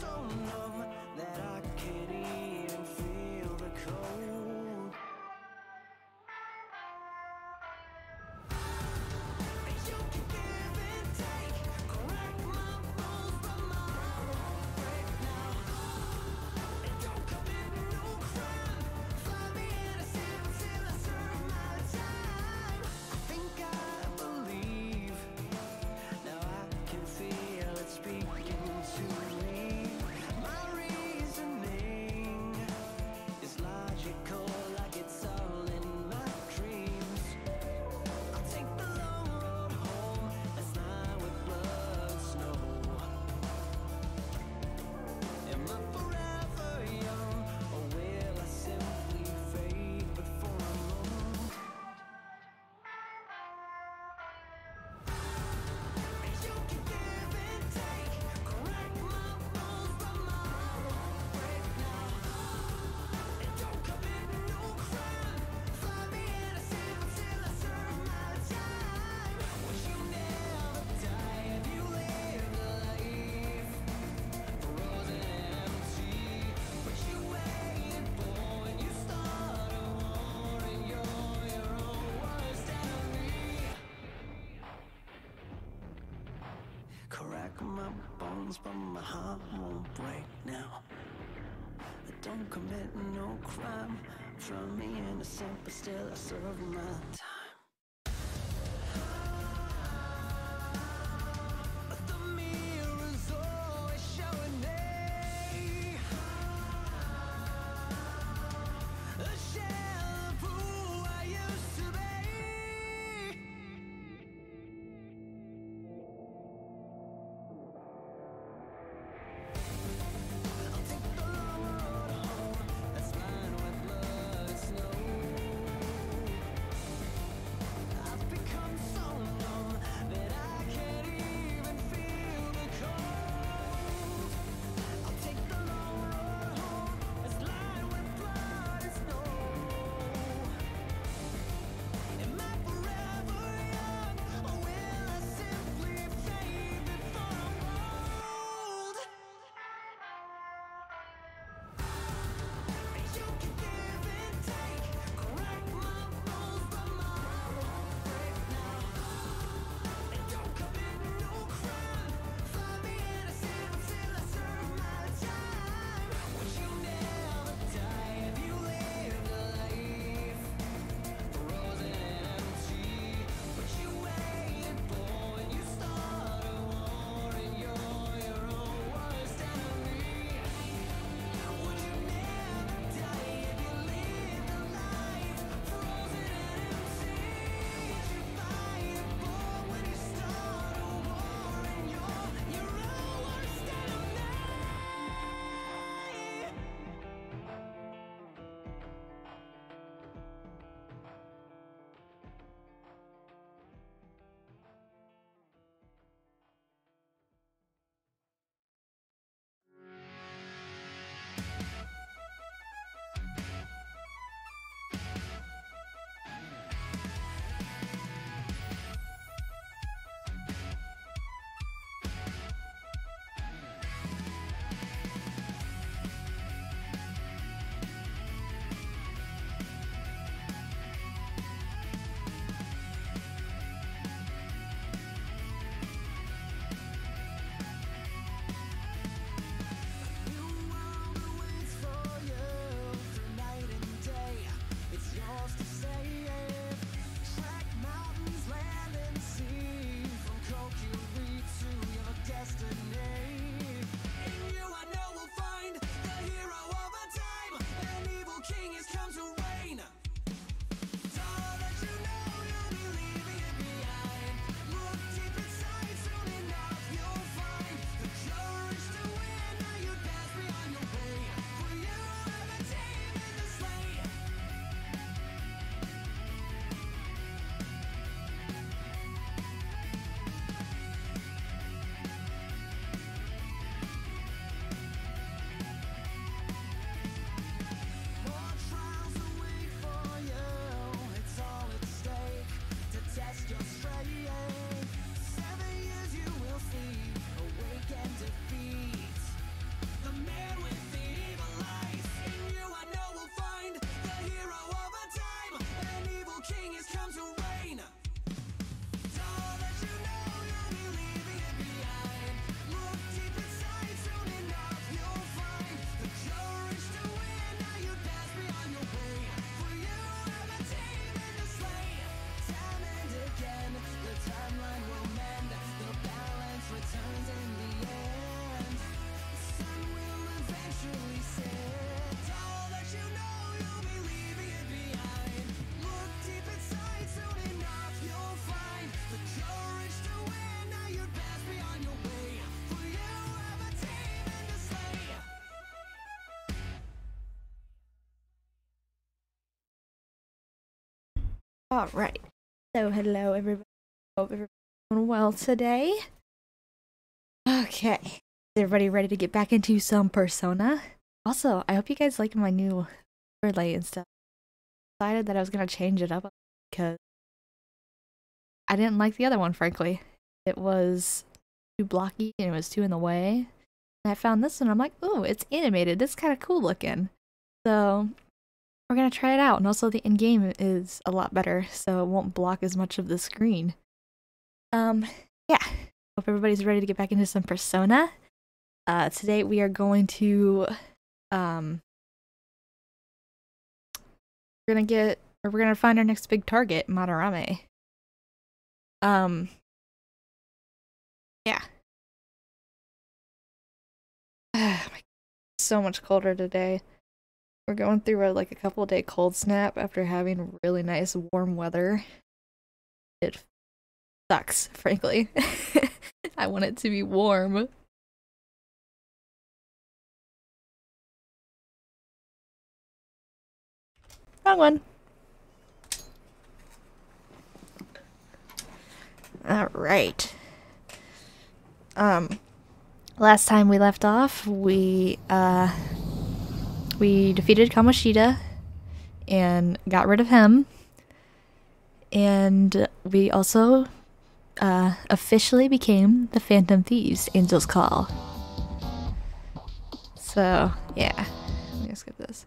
so much But my heart won't break now. I don't commit no crime. From me innocent, but still I serve my All right. So, hello, everybody. Hope everybody's doing well today. Okay. Is everybody ready to get back into some Persona? Also, I hope you guys like my new overlay and stuff. Decided that I was gonna change it up because I didn't like the other one, frankly. It was too blocky and it was too in the way. And I found this one, I'm like, ooh, it's animated. This kind of cool looking. So we're gonna try it out. And also the in-game is a lot better, so it won't block as much of the screen. Um, yeah. Hope everybody's ready to get back into some Persona. Uh, today we are going to, um, we're gonna get, or we're gonna find our next big target, Madarame. Um, yeah. so much colder today. We're going through a, like a couple day cold snap after having really nice warm weather. It sucks, frankly. I want it to be warm. Wrong one. All right. Um, last time we left off, we uh we defeated Kamoshida and got rid of him. And we also uh, officially became the Phantom Thieves, Angel's Call. So, yeah. Let me skip this.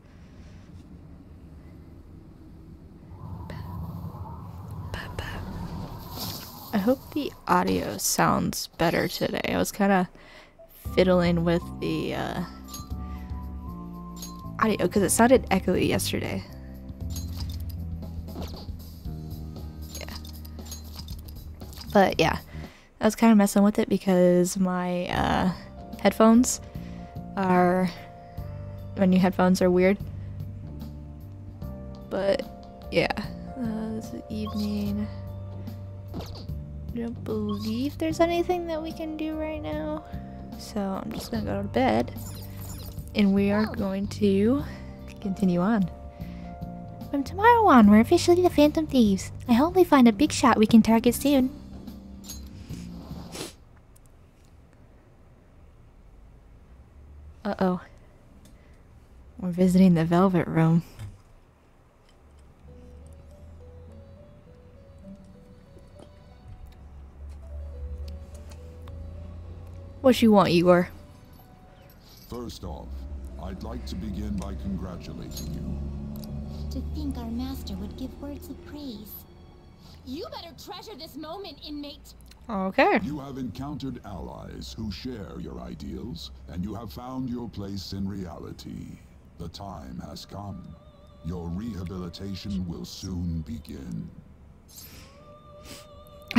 I hope the audio sounds better today. I was kind of fiddling with the uh, audio because it sounded echoey yesterday. Yeah. But yeah, I was kind of messing with it because my uh, headphones are. My new headphones are weird. But yeah, uh, this is evening. I don't believe there's anything that we can do right now. So I'm just gonna go to bed. And we are going to continue on. From tomorrow on, we're officially the Phantom Thieves. I hope we find a big shot we can target soon. Uh oh. We're visiting the Velvet Room. What you want, Igor? First off, I'd like to begin by congratulating you. To think our master would give words of praise. You better treasure this moment, inmate. Okay. You have encountered allies who share your ideals, and you have found your place in reality. The time has come. Your rehabilitation will soon begin.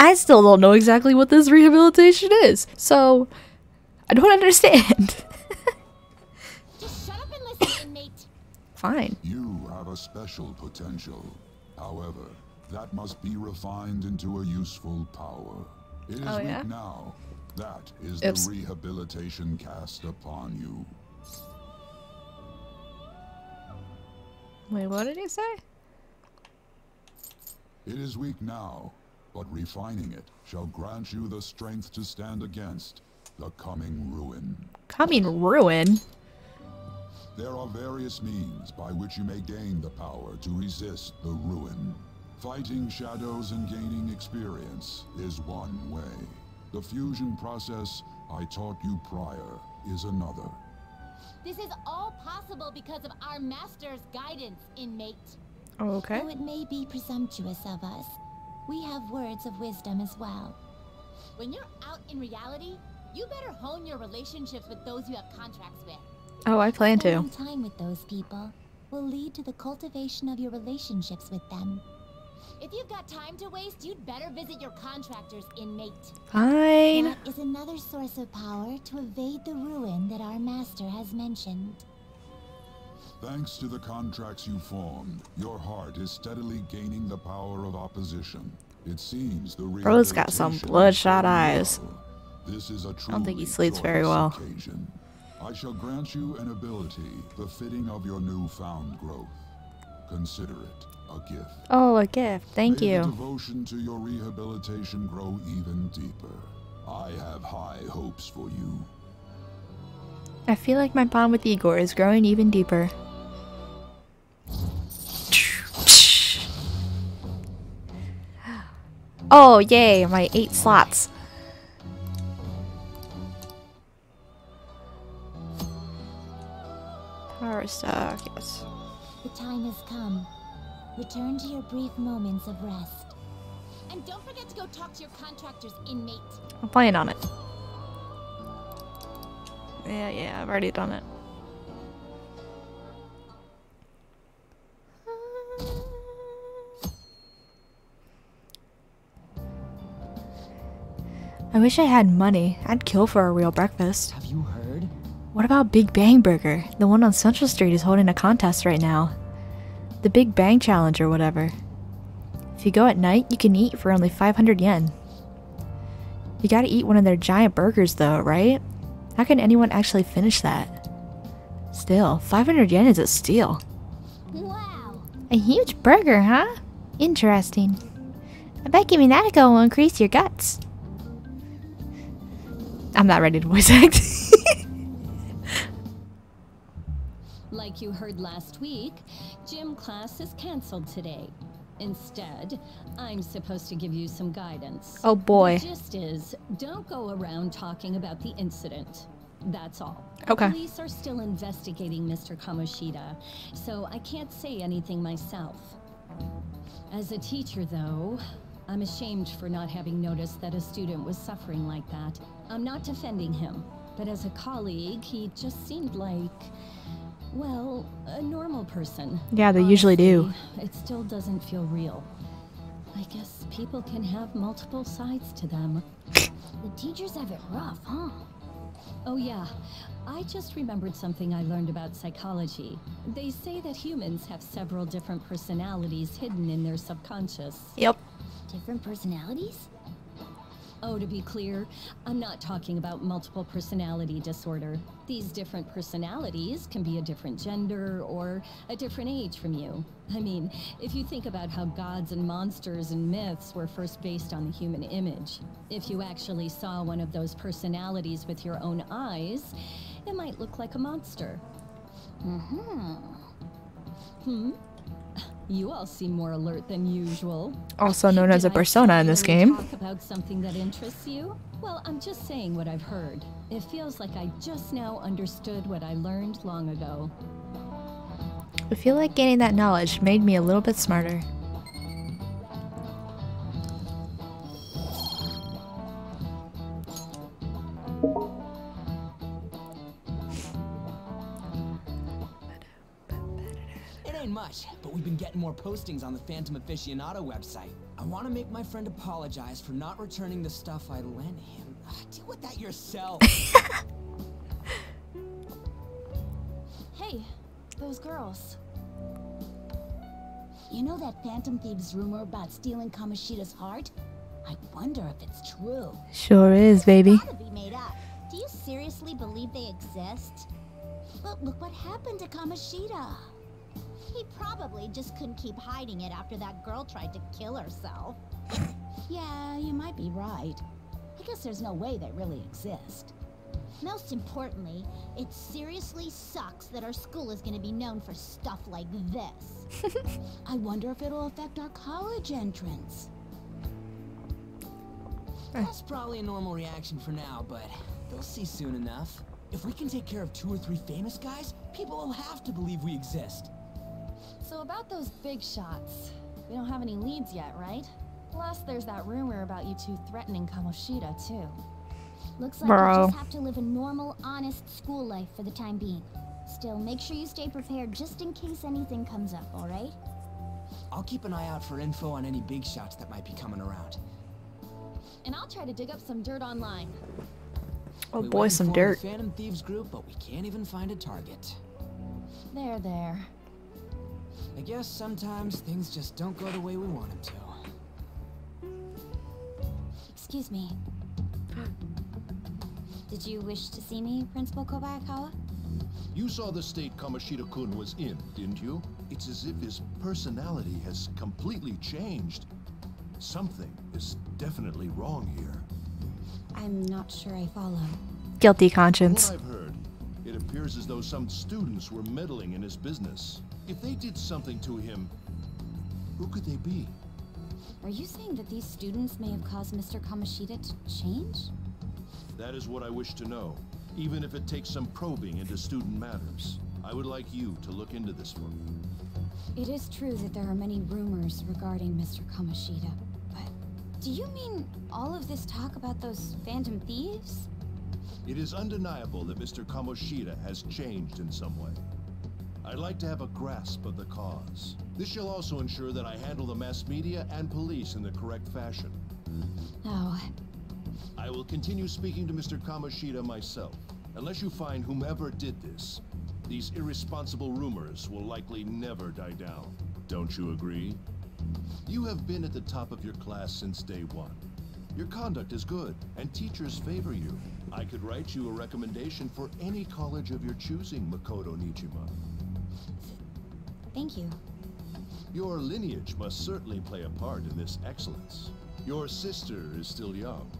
I still don't know exactly what this rehabilitation is, so I don't understand. Just shut up and listen, inmate. Fine. You have a special potential. However, that must be refined into a useful power. It is Oh, weak now. That is Oops. the rehabilitation cast upon you. Wait, what did he say? It is weak now, but refining it shall grant you the strength to stand against the coming ruin. Coming ruin. There are various means by which you may gain the power to resist the ruin. Fighting shadows and gaining experience is one way. The fusion process I taught you prior is another. This is all possible because of our master's guidance, inmate. Oh, okay. Though it may be presumptuous of us, we have words of wisdom as well. When you're out in reality, you better hone your relationships with those you have contracts with. Oh, I plan to. Spending time with those people will lead to the cultivation of your relationships with them. If you've got time to waste, you'd better visit your contractors, inmate. Fine. That is another source of power to evade the ruin that our master has mentioned. Thanks to the contracts you formed, your heart is steadily gaining the power of opposition. It seems the Bro's got some bloodshot eyes. well. This is a don't think he sleeps very well. Occasion. I shall grant you an ability befitting of your newfound growth. Consider it a gift. Oh, a gift. Thank May you. devotion to your rehabilitation grow even deeper. I have high hopes for you. I feel like my bond with Igor is growing even deeper. Oh, yay, my eight slots. Power yes. The time has come. Return to your brief moments of rest. And don't forget to go talk to your contractor's inmate. I'm playing on it. Yeah, yeah, I've already done it. I wish I had money. I'd kill for a real breakfast. Have you heard? What about Big Bang Burger? The one on Central Street is holding a contest right now. The Big Bang Challenge or whatever. If you go at night, you can eat for only 500 yen. You gotta eat one of their giant burgers though, right? How can anyone actually finish that? Still, 500 yen is a steal. Wow! A huge burger, huh? Interesting. I bet giving that a go will increase your guts. I'm not ready to voice act. Like you heard last week, gym class is cancelled today. Instead, I'm supposed to give you some guidance. oh boy. The gist is, don't go around talking about the incident. That's all. Okay. Police are still investigating Mr. Kamoshida, so I can't say anything myself. As a teacher, though, I'm ashamed for not having noticed that a student was suffering like that. I'm not defending him, but as a colleague, he just seemed like, well, a normal person. Yeah, they usually do. It still doesn't feel real. I guess people can have multiple sides to them. The teachers have it rough, huh? Oh, yeah. I just remembered something I learned about psychology. They say that humans have several different personalities hidden in their subconscious. Yep. Different personalities? Oh, to be clear, I'm not talking about multiple personality disorder. These different personalities can be a different gender or a different age from you. I mean, if you think about how gods and monsters and myths were first based on the human image, if you actually saw one of those personalities with your own eyes, it might look like a monster. Mm-hmm. Hmm? You all seem more alert than usual. Also known as a persona in this finally game. Talk about something that interests you? Well, I'm just saying what I've heard. It feels like I just now understood what I learned long ago. I feel like gaining that knowledge made me a little bit smarter. Ain't much, but we've been getting more postings on the Phantom Aficionado website. I want to make my friend apologize for not returning the stuff I lent him. Ah, Deal with that yourself. Hey, those girls. You know that Phantom Thieves rumor about stealing Kamoshida's heart? I wonder if it's true. Sure is, baby. Gotta be made up. Do you seriously believe they exist? But look what happened to Kamoshida. He probably just couldn't keep hiding it after that girl tried to kill herself. Yeah, you might be right. I guess there's no way they really exist. Most importantly, it seriously sucks that our school is going to be known for stuff like this. I wonder if it'll affect our college entrance. Eh. That's probably a normal reaction for now, but they'll see soon enough. If we can take care of two or three famous guys, people will have to believe we exist. So about those big shots, we don't have any leads yet, right? Plus, there's that rumor about you two threatening Kamoshida, too. Looks like Bro. you just have to live a normal, honest school life for the time being. Still, make sure you stay prepared just in case anything comes up, alright? I'll keep an eye out for info on any big shots that might be coming around. And I'll try to dig up some dirt online. Oh We boy, went and some formed dirt. Phantom Thieves group, but we can't even find a target. There, there. I guess sometimes things just don't go the way we want them to. Excuse me. Did you wish to see me, Principal Kobayakawa? You saw the state Kamoshida-kun was in, didn't you? It's as if his personality has completely changed. Something is definitely wrong here. I'm not sure I follow. Guilty From conscience. What I've heard, it appears as though some students were meddling in his business. If they did something to him, who could they be? Are you saying that these students may have caused Mr. Kamoshida to change? That is what I wish to know, even if it takes some probing into student matters. I would like you to look into this for me. It is true that there are many rumors regarding Mr. Kamoshida, but do you mean all of this talk about those phantom thieves? It is undeniable that Mr. Kamoshida has changed in some way. I'd like to have a grasp of the cause. This shall also ensure that I handle the mass media and police in the correct fashion. Oh, I will continue speaking to Mr. Kamoshida myself. Unless you find whomever did this, these irresponsible rumors will likely never die down. Don't you agree? You have been at the top of your class since day one. Your conduct is good, and teachers favor you. I could write you a recommendation for any college of your choosing, Makoto Nijima. Thank you. Your lineage must certainly play a part in this excellence. Your sister is still young,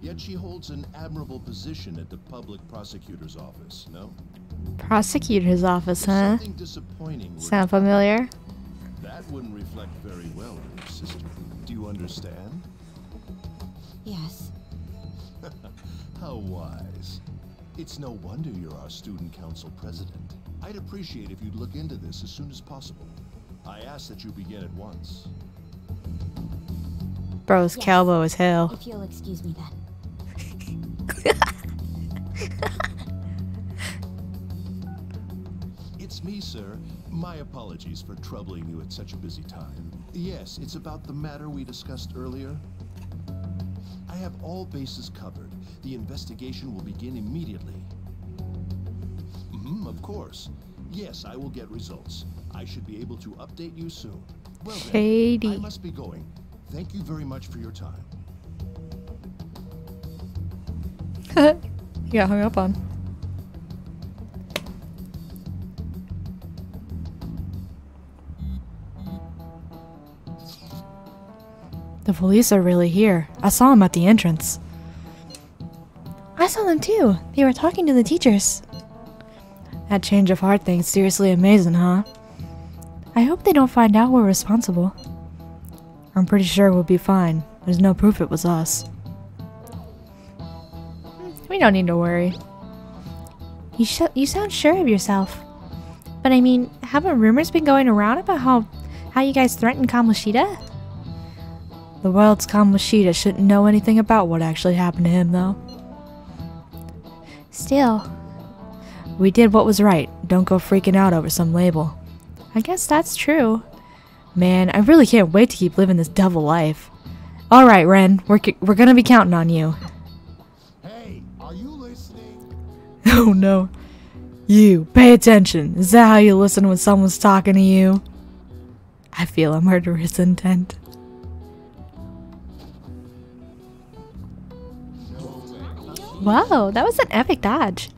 yet she holds an admirable position at the public prosecutor's office, no? Prosecutor's office, huh? Something disappointing Sound familiar? That wouldn't reflect very well on your sister. Do you understand? Yes. How wise. It's no wonder you're our student council president. I'd appreciate if you'd look into this as soon as possible. I ask that you begin at once. Bro's Yes. cowboy as hell. If you'll excuse me then. It's me, sir. My apologies for troubling you at such a busy time. Yes, it's about the matter we discussed earlier. I have all bases covered. The investigation will begin immediately. Hmm of course. Yes, I will get results. I should be able to update you soon. Well then, I Shady. must be going. Thank you very much for your time. you got hung up on. The police are really here. I saw them at the entrance. I saw them too. They were talking to the teachers. That change of heart thing's seriously amazing, huh? I hope they don't find out we're responsible. I'm pretty sure we'll be fine. There's no proof it was us. We don't need to worry. You you sound sure of yourself. But I mean, haven't rumors been going around about how how you guys threatened Kamoshida? The world's Kamoshida shouldn't know anything about what actually happened to him, though. Still, we did what was right. Don't go freaking out over some label. I guess that's true. Man, I really can't wait to keep living this devil life. All right, Ren, we're we're gonna be counting on you. Hey, are you listening? Oh no. You, pay attention. Is that how you listen when someone's talking to you? I feel a murderous intent. Whoa, that was an epic dodge.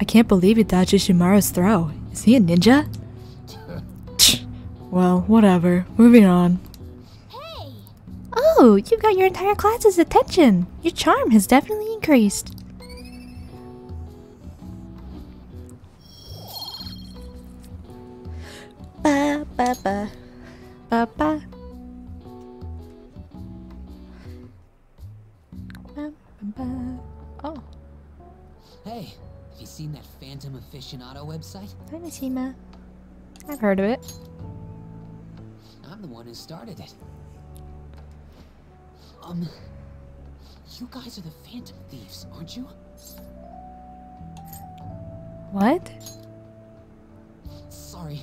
I can't believe you dodged Ushimaru's throw. Is he a ninja? Well, whatever. Moving on. Hey! Oh, you got your entire class's attention. Your charm has definitely increased. Ba ba ba ba ba. Ba, ba, ba. Oh, Hey, have you seen that Phantom Aficionado website? hi Mishima. I've heard of it. I'm the one who started it. Um, you guys are the Phantom Thieves, aren't you? What? Sorry.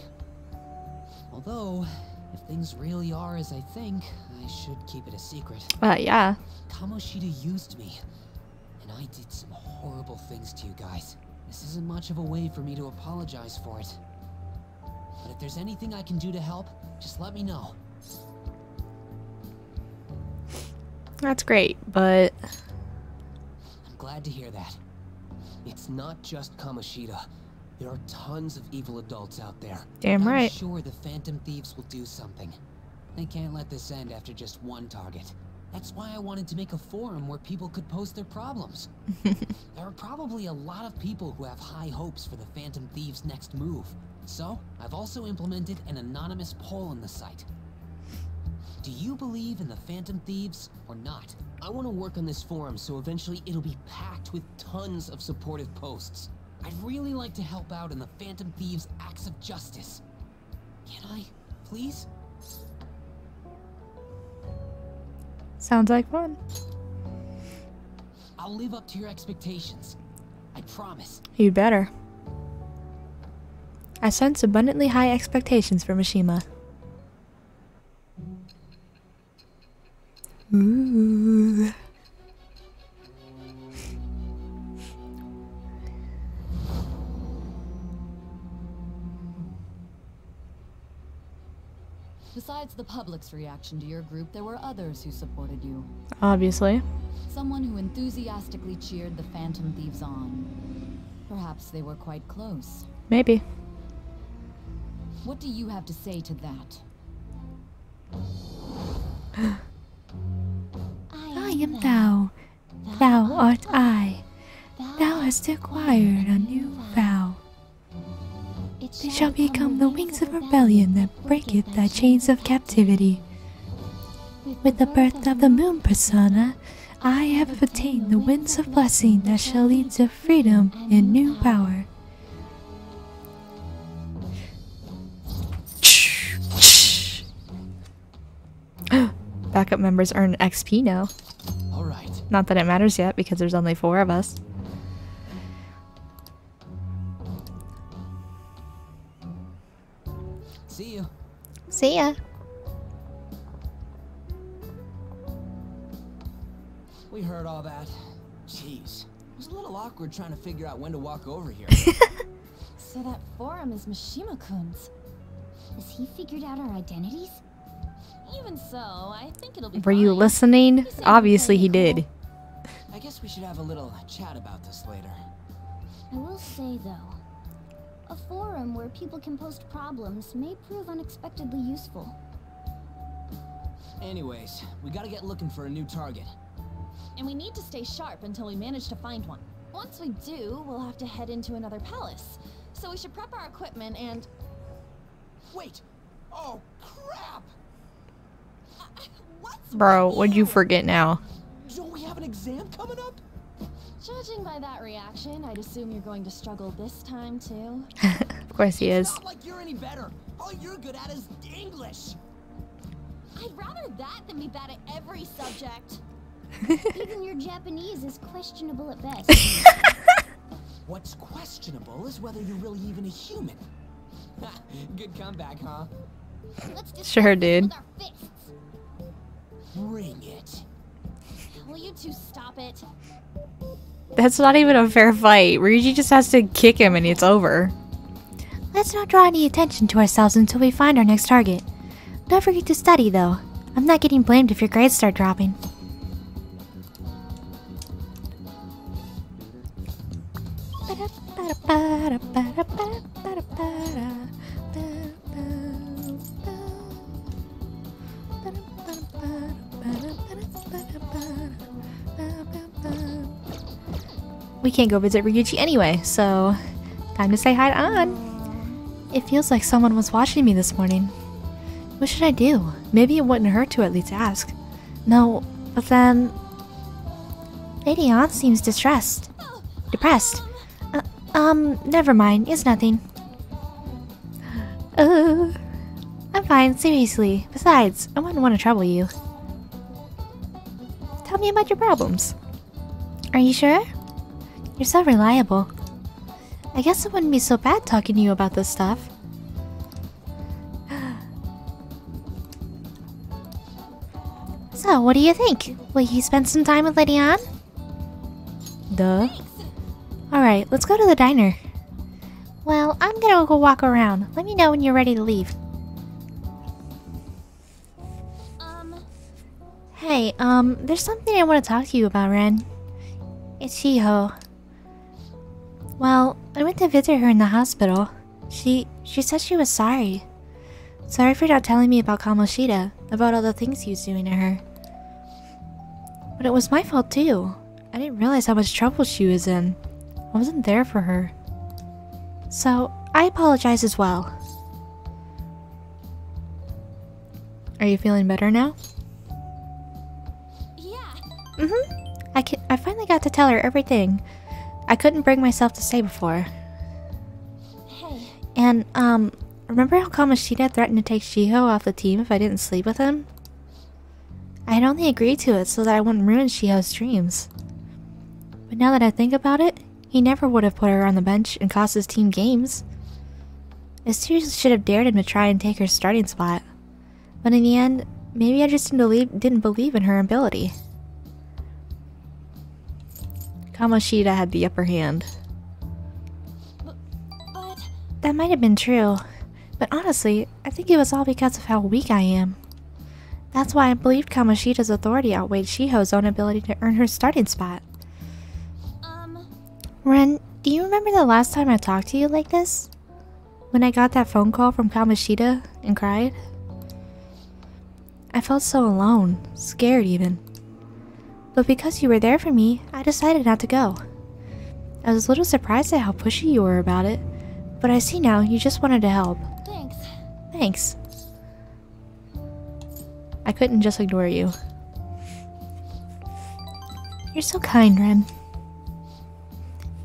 Although, if things really are as I think, I should keep it a secret. Uh, yeah. Kamoshida used me, and I did some horrible things to you guys. This isn't much of a way for me to apologize for it. But if there's anything I can do to help, just let me know. That's great, but I'm glad to hear that. It's not just Kamoshida. There are tons of evil adults out there. Damn right. I'm sure the Phantom Thieves will do something. They can't let this end after just one target. That's why I wanted to make a forum where people could post their problems. there are probably a lot of people who have high hopes for the Phantom Thieves' next move. So, I've also implemented an anonymous poll on the site. Do you believe in the Phantom Thieves or not? I want to work on this forum so eventually it'll be packed with tons of supportive posts. I'd really like to help out in the Phantom Thieves' acts of justice. Can I, please? Sounds like fun. I'll live up to your expectations. I promise. You better. I sense abundantly high expectations for Mishima. Ooh. Besides the public's reaction to your group, there were others who supported you. Obviously. Someone who enthusiastically cheered the Phantom Thieves on. Perhaps they were quite close. Maybe. What do you have to say to that? I am thou, thou art I. Thou hast acquired a new vow. They shall become the wings of rebellion that breaketh thy chains of captivity. With the birth of the moon persona, I have obtained the winds of blessing that shall lead to freedom and new power. Backup members earn XP now. Alright. Not that it matters yet because there's only four of us. See ya. We heard all that. Jeez. It was a little awkward trying to figure out when to walk over here. So that forum is Mishima-kun's. Has he figured out our identities? Even so, I think it'll be Were you fine. listening? He Obviously, he fairly did. I guess we should have a little chat about this later. I will say, though, a forum where people can post problems may prove unexpectedly useful. Anyways, we gotta get looking for a new target. And we need to stay sharp until we manage to find one. Once we do, we'll have to head into another palace. So we should prep our equipment and... Wait! Oh, crap! Uh, uh, what's Bro, what'd you forget now? Don't we have an exam coming up? Judging by that reaction, I'd assume you're going to struggle this time too. Of course he is. Not like you're any better. All you're good at is English. I'd rather that than be bad at every subject. Even your Japanese is questionable at best. What's questionable is whether you're really even a human. Good comeback, huh? Let's discuss Sure, dude. with our fists. Bring it. Will you two stop it? That's not even a fair fight. Ryuji just has to kick him and it's over. Let's not draw any attention to ourselves until we find our next target. Don't forget to study, though. I'm not getting blamed if your grades start dropping. We can't go visit Ryuji anyway, so time to say hi to Ann. It feels like someone was watching me this morning. What should I do? Maybe it wouldn't hurt to at least ask. No, but then. Lady Ann seems distressed. Depressed. Uh, um, never mind. It's nothing. Uh, I'm fine, seriously. Besides, I wouldn't want to trouble you. Tell me about your problems. Are you sure? You're so reliable. I guess it wouldn't be so bad talking to you about this stuff. so, what do you think? Will you spend some time with Lady Ann? Duh. Alright, let's go to the diner. Well, I'm gonna go walk around. Let me know when you're ready to leave. Um, Hey, um, there's something I want to talk to you about, Ren. It's Shiho. Well, I went to visit her in the hospital. She she said she was sorry. Sorry for not telling me about Kamoshida, about all the things he was doing to her. But it was my fault too. I didn't realize how much trouble she was in. I wasn't there for her. So, I apologize as well. Are you feeling better now? Yeah. Mm-hmm. I can I finally got to tell her everything I couldn't bring myself to say before. Hey, Ann, um, remember how Kamoshida threatened to take Shiho off the team if I didn't sleep with him? I had only agreed to it so that I wouldn't ruin Shiho's dreams. But now that I think about it, he never would have put her on the bench and cost his team games. I seriously should have dared him to try and take her starting spot. But in the end, maybe I just didn't believe, didn't believe in her ability. Kamoshida had the upper hand. That might have been true, but honestly, I think it was all because of how weak I am. That's why I believed Kamoshida's authority outweighed Shiho's own ability to earn her starting spot. um, Ren, do you remember the last time I talked to you like this? When I got that phone call from Kamoshida and cried? I felt so alone, scared even. But because you were there for me, I decided not to go. I was a little surprised at how pushy you were about it, but I see now you just wanted to help. thanks. Thanks. I couldn't just ignore you. You're so kind, Ren.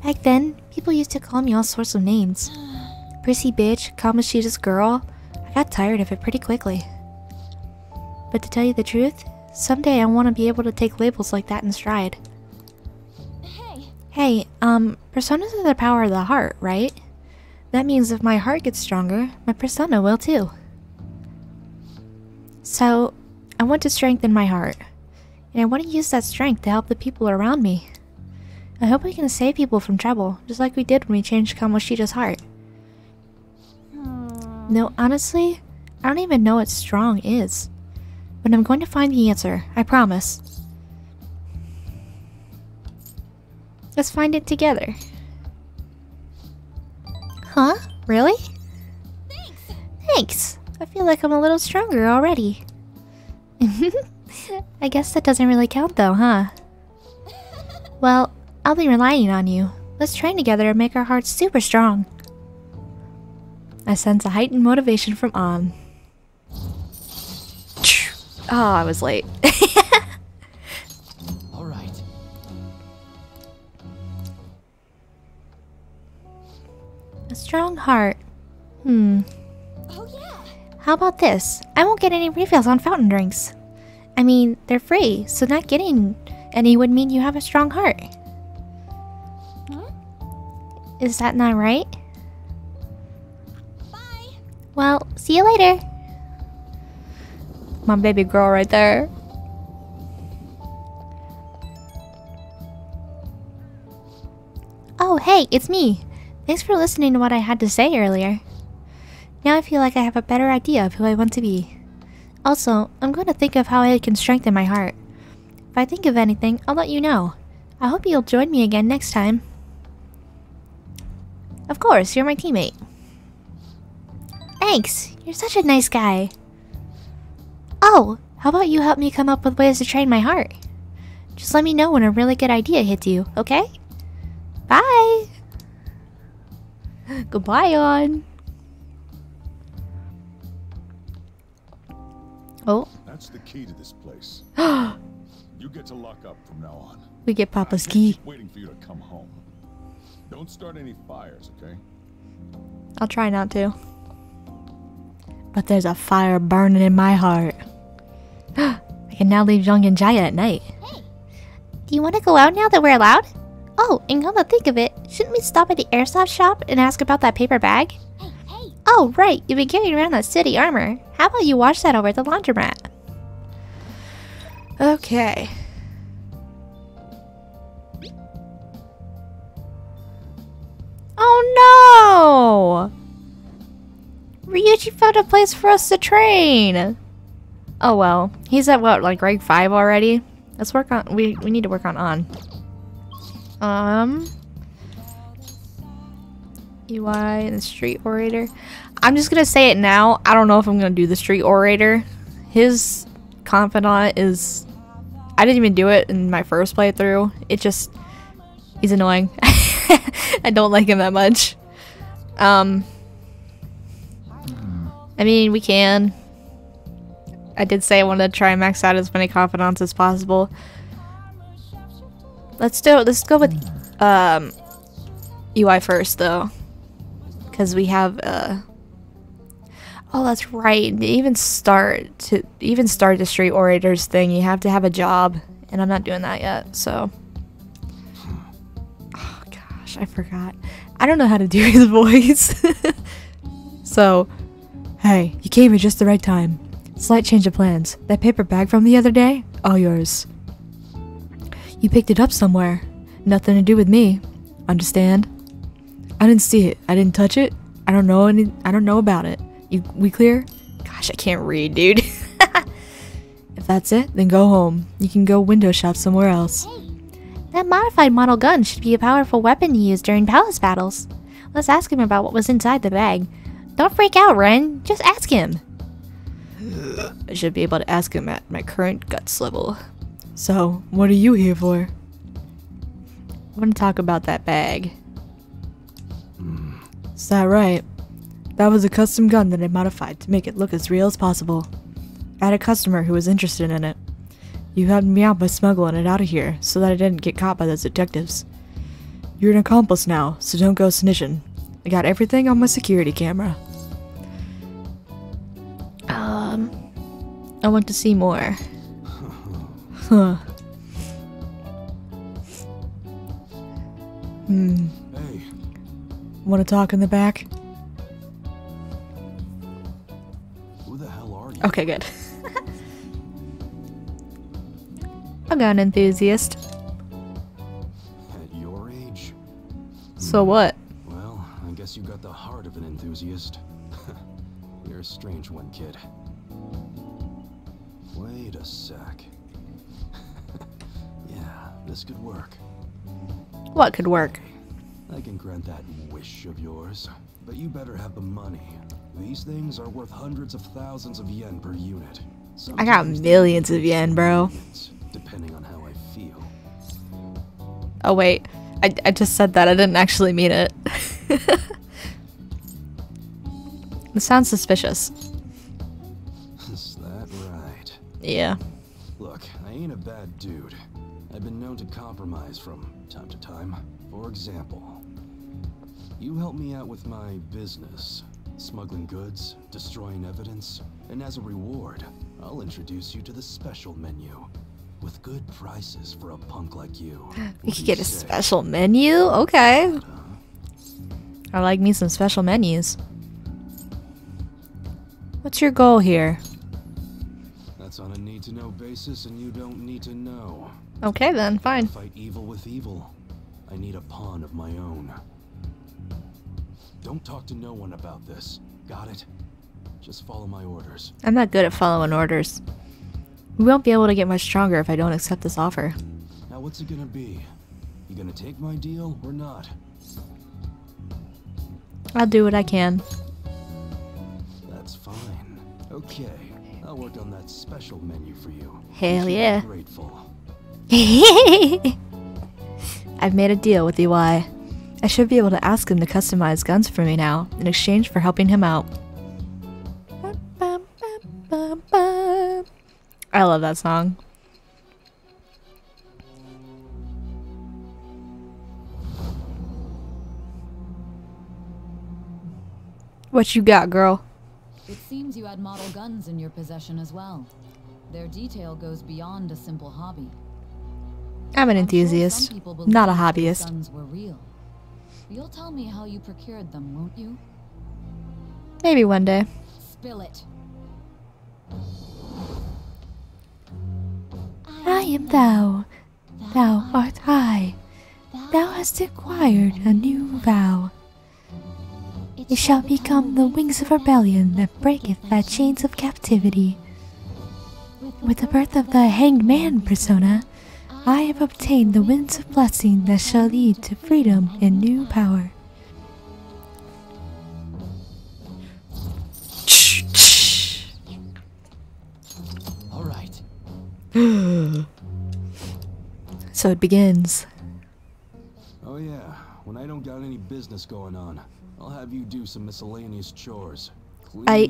Back then, people used to call me all sorts of names. Prissy bitch, Kamoshida's girl. I got tired of it pretty quickly. But to tell you the truth, someday I want to be able to take labels like that in stride. Hey, Hey, um, personas are the power of the heart, right? That means if my heart gets stronger, my persona will too. So, I want to strengthen my heart. And I want to use that strength to help the people around me. I hope I can save people from trouble, just like we did when we changed Kamoshida's heart. No, honestly, I don't even know what strong is. But I'm going to find the answer, I promise. Let's find it together. Huh? Really? thanks. Thanks. I feel like I'm a little stronger already. I guess that doesn't really count though, huh? Well, I'll be relying on you. Let's train together and make our hearts super strong. I sense a heightened motivation from Ann. Oh, I was late. All right. a strong heart. Hmm. Oh yeah. How about this? I won't get any refills on fountain drinks. I mean, they're free, so not getting any would mean you have a strong heart. Huh? Is that not right? Bye. Well, see you later. My baby girl right there. Oh, hey, it's me. Thanks for listening to what I had to say earlier. Now I feel like I have a better idea of who I want to be. Also, I'm going to think of how I can strengthen my heart. If I think of anything, I'll let you know. I hope you'll join me again next time. Of course, you're my teammate. Thanks, you're such a nice guy. Oh, how about you help me come up with ways to train my heart? Just let me know when a really good idea hits you, okay? Bye! Goodbye, on. Oh, That's the key to this place. you get to lock up from now Ann. we get Papa's key. Waiting for you to come home. Don't start any fires, okay? I'll try not to. But there's a fire burning in my heart. I can now leave Yongen-Jaya at night. Hey. Do you want to go out now that we're allowed? Oh, and come to think of it, shouldn't we stop at the airsoft shop and ask about that paper bag? Hey, hey. Oh, right, you've been carrying around that city armor. How about you wash that over at the laundromat? Okay. Oh no! Ryuji found a place for us to train! Oh well, he's at what, like rank 5 already? Let's work on- we, we need to work on Ann. Um... Iwai and the street orator. I'm just gonna say it now. I don't know if I'm gonna do the street orator. His confidant is. I didn't even do it in my first playthrough. It just. He's annoying. I don't like him that much. Um. I mean, we can. I did say I wanted to try and max out as many confidants as possible. Let's do. Let's go with um Iwai first though, because we have uh. Oh, that's right. Even start to even start the street orators thing, you have to have a job, and I'm not doing that yet. So. Oh gosh, I forgot. I don't know how to do his voice. so, hey, you came at just the right time. Slight change of plans. That paper bag from the other day, all yours. You picked it up somewhere. Nothing to do with me. Understand? I didn't see it. I didn't touch it. I don't know any I don't know about it. You we clear? Gosh, I can't read, dude. if that's it, then go home. You can go window shop somewhere else. That modified model gun should be a powerful weapon to use during palace battles. Let's ask him about what was inside the bag. Don't freak out, Ren. Just ask him. I should be able to ask him at my current guts level. So, what are you here for? I want to talk about that bag. Hmm. Is that right? That was a custom gun that I modified to make it look as real as possible. I had a customer who was interested in it. You helped me out by smuggling it out of here so that I didn't get caught by those detectives. You're an accomplice now, so don't go snitching. I got everything on my security camera. Um, I want to see more. Huh. Hmm. Hey, Want to talk in the back? who the hell are you? Okay, good. a gun enthusiast. At your age? So what? Well, I guess you got the heart of an enthusiast. You're a strange one, kid. This could work. What could work? I can grant that wish of yours, but you better have the money. These things are worth hundreds of thousands of yen per unit. I got millions of yen, bro. Depending on how I feel. Oh wait, I, I just said that. I didn't actually mean it. it sounds suspicious. Is that right? Yeah. Look, I ain't a bad dude. I've been known to compromise from time to time. For example, you help me out with my business, smuggling goods, destroying evidence, and as a reward, I'll introduce you to the special menu with good prices for a punk like you. You could get a special menu? Okay. I like me some special menus. What's your goal here? That's on a need-to-know basis, and you don't need to know. Okay then, fine. Fight evil with evil. I need a pawn of my own. Don't talk to no one about this. Got it? Just follow my orders. I'm not good at following orders. We won't be able to get much stronger if I don't accept this offer. Now what's it gonna be? You gonna take my deal or not? I'll do what I can. That's fine. Okay, I'll work on that special menu for you. Hell yeah. Grateful. I've made a deal with Iwai. I should be able to ask him to customize guns for me now in exchange for helping him out. I love that song. What you got, girl? It seems you had model guns in your possession as well. Their detail goes beyond a simple hobby. I'm an I'm sure some enthusiast, not a hobbyist. Guns were real. You'll tell me how you procured them, won't you? Maybe one day. Spill it. I am thou, thou art I. Thou hast acquired a new vow. It shall become the wings of rebellion that breaketh thy chains of captivity. With the birth of the hanged man persona, I have obtained the winds of blessing that shall lead to freedom and new power. All right. so it begins. Oh yeah, when I don't got any business going on, I'll have you do some miscellaneous chores. Clean, I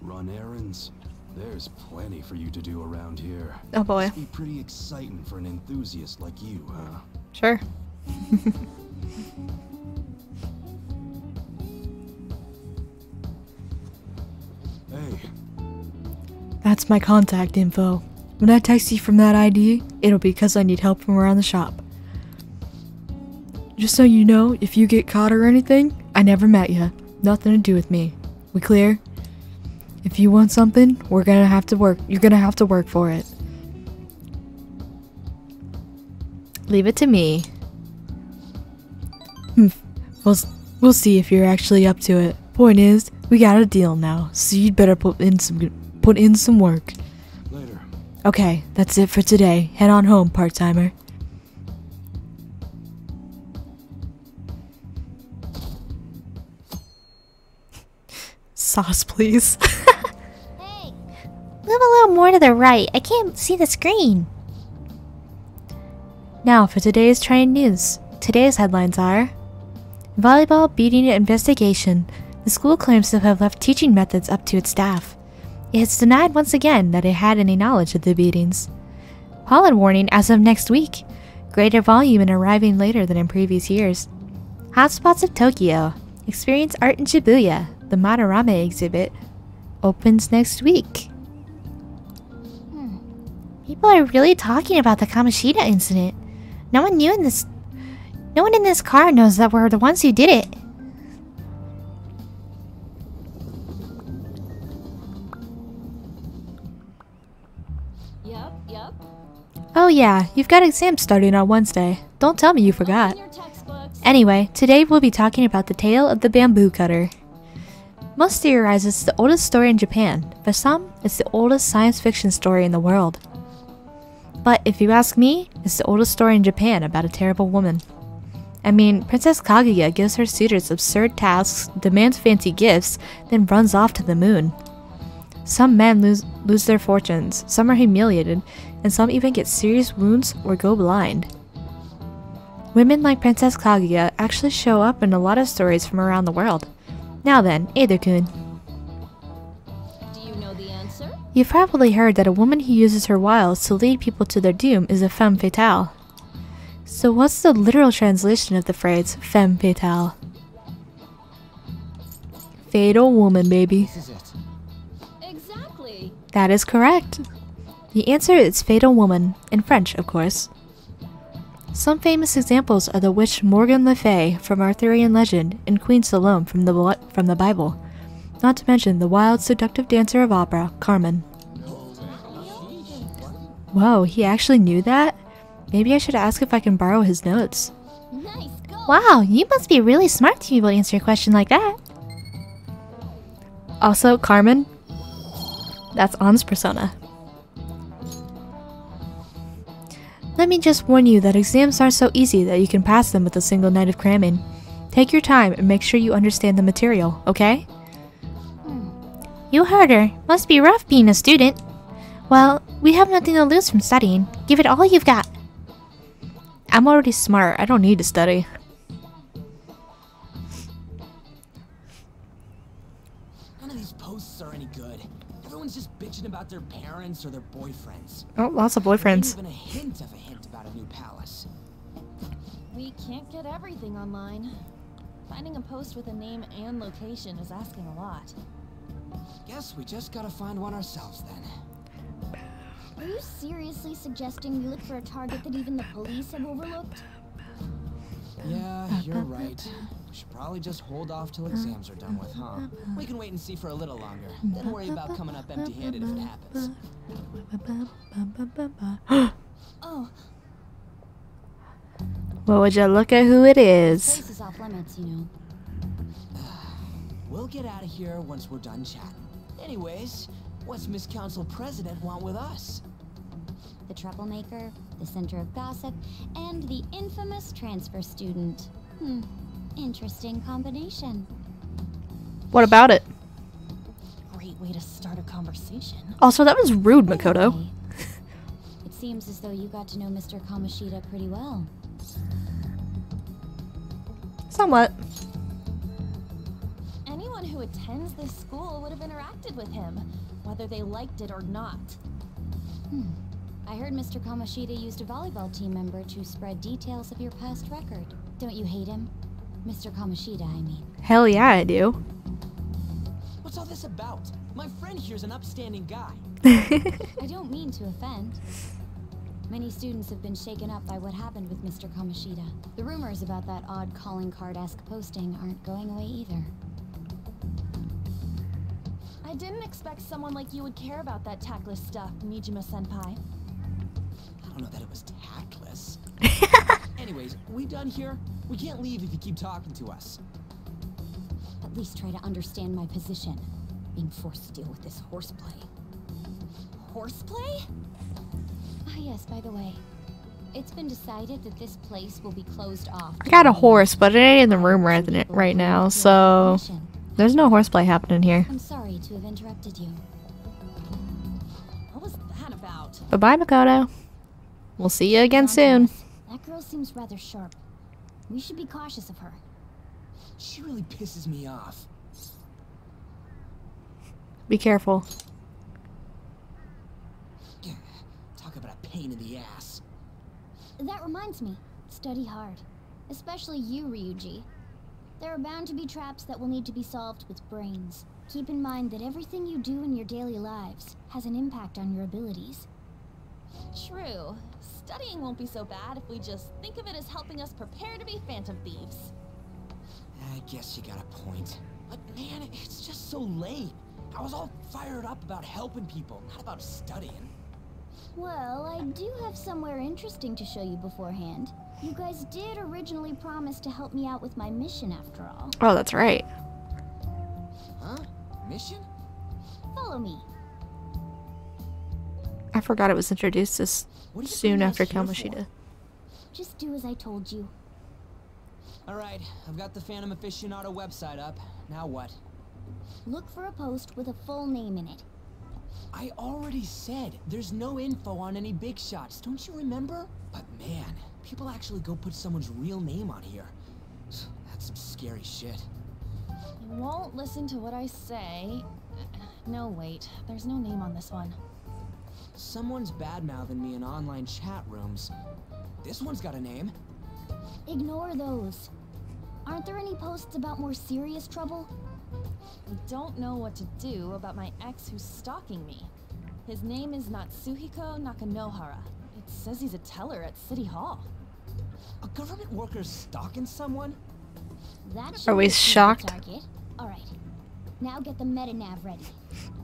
run errands, there's plenty for you to do around here. Oh, boy. Must be pretty exciting for an enthusiast like you, huh? Sure. Hey, That's my contact info. When I text you from that ID, it'll be because I need help from around the shop. Just so you know, if you get caught or anything, I never met you. Nothing to do with me. We clear? If you want something, we're gonna have to work. You're gonna have to work for it. Leave it to me. Hmm. We'll, we'll see if you're actually up to it. Point is, we got a deal now, so you'd better put in some put in some work. later. Okay, that's it for today. Head on home, part timer. Sauce, please. Move a little more to the right. I can't see the screen. now for today's train news. Today's headlines are Volleyball beating investigation. The school claims to have left teaching methods up to its staff. It has denied once again that it had any knowledge of the beatings. Pollen warning as of next week. Greater volume and arriving later than in previous years. Hotspots of Tokyo. Experience art in Shibuya. The Madarame exhibit opens next week. People are really talking about the Kamoshida incident. No one knew in this. No one in this car knows that we're the ones who did it. Yep, yep. Oh, yeah, you've got exams starting on Wednesday. Don't tell me you forgot. Anyway, today we'll be talking about the tale of the bamboo cutter. Most theorize it's the oldest story in Japan. but some, it's the oldest science fiction story in the world. But if you ask me, it's the oldest story in Japan about a terrible woman. I mean, Princess Kaguya gives her suitors absurd tasks, demands fancy gifts, then runs off to the moon. Some men lose, lose their fortunes, some are humiliated, and some even get serious wounds or go blind. Women like Princess Kaguya actually show up in a lot of stories from around the world. Now then, Ada-kun, you've probably heard that a woman who uses her wiles to lead people to their doom is a femme fatale. So what's the literal translation of the phrase femme fatale? Fatal woman, baby. This is it. Exactly. That is correct. The answer is Fatal Woman, in French, of course. Some famous examples are the witch Morgan Le Fay from Arthurian legend and Queen Salome from the, from the Bible, not to mention the wild, seductive dancer of opera, Carmen. Whoa, he actually knew that? Maybe I should ask if I can borrow his notes. Wow, you must be really smart to be able to answer a question like that. Also, Carmen, that's Ann's persona. Let me just warn you that exams aren't so easy that you can pass them with a single night of cramming. Take your time and make sure you understand the material, okay? You heard her. Must be rough being a student. Well, we have nothing to lose from studying. Give it all you've got. I'm already smart, I don't need to study. None of these posts are any good. Everyone's just bitching about their parents or their boyfriends. Oh, lots of boyfriends. even a hint of a hint about a new palace. We can't get everything online. Finding a post with a name and location is asking a lot. Guess we just gotta find one ourselves then. Are you seriously suggesting we look for a target that even the police have overlooked? Yeah, you're right. We should probably just hold off till exams are done with, huh? We can wait and see for a little longer. Then worry about coming up empty-handed if it happens. Oh, Well, would you look at who it is? Place is off limits, you know. We'll get out of here once we're done chatting. Anyways, what's Miss Council President want with us? The troublemaker, the center of gossip, and the infamous transfer student. Hmm. Interesting combination. What about it? great way to start a conversation. Also, that was rude, Makoto. It seems as though you got to know Mr. Kamoshida pretty well. Somewhat. Anyone who attends this school would have interacted with him, whether they liked it or not. Hmm. I heard Mr. Kamoshida used a volleyball team member to spread details of your past record. Don't you hate him? Mr. Kamoshida, I mean. Hell yeah, I do. What's all this about? My friend here's an upstanding guy. I don't mean to offend. Many students have been shaken up by what happened with Mr. Kamoshida. The rumors about that odd calling card-esque posting aren't going away either. I didn't expect someone like you would care about that tactless stuff, Niijima-senpai. I don't know that it was tactless. Anyways, we done here? We can't leave if you keep talking to us. At least try to understand my position. Being forced to deal with this horseplay. Horseplay? Ah yes, by the way. It's been decided that this place will be closed off. I got a horse, but it ain't in the room right, right now, so there's no horseplay happening here. I'm sorry to have interrupted you. What was that about? Bye bye, Makoto. We'll see you again soon. That girl seems rather sharp. We should be cautious of her. She really pisses me off. Be careful. Talk about a pain in the ass. That reminds me, study hard. Especially you, Ryuji. There are bound to be traps that will need to be solved with brains. Keep in mind that everything you do in your daily lives has an impact on your abilities. True. Studying won't be so bad if we just think of it as helping us prepare to be Phantom Thieves. I guess you got a point. But man, it's just so late. I was all fired up about helping people, not about studying. Well, I do have somewhere interesting to show you beforehand. You guys did originally promise to help me out with my mission after all. Oh, that's right. Huh? Mission? Follow me. I forgot it was introduced this soon after Kamoshida. Just do as I told you. Alright, I've got the Phantom Aficionado website up. Now what? Look for a post with a full name in it. I already said there's no info on any big shots, don't you remember? But man, people actually go put someone's real name on here. That's some scary shit. You won't listen to what I say. No, wait. There's no name on this one. Someone's bad-mouthing me in online chat rooms. This one's got a name. Ignore those. Aren't there any posts about more serious trouble? I don't know what to do about my ex who's stalking me. His name is Natsuhiko Nakanohara. It says he's a teller at City Hall. A government worker stalking someone? That Are we be a clear shocked? All right. Now get the metanav ready.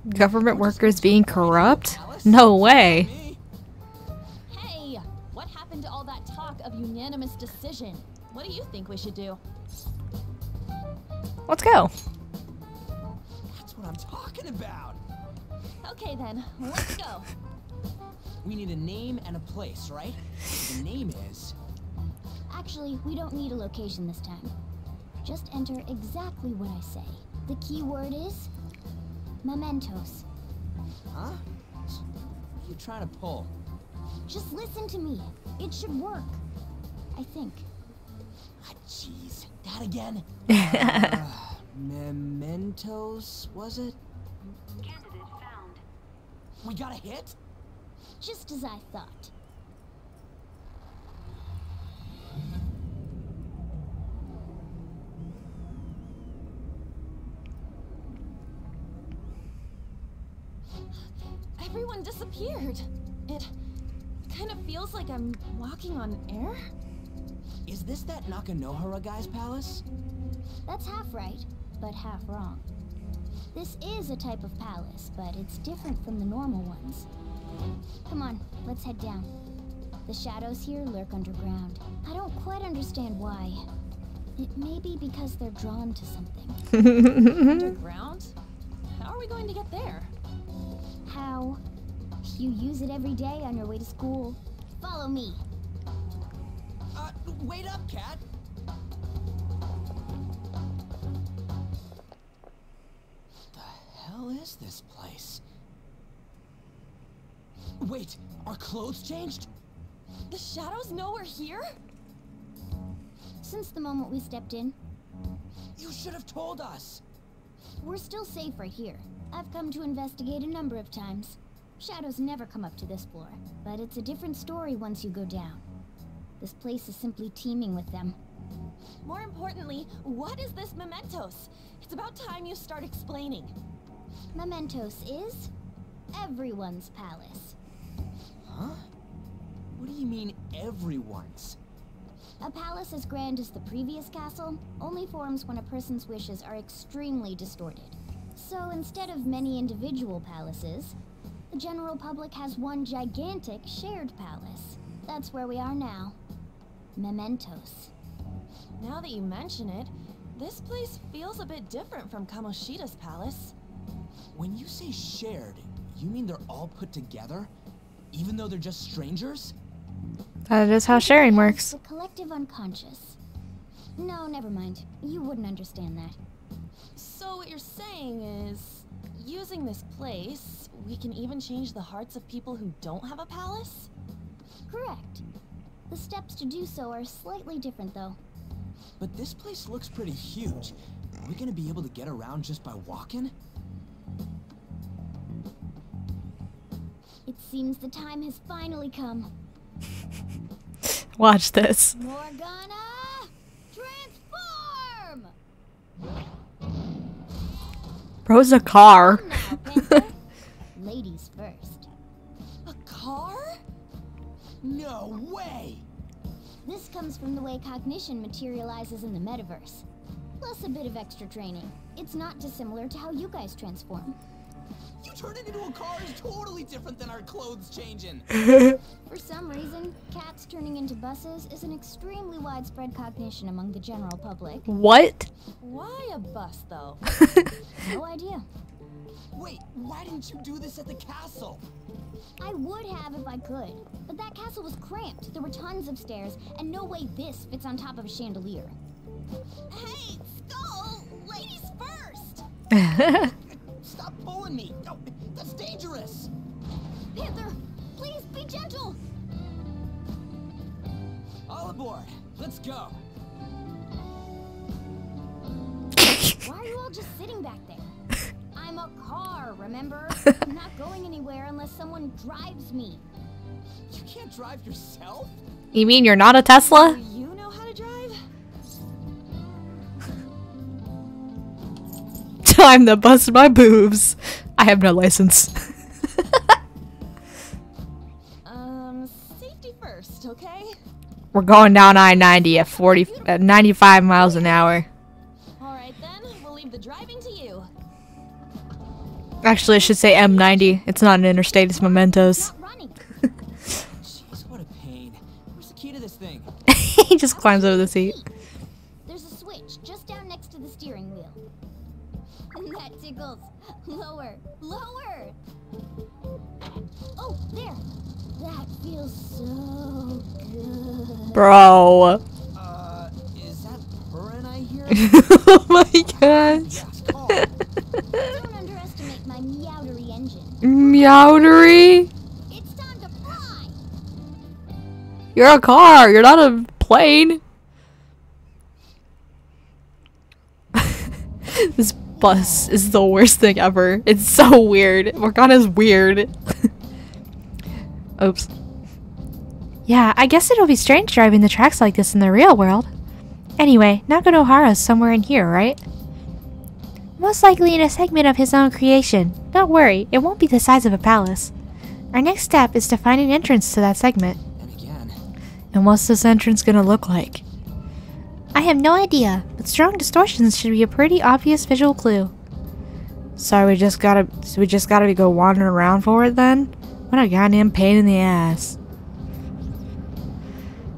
Government workers being corrupt? No way. Hey! What happened to all that talk of unanimous decision? What do you think we should do? Let's go. That's what I'm talking about. Okay then, let's go. We need a name and a place, right? The name is... Actually, we don't need a location this time. Just enter exactly what I say. The key word is mementos. Huh? What are you trying to pull? Just listen to me. It should work. I think. Ah, jeez. That again? uh, mementos, was it? Candidate found. We got a hit? Just as I thought. Everyone disappeared. It kind of feels like I'm walking on air. Is this that Nakanohara guy's palace? That's half right, but half wrong. This is a type of palace, but it's different from the normal ones. Come on, let's head down. The shadows here lurk underground. I don't quite understand why. It may be because they're drawn to something. Underground? How are we going to get there? How? You use it every day on your way to school. Follow me. Uh, wait up, cat! What The hell is this place? Wait, our clothes changed? The shadows know we're here? Since the moment we stepped in, You should have told us. we're still safe right here. I've come to investigate a number of times. Shadows never come up to this floor, but it's a different story once you go down. This place is simply teeming with them. More importantly, what is this mementos? It's about time you start explaining. Mementos is everyone's palace. Huh? What do you mean, everyone's? A palace as grand as the previous castle only forms when a person's wishes are extremely distorted. So instead of many individual palaces, the general public has one gigantic shared palace. That's where we are now. Mementos. Now that you mention it, this place feels a bit different from Kamoshida's palace. When you say shared, you mean they're all put together? Even though they're just strangers? That is how sharing works. The collective unconscious. No, never mind. You wouldn't understand that. So what you're saying is, using this place, we can even change the hearts of people who don't have a palace? Correct. The steps to do so are slightly different, though. But this place looks pretty huge. Are we gonna be able to get around just by walking? It seems the time has finally come. Watch this. Morgana, transform! Bro's a car. Ladies first. A car? No way! This comes from the way cognition materializes in the metaverse. Plus a bit of extra training. It's not dissimilar to how you guys transform. You turning into a car is totally different than our clothes changing. For some reason, cats turning into buses is an extremely widespread cognition among the general public. What? Why a bus, though? No idea. Wait, why didn't you do this at the castle? I would have if I could, but that castle was cramped. There were tons of stairs, and no way this fits on top of a chandelier. Hey, Skull! Ladies first! Stop pulling me! No, that's dangerous! Panther, please be gentle! All aboard! Let's go! Why are you all just sitting back there? I'm a car, remember? I'm not going anywhere unless someone drives me. You can't drive yourself? You mean you're not a Tesla? Time to bust of my boobs. I have no license. Um, safety first, okay? We're going down I-90 at 40, at 95 miles an hour. Alright then, we'll leave the driving to you. Actually, I should say M90. It's not an interstate, it's Mementos. Jeez, what a pain. Where's the key to this thing? he just climbs over the seat. Bro. Uh, is that purring I hear? oh my gosh. Don't underestimate my meowdery engine. Meowdery? It's time to fly. You're a car, you're not a plane. this bus is the worst thing ever. It's so weird. Morgana's weird. Oops. Yeah, I guess it'll be strange driving the tracks like this in the real world. Anyway, Nakanohara's somewhere in here, right? Most likely in a segment of his own creation. Don't worry, it won't be the size of a palace. Our next step is to find an entrance to that segment. And what's this entrance gonna look like? I have no idea, but strong distortions should be a pretty obvious visual clue. So we just gotta, so we just gotta go wandering around for it then? What a goddamn pain in the ass.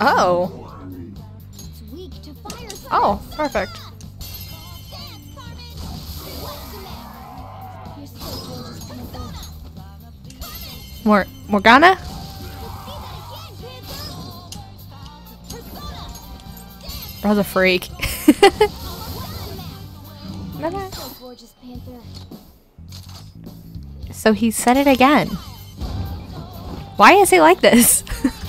Oh. Oh, perfect. You're so gorgeous, Mor Morgana? Bro's a freak. So he said it again. Why is he like this?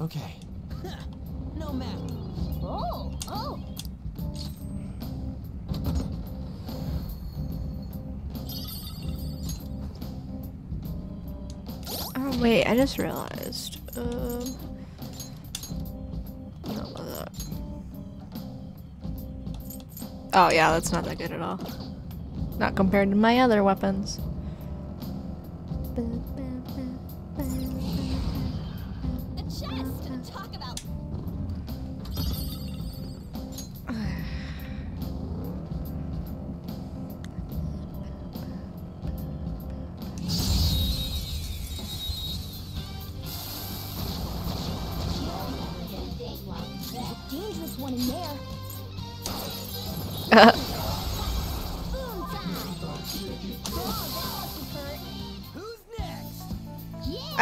Okay. No map. Oh, oh. Oh wait, I just realized. Um, not about that. Oh yeah, that's not that good at all. Not compared to my other weapons. The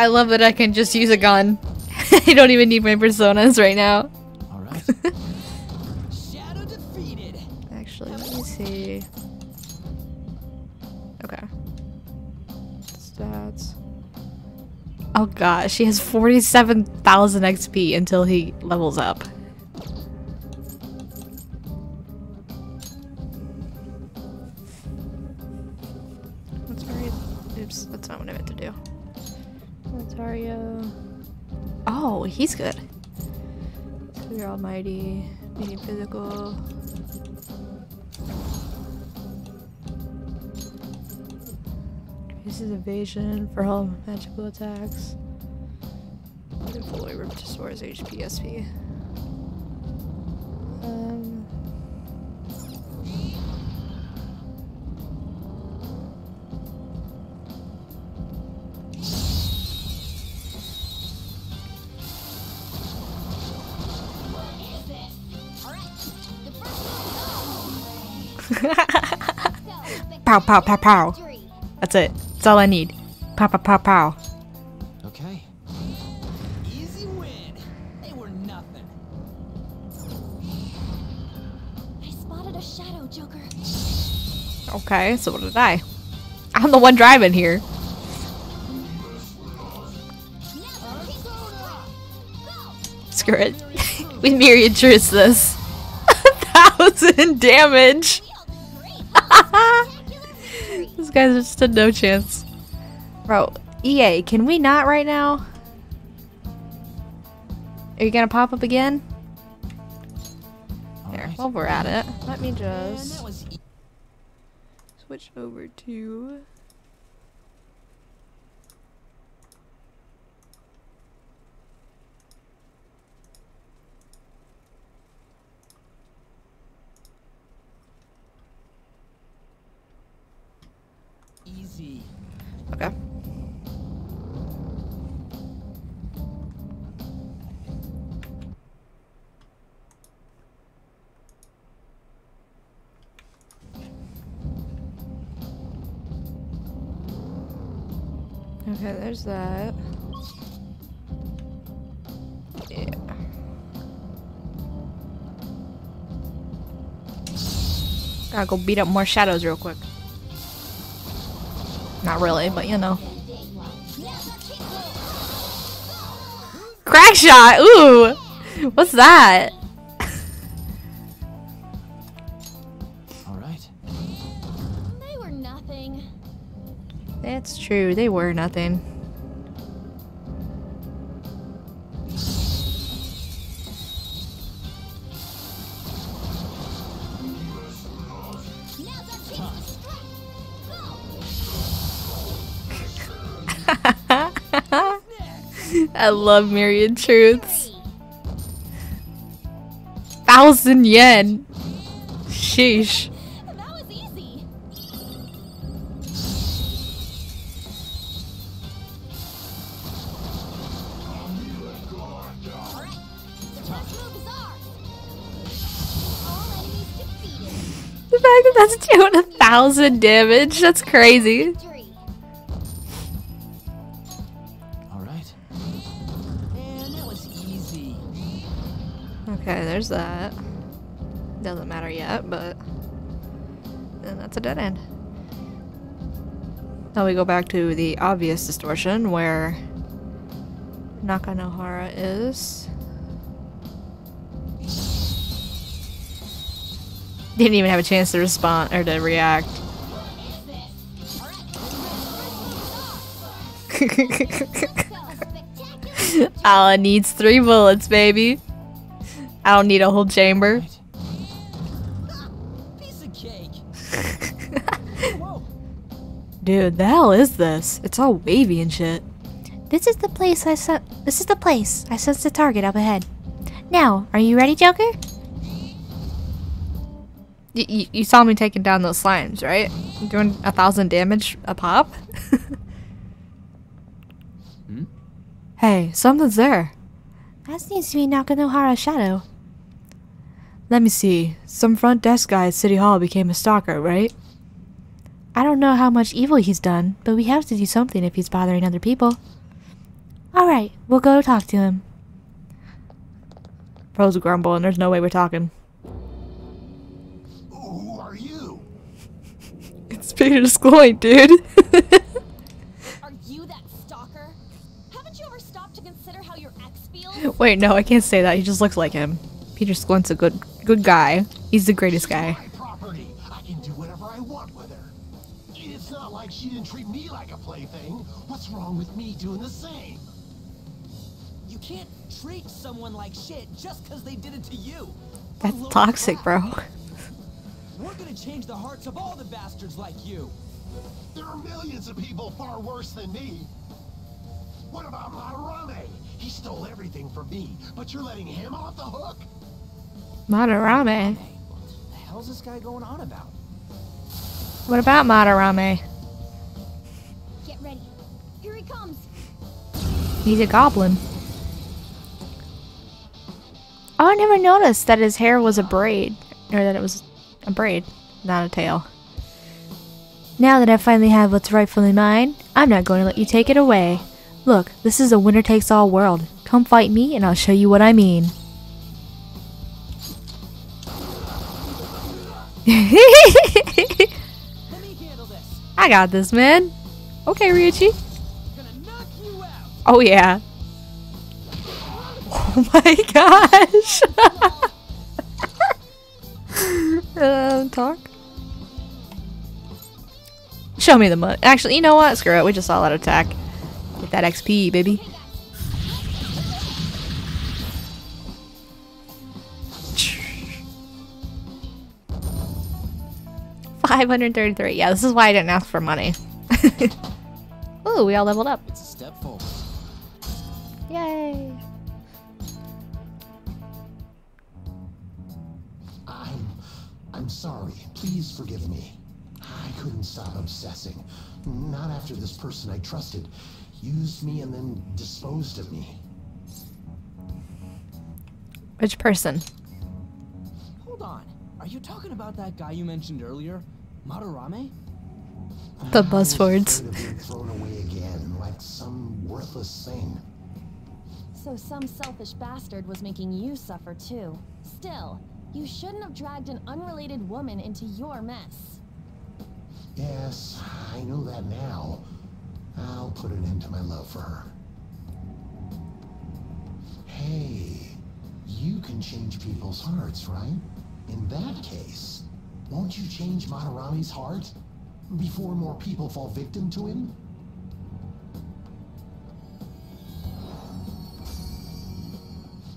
I love that I can just use a gun. I don't even need my personas right now. Alright. Shadow defeated. Actually, let me see. Okay. Stats. Oh gosh, he has 47,000 XP until he levels up. That's very. Oops, that's not what I meant to do. Ontario. Oh, he's good. Clear Almighty, medium physical. Increases evasion for all magical attacks. And fully restores HP SP. Pow pow pow pow. That's it. That's all I need. Pow pow pow pow. Okay. Easy win. They were nothing. I spotted a shadow, Joker. Okay, so what did I? I'm the one driving here. Screw it. we myriad truths this. A thousand damage. Guy's just a no chance. Bro, EA, can we not right now? Are you gonna pop up again? Here, while we're at it, let me just that was switch over to easy. Okay. Okay, there's that. Yeah. Gotta go beat up more shadows real quick. Not really, but you know. Crack shot! Ooh! What's that? Alright. They were nothing. It's true, they were nothing. I love myriad truths. Thousand yen. Sheesh. The fact that that's doing a thousand damage, that's crazy. That's a dead end. Now we go back to the obvious distortion where Nakanohara is. Didn't even have a chance to respond or to react. Alan needs three bullets, baby. I don't need a whole chamber. Dude, the hell is this? It's all wavy and shit. This is the place I sen- This is the place I sense the target up ahead. Now, are you ready, Joker? Y- y- you saw me taking down those slimes, right? Doing a thousand damage a pop? Hmm? Hey, something's there. That seems to be Nakanohara's shadow. Let me see. Some front desk guy at City Hall became a stalker, right? I don't know how much evil he's done, but we have to do something if he's bothering other people. Alright, we'll go talk to him. Pros grumble, and there's no way we're talking. Who are you? It's Peter Scoy, dude. Are you that stalker? Haven't you ever stopped to consider how your ex feels? Wait, no, I can't say that. He just looks like him. Peter Squint's a good, good guy. He's the greatest guy. They did it to you. That's toxic, bro. We're gonna change the hearts of all the bastards like you. There are millions of people far worse than me. What about Madarame? He stole everything from me, but you're letting him off the hook? Madarame. What the hell's this guy going on about? What about Madarame? Get ready. Here he comes. He's a goblin. Oh, I never noticed that his hair was a braid. Or that it was a braid, not a tail. Now that I finally have what's rightfully mine, I'm not going to let you take it away. Look, this is a winner takes all world. Come fight me and I'll show you what I mean. I got this, man. Okay, Ryuji. Oh, yeah. Oh my gosh. uh, talk. Show me the mud. Actually, you know what? Screw it. We just saw that attack. Get that XP, baby. Five hundred thirty-three. Yeah, this is why I didn't ask for money. Ooh, we all leveled up. It's a step forward. Yay! Please forgive me. I couldn't stop obsessing. Not after this person I trusted used me and then disposed of me. Which person? Hold on. Are you talking about that guy you mentioned earlier? Madarame? The buzzwords. Afraid of being thrown away again like some worthless thing. So some selfish bastard was making you suffer too. Still, you shouldn't have dragged an unrelated woman into your mess. Yes, I know that now. I'll put an end to my love for her. Hey, you can change people's hearts, right? In that case, won't you change Madarame's heart before more people fall victim to him?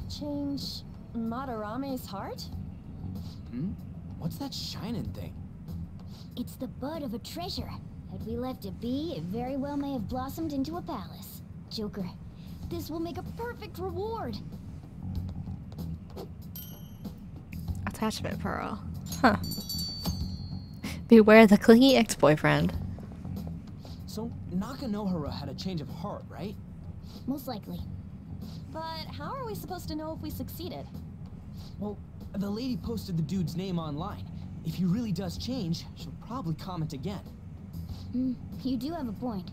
Change Madarame's heart? Hmm? What's that shining thing? It's the bud of a treasure. Had we left it be, it very well may have blossomed into a palace. Joker, This will make a perfect reward. Attachment pearl. Huh. Beware the clingy ex-boyfriend. So Nakanohara had a change of heart, right? Most likely. But how are we supposed to know if we succeeded? Well, the lady posted the dude's name online. If he really does change, she'll probably comment again. Hmm, you do have a point.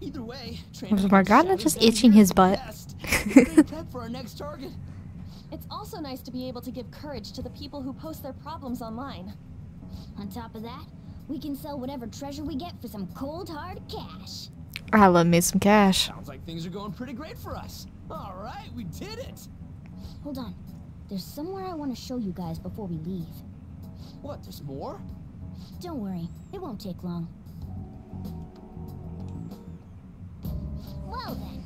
Either way, Was Morgana just itching his butt? prep for our next target. It's also nice to be able to give courage to the people who post their problems online. On top of that, we can sell whatever treasure we get for some cold hard cash. I love me some cash. Sounds like things are going pretty great for us. All right, we did it. Hold on. There's somewhere I want to show you guys before we leave. What? There's more? Don't worry, it won't take long. Well then,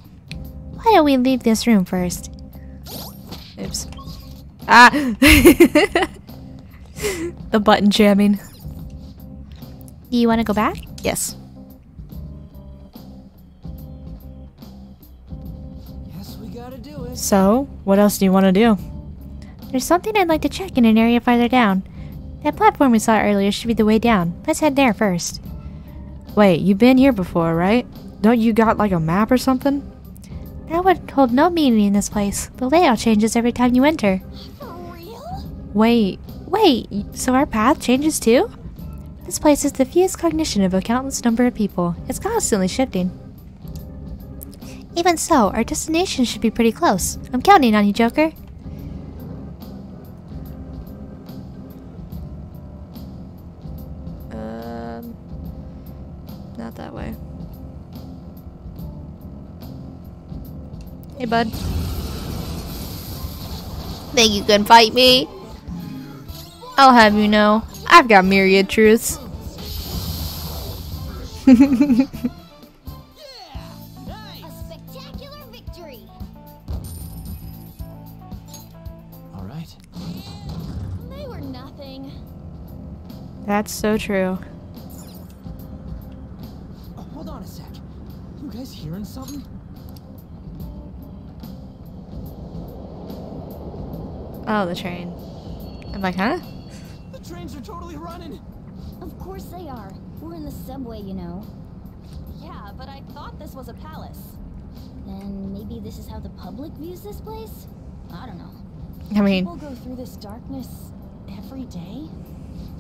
Why don't we leave this room first? Oops. Ah! the button jamming. Do you want to go back? Yes. Guess we gotta do it. So, what else do you want to do? There's something I'd like to check in an area farther down. That platform we saw earlier should be the way down. Let's head there first. Wait, you've been here before, right? Don't you got like a map or something? That would hold no meaning in this place. The layout changes every time you enter. Wait, Wait, so our path changes too? This place is the fewest cognition of a countless number of people. It's constantly shifting. Even so, our destination should be pretty close. I'm counting on you, Joker. Bud. Think you can fight me? I'll have you know, I've got myriad truths. a spectacular victory! All right. They were nothing. That's so true. Oh, the train. I'm like, huh? The trains are totally running. Of course they are. We're in the subway, you know. Yeah, but I thought this was a palace. Then maybe this is how the public views this place? I don't know. I mean, People go through this darkness every day?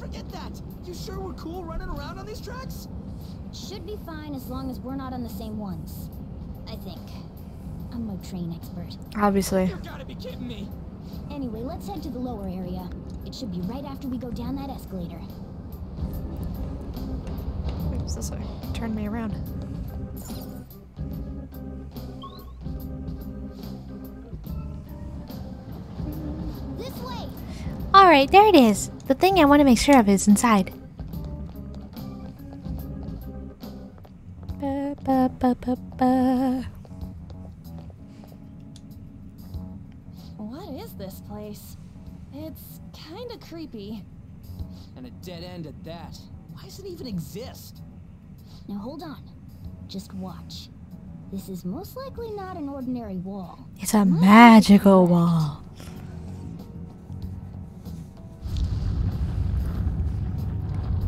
Forget that. You sure we're cool running around on these tracks? Should be fine as long as we're not on the same ones. I think. I'm no train expert. obviously. You gotta be kidding me. Anyway, let's head to the lower area. It should be right after we go down that escalator. Oops, this way. Turn me around. This way! Alright, there it is. The thing I want to make sure of is inside. Ba, ba, ba, kinda creepy. And a dead end at that. Why does it even exist? Now hold on. Just watch. This is most likely not an ordinary wall. It's a magical wall.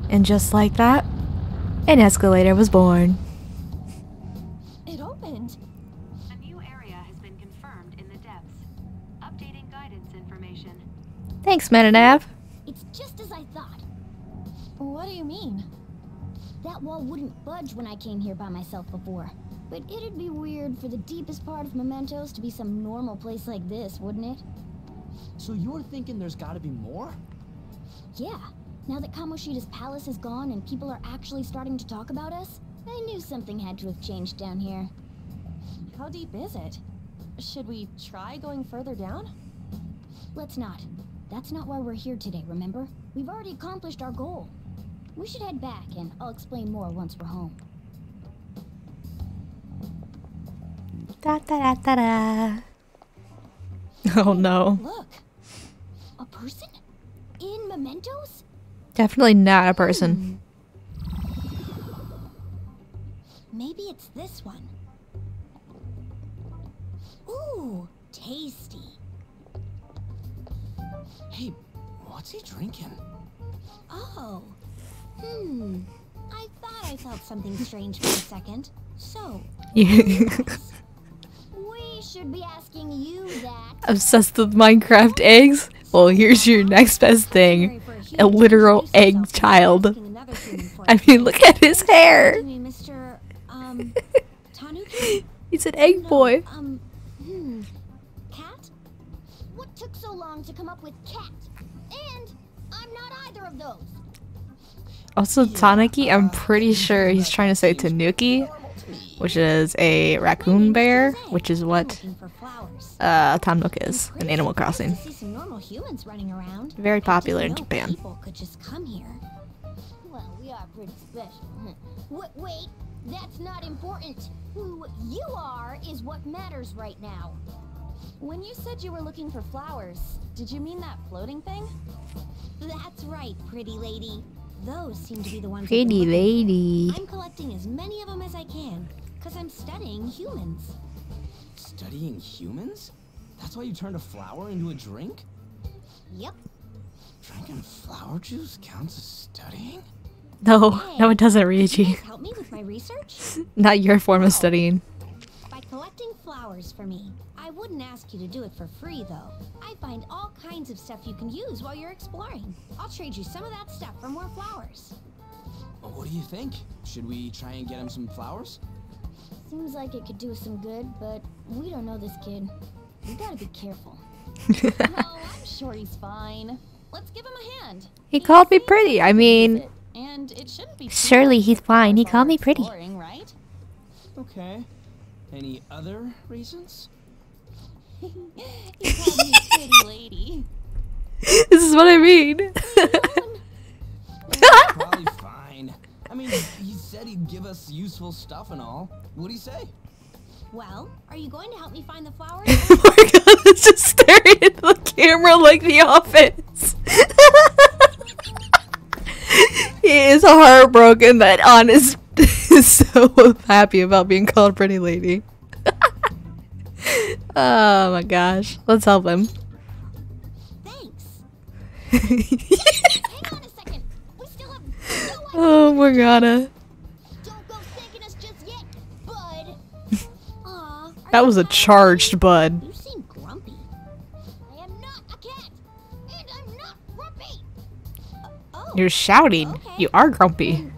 And just like that, an escalator was born. Thanks, Metanav. It's just as I thought. What do you mean? That wall wouldn't budge when I came here by myself before. But it'd be weird for the deepest part of Mementos to be some normal place like this, wouldn't it? So you're thinking there's gotta be more? Yeah. Now that Kamoshida's palace is gone and people are actually starting to talk about us, I knew something had to have changed down here. How deep is it? Should we try going further down? Let's not. That's not why we're here today, remember? We've already accomplished our goal. We should head back, and I'll explain more once we're home. Da da da da da. Oh no. Look! A person? In Mementos? Definitely not a person. Hmm. Maybe it's this one. Ooh, tasty. What's he drinking? Oh. Hmm. I thought I felt something strange for a second. So, You We should be asking you that. obsessed with Minecraft eggs? Well, here's your next best thing. A literal egg child. I mean, look at his hair. Mr. Um, He's an egg boy. Um, Also, Tanuki, I'm pretty sure he's trying to say Tanuki, which is a raccoon bear, which is what uh, Tom Nook is in Animal Crossing. See some normal humans running around. Very popular in No Japan. People could just come here. Well, we are pretty special. Wait, wait, that's not important. Who you are is what matters right now. When you said you were looking for flowers, did you mean that floating thing? That's right, pretty lady. Those seem to be the ones. Pretty been looking for. lady. I'm collecting as many of them as I can, cause I'm studying humans. Studying humans? That's why you turned a flower into a drink? Yep. Drinking flower juice counts as studying? No, no, it doesn't, Ryuji. Help me with my research. Not your form of oh. studying. By collecting flowers for me. I wouldn't ask you to do it for free, though. I find all kinds of stuff you can use while you're exploring. I'll trade you some of that stuff for more flowers. Well, what do you think? Should we try and get him some flowers? Seems like it could do us some good, but we don't know this kid. We gotta be careful. oh, I'm sure he's fine. Let's give him a hand. He called me pretty. I mean, And it shouldn't be Surely he's fine. He called me pretty. exploring, right? Okay. Any other reasons? He called me pretty lady. this is what I mean. Probably fine. I mean, he said he'd give us useful stuff and all. What'd he say? Well, are you going to help me find the flowers? Oh Morgana's just staring at the camera like the office. he is heartbroken that Honest is so happy about being called pretty lady. oh my gosh. Let's help him. Thanks. oh Morgana. That was a charged bud. You seem grumpy. I am not a cat, and I'm not grumpy. You're shouting. Oh, you are grumpy.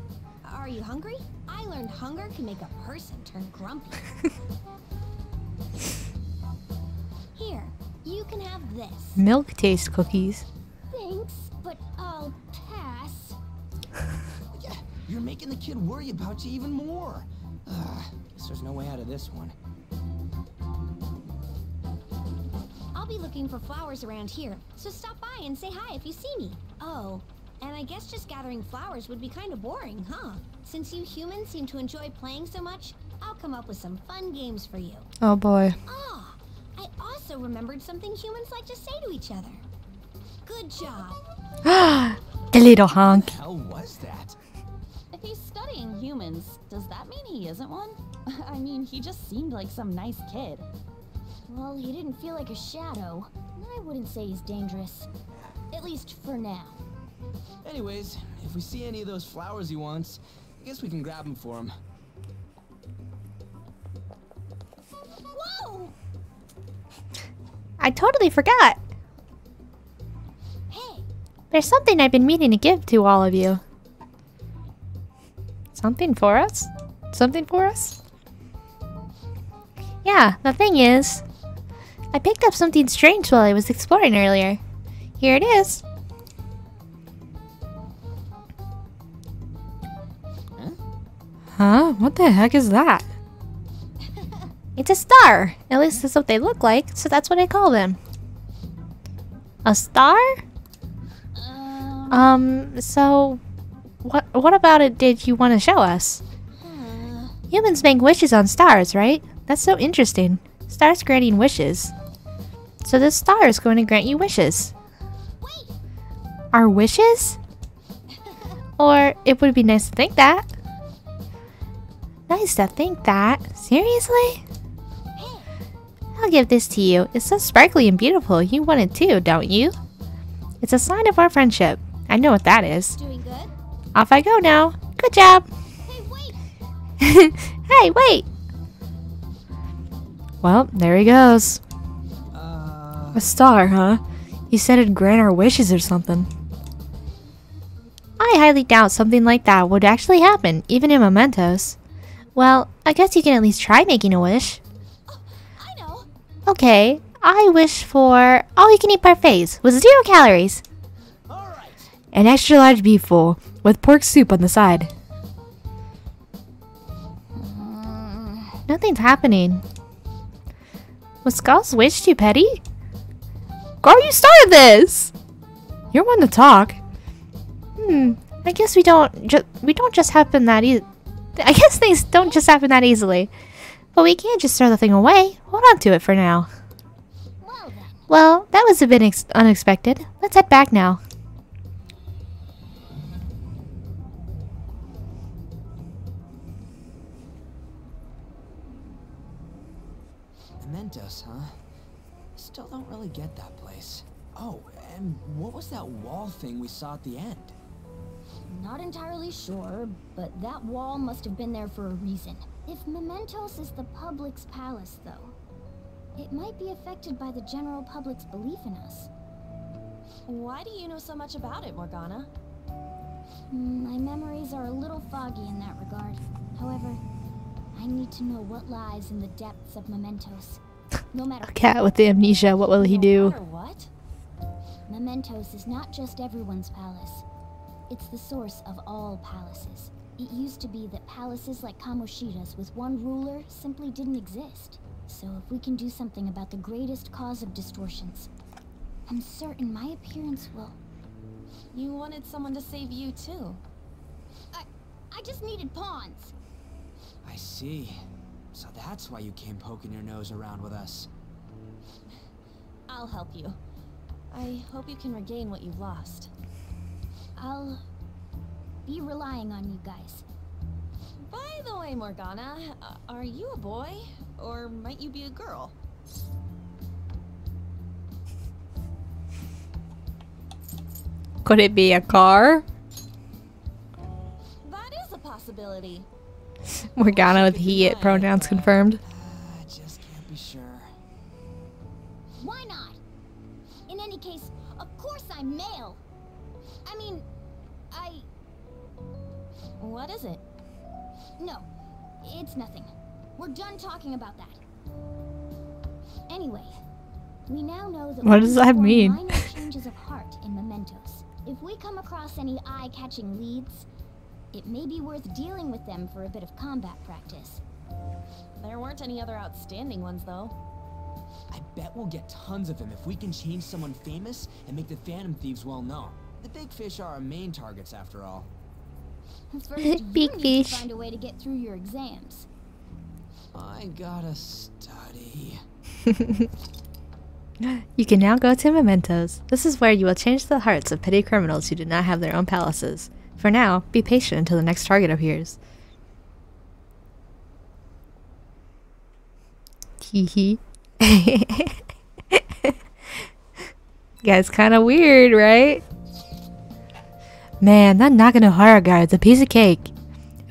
Milk taste cookies. Thanks, but I'll pass. You're making the kid worry about you even more. Ugh, guess there's no way out of this one. I'll be looking for flowers around here, so stop by and say hi if you see me. Oh, and I guess just gathering flowers would be kind of boring, huh? Since you humans seem to enjoy playing so much, I'll come up with some fun games for you. Oh boy. Ah, I also remembered something humans like to say to each other. Good job. the little honk. Hell was that? If he's studying humans, does that mean he isn't one? I mean, he just seemed like some nice kid. Well, he didn't feel like a shadow. I wouldn't say he's dangerous. At least for now. Anyways, if we see any of those flowers he wants, I guess we can grab them for him. Whoa! I totally forgot. Hey! There's something I've been meaning to give to all of you. Something for us? Something for us? Yeah, the thing is, I picked up something strange while I was exploring earlier. Here it is. Huh? What the heck is that? It's a star. At least that's what they look like, so that's what I call them. A star? Um, so what what about it did you want to show us? Humans make wishes on stars, right? That's so interesting. Stars granting wishes. So this star is going to grant you wishes. Our wishes? Or it would be nice to think that. Nice to think that. Seriously? I'll give this to you. It's so sparkly and beautiful. You want it too, don't you? It's a sign of our friendship. I know what that is. Doing good? Off I go now. Good job. Hey, wait! hey, wait. Well, there he goes. Uh, a star, huh? He said it'd grant our wishes or something. I highly doubt something like that would actually happen, even in mementos. Well, I guess you can at least try making a wish. Okay, I wish for all you can eat parfaits with zero calories. An extra large beef bowl with pork soup on the side. Nothing's happening. Was Skull's wish too petty? Girl, you started this! You're one to talk. Hmm, I guess we don't we don't just happen that e- I guess things don't just happen that easily. But we can't just throw the thing away. Hold on to it for now. Well, that was a bit ex- unexpected. Let's head back now. Mementos, huh? Still don't really get that place. Oh, and what was that wall thing we saw at the end? Not entirely sure, but that wall must have been there for a reason. If Mementos is the public's palace, though, it might be affected by the general public's belief in us. Why do you know so much about it, Morgana? Hmm, My memories are a little foggy in that regard. However, I need to know what lies in the depths of Mementos. No matter A cat with the amnesia, what will he do? what? Mementos is not just everyone's palace. It's the source of all palaces. It used to be that palaces like Kamoshida's with one ruler simply didn't exist. So if we can do something about the greatest cause of distortions, I'm certain my appearance will. You wanted someone to save you too. I, I just needed pawns. I see. So that's why you came poking your nose around with us. I'll help you. I hope you can regain what you've lost. I'll be relying on you guys. By the way, Morgana, uh, are you a boy? Or might you be a girl? Could it be a car? That is a possibility. Morgana with he, it pronouns confirmed. Done talking about that. Anyway, we now know that What does that mean? changes of heart in mementos. If we come across any eye-catching leads, it may be worth dealing with them for a bit of combat practice. There weren't any other outstanding ones, though. I bet we'll get tons of them if we can change someone famous and make the Phantom Thieves well known. The big fish are our main targets, after all. First, you Big need to fish. find a way to get through your exams. I gotta study. You can now go to Mementos. This is where you will change the hearts of petty criminals who do not have their own palaces. For now, be patient until the next target appears. Hee hee. it's kind of weird, right? Man, that Nakanohara guy is a piece of cake.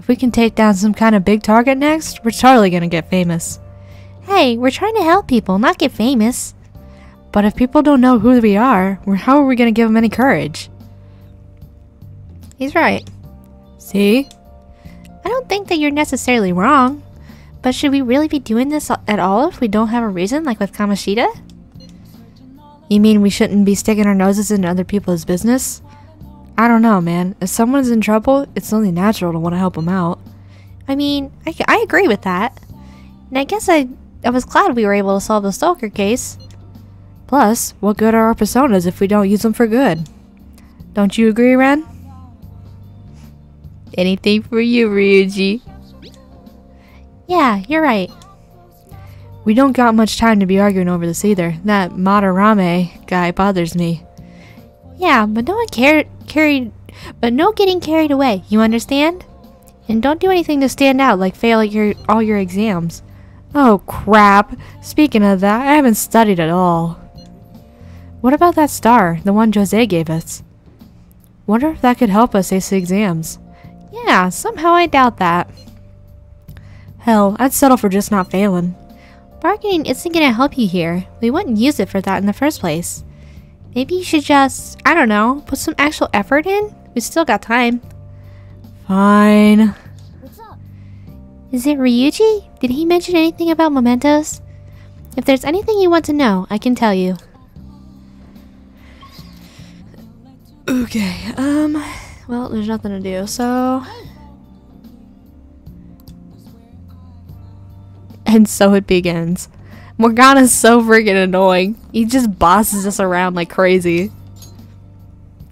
If we can take down some kind of big target next, we're totally gonna get famous. Hey, we're trying to help people, not get famous. But if people don't know who we are, how are we gonna give them any courage? He's right. See? I don't think that you're necessarily wrong. But should we really be doing this at all if we don't have a reason, like with Kamoshida? You mean we shouldn't be sticking our noses into other people's business? I don't know, man. If someone's in trouble, it's only natural to want to help them out. I mean, I, I agree with that. And I guess I, I was glad we were able to solve the Stalker case. Plus, what good are our personas if we don't use them for good? Don't you agree, Ren? Anything for you, Ryuji. Yeah, you're right. We don't got much time to be arguing over this either. That Madarame guy bothers me. Yeah, but no one car- carried, but no getting carried away. You understand? And don't do anything to stand out, like fail your all your exams. Oh crap. Speaking of that, I haven't studied at all. What about that star, the one Jose gave us? Wonder if that could help us ace the exams. Yeah, somehow I doubt that. Hell, I'd settle for just not failing. Bargaining isn't gonna help you here. We wouldn't use it for that in the first place. Maybe you should just, I don't know, put some actual effort in? We still got time. Fine. What's up? Is it Ryuji? Did he mention anything about mementos? If there's anything you want to know, I can tell you. Okay, um, well, there's nothing to do, so. And so it begins. Morgana's so freaking annoying. He just bosses us around like crazy.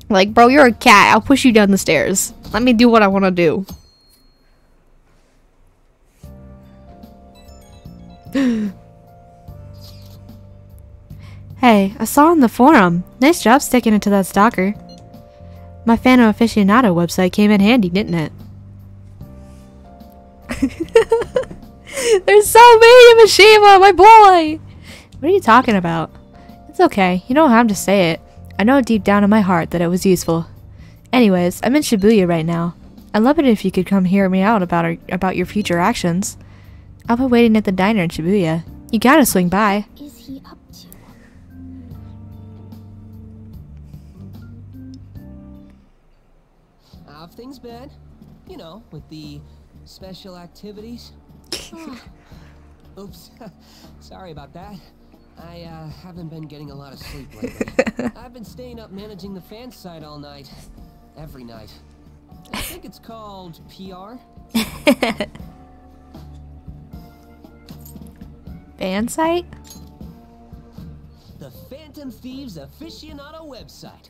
Like, bro, you're a cat. I'll push you down the stairs. Let me do what I want to do. hey, I saw on the forum. Nice job sticking it to that stalker. My Phantom Aficionado website came in handy, didn't it? There's so many Mishima, my boy! What are you talking about? It's okay, you don't have to say it. I know deep down in my heart that it was useful. Anyways, I'm in Shibuya right now. I'd love it if you could come hear me out about our, about your future actions. I'll be waiting at the diner in Shibuya. You gotta swing by. Is he up to? Ah, How have things been? You know, with the special activities. Oops. Sorry about that. I uh, haven't been getting a lot of sleep lately. I've been staying up managing the fan site all night. Every night. I think it's called PR. Fan site? The Phantom Thieves aficionado website.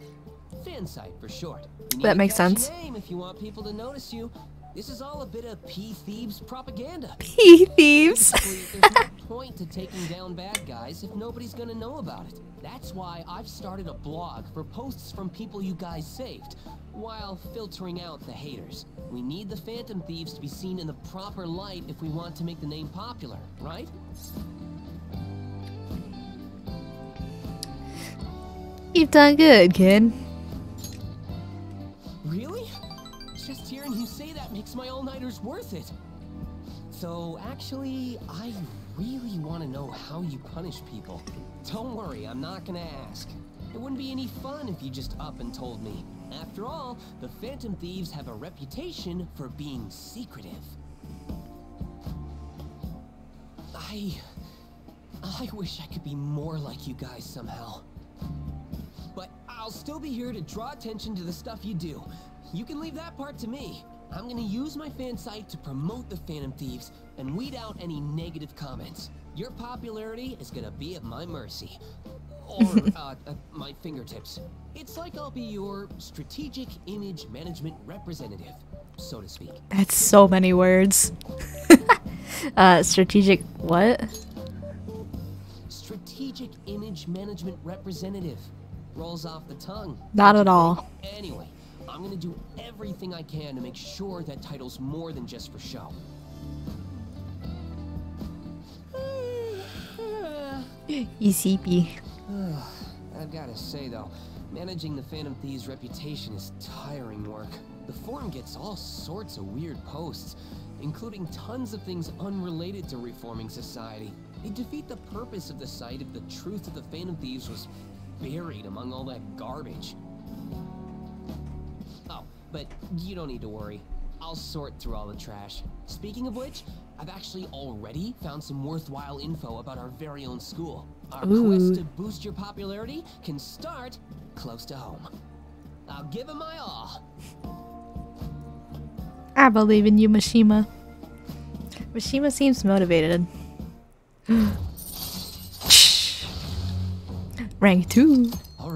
Fan site for short. That makes sense. Name if you want people to notice you. This is all a bit of P Thieves propaganda. P Thieves. There's no point to taking down bad guys if nobody's gonna know about it. That's why I've started a blog for posts from people you guys saved, while filtering out the haters. We need the Phantom Thieves to be seen in the proper light if we want to make the name popular, right? You've done good, kid. Makes my all-nighters worth it. So, actually, I really want to know how you punish people. Don't worry, I'm not gonna ask. It wouldn't be any fun if you just up and told me. After all, the Phantom Thieves have a reputation for being secretive. I... I wish I could be more like you guys somehow. But I'll still be here to draw attention to the stuff you do. You can leave that part to me. I'm gonna use my fan site to promote the Phantom Thieves and weed out any negative comments. Your popularity is gonna be at my mercy. Or, uh, at my fingertips. It's like I'll be your strategic image management representative, so to speak. That's so many words. uh, strategic what? Strategic image management representative. Rolls off the tongue. Not at all. Anyway, I'm gonna do everything I can to make sure that title's more than just for show. ECP. I've gotta say though, managing the Phantom Thieves' reputation is tiring work. The forum gets all sorts of weird posts, including tons of things unrelated to reforming society. They defeat the purpose of the site if the truth of the Phantom Thieves was buried among all that garbage. Oh, but you don't need to worry. I'll sort through all the trash. Speaking of which, I've actually already found some worthwhile info about our very own school. Our Ooh. quest to boost your popularity can start close to home. I'll give it my all. I believe in you, Mishima. Mishima seems motivated. Rank 2. All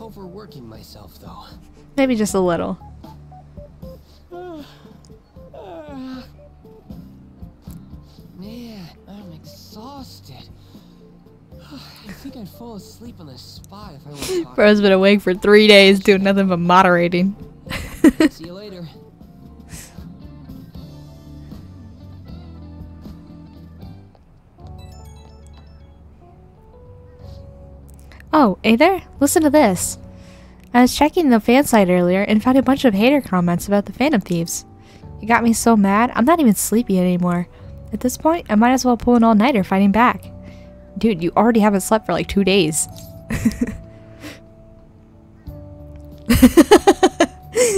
overworking myself though. Maybe just a little. Man, I'm exhausted. I think I'd fall asleep on the spot if I were. Bro's been awake for three days doing nothing but moderating. See you later. Oh, hey there, listen to this. I was checking the fan site earlier and found a bunch of hater comments about the Phantom Thieves. It got me so mad, I'm not even sleepy anymore. At this point, I might as well pull an all-nighter fighting back. Dude, you already haven't slept for like two days.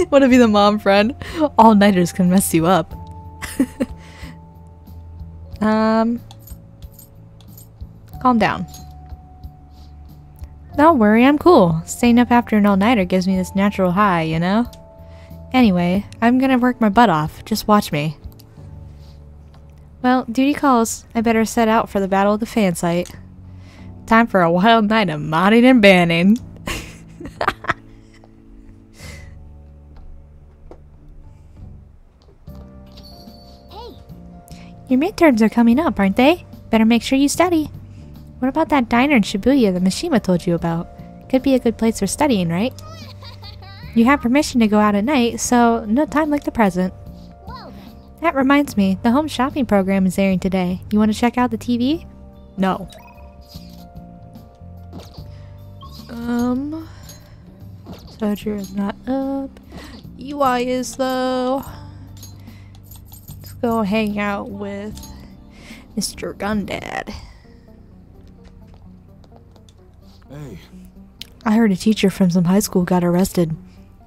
Want to be the mom friend? All-nighters can mess you up. um... Calm down. Don't worry, I'm cool. Staying up after an all-nighter gives me this natural high, you know? Anyway, I'm gonna work my butt off. Just watch me. Well, duty calls. I better set out for the Battle of the Fan Site. Time for a wild night of modding and banning. Your midterms are coming up, aren't they? Better make sure you study. What about that diner in Shibuya that Mishima told you about? Could be a good place for studying, right? You have permission to go out at night, so no time like the present. That reminds me, the home shopping program is airing today. You want to check out the TV? No. Um, Soldier is not up. Iwai is though. Let's go hang out with Mr. Gundad. Hey, I heard a teacher from some high school got arrested.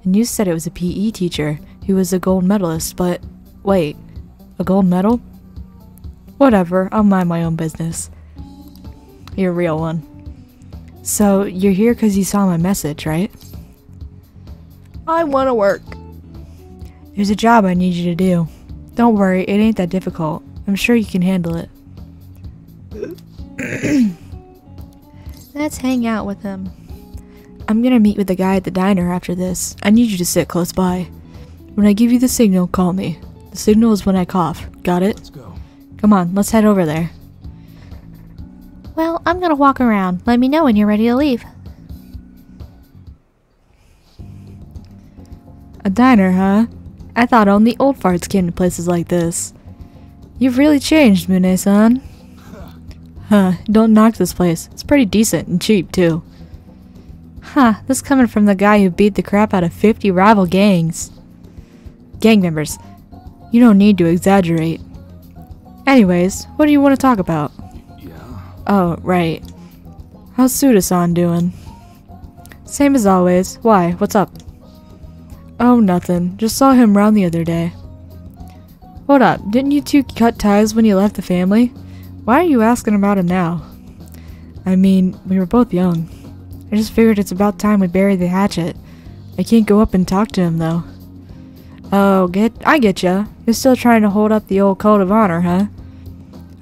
And you said it was a PE teacher who was a gold medalist, but wait, a gold medal? Whatever, I'll mind my own business. You're a real one. So, you're here because you saw my message, right? I want to work. There's a job I need you to do. Don't worry, it ain't that difficult. I'm sure you can handle it. Let's hang out with him. I'm gonna meet with the guy at the diner after this. I need you to sit close by. When I give you the signal, call me. The signal is when I cough. Got it? Let's go. Come on, let's head over there. Well, I'm gonna walk around. Let me know when you're ready to leave. A diner, huh? I thought only old farts came to places like this. You've really changed, Mune-san. Huh, don't knock this place. It's pretty decent and cheap, too. Huh, this coming from the guy who beat the crap out of 50 rival gangs. Gang members. You don't need to exaggerate. Anyways, what do you want to talk about? Yeah. Oh, right. How's Tsuda-san doing? Same as always. Why? What's up? Oh, nothing. Just saw him round the other day. Hold up, didn't you two cut ties when you left the family? Why are you asking about him now? I mean, we were both young. I just figured it's about time we buried the hatchet. I can't go up and talk to him, though. Oh, get I get ya. You're still trying to hold up the old code of honor, huh?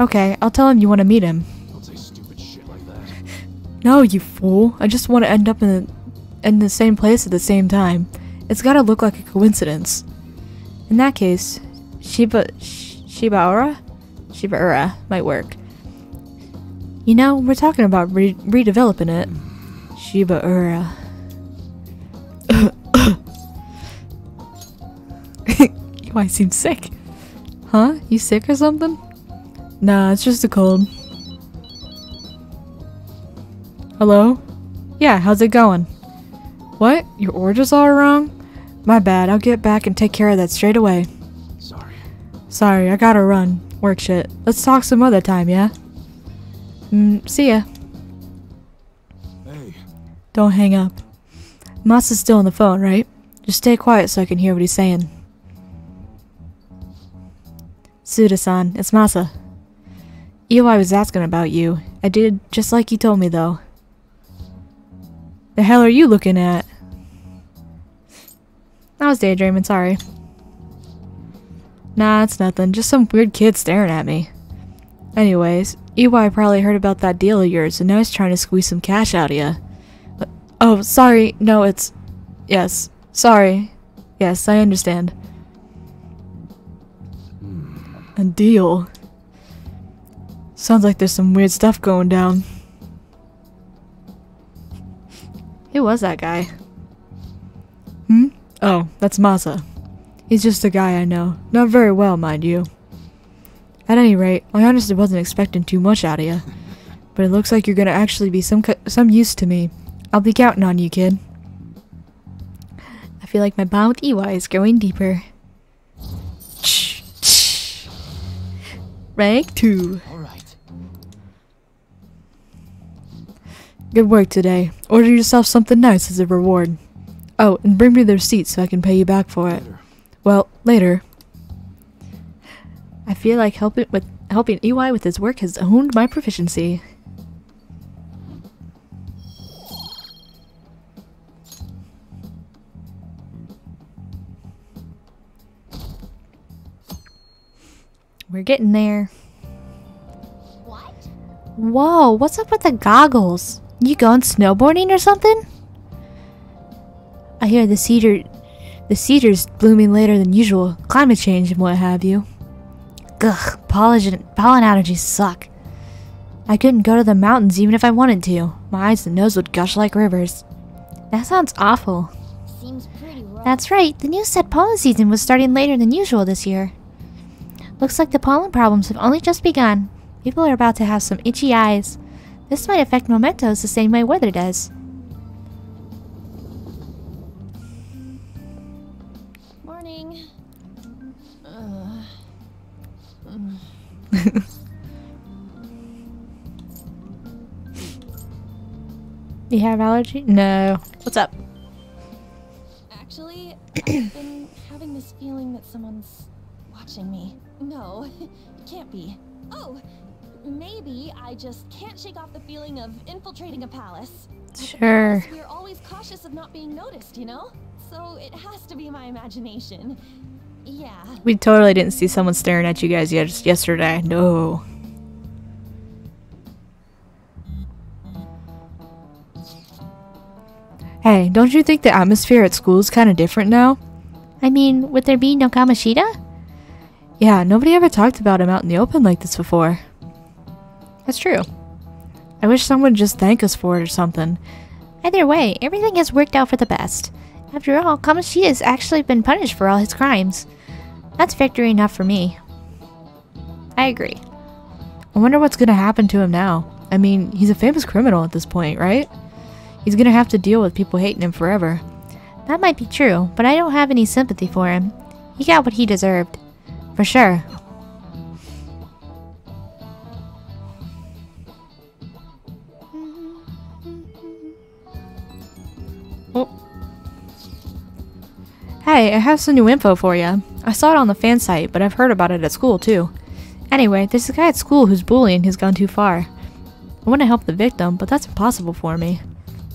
Okay, I'll tell him you want to meet him. Don't say stupid shit like that. No, you fool. I just want to end up in the, in the same place at the same time. It's gotta look like a coincidence. In that case, Shiba... Sh Shibaura? Shibaura might work. You know, we're talking about re redeveloping it. Shibaura. you might seem sick. Huh? You sick or something? Nah, it's just a cold. Hello? Yeah, how's it going? What? Your orders all wrong? My bad, I'll get back and take care of that straight away. Sorry. Sorry, I gotta run. Work shit. Let's talk some other time, yeah? Mm, see ya. Hey, Don't hang up. Masa's still on the phone, right? Just stay quiet so I can hear what he's saying. Tsuda-san, it's Masa. Iwai was asking about you. I did just like you told me, though. The hell are you looking at? I was daydreaming, sorry. Nah, it's nothing. Just some weird kid staring at me. Anyways, Iwai probably heard about that deal of yours and now he's trying to squeeze some cash out of you. Oh, sorry. No, it's... Yes. Sorry. Yes, I understand. A deal? Sounds like there's some weird stuff going down. Who was that guy? Hmm? Oh, that's Masa. He's just a guy I know. Not very well, mind you. At any rate, I honestly wasn't expecting too much out of you. But it looks like you're gonna actually be some some use to me. I'll be counting on you, kid. I feel like my bond with Iwai is growing deeper. Rank 2. Alright. Good work today. Order yourself something nice as a reward. Oh, and bring me the receipt so I can pay you back for it. Well, later. I feel like helping with helping Iwai with his work has honed my proficiency. We're getting there. What? Whoa, what's up with the goggles? You going snowboarding or something? I hear the cedar the cedar's blooming later than usual, climate change and what have you. Ugh, pollen, pollen allergies suck. I couldn't go to the mountains even if I wanted to. My eyes and nose would gush like rivers. That sounds awful. Seems pretty rough. That's right, the news said pollen season was starting later than usual this year. Looks like the pollen problems have only just begun. People are about to have some itchy eyes. This might affect mementos the same way weather does. You have allergy? No. What's up? actually, I've been having this feeling that someone's watching me. No, it can't be. Oh, maybe I just can't shake off the feeling of infiltrating a palace. Sure. palace, We're always cautious of not being noticed, you know? So it has to be my imagination. Yeah. We totally didn't see someone staring at you guys yes- yesterday. No. Hey, don't you think the atmosphere at school is kind of different now? I mean, would there be no Kamoshida? Yeah, nobody ever talked about him out in the open like this before. That's true. I wish someone would just thank us for it or something. Either way, everything has worked out for the best. After all, Kamoshida has actually been punished for all his crimes. That's victory enough for me. I agree. I wonder what's gonna happen to him now. I mean, he's a famous criminal at this point, right? He's gonna have to deal with people hating him forever. That might be true, but I don't have any sympathy for him. He got what he deserved. For sure. Hey, I have some new info for you. I saw it on the fan site, but I've heard about it at school too. Anyway, there's a guy at school who's bullying who's gone too far. I want to help the victim, but that's impossible for me.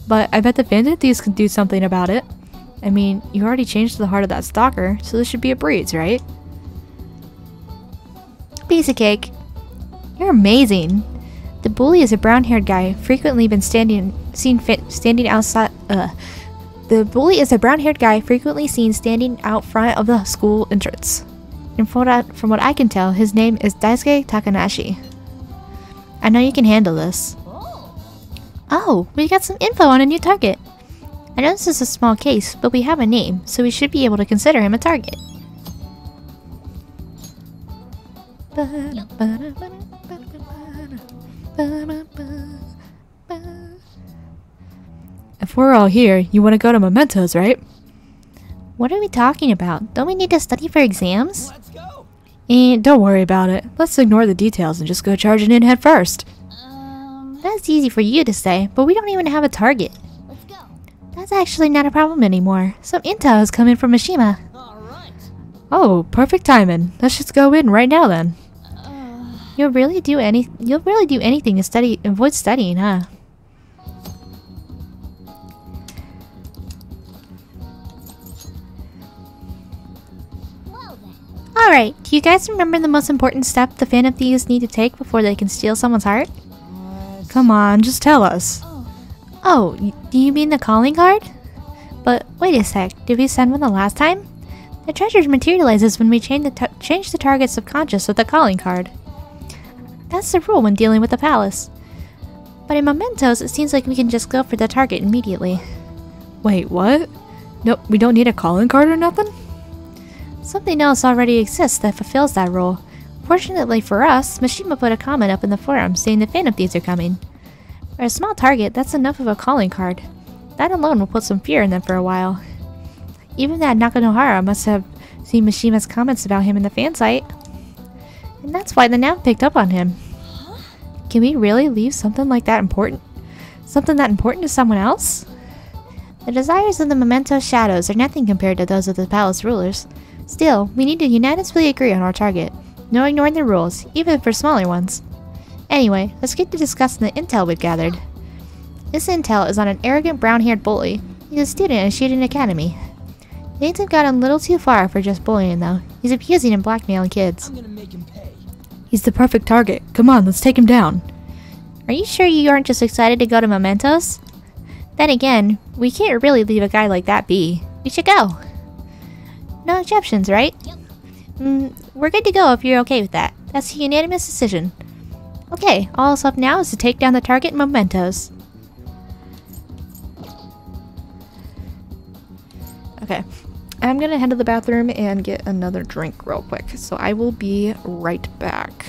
But I bet the Vandit Thieves can do something about it. I mean, you already changed the heart of that stalker, so this should be a breeze, right? Piece of cake. You're amazing. The bully is a brown-haired guy, frequently been standing seen standing outside. Uh, the bully is a brown-haired guy, frequently seen standing out front of the school entrance. And from what I, from what I can tell, his name is Daisuke Takanashi. I know you can handle this. Oh, we got some info on a new target. I know this is a small case, but we have a name, so we should be able to consider him a target. If we're all here, you want to go to Mementos, right? What are we talking about? Don't we need to study for exams? Let's go. And don't worry about it. Let's ignore the details and just go charging in head first. Um, that's easy for you to say, but we don't even have a target. Let's go. That's actually not a problem anymore. Some intel is coming from Mishima. Oh, perfect timing. Let's just go in right now then. You'll really do any you'll really do anything to study avoid studying, huh? Alright, do you guys remember the most important step the Phantom Thieves need to take before they can steal someone's heart? Come on, just tell us. Oh, do you mean the calling card? But wait a sec, did we send one the last time? The treasure materializes when we change the, change the target's subconscious with the calling card. That's the rule when dealing with the palace. But in Mementos, it seems like we can just go for the target immediately. Wait, what? Nope, we don't need a calling card or nothing? Something else already exists that fulfills that role. Fortunately for us, Mishima put a comment up in the forum saying the Phantom Thieves are coming. For a small target, that's enough of a calling card. That alone will put some fear in them for a while. Even that Nakanohara must have seen Mishima's comments about him in the fan site. And that's why the nav picked up on him. Can we really leave something like that important? Something that important to someone else? The desires of the Memento Shadows are nothing compared to those of the palace rulers. Still, we need to unanimously agree on our target. No ignoring the rules, even for smaller ones. Anyway, let's get to discussing the intel we've gathered. This intel is on an arrogant brown-haired bully. He's a student at Shujin Academy. Things have gotten a little too far for just bullying, though. He's abusing and blackmailing kids. He's the perfect target. Come on, let's take him down. Are you sure you aren't just excited to go to Mementos? Then again, we can't really leave a guy like that be. We should go. No exceptions, right? Mm, we're good to go if you're okay with that. That's a unanimous decision. Okay, all that's left now is to take down the target Mementos. Okay. I'm gonna head to the bathroom and get another drink real quick. So I will be right back.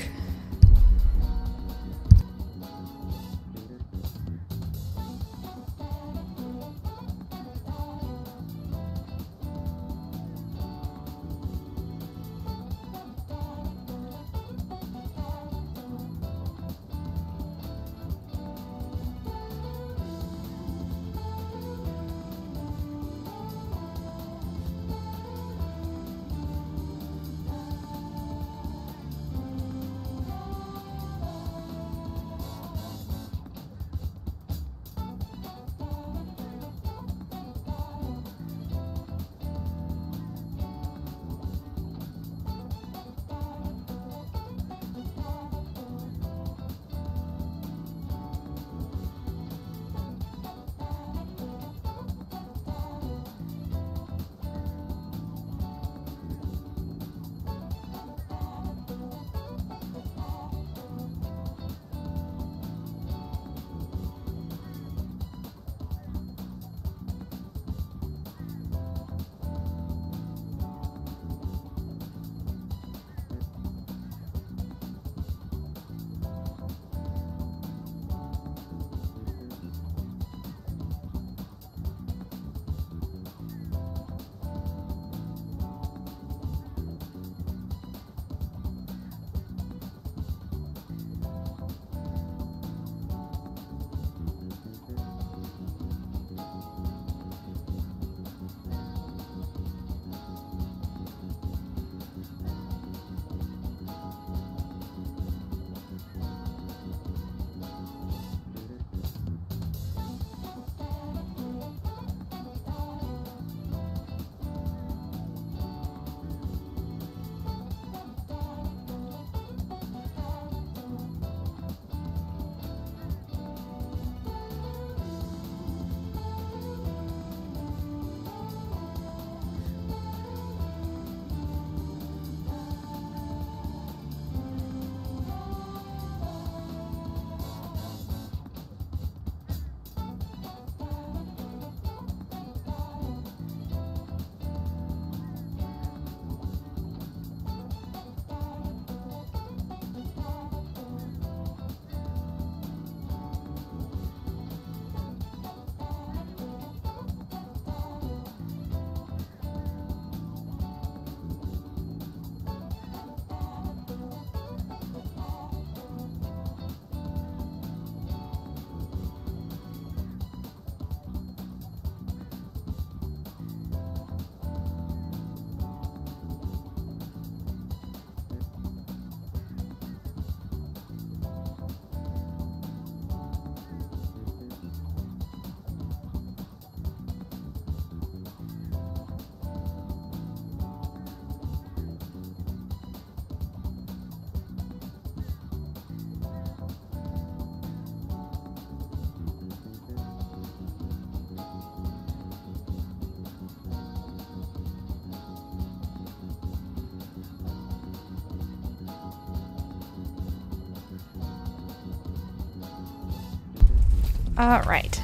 Alright.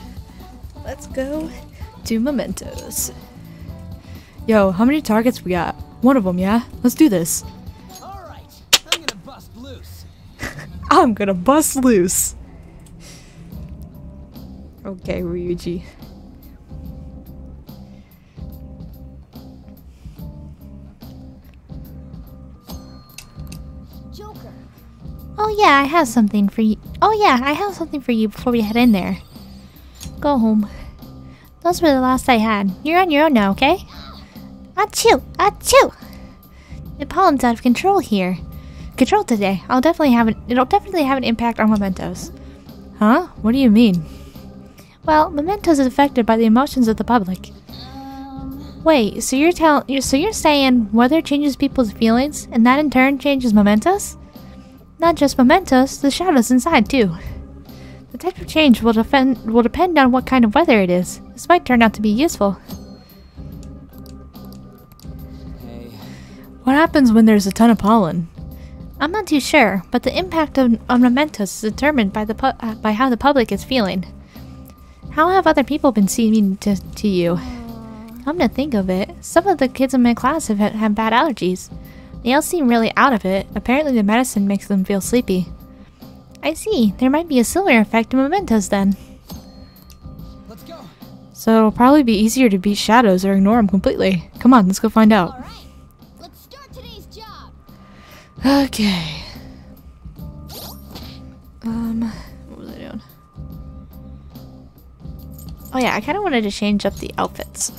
Let's go to Mementos. Yo, how many targets we got? One of them, yeah? Let's do this. Alright, I'm gonna bust loose. I'm gonna bust loose. Okay, Ryuji. Joker. Oh yeah, I have something for you. Oh yeah, I have something for you before we head in there. Go home. Those were the last I had. You're on your own now, okay? Achoo! Achoo! The pollen's out of control here. Control today. I'll definitely have an. It'll definitely have an impact on mementos. Huh? What do you mean? Well, mementos is affected by the emotions of the public. Wait, so you're telling so you're saying weather changes people's feelings, and that in turn changes mementos? Not just mementos, the shadows inside too. The type of change will defend will depend on what kind of weather it is. This might turn out to be useful. Hey, What happens when there's a ton of pollen? I'm not too sure, but the impact of, on mementos is determined by the uh, by how the public is feeling. How have other people been seeming to, to you? Come to think of it, some of the kids in my class have had bad allergies. They all seem really out of it. Apparently, the medicine makes them feel sleepy. I see. There might be a similar effect to mementos then. let's go. So it'll probably be easier to beat shadows or ignore them completely. Come on, let's go find out. Let's start today's job. Okay. Um, what was I doing? Oh yeah, I kind of wanted to change up the outfits.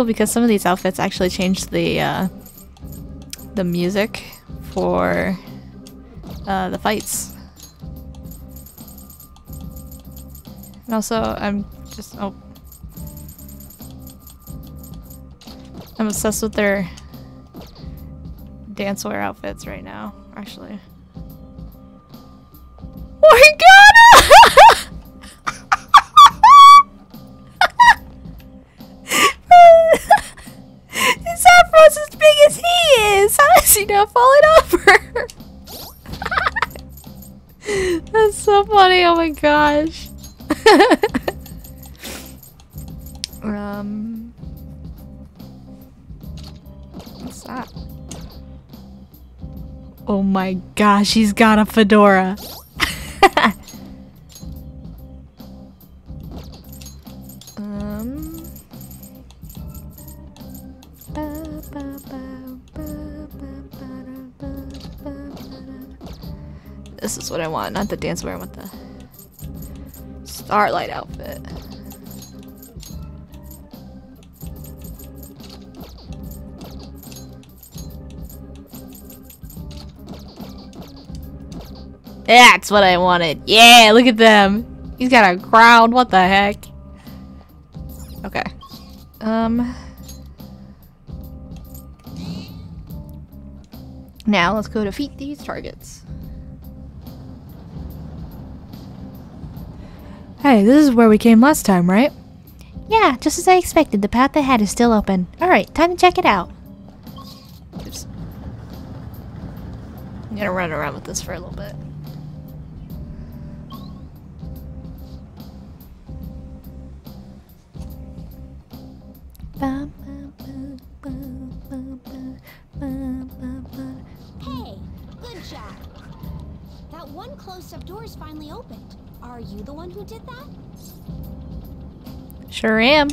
Cool because some of these outfits actually changed the uh, the music for uh, the fights. And also, I'm just oh, I'm obsessed with their dancewear outfits right now. Actually. Morgana! is! How is he not falling over? That's so funny, oh my gosh. um What's that? Oh my gosh, he's got a fedora. This is what I want, not the dance wear, I want the starlight outfit. That's what I wanted. Yeah, look at them. He's got a crown. What the heck? Okay. Um. Now let's go defeat these targets. Hey, this is where we came last time, right? Yeah, just as I expected, the path ahead is still open. Alright, time to check it out. Oops. I'm gonna run around with this for a little bit. Hey, good job. That one closed-up door is finally opened. Are you the one who did that? Sure am.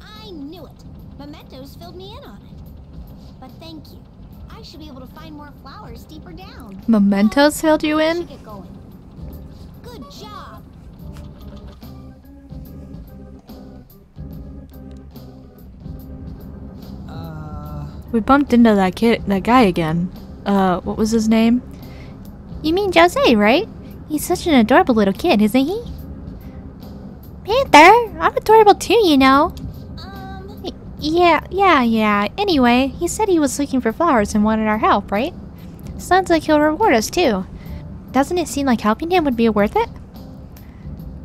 I knew it. Mementos filled me in on it. But thank you. I should be able to find more flowers deeper down. Mementos filled you in? should get going. Good job. We bumped into that kid, that guy again. Uh, what was his name? You mean Jose, right? He's such an adorable little kid, isn't he? Panther, I'm adorable too, you know. Y- Yeah, yeah, yeah. Anyway, he said he was looking for flowers and wanted our help, right? Sounds like he'll reward us too. Doesn't it seem like helping him would be worth it?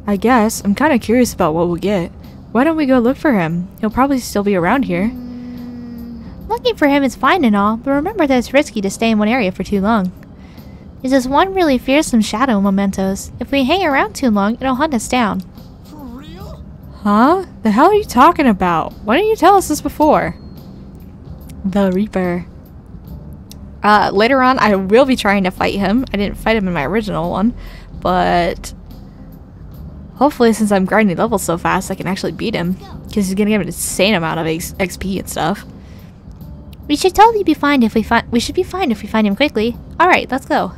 I guess. I'm kind of curious about what we'll get. Why don't we go look for him? He'll probably still be around here. Looking for him is fine and all, but remember that it's risky to stay in one area for too long. There's this one really fearsome shadow mementos. If we hang around too long, it'll hunt us down. For real? Huh? The hell are you talking about? Why didn't you tell us this before? The Reaper. Uh, later on, I will be trying to fight him. I didn't fight him in my original one, but hopefully, since I'm grinding levels so fast, I can actually beat him because he's gonna give an insane amount of X- XP and stuff. We should totally be fine if we find. We should be fine if we find him quickly. All right, let's go.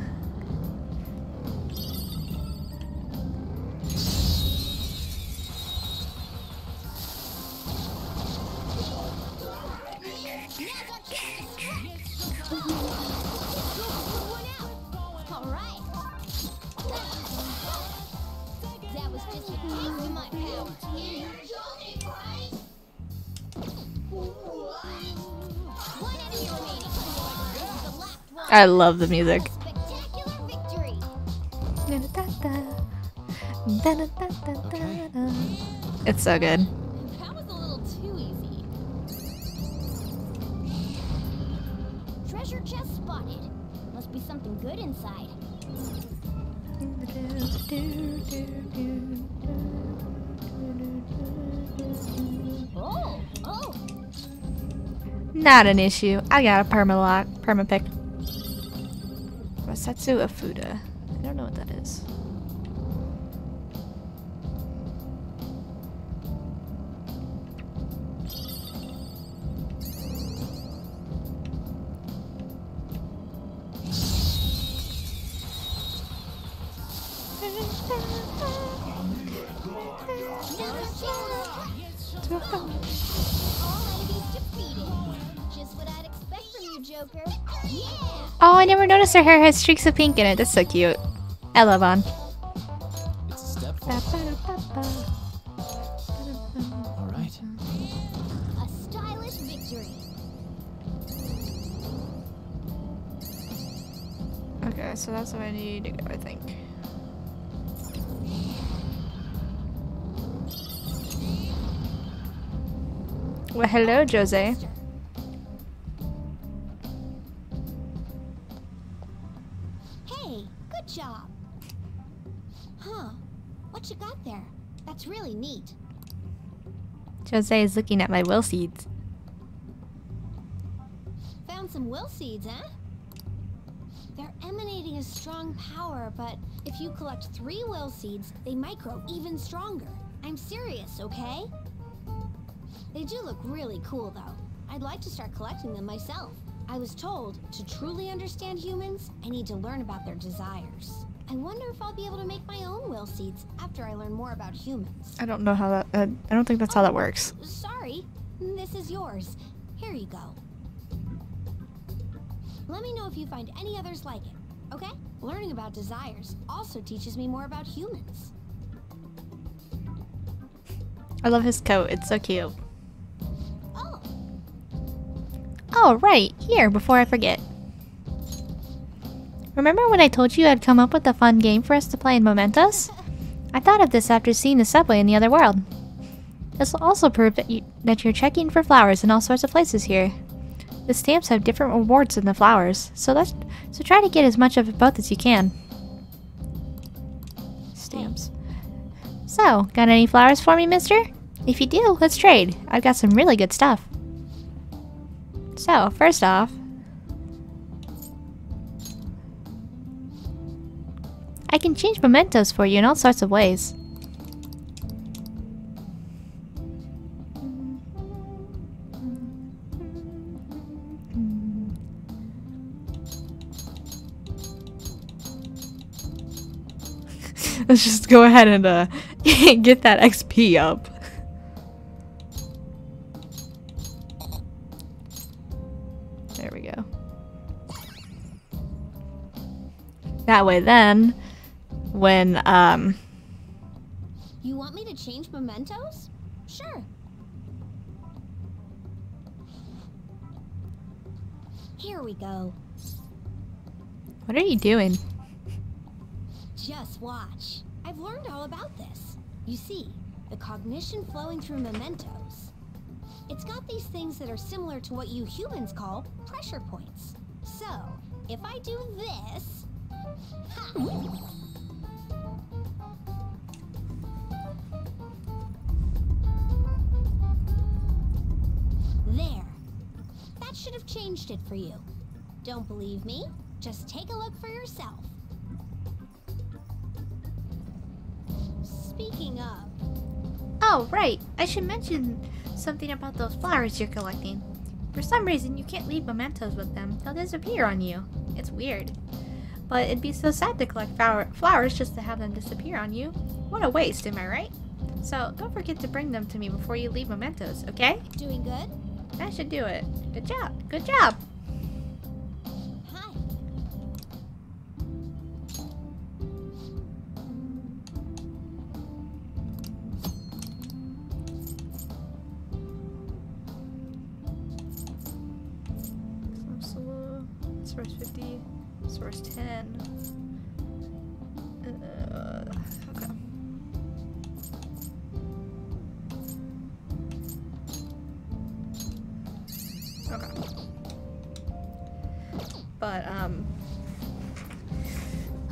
I love the music. It's so good. That was a little too easy. Treasure chest spotted. Must be something good inside. Oh, oh. Not an issue. I got a permalock, permapick. Masetsu Afuda. I don't know what that is. Joker. Yeah. Oh, I never noticed her hair has streaks of pink in it. That's so cute. I love on. It's a step forward. All right. A stylish victory. Okay, so that's what I need to go, I think. Well, hello, Jose. Good job. Huh. What you got there? That's really neat. Jose is looking at my will seeds. Found some will seeds, huh? They're emanating a strong power, but if you collect three will seeds, they might grow even stronger. I'm serious, okay? They do look really cool, though. I'd like to start collecting them myself. I was told to truly understand humans, I need to learn about their desires. I wonder if I'll be able to make my own will seeds after I learn more about humans. I don't know how that. Uh, I don't think that's how that works. Sorry, this is yours. Here you go. Let me know if you find any others like it, okay? Learning about desires also teaches me more about humans. I love his coat. It's so cute. Oh, right, here, before I forget. Remember when I told you I'd come up with a fun game for us to play in Mementos? I thought of this after seeing the subway in the other world. This will also prove that, you, that you're checking for flowers in all sorts of places here. The stamps have different rewards than the flowers, so let's so try to get as much of both as you can. Stamps. So, got any flowers for me, mister? If you do, let's trade. I've got some really good stuff. So, first off, I can change mementos for you in all sorts of ways. Let's just go ahead and uh, get that XP up. That way then, when um You want me to change mementos? Sure. Here we go. What are you doing? Just watch. I've learned all about this. You see, the cognition flowing through mementos. It's got these things that are similar to what you humans call pressure points. So, if I do this... There. That should have changed it for you. Don't believe me? Just take a look for yourself. Speaking of, Oh, right. I should mention something about those flowers you're collecting. For some reason, you can't leave mementos with them. They'll disappear on you. It's weird. But it'd be so sad to collect flower- flowers just to have them disappear on you. What a waste, am I right? So, don't forget to bring them to me before you leave mementos, okay? doing good? That should do it. Good job. Good job.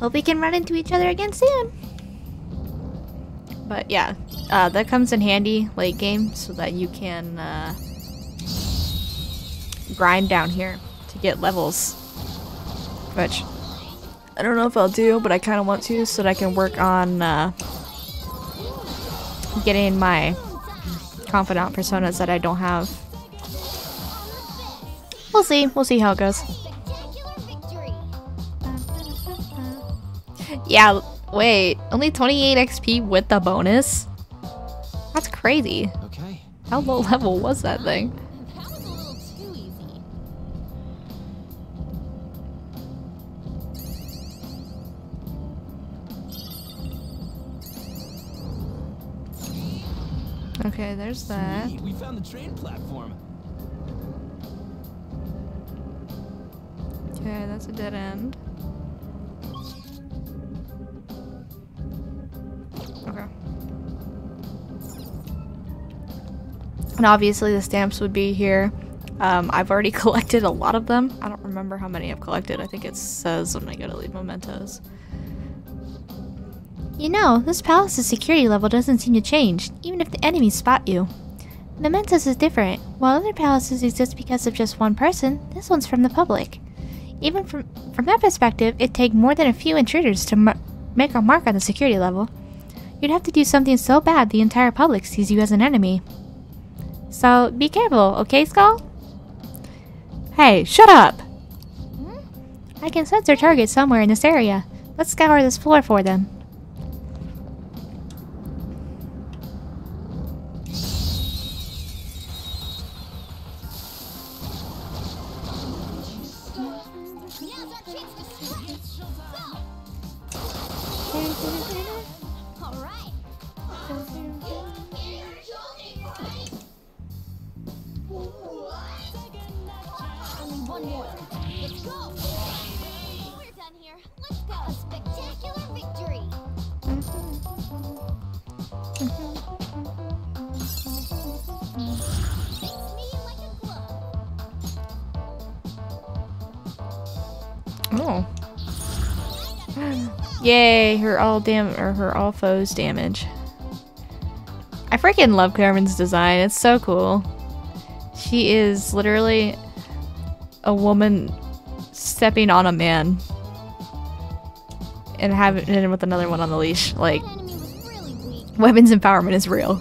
Hope we can run into each other again soon. but yeah, uh, that comes in handy late game so that you can, uh, grind down here to get levels. Which, I don't know if I'll do, but I kind of want to so that I can work on, uh, getting my confidant personas that I don't have. We'll see. We'll see how it goes. Yeah, wait. Only 28 XP with the bonus? That's crazy. Okay. How low level was that thing? That was too easy. Okay, there's that. Sweet, we found the train platform. Okay, that's a dead end. Okay. And obviously the stamps would be here. Um, I've already collected a lot of them. I don't remember how many I've collected. I think it says when I go to leave mementos. You know, this palace's security level doesn't seem to change, even if the enemies spot you. Mementos is different. While other palaces exist because of just one person, this one's from the public. Even from from that perspective, it'd take more than a few intruders to make a mark on the security level. You'd have to do something so bad the entire public sees you as an enemy. So be careful, okay, Skull? Hey, shut up! Hmm? I can sense their target somewhere in this area. Let's scour this floor for them. Her all dam or her all foes damage. I freaking love Carmen's design. It's so cool. She is literally a woman stepping on a man and having it with another one on the leash. Like weapons empowerment is real.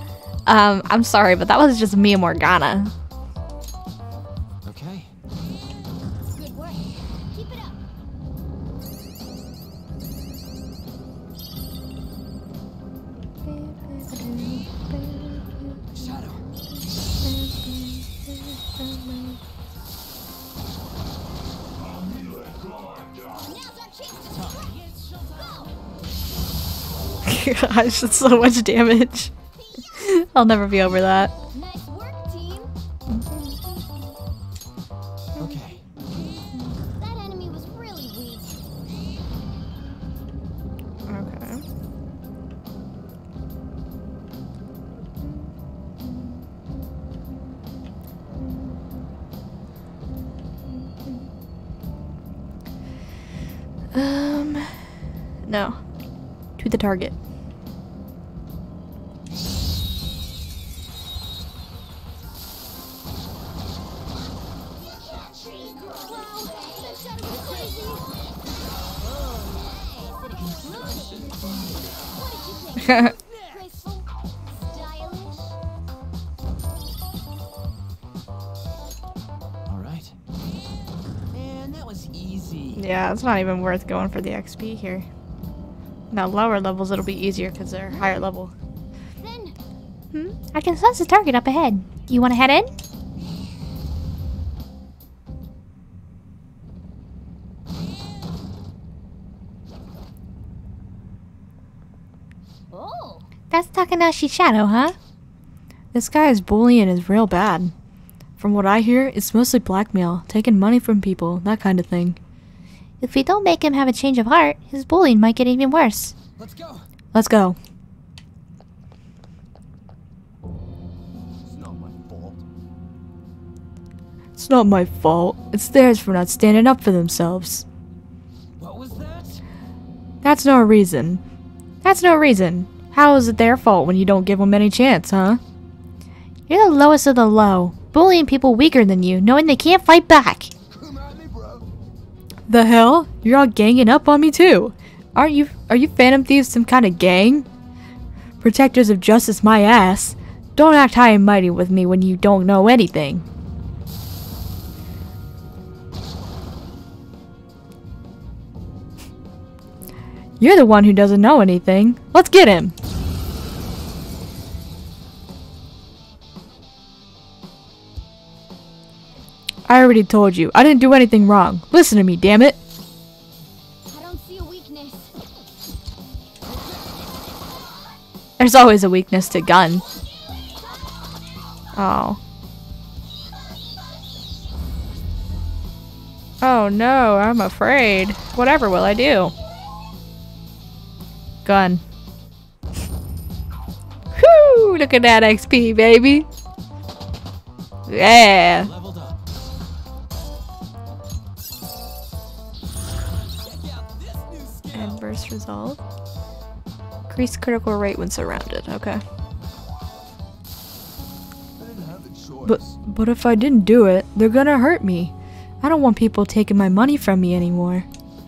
Um, I'm sorry, but that was just me and Morgana. Okay. Good work. Keep it up. Shadow. Gosh, that's so much damage. I'll never be over that. Even worth going for the XP here. Now, lower levels, it'll be easier because they're higher level. Hmm? I can sense the target up ahead. You want to head in? Oh, That's Takanashi Shadow, huh? This guy's bullying is real bad. From what I hear, it's mostly blackmail, taking money from people, that kind of thing. If we don't make him have a change of heart, his bullying might get even worse. Let's go. Let's go. It's not my fault. It's not my fault. It's theirs for not standing up for themselves. What was that? That's no reason. That's no reason. How is it their fault when you don't give them any chance, huh? You're the lowest of the low, bullying people weaker than you, knowing they can't fight back. The hell? You're all ganging up on me too. Aren't you? Are you Phantom Thieves some kind of gang? Protectors of justice, my ass. Don't act high and mighty with me when you don't know anything. You're the one who doesn't know anything. Let's get him. I already told you. I didn't do anything wrong. Listen to me, damn it. I don't see a weakness. There's always a weakness to gun. Oh. Oh no, I'm afraid. Whatever will I do? Gun. Whoo! Look at that XP, baby. Yeah. Leveled up. Adverse Resolve. Increase critical rate when surrounded. Okay. But but if I didn't do it, they're gonna hurt me. I don't want people taking my money from me anymore.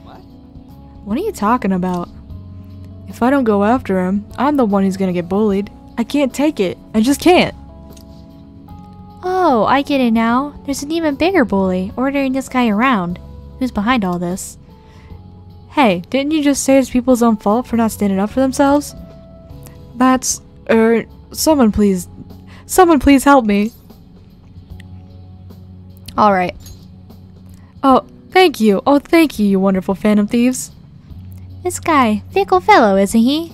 What? What are you talking about? If I don't go after him, I'm the one who's gonna get bullied. I can't take it. I just can't. Oh, I get it now. There's an even bigger bully ordering this guy around. Who's behind all this? Hey, didn't you just say it's people's own fault for not standing up for themselves? That's er someone please someone please help me. Alright. Oh, thank you. Oh thank you, you wonderful Phantom Thieves. This guy, fickle fellow, isn't he?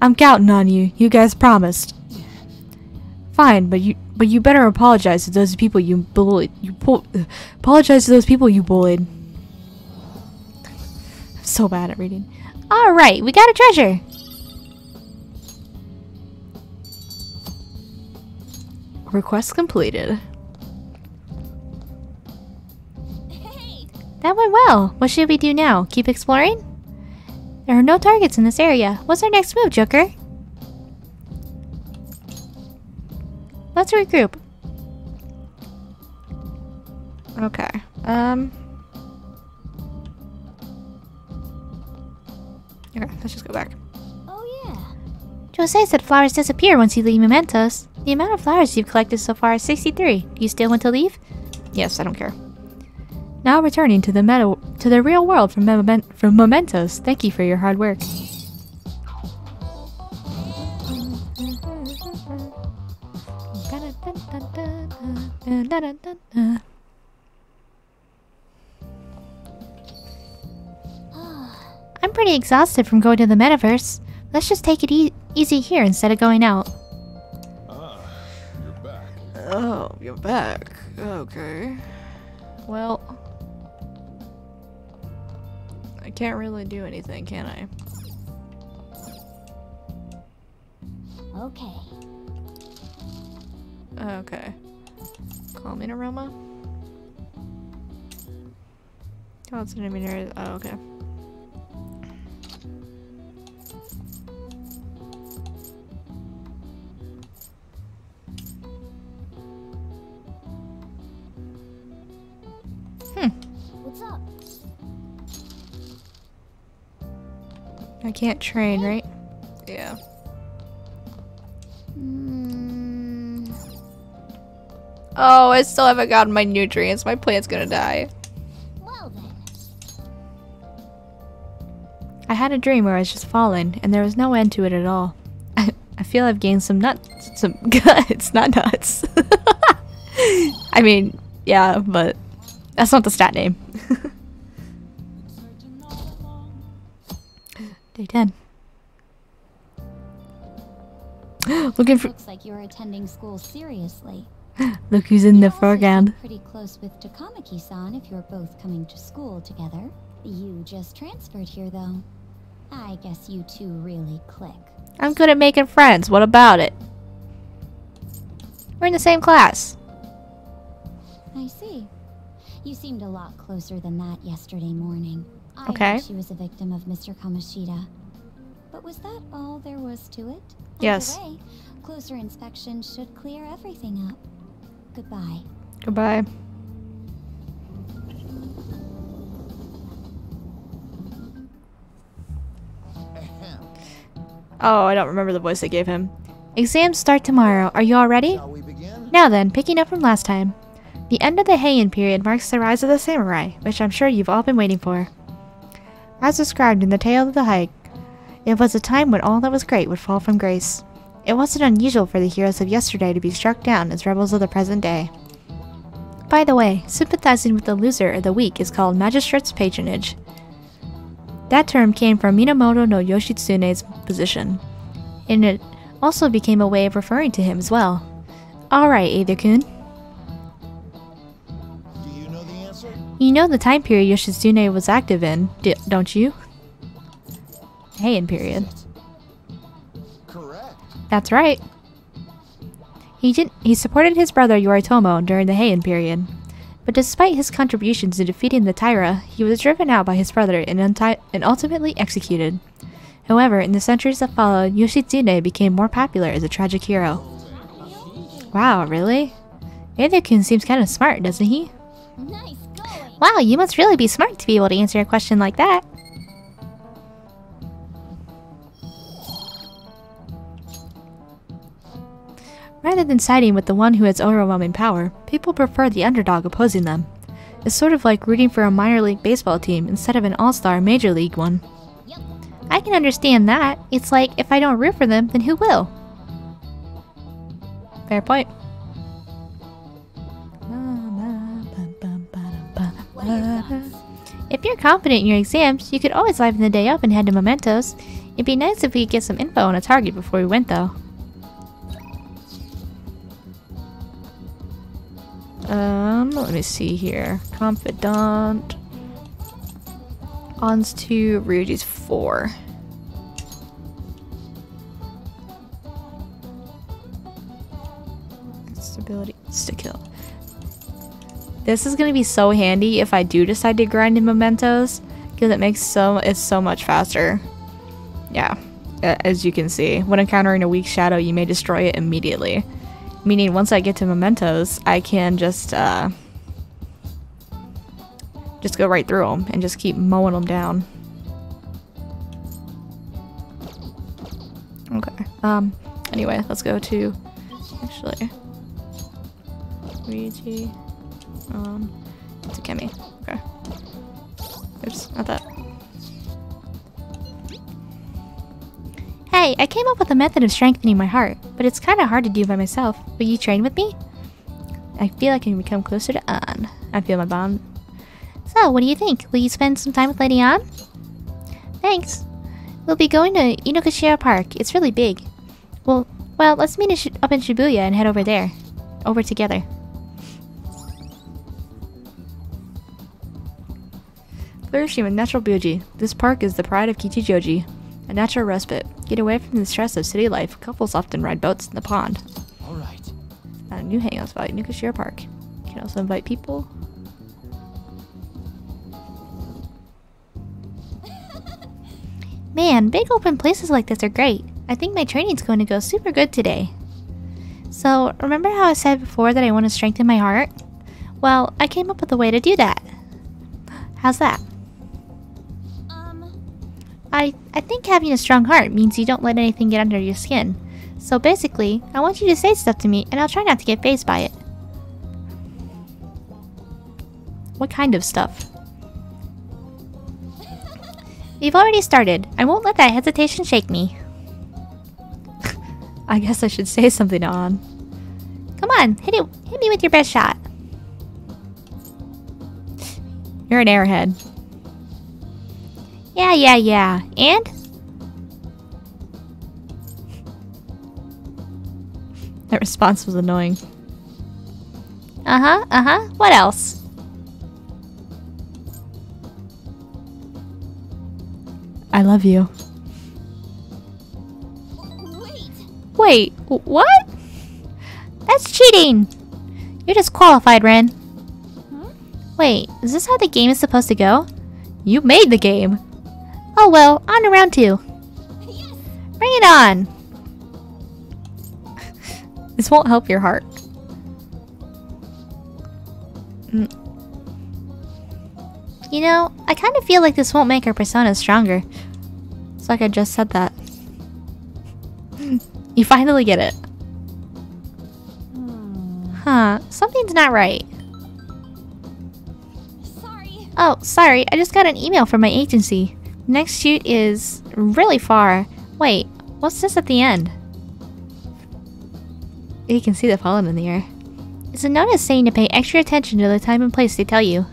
I'm counting on you. You guys promised. Fine, but you but you better apologize to those people you bullied. You apologize to those people you bullied. So bad at reading. All right, we got a treasure. Request completed. Hey. That went well. What should we do now? Keep exploring? There are no targets in this area. What's our next move, Joker? Let's regroup. Okay. Um. Okay, let's just go back. Oh yeah. Jose said flowers disappear once you leave mementos. The amount of flowers you've collected so far is 63. Do you still want to leave? Yes, I don't care. Now returning to the meta to the real world from, memen- from mementos. Thank you for your hard work. I'm pretty exhausted from going to the metaverse. Let's just take it e easy here instead of going out. Ah, oh, you're back. Okay. Well, I can't really do anything, can I? Okay. Okay. Calming aroma. Constant emitter. Oh, okay. What's up? I can't train, right? Yeah. Mm, Oh, I still haven't gotten my nutrients. My plant's gonna die. well then. I had a dream where I was just falling, and there was no end to it at all. I, I feel I've gained some nuts, some guts, not nuts. I mean, yeah, but that's not the stat name. Day 10. Looking for. Looks like you're attending school seriously. Look who's in the foreground. Pretty close with Takamaki-san if you're both coming to school together. You just transferred here though. I guess you two really click. I'm good at making friends. What about it? We're in the same class. I see. You seemed a lot closer than that yesterday morning. I know Okay. she was a victim of Mr. Kamoshida. But was that all there was to it? Yes. Way, closer inspection should clear everything up. Goodbye. Goodbye. Oh, I don't remember the voice they gave him. Exams start tomorrow. Are you all ready? Now then, picking up from last time. The end of the Heian period marks the rise of the samurai, which I'm sure you've all been waiting for. As described in the Tale of the Heike, it was a time when all that was great would fall from grace. It wasn't unusual for the heroes of yesterday to be struck down as rebels of the present day. By the way, sympathizing with the loser or the weak is called magistrate's patronage. That term came from Minamoto no Yoshitsune's position, and it also became a way of referring to him as well. Alright, Aether-kun. You know the time period Yoshitsune was active in, don't you? Heian period. Correct. That's right. He did he supported his brother Yoritomo during the Heian period. But despite his contributions to defeating the Taira, he was driven out by his brother and, and ultimately executed. However, in the centuries that followed, Yoshitsune became more popular as a tragic hero. Wow, really? Aether-kun seems kind of smart, doesn't he? Nice. Wow, you must really be smart to be able to answer a question like that. Rather than siding with the one who has overwhelming power, people prefer the underdog opposing them. It's sort of like rooting for a minor league baseball team instead of an all star major league one. I can understand that. It's like if I don't root for them, then who will? Fair point. If you're confident in your exams, you could always liven the day up and head to Mementos. It'd be nice if we could get some info on a target before we went, though. Um, let me see here. Confidant. Ann's two, Ryuji's four. Stability, to kill. This is gonna be so handy if I do decide to grind in mementos, because it makes so it's so much faster. Yeah, as you can see, when encountering a weak shadow, you may destroy it immediately. Meaning, once I get to mementos, I can just uh, just go right through them and just keep mowing them down. Okay. Um, anyway, let's go to actually Luigi. Um, to Kemi. Okay. Oops, not that. Hey, I came up with a method of strengthening my heart, but it's kind of hard to do by myself. Will you train with me? I feel like I can become closer to Ann. I feel my bond. So, what do you think? Will you spend some time with Lady Ann? Thanks. We'll be going to Inokashira Park. It's really big. Well, well, let's meet up in Shibuya and head over there. Over together. Flourishing natural beauty. This park is the pride of Kichijoji. A natural respite. Get away from the stress of city life. Couples often ride boats in the pond. All right. At a new hangout spot, Inokashira Park. You can also invite people. Man, big open places like this are great. I think my training's going to go super good today. So, remember how I said before that I want to strengthen my heart? Well, I came up with a way to do that. How's that? I, I think having a strong heart means you don't let anything get under your skin. So basically, I want you to say stuff to me and I'll try not to get fazed by it. What kind of stuff? We've already started. I won't let that hesitation shake me. I guess I should say something on. Come on, hit it hit me with your best shot. You're an airhead. Yeah, yeah, yeah. And? That response was annoying. Uh-huh, uh-huh. What else? I love you. Wait, wh- what? That's cheating! You're disqualified, Ren. Wait, is this how the game is supposed to go? You made the game! Oh well, on to round two. Bring it on! This won't help your heart. Mm, You know, I kind of feel like this won't make our personas stronger. It's like I just said that. you finally get it. Huh, something's not right. Sorry. Oh, sorry, I just got an email from my agency. Next shoot is really far. Wait, what's this at the end? You can see the pollen in the air. It's a notice saying to pay extra attention to the time and place they tell you.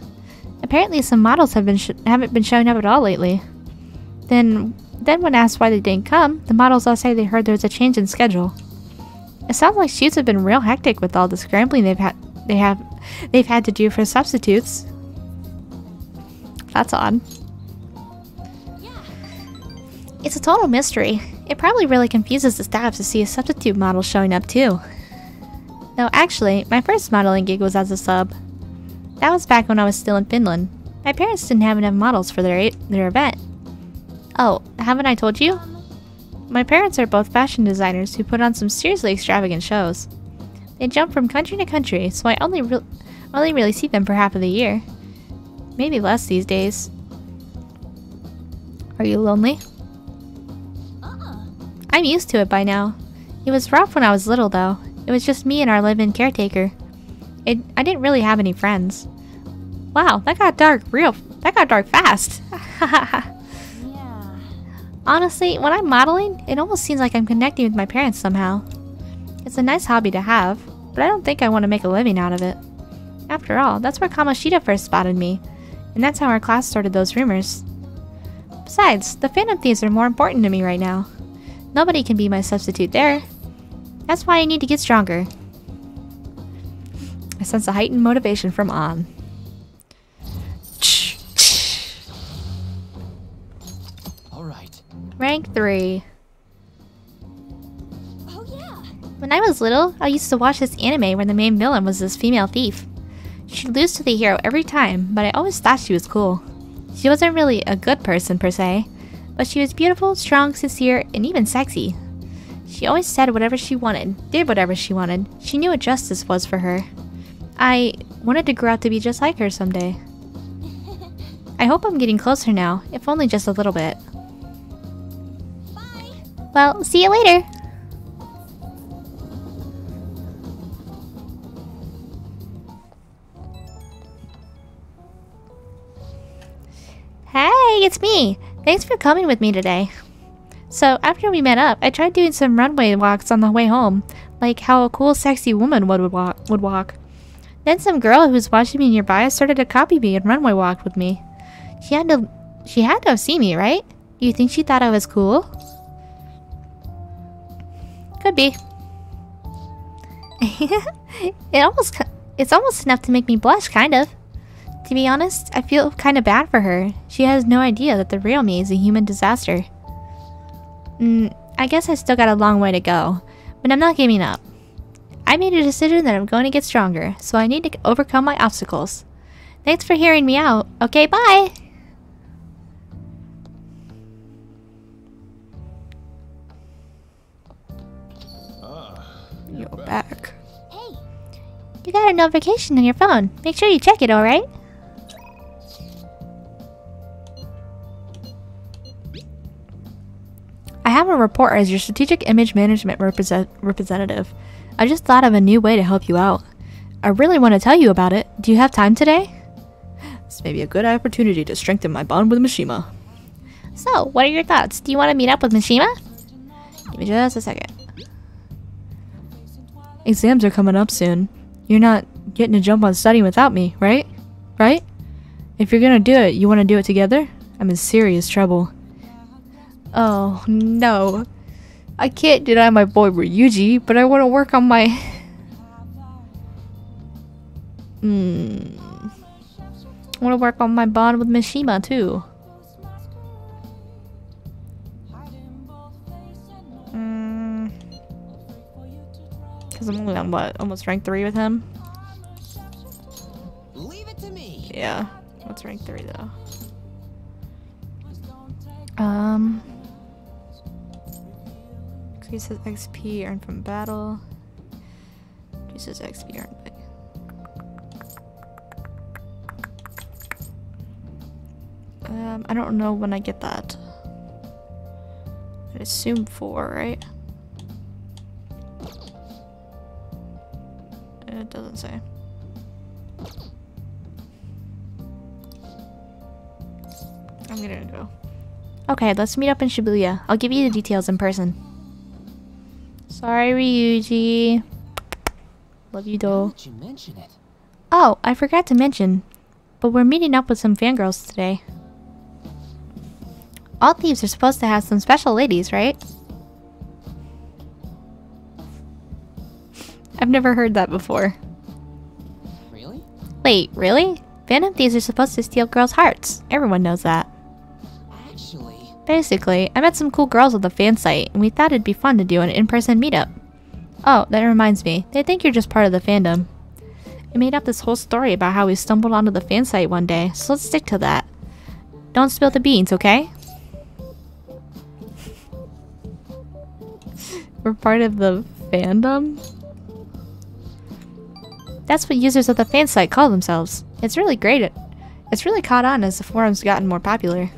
Apparently, some models have been haven't been showing up at all lately. Then, then when asked why they didn't come, the models all say they heard there was a change in schedule. It sounds like shoots have been real hectic with all the scrambling they've had they have they've had to do for substitutes. That's odd. It's a total mystery. It probably really confuses the staff to see a substitute model showing up too. No, actually, my first modeling gig was as a sub. That was back when I was still in Finland. My parents didn't have enough models for their their event. Oh, haven't I told you? My parents are both fashion designers who put on some seriously extravagant shows. They jump from country to country, so I only re- only really see them for half of the year. Maybe less these days. Are you lonely? I'm used to it by now. It was rough when I was little, though. It was just me and our live-in caretaker. It, I didn't really have any friends. Wow, that got dark real. That got dark fast. yeah. Honestly, when I'm modeling, it almost seems like I'm connecting with my parents somehow. It's a nice hobby to have, but I don't think I want to make a living out of it. After all, that's where Kamoshida first spotted me, and that's how our class started those rumors. Besides, the Phantom Thieves are more important to me right now. Nobody can be my substitute there. That's why I need to get stronger. I sense a heightened motivation from Ann. All right. Rank 3. Oh yeah. When I was little, I used to watch this anime where the main villain was this female thief. She'd lose to the hero every time, but I always thought she was cool. She wasn't really a good person per se, but she was beautiful, strong, sincere, and even sexy. She always said whatever she wanted, did whatever she wanted. She knew what justice was for her. I wanted to grow up to be just like her someday. I hope I'm getting closer now, if only just a little bit. Bye. Well, see you later! Hey, it's me! Thanks for coming with me today. So, after we met up, I tried doing some runway walks on the way home, like how a cool, sexy woman would walk. Would walk. Then some girl who was watching me nearby started to copy me and runway walked with me. She had to, she had to seen me, right? You think she thought I was cool? Could be. it almost, it's almost enough to make me blush, kind of. To be honest, I feel kind of bad for her. She has no idea that the real me is a human disaster. Mm, I guess I still got a long way to go, but I'm not giving up. I made a decision that I'm going to get stronger, so I need to overcome my obstacles. Thanks for hearing me out. Okay, bye! You're back. Hey, You got a notification on your phone. Make sure you check it, alright? I have a report as your strategic image management represent representative. I just thought of a new way to help you out. I really want to tell you about it. Do you have time today? This may be a good opportunity to strengthen my bond with Mishima. So, what are your thoughts? Do you want to meet up with Mishima? Give me just a second. Exams are coming up soon. You're not getting to jump on studying without me, right? Right? If you're gonna do it, you want to do it together? I'm in serious trouble. Oh, no. I can't deny my boy Ryuji, but I want to work on my... Hmm. I want to work on my bond with Mishima, too. Hmm. Because I'm only on, what, almost rank 3 with him? Leave it to me. Yeah. What's rank 3, though? Um... Increases XP earned from battle. Increases XP earned by... Um, I don't know when I get that. I'd assume four, right? It doesn't say. I'm gonna go. Okay, let's meet up in Shibuya. I'll give you the details in person. Sorry, Ryuji. Love you, though. You mention it? Oh, I forgot to mention, but we're meeting up with some fangirls today. All thieves are supposed to have some special ladies, right? I've never heard that before. Really? Wait, really? Phantom thieves are supposed to steal girls' hearts. Everyone knows that. Actually, Basically, I met some cool girls at the fan site, and we thought it'd be fun to do an in-person meetup. Oh, that reminds me. They think you're just part of the fandom. I made up this whole story about how we stumbled onto the fan site one day, so let's stick to that. Don't spill the beans, okay? We're part of the fandom? That's what users of the fan site call themselves. It's really great. It's really caught on as the forum's gotten more popular.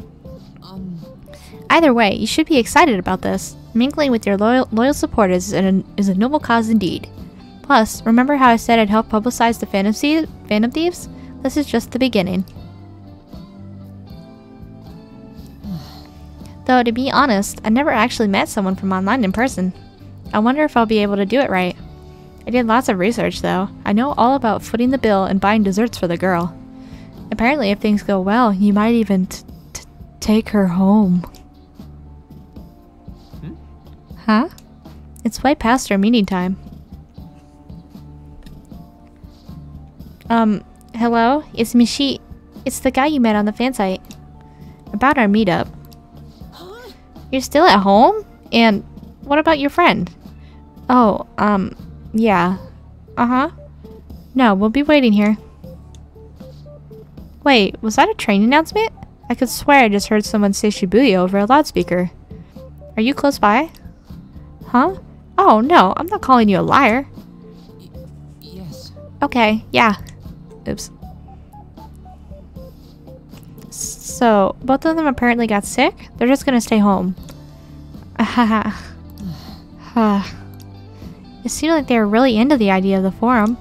Either way, you should be excited about this. Mingling with your loyal, loyal supporters is, an, is a noble cause indeed. Plus, remember how I said I'd help publicize the Thie- Phantom Thieves? This is just the beginning. Though, to be honest, I never actually met someone from online in person. I wonder if I'll be able to do it right. I did lots of research, though. I know all about footing the bill and buying desserts for the girl. Apparently, if things go well, you might even take her home. Huh? It's way past our meeting time. Um, hello? It's Mishi. It's the guy you met on the fan site. About our meetup. You're still at home? And what about your friend? Oh, um, yeah. Uh-huh. No, we'll be waiting here. Wait, was that a train announcement? I could swear I just heard someone say Shibuya over a loudspeaker. Are you close by? Huh? Oh, no, I'm not calling you a liar. yes. Okay, yeah. Oops. So, both of them apparently got sick? They're just gonna stay home. Haha. it seemed like they were really into the idea of the forum.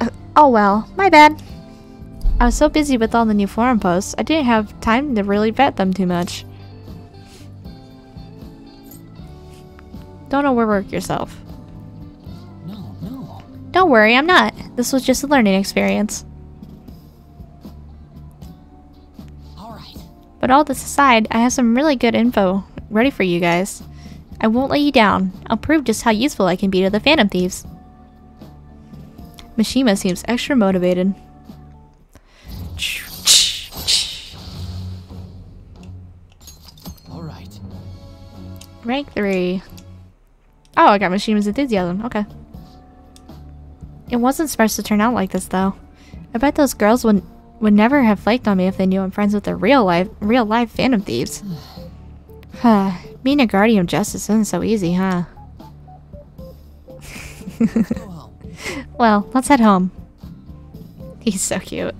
Uh, oh well, my bad. I was so busy with all the new forum posts, I didn't have time to really vet them too much. Don't overwork yourself. No, no. Don't worry, I'm not. This was just a learning experience. Alright. But all this aside, I have some really good info ready for you guys. I won't let you down. I'll prove just how useful I can be to the Phantom Thieves. Mishima seems extra motivated. Alright. Rank 3. Oh, I got Mishima's enthusiasm. Okay. It wasn't supposed to turn out like this, though. I bet those girls would would never have flaked on me if they knew I'm friends with the real life real life Phantom Thieves. Huh. Being a guardian of justice isn't so easy, huh? well, let's head home. He's so cute.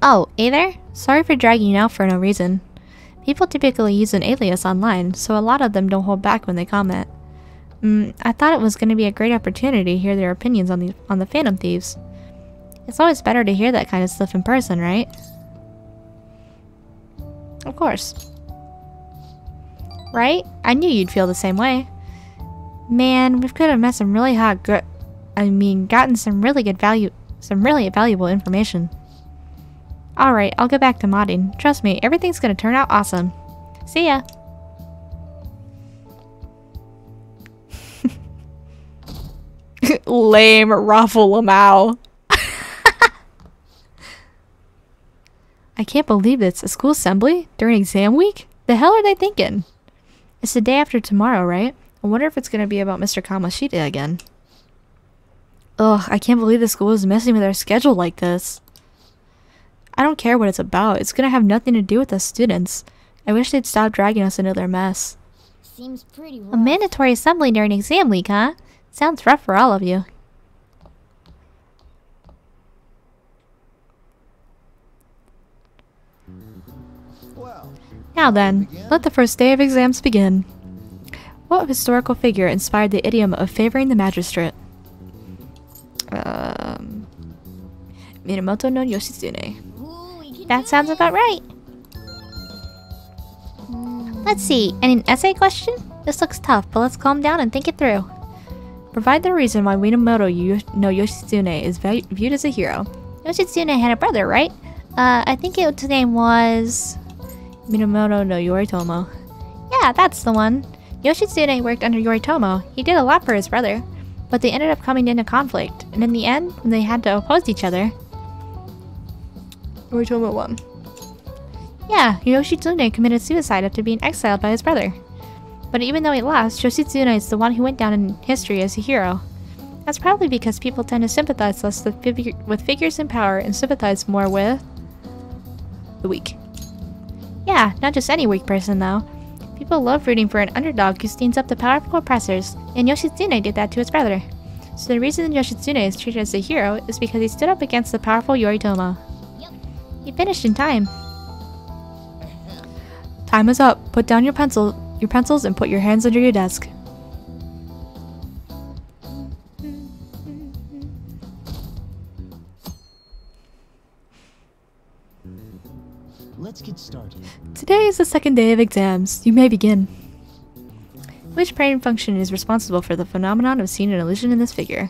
Oh, hey there? Sorry for dragging you out for no reason. People typically use an alias online, so a lot of them don't hold back when they comment. Mm, I thought it was going to be a great opportunity to hear their opinions on the on the Phantom Thieves. It's always better to hear that kind of stuff in person, right? Of course. Right? I knew you'd feel the same way. Man, we could have met some really hot gr- I mean, gotten some really good value, some really valuable information. Alright, I'll get back to modding. Trust me, everything's gonna turn out awesome. See ya! Lame Raffle Lamau. I can't believe it's a school assembly during exam week? The hell are they thinking? It's the day after tomorrow, right? I wonder if it's gonna be about Mr. Kamoshida again. Ugh, I can't believe the school is messing with our schedule like this. I don't care what it's about. It's gonna have nothing to do with us students. I wish they'd stop dragging us into their mess. Seems pretty rough. A mandatory assembly during exam week, huh? Sounds rough for all of you. Now then, let the first day of exams begin. What historical figure inspired the idiom of favoring the magistrate? Um, Minamoto no Yoshitsune. That sounds about right. Let's see, and an essay question? This looks tough, but let's calm down and think it through. Provide the reason why Minamoto no Yoshitsune is viewed as a hero. Yoshitsune had a brother, right? Uh, I think its name was... Minamoto no Yoritomo. Yeah, that's the one. Yoshitsune worked under Yoritomo. He did a lot for his brother. But they ended up coming into conflict, and in the end, when they had to oppose each other... Yoritomo won. Yeah, Yoshitsune committed suicide after being exiled by his brother. But even though he lost, Yoshitsune is the one who went down in history as a hero. That's probably because people tend to sympathize less with, with figures in power and sympathize more with the weak. Yeah, not just any weak person though. People love rooting for an underdog who stands up to powerful oppressors, and Yoshitsune did that to his brother. So the reason Yoshitsune is treated as a hero is because he stood up against the powerful Yoritomo. He finished in time. Time is up. Put down your pencil, your pencils, and put your hands under your desk. Let's get started. Today is the second day of exams. You may begin. Which brain function is responsible for the phenomenon of seeing an illusion in this figure?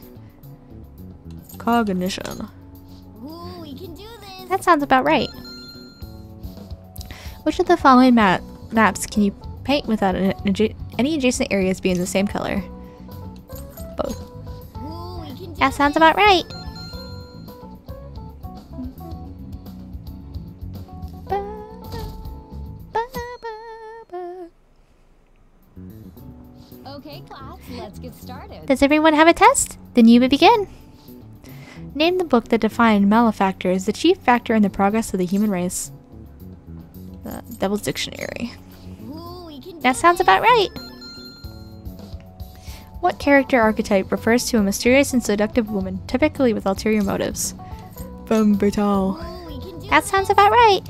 Cognition. That sounds about right. Which of the following map maps can you paint without an adja- any adjacent areas being the same color? Both. That sounds about right. Okay, class, let's get started. Does everyone have a test? Then you may begin. Name the book that defined malefactor as the chief factor in the progress of the human race. The Devil's Dictionary. That sounds about right. What character archetype refers to a mysterious and seductive woman, typically with ulterior motives? Femme fatale. That sounds about right.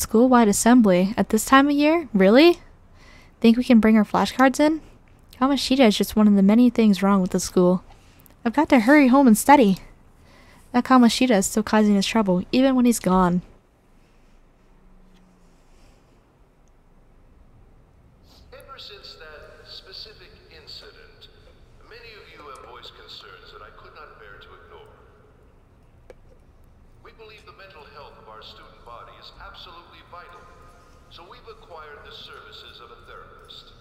School-wide assembly at this time of year? Really? Think we can bring our flashcards in? Kamoshida is just one of the many things wrong with the school. I've got to hurry home and study. That Kamoshida is still causing us trouble, even when he's gone. Ever since that specific incident, many of you have voiced concerns that I could not bear to ignore. We believe the mental health of our student body is absolutely vital, so we've acquired the services of a therapist.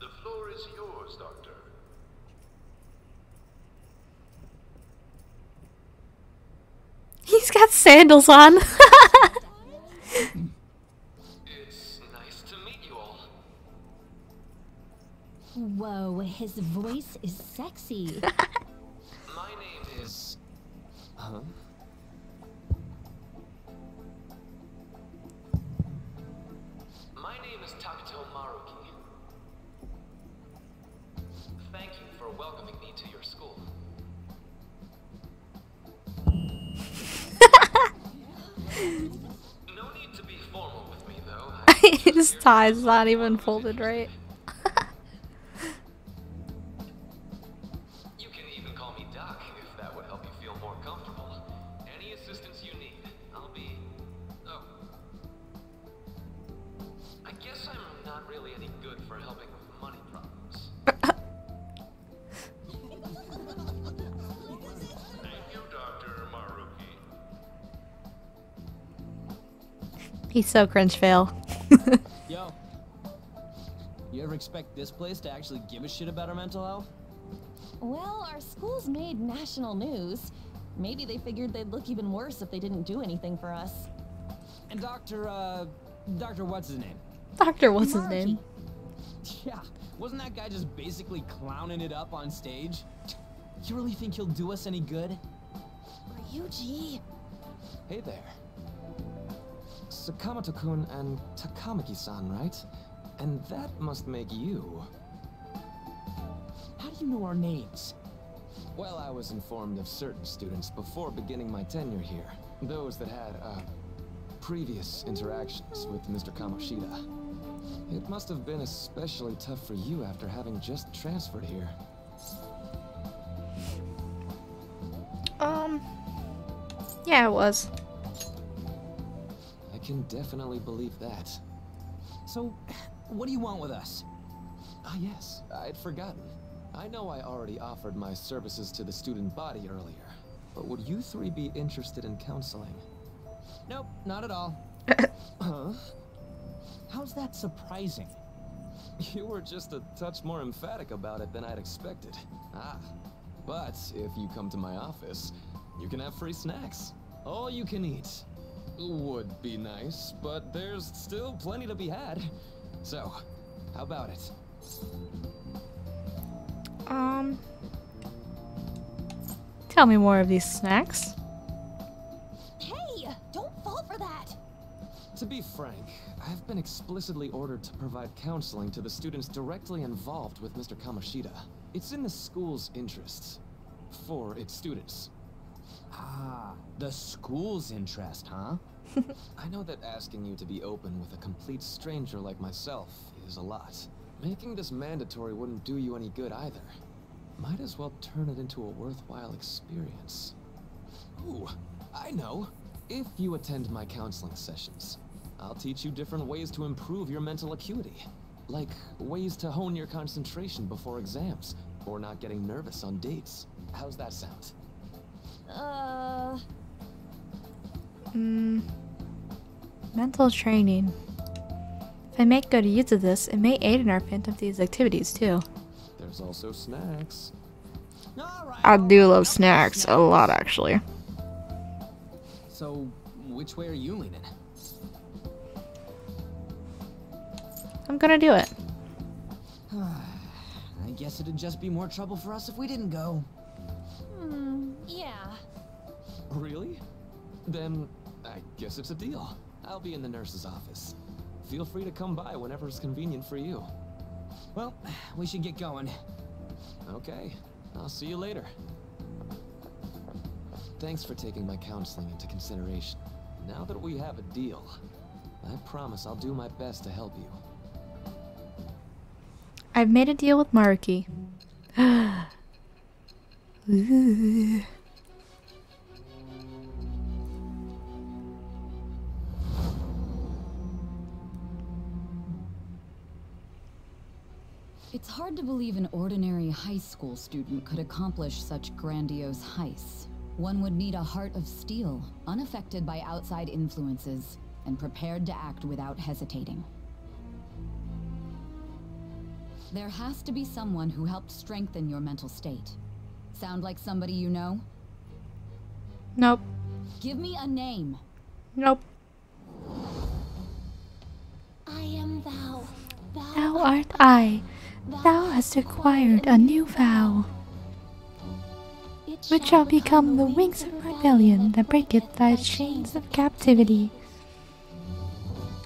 The floor is yours, Doctor. He's got sandals on. It's nice to meet you all. Whoa, his voice is sexy. no need to be formal with me, though. His tie's not even folded right. He's so cringe fail. Yo. You ever expect this place to actually give a shit about our mental health? Well, our school's made national news. Maybe they figured they'd look even worse if they didn't do anything for us. And Dr. uh Dr. what's his name? Doctor, what's his name? Yeah, wasn't that guy just basically clowning it up on stage? You really think he'll do us any good? Ryuji. Hey there. Sakamoto-kun and Takamaki-san, right? And that must make you. How do you know our names? Well, I was informed of certain students before beginning my tenure here. Those that had, uh, previous interactions with Mr. Kamoshida. It must have been especially tough for you after having just transferred here. Um. Yeah, it was. I can definitely believe that. So, what do you want with us? Ah, yes, I'd forgotten. I know I already offered my services to the student body earlier, but would you three be interested in counseling? Nope, not at all. Huh? How's that surprising? You were just a touch more emphatic about it than I'd expected. Ah, but if you come to my office, you can have free snacks. All you can eat. Would be nice, but there's still plenty to be had. So, how about it? Um. Tell me more of these snacks. Hey, don't fall for that. To be frank, I've been explicitly ordered to provide counseling to the students directly involved with Mr. Kamoshida. It's in the school's interests. For its students. Ah, the school's interest, huh? I know that asking you to be open with a complete stranger like myself is a lot. Making this mandatory wouldn't do you any good either. Might as well turn it into a worthwhile experience. Ooh, I know. If you attend my counseling sessions, I'll teach you different ways to improve your mental acuity. Like ways to hone your concentration before exams, or not getting nervous on dates. How's that sound? Uh, Hmm. Mental training. If I make good use of this, it may aid in our phantom thieves activities too. There's also snacks. I do love snacks a lot, actually. So, which way are you leaning? I'm gonna do it. I guess it'd just be more trouble for us if we didn't go. hmm, yeah. Really? Then I guess it's a deal. I'll be in the nurse's office. Feel free to come by whenever it's convenient for you. Well, we should get going. Okay, I'll see you later. Thanks for taking my counseling into consideration. now that we have a deal, I promise I'll do my best to help you. I've made a deal with Maruki. Ooh. It's hard to believe an ordinary high school student could accomplish such grandiose heists. One would need a heart of steel, unaffected by outside influences, and prepared to act without hesitating. There has to be someone who helped strengthen your mental state. Sound like somebody you know? Nope. Give me a name. Nope. I am thou. Thou art I. Thou hast acquired a new vow, which shall become the wings of rebellion that breaketh thy chains of captivity.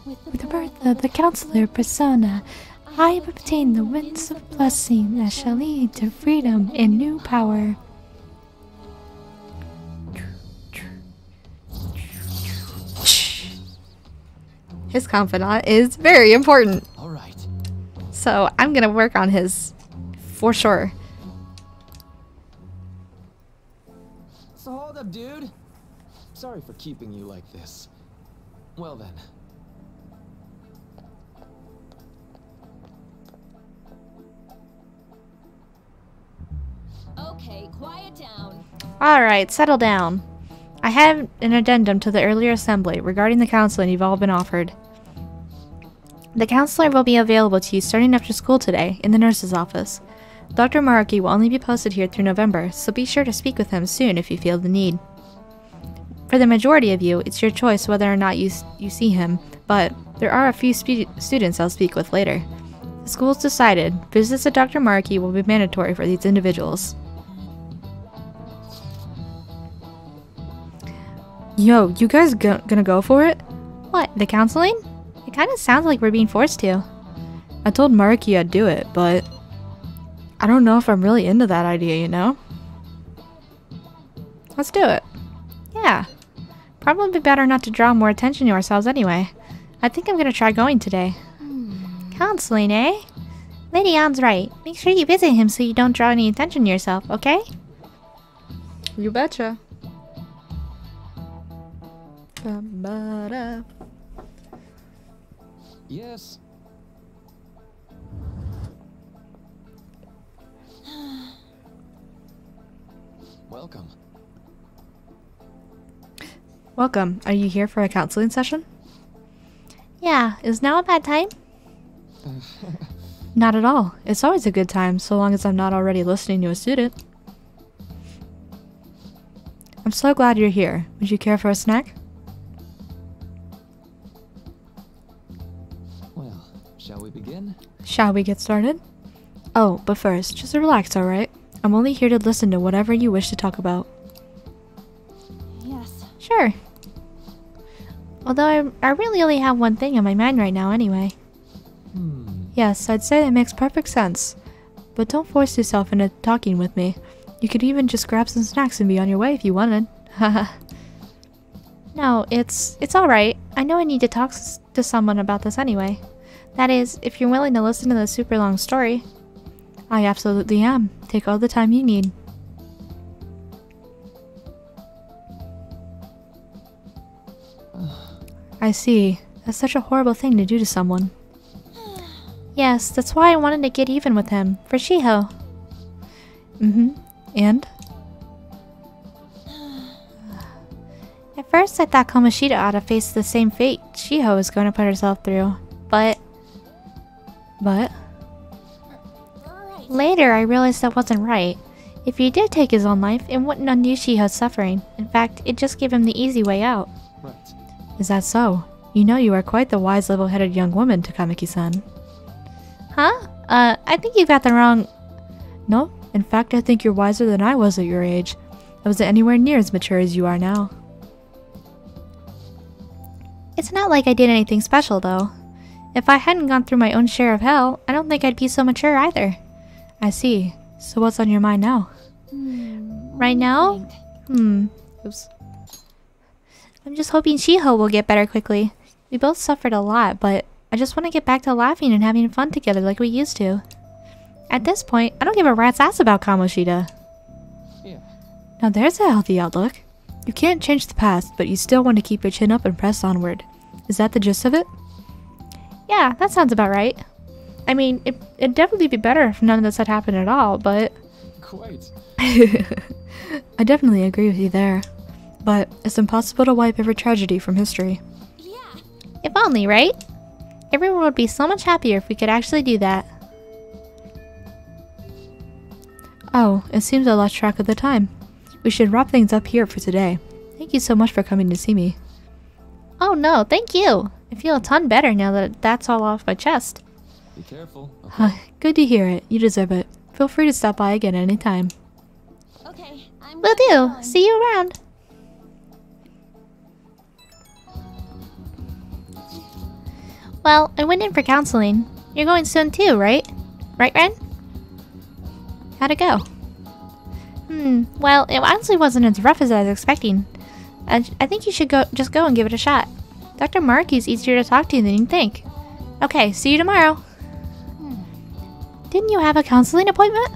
With the birth of the counselor persona, I have obtained the winds of blessing that shall lead to freedom and new power. His confidant is very important. All right. So I'm gonna work on his for sure. So hold up, dude. Sorry for keeping you like this. Well then. Okay, quiet down. Alright, settle down. I have an addendum to the earlier assembly regarding the counseling you've all been offered. The counselor will be available to you starting after school today in the nurse's office. Dr. Maruki will only be posted here through November, so be sure to speak with him soon if you feel the need. For the majority of you, it's your choice whether or not you, you see him, but there are a few students I'll speak with later. The school's decided visits to Dr. Maruki will be mandatory for these individuals. Yo, you guys go- gonna go for it? What, the counseling? It kind of sounds like we're being forced to. I told Maruki I'd do it, but I don't know if I'm really into that idea, you know? Let's do it. Yeah. Probably be better not to draw more attention to ourselves anyway. I think I'm gonna try going today. Counseling, eh? Lady Ann's right. Make sure you visit him so you don't draw any attention to yourself, okay? You betcha. Ba-ba-da. Yes. Welcome. Welcome. Are you here for a counseling session? Yeah, is now a bad time? Not at all. It's always a good time, so long as I'm not already listening to a student. I'm so glad you're here. Would you care for a snack? Shall we get started? Oh, but first, just relax, alright? I'm only here to listen to whatever you wish to talk about. Yes. Sure. Although I, I really only have one thing on my mind right now, anyway. Hmm. Yes, I'd say that makes perfect sense. But don't force yourself into talking with me. You could even just grab some snacks and be on your way if you wanted. Haha. no, it's it's all right. I know I need to talk s- to someone about this anyway. That is, if you're willing to listen to the super long story. I absolutely am. Take all the time you need. I see. That's such a horrible thing to do to someone. Yes, that's why I wanted to get even with him, for Shiho. Mm-hmm. And? At first, I thought Kamoshida ought to face the same fate Shiho is going to put herself through, but... But... Later, I realized that wasn't right. If he did take his own life, it wouldn't undo Shiho's suffering. In fact, it just gave him the easy way out. Right. Is that so? You know you are quite the wise, level-headed young woman, Takamaki-san. Huh? Uh, I think you got the wrong... No, in fact, I think you're wiser than I was at your age. I wasn't anywhere near as mature as you are now. It's not like I did anything special, though. If I hadn't gone through my own share of hell, I don't think I'd be so mature either. I see. So what's on your mind now? Right now? Hmm. Oops. I'm just hoping Shiho will get better quickly. We both suffered a lot, but I just want to get back to laughing and having fun together like we used to. At this point, I don't give a rat's ass about Kamoshida. Yeah. Now there's a healthy outlook. You can't change the past, but you still want to keep your chin up and press onward. Is that the gist of it? Yeah, that sounds about right. I mean, it, it'd definitely be better if none of this had happened at all, but... Quite. I definitely agree with you there. But it's impossible to wipe every tragedy from history. Yeah. If only, right? Everyone would be so much happier if we could actually do that. Oh, it seems I lost track of the time. We should wrap things up here for today. Thank you so much for coming to see me. Oh no, thank you! I feel a ton better now that that's all off my chest. Be careful. Huh, Good to hear it. You deserve it. Feel free to stop by again anytime. Okay, I'm Will do. See you around. Well, I went in for counseling. You're going soon too, right? Right, Ren? How'd it go? Hmm, well, it honestly wasn't as rough as I was expecting. I, I think you should go just go and give it a shot. Dr. Maruki's easier to talk to than you think. Okay, see you tomorrow. Didn't you have a counseling appointment?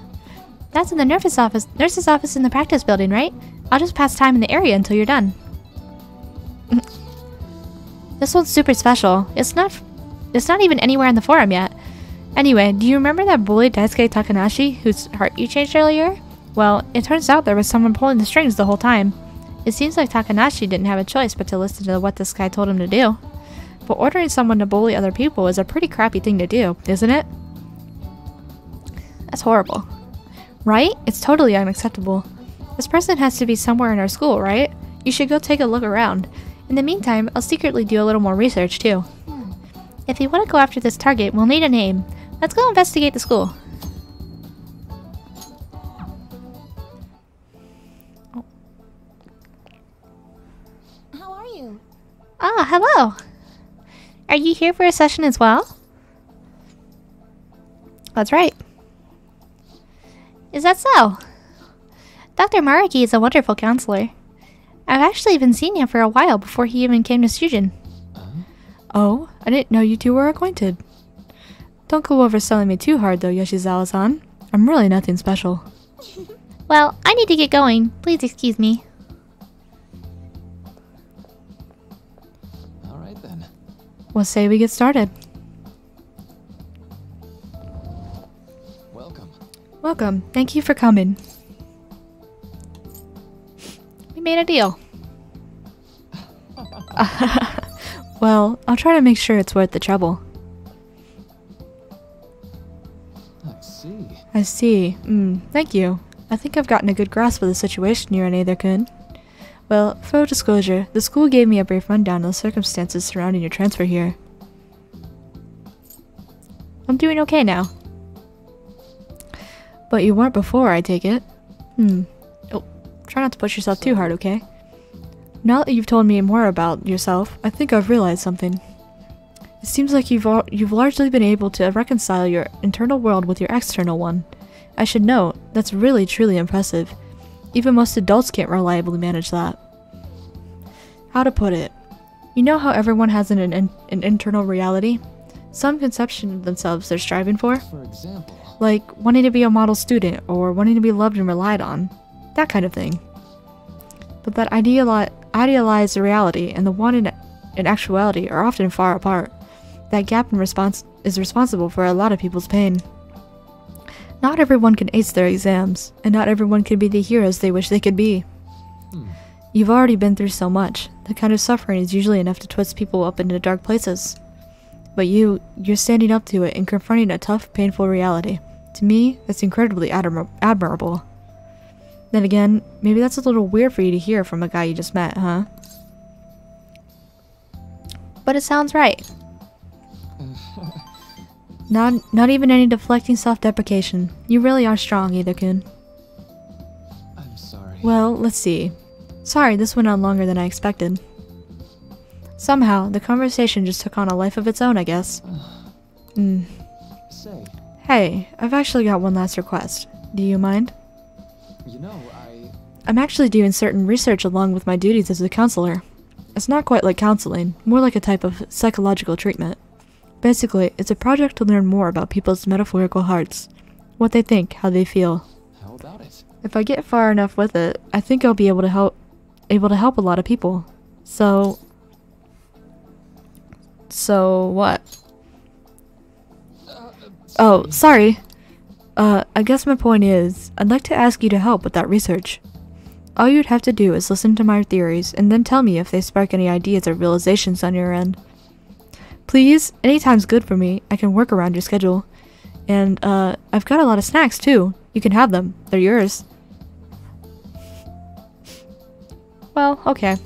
That's in the nurse's office nurse's office in the practice building, right? I'll just pass time in the area until you're done. this one's super special. It's not it's not even anywhere in the forum yet. Anyway, do you remember that bully Daisuke Takanashi whose heart you changed earlier? Well, it turns out there was someone pulling the strings the whole time. It seems like Takanashi didn't have a choice but to listen to what this guy told him to do. But ordering someone to bully other people is a pretty crappy thing to do, isn't it? That's horrible. Right? It's totally unacceptable. This person has to be somewhere in our school, right? You should go take a look around. In the meantime, I'll secretly do a little more research too. If you want to go after this target, we'll need a name. Let's go investigate the school. Hello. Are you here for a session as well? That's right. Is that so? Dr. Maruki is a wonderful counselor. I've actually been seeing him for a while before he even came to Shujin. Oh, I didn't know you two were acquainted. Don't go overselling me too hard though, Yoshizawa-san. I'm really nothing special. well, I need to get going. Please excuse me. What say we get started? Welcome. Welcome. Thank you for coming. We made a deal. well, I'll try to make sure it's worth the trouble. I see. I see. Mm, thank you. I think I've gotten a good grasp of the situation you're in, Aether-kun. Well, full disclosure, the school gave me a brief rundown of the circumstances surrounding your transfer here. I'm doing okay now. But you weren't before, I take it. Hmm. Oh, try not to push yourself too hard, okay? Now that you've told me more about yourself, I think I've realized something. It seems like you've you've largely been able to reconcile your internal world with your external one. I should note, that's really truly impressive. Even most adults can't reliably manage that. How to put it? You know how everyone has an, an, an internal reality? Some conception of themselves they're striving for? For example, Like wanting to be a model student or wanting to be loved and relied on. That kind of thing. But that ideali- idealized reality and the one in, in actuality are often far apart. That gap in response is responsible for a lot of people's pain. Not everyone can ace their exams, and not everyone can be the heroes they wish they could be. Hmm. You've already been through so much. That kind of suffering is usually enough to twist people up into dark places. But you, you're standing up to it and confronting a tough, painful reality. To me, that's incredibly admir- admirable. Then again, maybe that's a little weird for you to hear from a guy you just met, huh? But it sounds right. Not, not even any deflecting self-deprecation. You really are strong, Either-kun. I'm sorry. Well, let's see. Sorry, this went on longer than I expected. Somehow, the conversation just took on a life of its own, I guess. Hmm. Say, Hey, I've actually got one last request. Do you mind? you know, I I'm actually doing certain research along with my duties as a counselor. It's not quite like counseling, more like a type of psychological treatment. Basically, it's a project to learn more about people's metaphorical hearts, what they think, how they feel. How about it? If I get far enough with it, I think I'll be able to help able to help a lot of people. So So what? Oh, sorry. Uh, I guess my point is, I'd like to ask you to help with that research. All you'd have to do is listen to my theories and then tell me if they spark any ideas or realizations on your end. Please, anytime's good for me. I can work around your schedule. And, uh, I've got a lot of snacks too. You can have them. They're yours. Well, okay.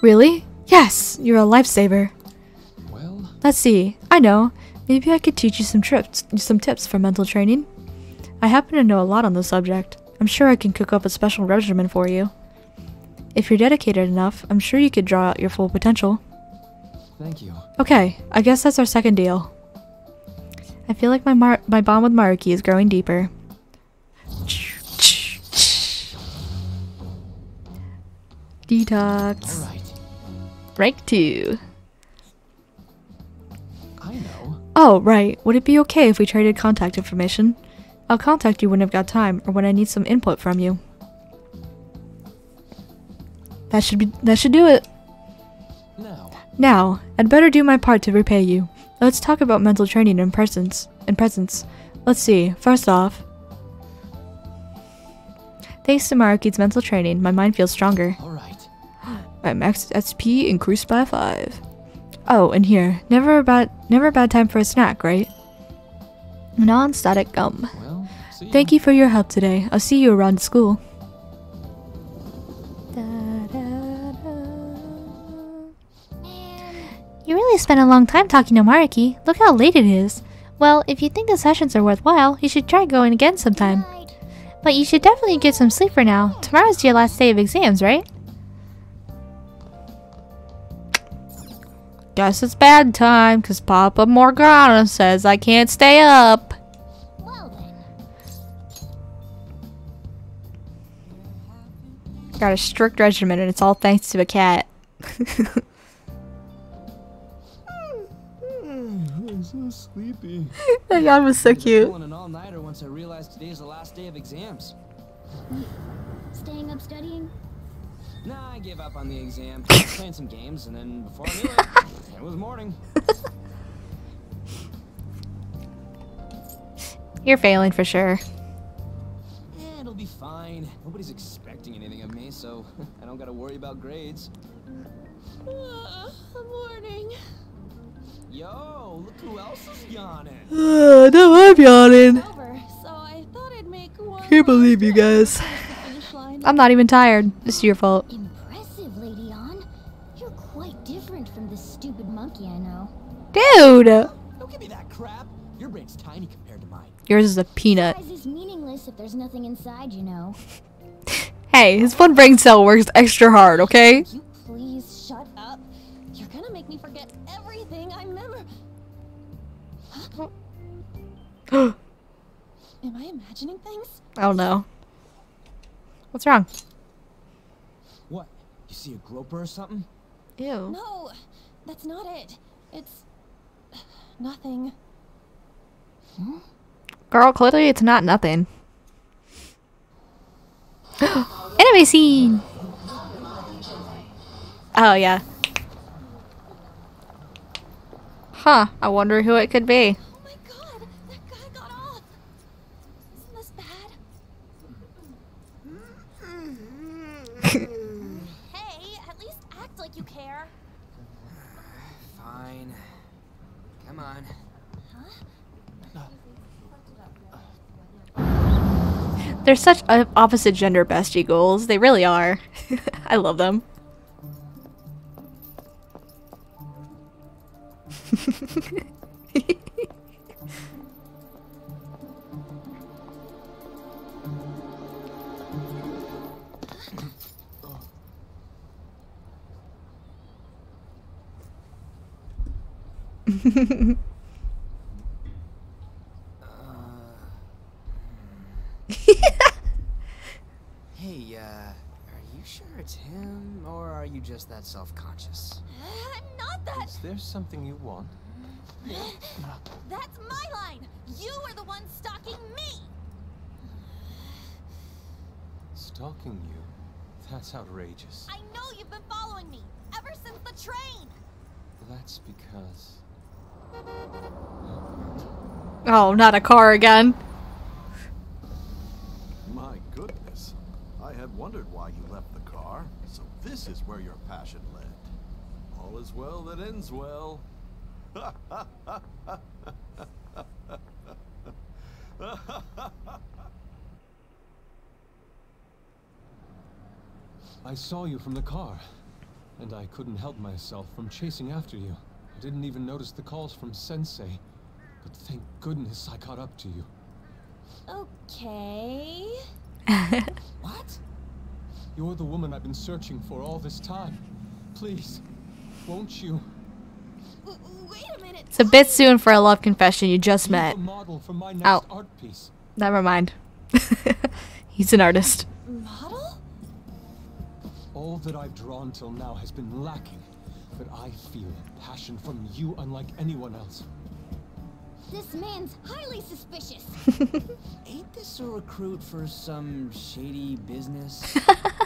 Really? Yes, you're a lifesaver. Well, Let's see. I know. Maybe I could teach you some trips, some tips for mental training. I happen to know a lot on the subject. I'm sure I can cook up a special regimen for you. If you're dedicated enough, I'm sure you could draw out your full potential. Thank you. Okay, I guess that's our second deal. I feel like my mar- my bond with Maruki is growing deeper. Detox. Alright. Rank 2. I know. Oh, right. Would it be okay if we traded contact information? I'll contact you when I've got time or when I need some input from you. That should be that should do it. Now. I'd better do my part to repay you. Let's talk about mental training in presence. In presence. Let's see. First off, thanks to Maruki's mental training, my mind feels stronger. Alright. My max SP increased by five. Oh, and here, never a bad never a bad time for a snack, right? Non-static gum. Well, Thank you for your help today. I'll see you around school. You really spent a long time talking to Maruki. Look how late it is. Well, if you think the sessions are worthwhile, you should try going again sometime. But you should definitely get some sleep for now. Tomorrow's your last day of exams, right? Guess it's bad time, cause Papa Morgana says I can't stay up. Got a strict regimen and it's all thanks to a cat. that guy was so cute. An all-nighter once I realized today's the last day of exams. Staying up studying? Nah, I gave up on the exam. Playing some games, and then before I knew it, it was morning. You're failing for sure. Eh, it'll be fine. Nobody's expecting anything of me, so I don't gotta worry about grades. morning. Yo, look who else is yawning. Uh, no, I'm yawning. So I thought I'd make one Can't believe you guys. I'm not even tired. This is your fault. Impressive, Lady Ann. You're quite different from this stupid monkey I know. Dude! Don't give me that crap. Your brain's tiny compared to mine. Yours is a peanut. Is meaningless if there's nothing inside, you know. Hey, his one brain cell works extra hard, okay? Am I imagining things? I don't know. What's wrong? What? You see a groper or something? Ew. No, that's not it. It's nothing. Girl, clearly it's not nothing. Enemy scene! Oh, yeah. Huh, I wonder who it could be. Isn't this bad? hey, at least act like you care. Fine. Come on. They're such o- opposite gender bestie goals. They really are. I love them. Uh, hmm. Hey, uh, are you sure it's him, or are you just that self-conscious? I'm not that. Is there something you want? That's my line. You are the one stalking me. Stalking you? That's outrageous. I know you've been following me ever since the train. That's because... Oh, not a car again. My goodness. I had wondered why you left the car. So this is where your passion led. All is well that ends well. I saw you from the car, and I couldn't help myself from chasing after you. I didn't even notice the calls from Sensei, but thank goodness I caught up to you. Okay. What? You're the woman I've been searching for all this time. Please, won't you? Wait a minute. It's a bit soon for a love confession you just Be met. the model for my next Oh, art piece. never mind. He's an artist. Model? All that I've drawn till now has been lacking, but I feel passion from you unlike anyone else. This man's highly suspicious. Ain't this a recruit for some shady business?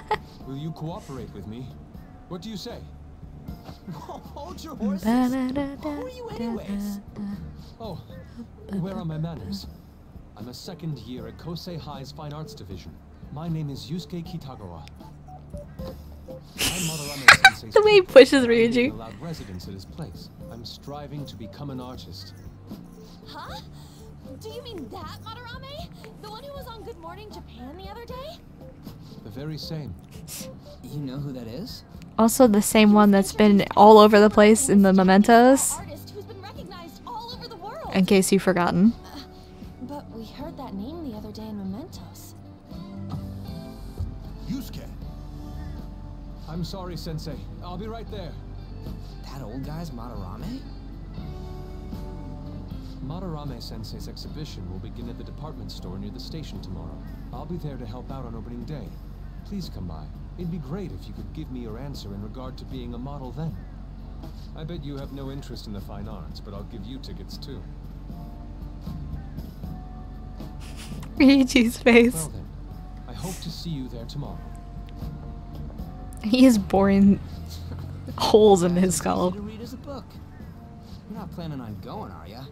Will you cooperate with me? What do you say? Hold your horses. Who are you anyways? Oh, where are my manners? I'm a second year at Kosei High's Fine Arts Division. My name is Yusuke Kitagawa. I'm Madarame Sensei's The way he pushes and Ryuji. allowed residence at his place. I'm striving to become an artist. Huh? Do you mean that Madarame? The one who was on Good Morning Japan the other day? The very same. You know who that is? Also the same one that's been all over the place in the mementos. Artist who's been recognized all over the world. In case you've forgotten. I'm sorry, Sensei. I'll be right there. That old guy's Madarame? Madarame Sensei's exhibition will begin at the department store near the station tomorrow. I'll be there to help out on opening day. Please come by. It'd be great if you could give me your answer in regard to being a model then. I bet you have no interest in the fine arts, but I'll give you tickets too. Ryuji's face. Well then, I hope to see you there tomorrow. He has boring holes in his skull. To read as a book. You're not planning on going, are ya?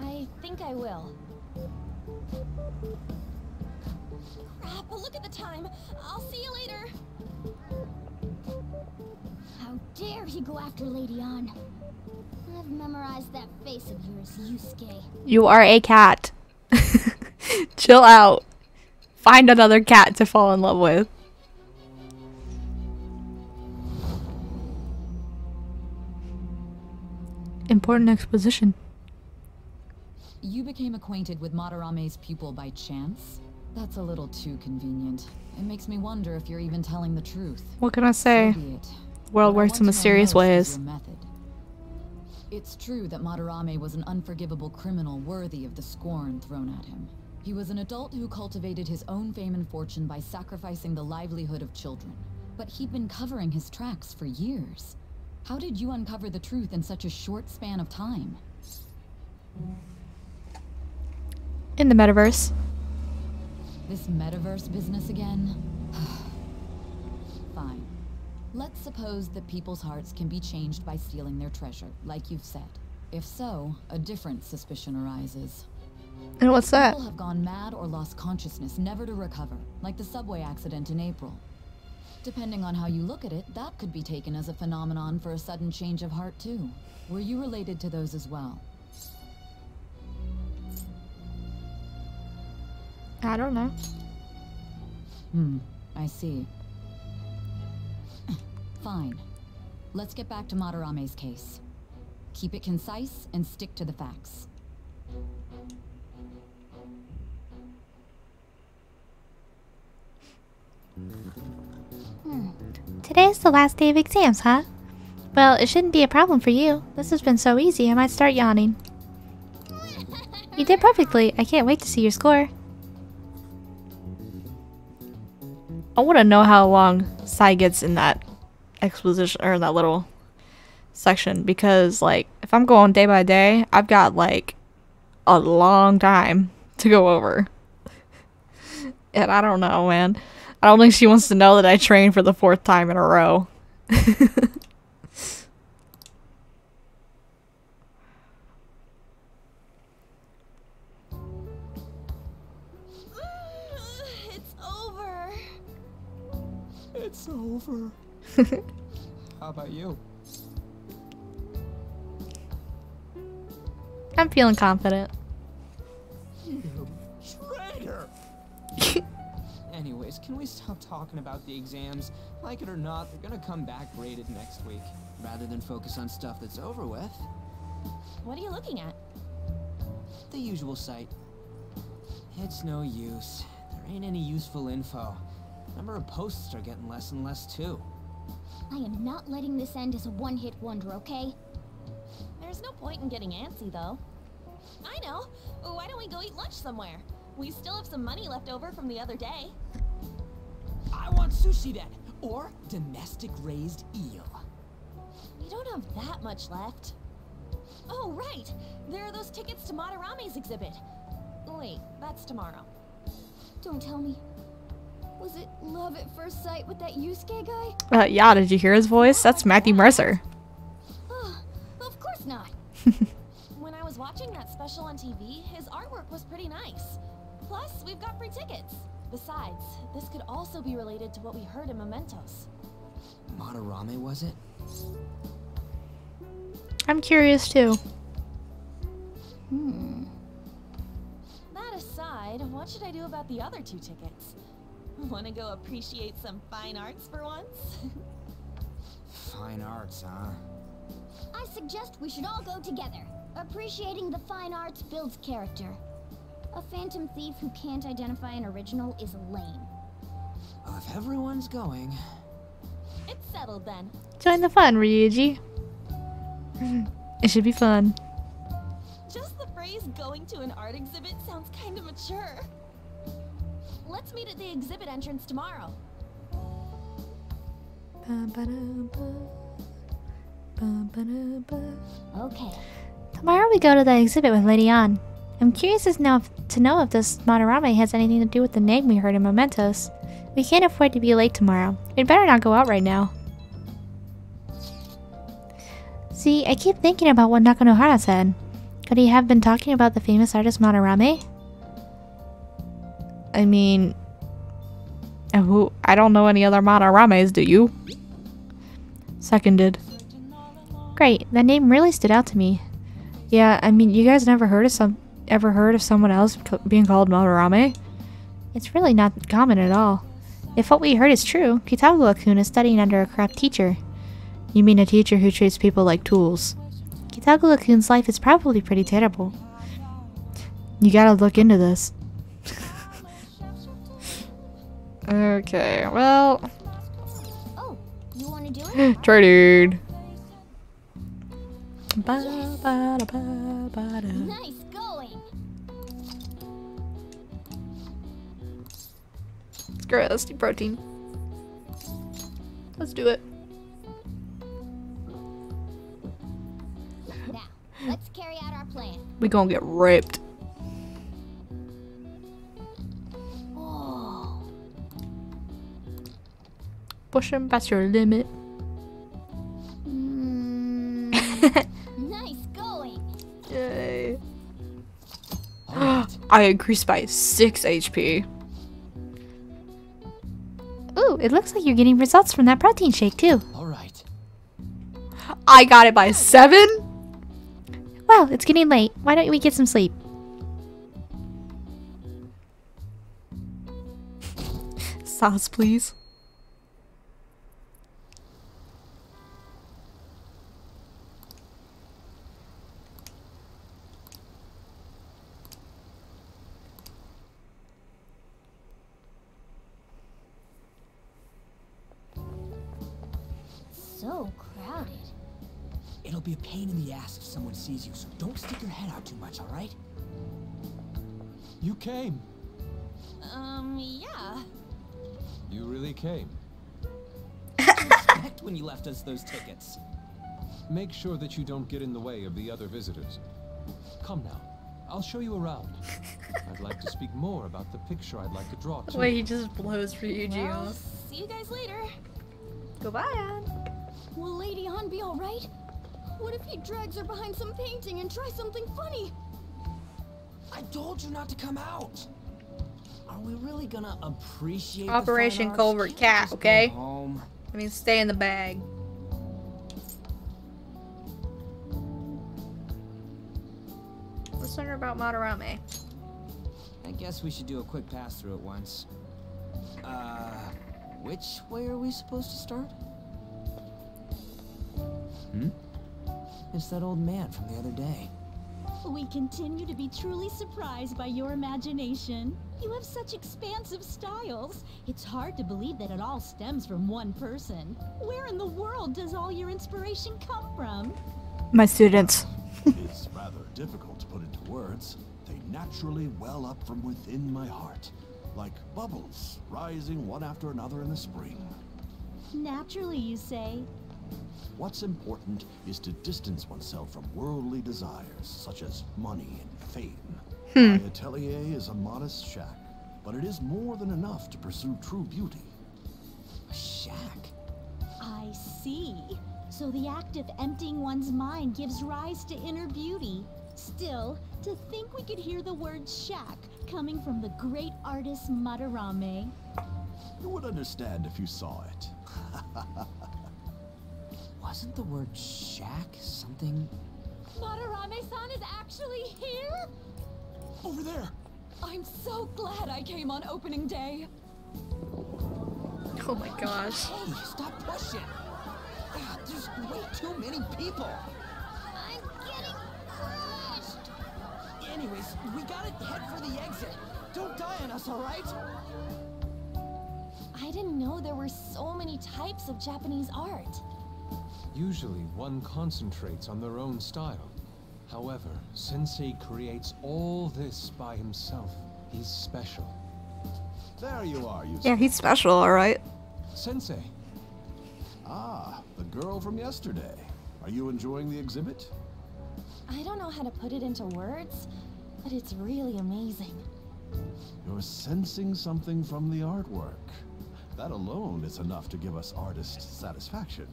I think I will. Crap, look at the time. I'll see you later. How dare he go after Lady Ann? I've memorized that face of yours, Yusuke. You are a cat. Chill out. Find another cat to fall in love with. Important exposition. You became acquainted with Madarame's pupil by chance? That's a little too convenient. It makes me wonder if you're even telling the truth. What can I say? World works in mysterious ways. It's true that Madarame was an unforgivable criminal worthy of the scorn thrown at him. He was an adult who cultivated his own fame and fortune by sacrificing the livelihood of children. But he'd been covering his tracks for years. How did you uncover the truth in such a short span of time? In the metaverse. This metaverse business again? Fine. Let's suppose that people's hearts can be changed by stealing their treasure, like you've said. If so, a different suspicion arises. And what's that? People have gone mad or lost consciousness, never to recover, like the subway accident in April. Depending on how you look at it, that could be taken as a phenomenon for a sudden change of heart, too. Were you related to those as well? I don't know. Hmm, I see. Fine. Let's get back to Madarame's case. Keep it concise and stick to the facts. Hmm. Today's the last day of exams, huh? Well, it shouldn't be a problem for you. This has been so easy, I might start yawning. You did perfectly. I can't wait to see your score. I want to know how long Sae gets in that exposition or in that little section because like if I'm going day by day, I've got like a long time to go over. And I don't know, man. I don't think she wants to know that I trained for the fourth time in a row. It's over. It's over. How about you? I'm feeling confident. Can we stop talking about the exams? Like it or not, they're gonna come back graded next week. Rather than focus on stuff that's over with, What are you looking at? the usual site. It's no use. There ain't any useful info. Number of posts are getting less and less too. I am not letting this end as a one-hit wonder, okay? There's no point in getting antsy, though. I know. Why don't we go eat lunch somewhere? We still have some money left over from the other day. I want sushi then, or domestic raised eel. We don't have that much left. Oh, right! There are those tickets to Madarame's exhibit. Wait, that's tomorrow. Don't tell me. Was it love at first sight with that Yusuke guy? Uh, yeah, did you hear his voice? That's Matthew Mercer. of course not. When I was watching that special on TV, his artwork was pretty nice. Plus, we've got free tickets. Besides, this could also be related to what we heard in Mementos. Madarame, was it? I'm curious too. Hmm. That aside, what should I do about the other two tickets? Want to go appreciate some fine arts for once? Fine arts, huh? I suggest we should all go together. Appreciating the fine arts builds character. A phantom thief who can't identify an original is lame. Well, if everyone's going, it's settled then. Join the fun, Ryuji. It should be fun. Just the phrase going to an art exhibit sounds kind of mature. Let's meet at the exhibit entrance tomorrow. Okay. Tomorrow we go to the exhibit with Lady Ann. I'm curious if, to know if this Madarame has anything to do with the name we heard in Mementos. We can't afford to be late tomorrow. We'd better not go out right now. See, I keep thinking about what Nakanohara said. Could he have been talking about the famous artist Madarame? I mean, who? I don't know any other Madarames, do you? Seconded. Great, that name really stood out to me. Yeah, I mean, you guys never heard of some, ever heard of someone else being called Madarame? It's really not common at all. If what we heard is true, Kitagawa-kun is studying under a corrupt teacher. You mean a teacher who treats people like tools? Kitagawa-kun's life is probably pretty terrible. You gotta look into this. okay, well, Oh, you want to do it? trading. Nice Screw it, let's do protein. Let's do it. Now, let's carry out our plan. We gonna get ripped. Oh, Pushing past your limit. Hmm. nice going. Yay. I increased by 6 HP. Ooh, it looks like you're getting results from that protein shake too. Alright. I got it by 7? Well, it's getting late. Why don't we get some sleep? Sauce, please. It'll be a pain in the ass if someone sees you, so don't stick your head out too much, alright? You came. Um, yeah. You really came. Expect when you left us those tickets. Make sure that you don't get in the way of the other visitors. Come now. I'll show you around. I'd like to speak more about the picture I'd like to draw The too. way he just blows for you, Gio. Well, see you guys later. Goodbye, Ann. Will Lady Ann be alright? What if he drags her behind some painting and tries something funny? I told you not to come out. Are we really gonna appreciate Operation fine arts? Culvert Cat, okay? home? I mean, stay in the bag. Let's learn about Madarame. I guess we should do a quick pass through at once. Uh, which way are we supposed to start? Hmm? It's that old man from the other day. We continue to be truly surprised by your imagination. You have such expansive styles. It's hard to believe that it all stems from one person. Where in the world does all your inspiration come from? My students. it's rather difficult to put into words. They naturally well up from within my heart, like bubbles rising one after another in the spring. Naturally, you say. What's important is to distance oneself from worldly desires, such as money and fame. Hmm. My atelier is a modest shack, but it is more than enough to pursue true beauty. A shack? I see. So the act of emptying one's mind gives rise to inner beauty. Still, to think we could hear the word shack coming from the great artist Madarame. You would understand if you saw it. Wasn't the word shack something? Madarame-san is actually here? Over there! I'm so glad I came on opening day. Oh my gosh. Hey, stop pushing! Ah, There's way too many people! I'm getting crushed. Anyways, we gotta head for the exit. Don't die on us, alright? I didn't know there were so many types of Japanese art. Usually, one concentrates on their own style. However, Sensei creates all this by himself. He's special. There you are, you Yeah, he's special, alright. Sensei, Ah, the girl from yesterday. Are you enjoying the exhibit? I don't know how to put it into words, but it's really amazing. You're sensing something from the artwork. That alone is enough to give us artists satisfaction.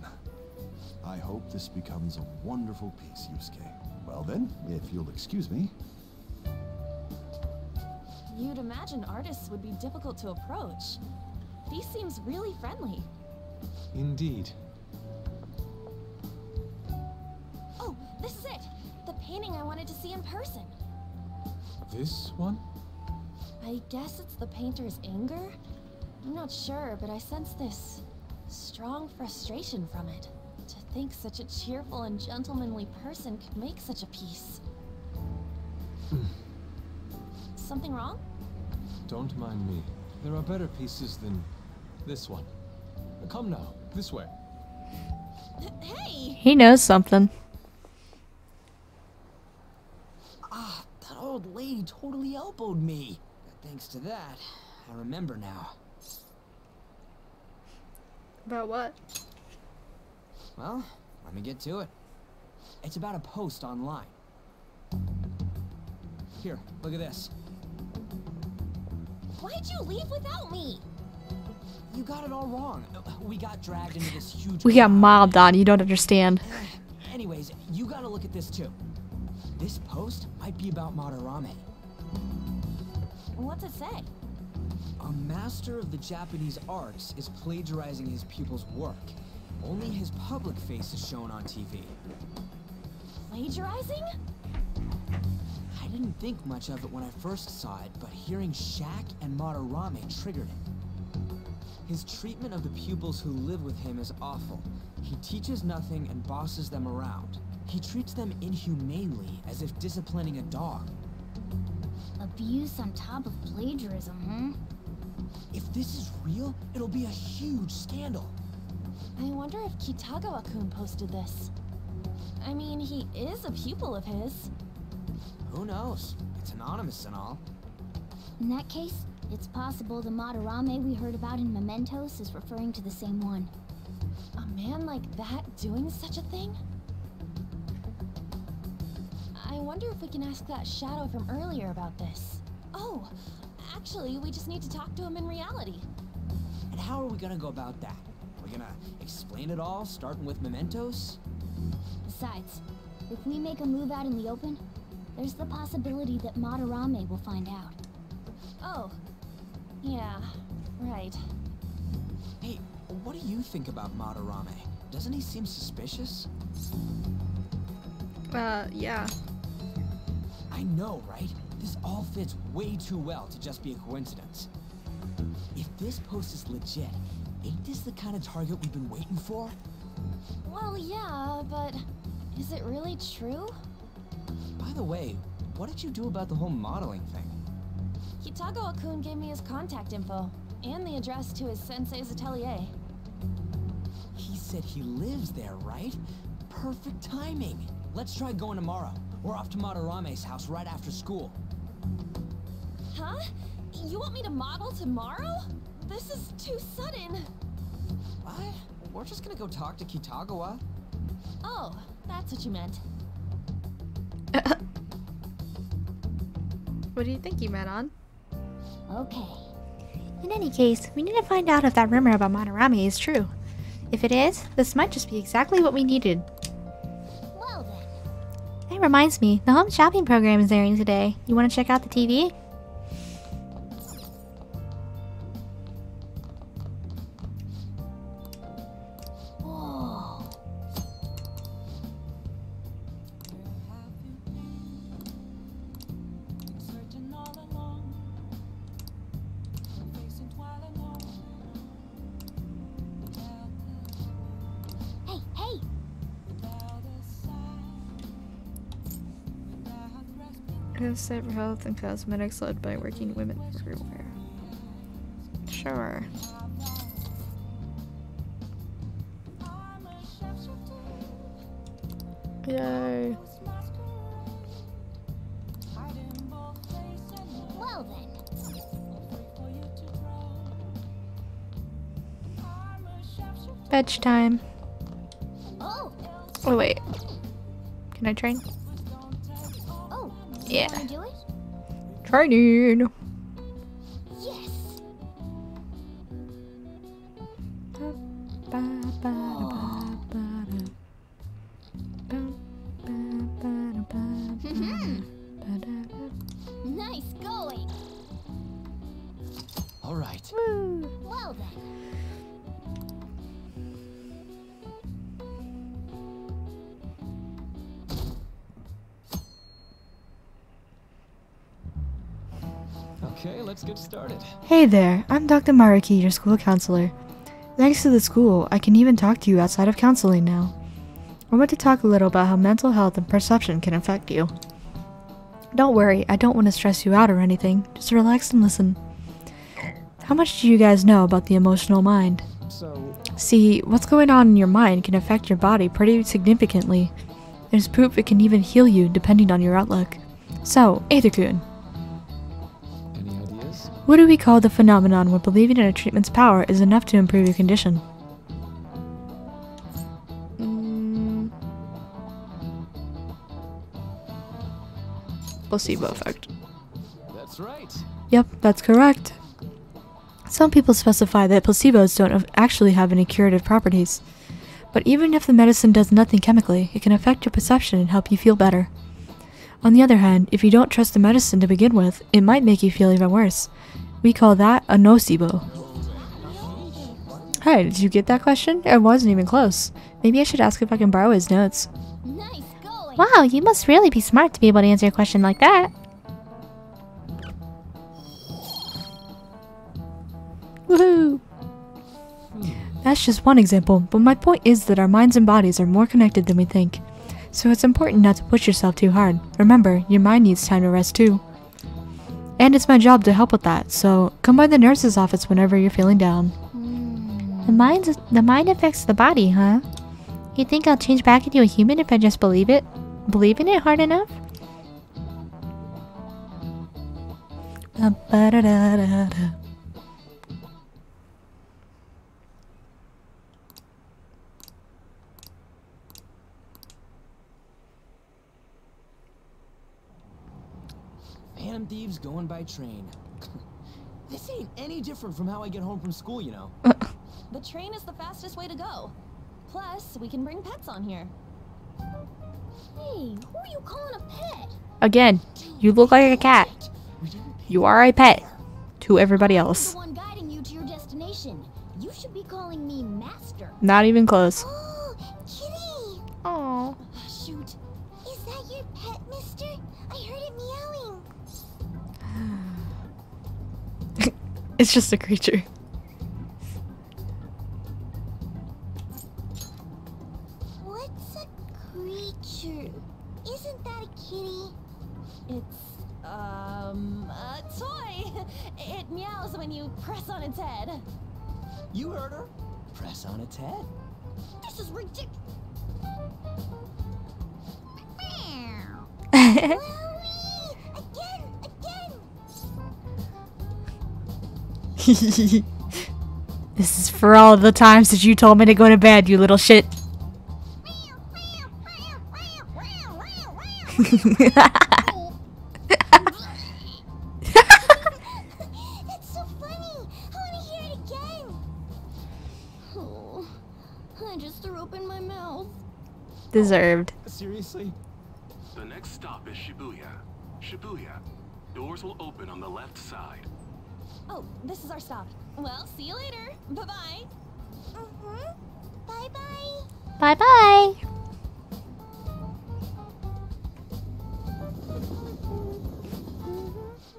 I hope this becomes a wonderful piece, Yusuke. Well then, if you'll excuse me. You'd imagine artists would be difficult to approach. He seems really friendly. indeed. Oh, this is it! The painting I wanted to see in person. This one? I guess it's the painter's anger? I'm not sure, but I sense this strong frustration from it. To think such a cheerful and gentlemanly person could make such a piece. Something wrong? Don't mind me. There are better pieces than this one. Come now, this way. Hey! He knows something. Ah, that old lady totally elbowed me. But thanks to that, I remember now. About what? Well, let me get to it. It's about a post online. Here, look at this. Why'd you leave without me? You got it all wrong. We got dragged into this huge. We got mobbed on, you don't understand. Eh, anyways, you gotta look at this too. This post might be about Madarame. What's it say? A master of the Japanese arts is plagiarizing his pupil's work. Only his public face is shown on TV. Plagiarizing? I didn't think much of it when I first saw it, but hearing shack and Madarame triggered it. His treatment of the pupils who live with him is awful. He teaches nothing and bosses them around. He treats them inhumanely, as if disciplining a dog. Abuse on top of plagiarism, hmm? If this is real, it'll be a huge scandal. I wonder if Kitagawa-kun posted this. I mean, he is a pupil of his. Who knows? It's anonymous and all. In that case, It's possible the Madarame we heard about in Mementos is referring to the same one. A man like that doing such a thing? I wonder if we can ask that shadow from earlier about this. Oh, actually, we just need to talk to him in reality. And how are we gonna go about that? We're gonna explain it all, starting with mementos? Besides, if we make a move out in the open, there's the possibility that Madarame will find out. Oh. Yeah, right. Hey, what do you think about Madarame? Doesn't he seem suspicious? Uh, yeah. I know, right? This all fits way too well to just be a coincidence. If this post is legit, ain't this the kind of target we've been waiting for? Well, yeah, but is it really true? By the way, what did you do about the whole modeling thing? Kitagawa-kun gave me his contact info, and the address to his sensei's atelier. He said he lives there, right? Perfect timing. Let's try going tomorrow. We're off to Madarame's house right after school. Huh? You want me to model tomorrow? This is too sudden. What? We're just gonna go talk to Kitagawa. Oh, that's what you meant. What do you think you meant on? Okay. In any case, we need to find out if that rumor about Madarame is true. If it is, this might just be exactly what we needed. Well then. That reminds me, the home shopping program is airing today. You want to check out the TV? For health and cosmetics led by working women everywhere. Sure. Yay. Well then. Veg time. Oh! Oh wait. Can I train? Yeah. Wanna do it? Training. Yes! nice going! All right. Well then. Okay, let's get started. Hey there, I'm Dr. Maruki, your school counselor. Thanks to the school, I can even talk to you outside of counseling now. I want to talk a little about how mental health and perception can affect you. Don't worry, I don't want to stress you out or anything. Just relax and listen. How much do you guys know about the emotional mind? So, See, what's going on in your mind can affect your body pretty significantly. There's proof it can even heal you depending on your outlook. So, ideas? What do we call the phenomenon where believing in a treatment's power is enough to improve your condition? Mm. Placebo effect. That's right. Yep, that's correct. Some people specify that placebos don't actually have any curative properties. But even if the medicine does nothing chemically, it can affect your perception and help you feel better. On the other hand, if you don't trust the medicine to begin with, it might make you feel even worse. We call that a nocebo. Hey, did you get that question? It wasn't even close. Maybe I should ask if I can borrow his notes. Nice! Wow, you must really be smart to be able to answer a question like that. Woohoo! That's just one example, but my point is that our minds and bodies are more connected than we think. So it's important not to push yourself too hard. Remember, your mind needs time to rest too. And it's my job to help with that, so come by the nurse's office whenever you're feeling down. The mind, the mind affects the body, huh? You think I'll change back into a human if I just believe it? Believe in it hard enough? Thieves going by train. this ain't any different from how I get home from school, you know. The train is the fastest way to go. Plus, we can bring pets on here. Hey, who are you calling a pet? Again, you look like a cat. You are a pet to everybody else. The one guiding you to your destination. You should be calling me master. Not even close. Oh, It's just a creature. What's a creature? Isn't that a kitty? It's, um, a toy. It meows when you press on its head. You heard her. Press on its head. This is ridiculous. this is for all the times that you told me to go to bed, you little shit. That's so funny. I want to hear it again. Oh, I just threw open my mouth. Deserved. Seriously? The next stop is Shibuya. Shibuya. Doors will open on the left side. Oh, this is our stop. Well, see you later. Bye-bye. Mm-hmm. Bye-bye. Bye bye.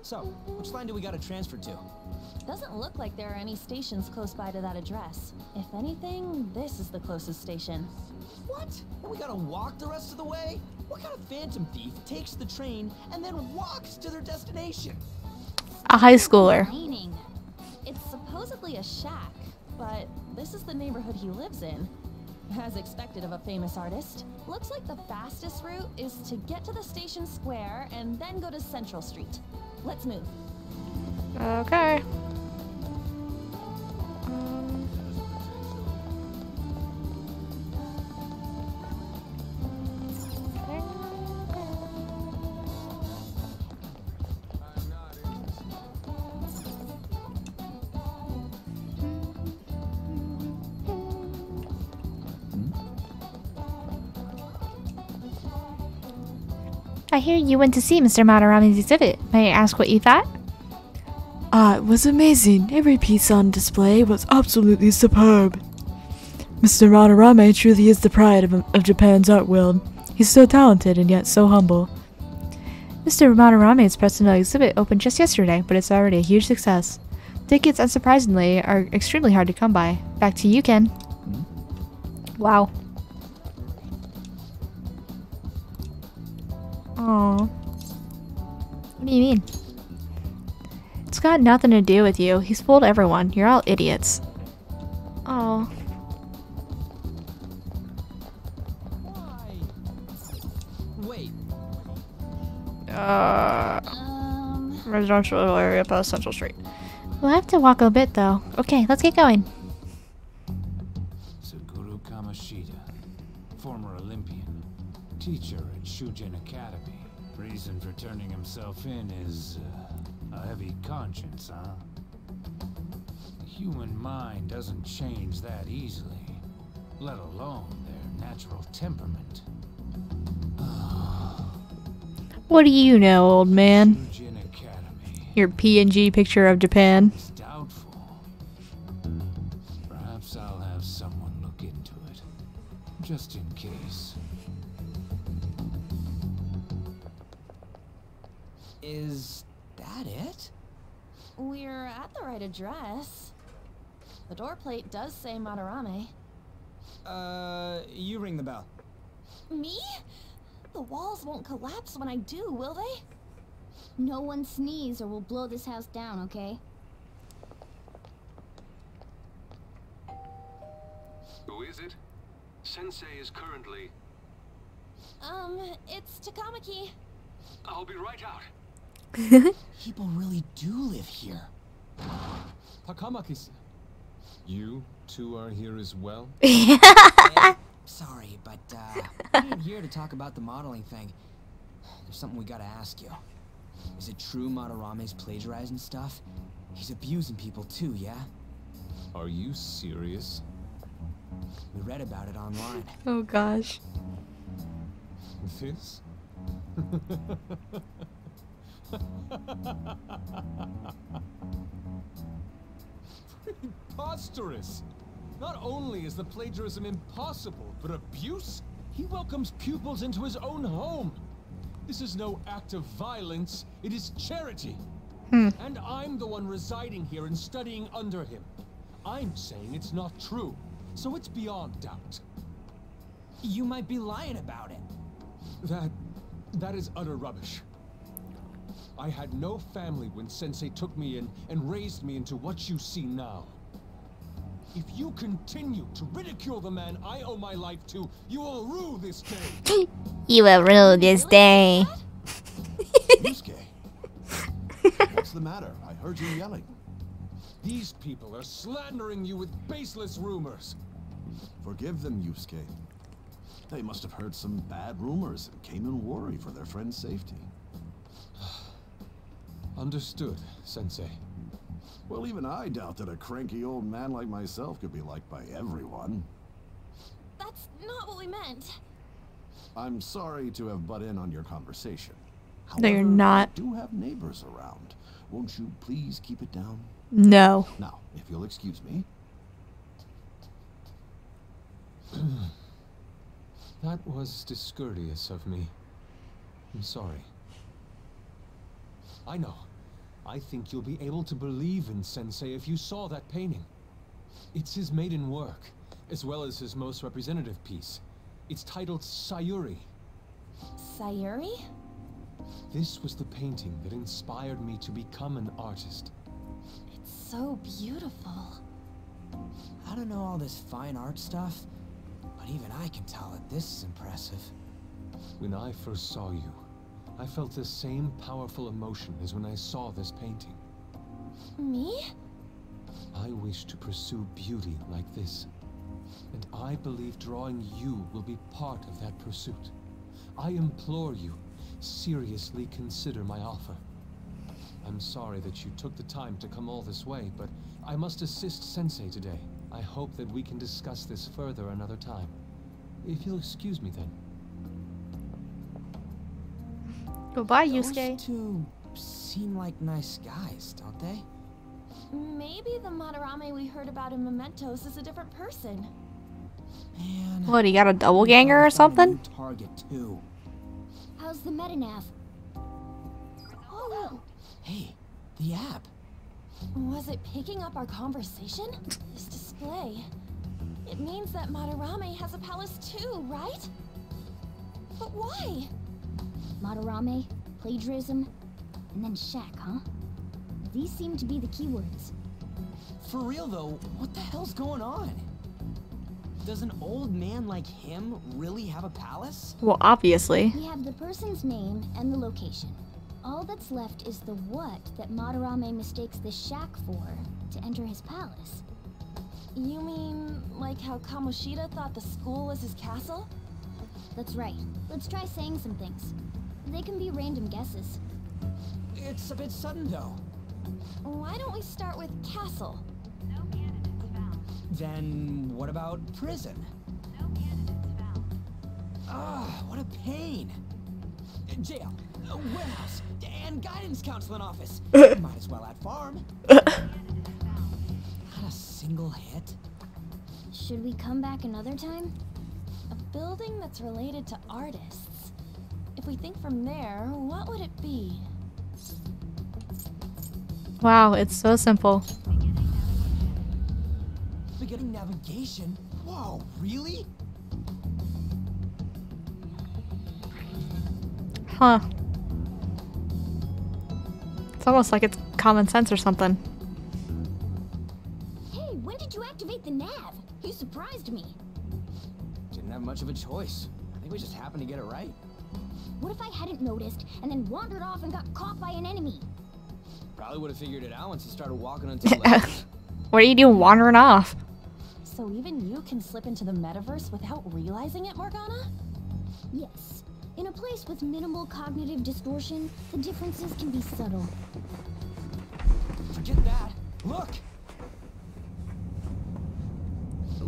So, which line do we gotta transfer to? Doesn't look like there are any stations close by to that address. If anything, this is the closest station. What? And we gotta walk the rest of the way? What kind of phantom thief takes the train and then walks to their destination? A high schooler. Meaning, it's supposedly a shack, but this is the neighborhood he lives in. As expected of a famous artist, looks like the fastest route is to get to the station square and then go to Central Street. Let's move. Okay. I hear you went to see Mr. Madarame's exhibit. May I ask what you thought? Ah, it was amazing. Every piece on display was absolutely superb. Mr. Madarame truly is the pride of, of Japan's art world. He's so talented and yet so humble. Mr. Madarame's personal exhibit opened just yesterday, but it's already a huge success. Tickets, unsurprisingly, are extremely hard to come by. Back to you, Ken. Wow. Aw. What do you mean? It's got nothing to do with you. He's fooled everyone. You're all idiots. Oh. Wait. Uh, residential area past Central Street. We'll have to walk a bit though. Okay, let's get going. Suguru Kamoshida, former Olympian, teacher himself in is uh, a heavy conscience, huh? The human mind doesn't change that easily, let alone their natural temperament. What do you know, old man? Your PNG picture of Japan. Perhaps I'll have someone look into it, just in We're at the right address. The door plate does say Madarame. Uh, you ring the bell. Me? The walls won't collapse when I do, will they? No one sneeze or we'll blow this house down, okay? Who is it? Sensei is currently... Um, it's Takamaki. I'll be right out. People really do live here. Takamaki You two are here as well? Sorry, but uh, we ain't here to talk about the modeling thing. There's something we gotta ask you. Is it true Madarame's plagiarizing stuff? He's abusing people too, yeah? Are you serious? We read about it online. Oh gosh. This? Preposterous! Not only is the plagiarism impossible, but abuse? He welcomes pupils into his own home. This is no act of violence, it is charity. Hmm. And I'm the one residing here and studying under him. I'm saying it's not true, so it's beyond doubt. You might be lying about it. That... that is utter rubbish. I had no family when Sensei took me in and raised me into what you see now. If you continue to ridicule the man I owe my life to, you will rue this day. You will rue this day. Yusuke, what's the matter? I heard you yelling. These people are slandering you with baseless rumors. Forgive them, Yusuke. They must have heard some bad rumors and came in worry for their friend's safety. Understood, Sensei. Well, even I doubt that a cranky old man like myself could be liked by everyone. That's not what we meant. I'm sorry to have butt in on your conversation. No, you're not. I do have neighbors around. Won't you please keep it down? No. Now, if you'll excuse me. That was discourteous of me. I'm sorry. I know. I think you'll be able to believe in Sensei if you saw that painting. It's his maiden work, as well as his most representative piece. It's titled Sayuri. Sayuri? This was the painting that inspired me to become an artist. It's so beautiful. I don't know all this fine art stuff, but even I can tell that this is impressive. When I first saw you, I felt the same powerful emotion as when I saw this painting. Me? I wish to pursue beauty like this. And I believe drawing you will be part of that pursuit. I implore you, seriously consider my offer. I'm sorry that you took the time to come all this way, but I must assist Sensei today. I hope that we can discuss this further another time. If you'll excuse me then. Goodbye, Those Yusuke. two seem like nice guys, don't they? Maybe the Madarame we heard about in Mementos is a different person. Man. What, he got a double ganger or something? Target too. How's the metanav? Oh, Hey, the app. was it picking up our conversation? This display. It means that Madarame has a palace too, right? But why? Madarame, plagiarism, and then shack, huh? These seem to be the keywords. For real though, what the hell's going on? Does an old man like him really have a palace? Well, obviously. We have the person's name and the location. All that's left is the what that Madarame mistakes the shack for to enter his palace. You mean like how Kamoshida thought the school was his castle? That's right. Let's try saying some things. They can be random guesses. It's a bit sudden though. Why don't we start with castle? Then what about prison? No candidates found. Ah, what a pain. Jail, a warehouse, and guidance counseling office. Might as well add farm. Not a single hit. Should we come back another time? A building that's related to artists. If we think from there, what would it be? Wow, it's so simple. Beginning navigation? Whoa, really? Huh. It's almost like it's common sense or something. Hey, when did you activate the nav? You surprised me. Didn't have much of a choice. I think we just happened to get it right. What if I hadn't noticed and then wandered off and got caught by an enemy? Probably would have figured it out once he started walking onto the left. what are you doing wandering off? So even you can slip into the metaverse without realizing it, Morgana? Yes. In a place with minimal cognitive distortion, the differences can be subtle. Forget that. Look!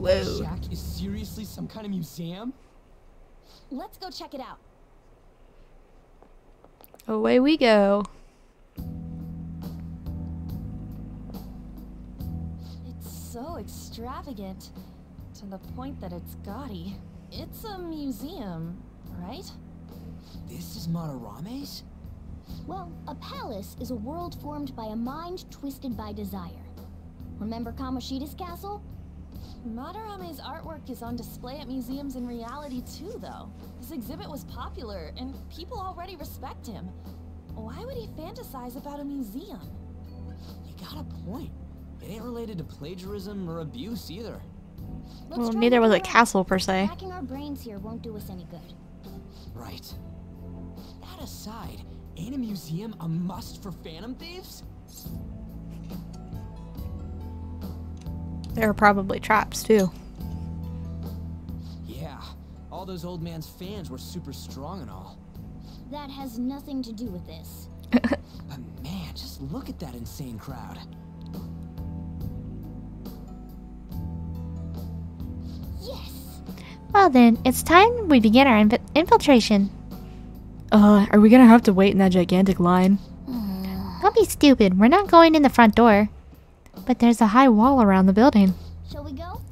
Whoa. Shack is seriously some kind of museum? Let's go check it out. Away we go. It's so extravagant to the point that it's gaudy. It's a museum, right? This is Madarame's? Well, a palace is a world formed by a mind twisted by desire. Remember Kamoshida's castle? Madarame's artwork is on display at museums in reality too, though. This exhibit was popular, and people already respect him. Why would he fantasize about a museum? You got a point. It ain't related to plagiarism or abuse either. Let's well, try neither was a castle per se. Racking our brains here won't do us any good. Right. That aside, ain't a museum a must for phantom thieves? There are probably traps too. Yeah, all those old man's fans were super strong and all. That has nothing to do with this. But man, just look at that insane crowd. Yes! Well then, it's time we begin our inf- infiltration. Uh, are we gonna have to wait in that gigantic line? Don't be stupid. We're not going in the front door. But there's a high wall around the building. Shall we go?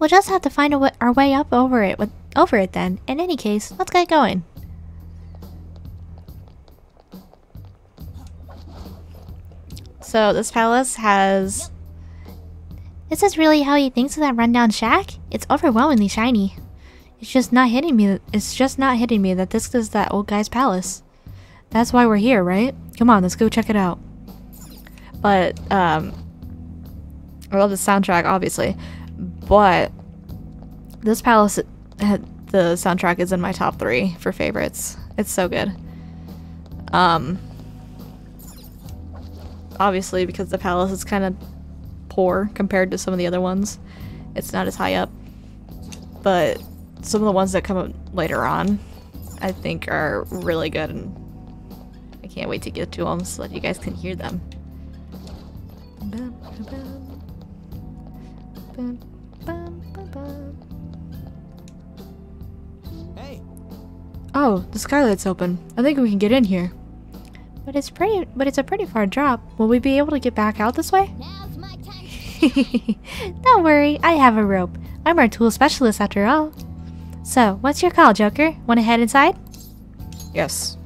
We'll just have to find a w- our way up over it with over it then. In any case, let's get going. So this palace has This is really how he thinks of that rundown shack? It's overwhelmingly shiny. It's just not hitting me. It's just not hitting me that this is that old guy's palace. That's why we're here, right? Come on, let's go check it out. But, um, I love the soundtrack, obviously. But, this palace, the soundtrack is in my top three for favorites. It's so good. Um, obviously, because the palace is kind of poor compared to some of the other ones, it's not as high up. But, some of the ones that come up later on, I think, are really good and I can't wait to get to them so that you guys can hear them. Hey, Oh, the skylight's open. I think we can get in here. But it's pretty but it's a pretty far drop. Will we be able to get back out this way? Now's my time. Don't worry, I have a rope. I'm our tool specialist after all. So, what's your call, Joker? Wanna head inside? Yes.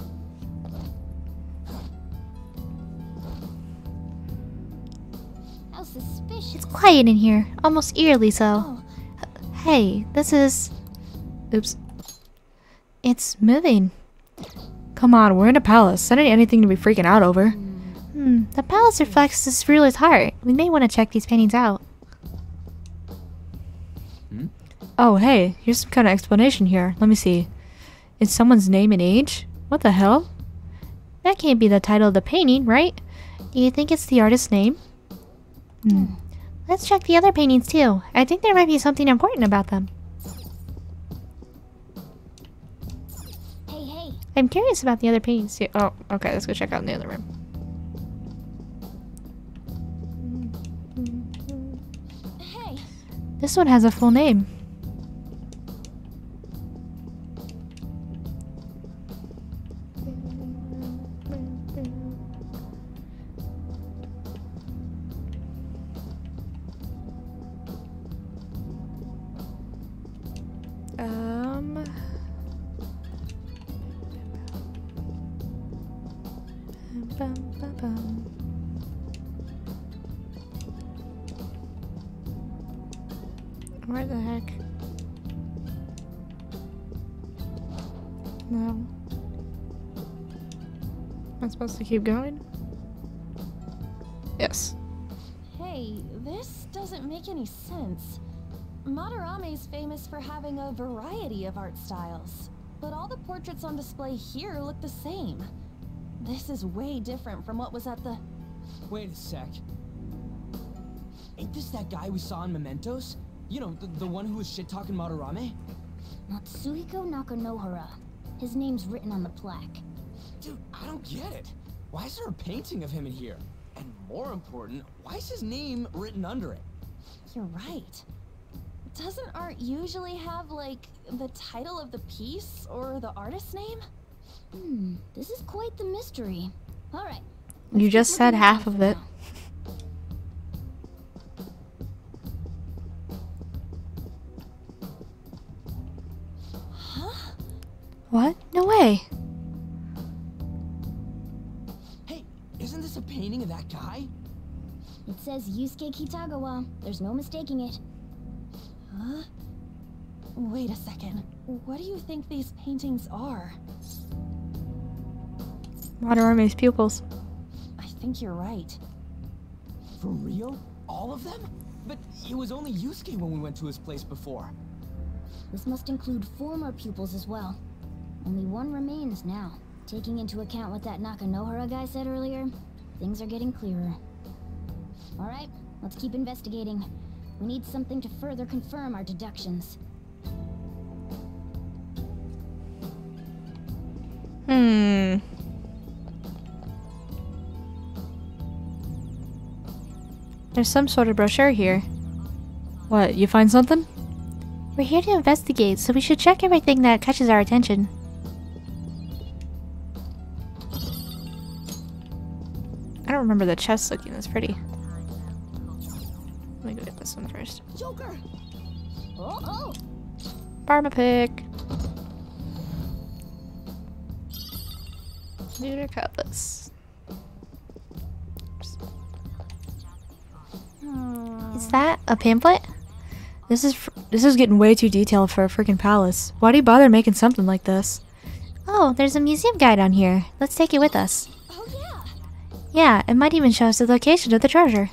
Quiet in here, almost eerily so. Hey, this is Oops. it's moving. Come on, we're in a palace. That ain't anything to be freaking out over. Hmm, the palace reflects this ruler's heart. We may want to check these paintings out. Hmm? Oh, hey, here's some kind of explanation here. Let me see. It's someone's name and age? What the hell? That can't be the title of the painting, right? Do you think it's the artist's name? Hmm. Let's check the other paintings too. I think there might be something important about them. Hey, hey. I'm curious about the other paintings too. Oh, okay, let's go check out in the other room. Hey, This one has a full name. Supposed to keep going? Yes. hey, this doesn't make any sense. Madarame is famous for having a variety of art styles, but all the portraits on display here look the same. This is way different from what was at the... Wait a sec. Ain't this that guy we saw in Mementos? You know, the, the one who was shit-talking Madarame? Natsuhiko Nakanohara. His name's written on the plaque. Dude, I don't get it. Why is there a painting of him in here? And more important, why is his name written under it? You're right. Doesn't art usually have, like, the title of the piece or the artist's name? Hmm, this is quite the mystery. Alright. You just said half of it. Huh? What? No way. Painting of that guy? It says Yusuke Kitagawa. There's no mistaking it. Huh? Wait a second. What do you think these paintings are? Madarame's pupils. I think you're right. For real? All of them? But it was only Yusuke when we went to his place before. This must include former pupils as well. Only one remains now. Taking into account what that Nakanohara guy said earlier, things are getting clearer. Alright, let's keep investigating. We need something to further confirm our deductions. Hmm. There's some sort of brochure here. What, you find something? We're here to investigate, so we should check everything that catches our attention. I don't remember the chest looking this pretty. Let me go get this one first. Joker! Oh, oh! Barma pick. Neuter cutlass. Is that a pamphlet? This is fr- this is getting way too detailed for a freaking palace. Why do you bother making something like this? Oh, there's a museum guide on here. Let's take it with us. Yeah! It might even show us the location of the treasure.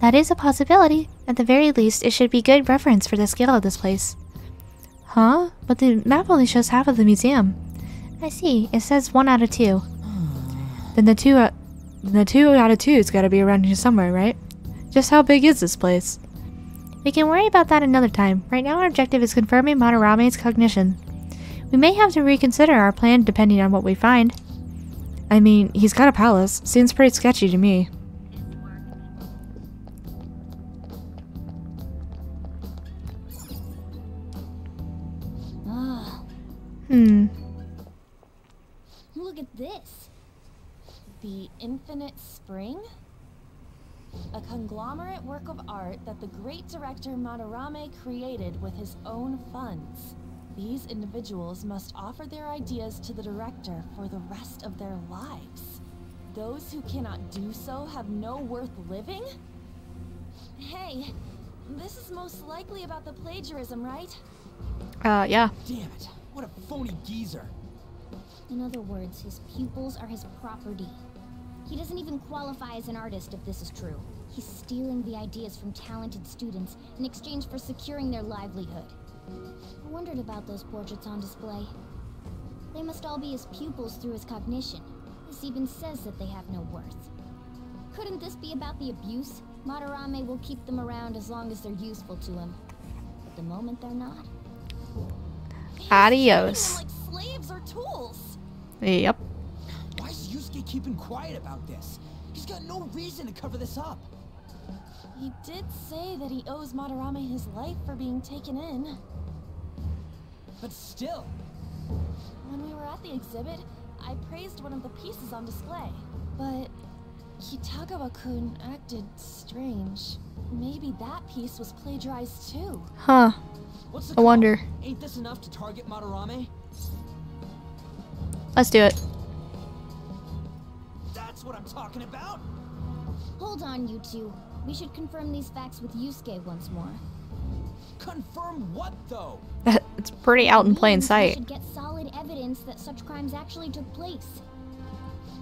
That is a possibility. At the very least, it should be good reference for the scale of this place. Huh? But the map only shows half of the museum. I see. It says one out of two. Then the two, uh, the two out of two's got to be around here somewhere, right? Just how big is this place? We can worry about that another time. Right now, our objective is confirming Madarame's cognition. We may have to reconsider our plan depending on what we find. I mean, he's got a palace. Seems pretty sketchy to me. Hmm. look at this. The Infinite Spring? A conglomerate work of art that the great director Madarame created with his own funds. These individuals must offer their ideas to the director for the rest of their lives. Those who cannot do so have no worth living? Hey, this is most likely about the plagiarism, right? Uh, yeah. Damn it, what a phony geezer. In other words, his pupils are his property. He doesn't even qualify as an artist if this is true. He's stealing the ideas from talented students in exchange for securing their livelihood. I wondered about those portraits on display. They must all be his pupils through his cognition. This even says that they have no worth. Couldn't this be about the abuse? Madarame will keep them around as long as they're useful to him. But the moment they're not, Adios. Like slaves or tools. Yep. Why is Yusuke keeping quiet about this? He's got no reason to cover this up. He did say that he owes Madarame his life for being taken in. But still, When we were at the exhibit, I praised one of the pieces on display. But Kitagawa-kun acted strange. Maybe that piece was plagiarized too. Huh. what's the I call? wonder. Ain't this enough to target Madarame? Let's do it. That's what I'm talking about. hold on, you two. We should confirm these facts with Yusuke once more. Confirm what though? it's pretty out in plain Means we sight. should get solid evidence that such crimes actually took place.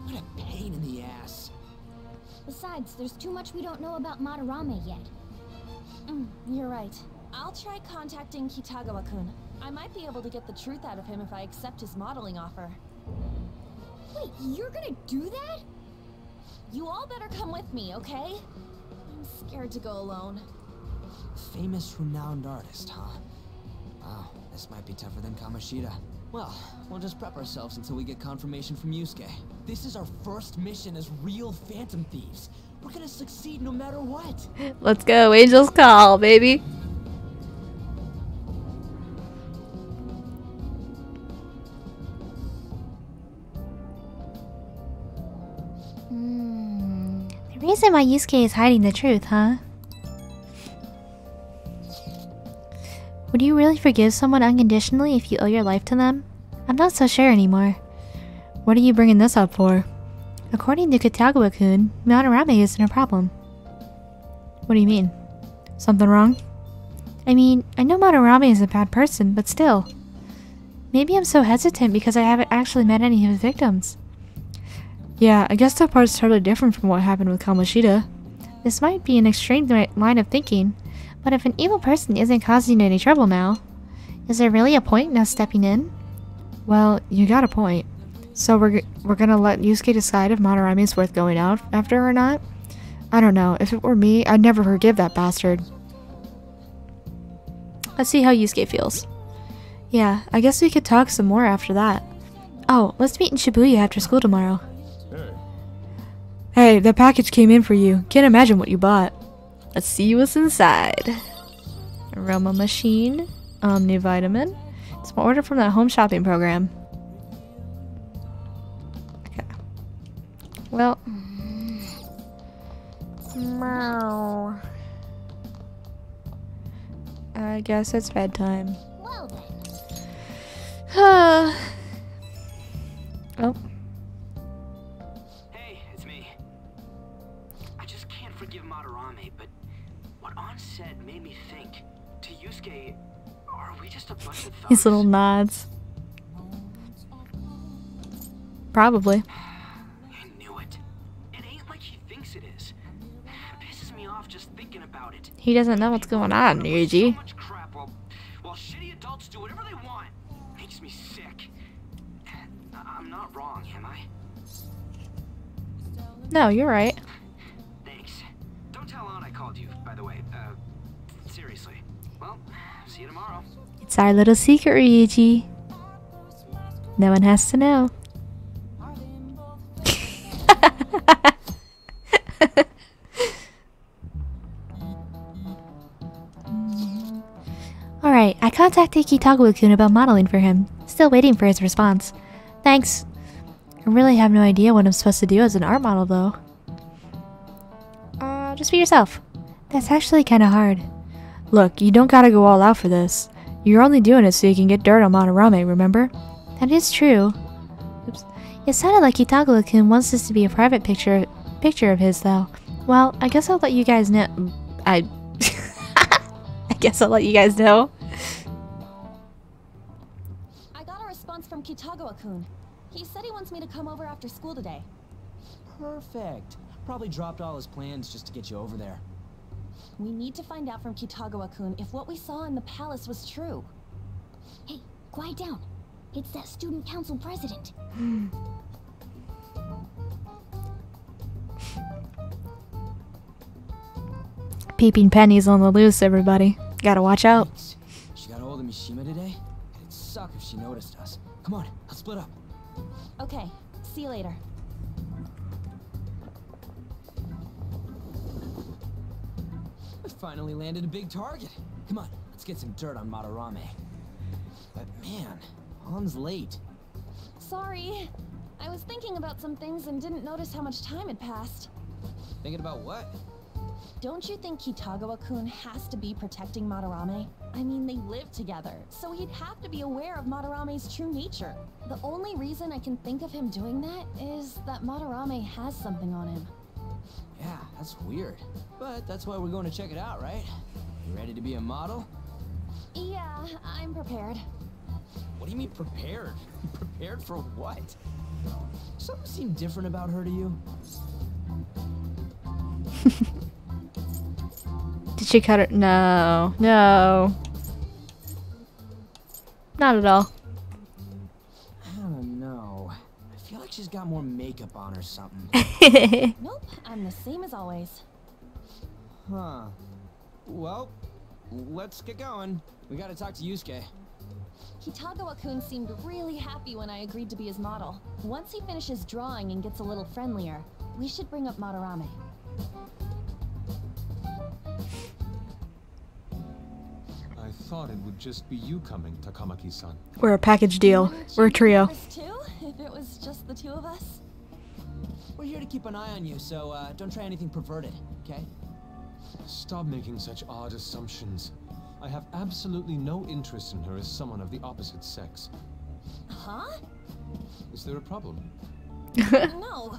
What a pain in the ass. Besides, there's too much we don't know about Madarame yet. Mm, you're right. I'll try contacting Kitagawa-kun. I might be able to get the truth out of him if I accept his modeling offer. Wait, you're gonna do that? You all better come with me, okay? I'm scared to go alone. Famous, renowned artist, huh? Wow, this might be tougher than Kamoshida. Well, we'll just prep ourselves until we get confirmation from Yusuke. This is our first mission as real Phantom Thieves. We're gonna succeed no matter what. Let's go, Angel's Call, baby. Hmm. The reason why Yusuke is hiding the truth, huh? Would you really forgive someone unconditionally if you owe your life to them? I'm not so sure anymore. What are you bringing this up for? According to Kitagawa-kun, Madarame isn't a problem. What do you mean? Something wrong? I mean, I know Madarame is a bad person, but still. Maybe I'm so hesitant because I haven't actually met any of his victims. Yeah, I guess that part's totally different from what happened with Kamoshida. This might be an extreme line of thinking, but if an evil person isn't causing any trouble now, is there really a point in us stepping in? Well, you got a point. So we're we're gonna let Yusuke decide if Madarame is worth going out after or not? I don't know. If it were me, I'd never forgive that bastard. Let's see how Yusuke feels. Yeah, I guess we could talk some more after that. Oh, let's meet in Shibuya after school tomorrow. Hey. Hey, the package came in for you. Can't imagine what you bought. Let's see what's inside. Aroma machine, omnivitamin. It's my order from that home shopping program. Okay. Well. Meow. I guess it's bedtime. Well then. oh. His little nods. Probably. I knew it. It ain't like he thinks it is. It pisses me off just thinking about it. He doesn't know what's going on, Ryuji. much crap while, while shitty adults do whatever they want. Makes me sick. Eh, I'm not wrong, am I? No, you're right. It's our little secret, Ryuji. No one has to know. Alright, I contacted Kitagawa-kun about modeling for him. Still waiting for his response. Thanks. I really have no idea what I'm supposed to do as an art model, though. Uh, just be yourself. That's actually kinda hard. Look, you don't gotta go all out for this. You're only doing it so you can get dirt on Madarame, remember? That is true. Oops. It sounded like Kitagawa-kun wants this to be a private picture picture of his, though. Well, I guess I'll let you guys know. I. I guess I'll let you guys know. I got a response from Kitagawa-kun. He said he wants me to come over after school today. Perfect. Probably dropped all his plans just to get you over there. We need to find out from Kitagawa-kun if what we saw in the palace was true. Hey, quiet down. It's that student council president. Peeping pennies on the loose, everybody. Gotta watch out. She got hold of Mishima today? It'd suck if she noticed us. Come on, let's split up. Okay, see you later. Finally landed a big target. Come on, let's get some dirt on Madarame. But man, Ann's late. Sorry. I was thinking about some things and didn't notice how much time had passed. Thinking about what? Don't you think Kitagawa-kun has to be protecting Madarame? I mean, they live together, so he'd have to be aware of Madarame's true nature. The only reason I can think of him doing that is that Madarame has something on him. Yeah, that's weird. But that's why we're going to check it out, right? You ready to be a model? Yeah, I'm prepared. What do you mean prepared? prepared for what? Something seemed different about her to you? Did she cut her? No. No. Not at all. Got more makeup on or something. nope, I'm the same as always. Huh. Well, let's get going. We gotta talk to Yusuke. Kitagawa-kun seemed really happy when I agreed to be his model. Once he finishes drawing and gets a little friendlier, we should bring up Madarame. I thought it would just be you coming, Takamaki-san. We're a package deal. We're a trio. Too, if it was just the two of us. We're here to keep an eye on you, so uh, don't try anything perverted, okay? Stop making such odd assumptions. I have absolutely no interest in her as someone of the opposite sex. Huh? Is there a problem? no,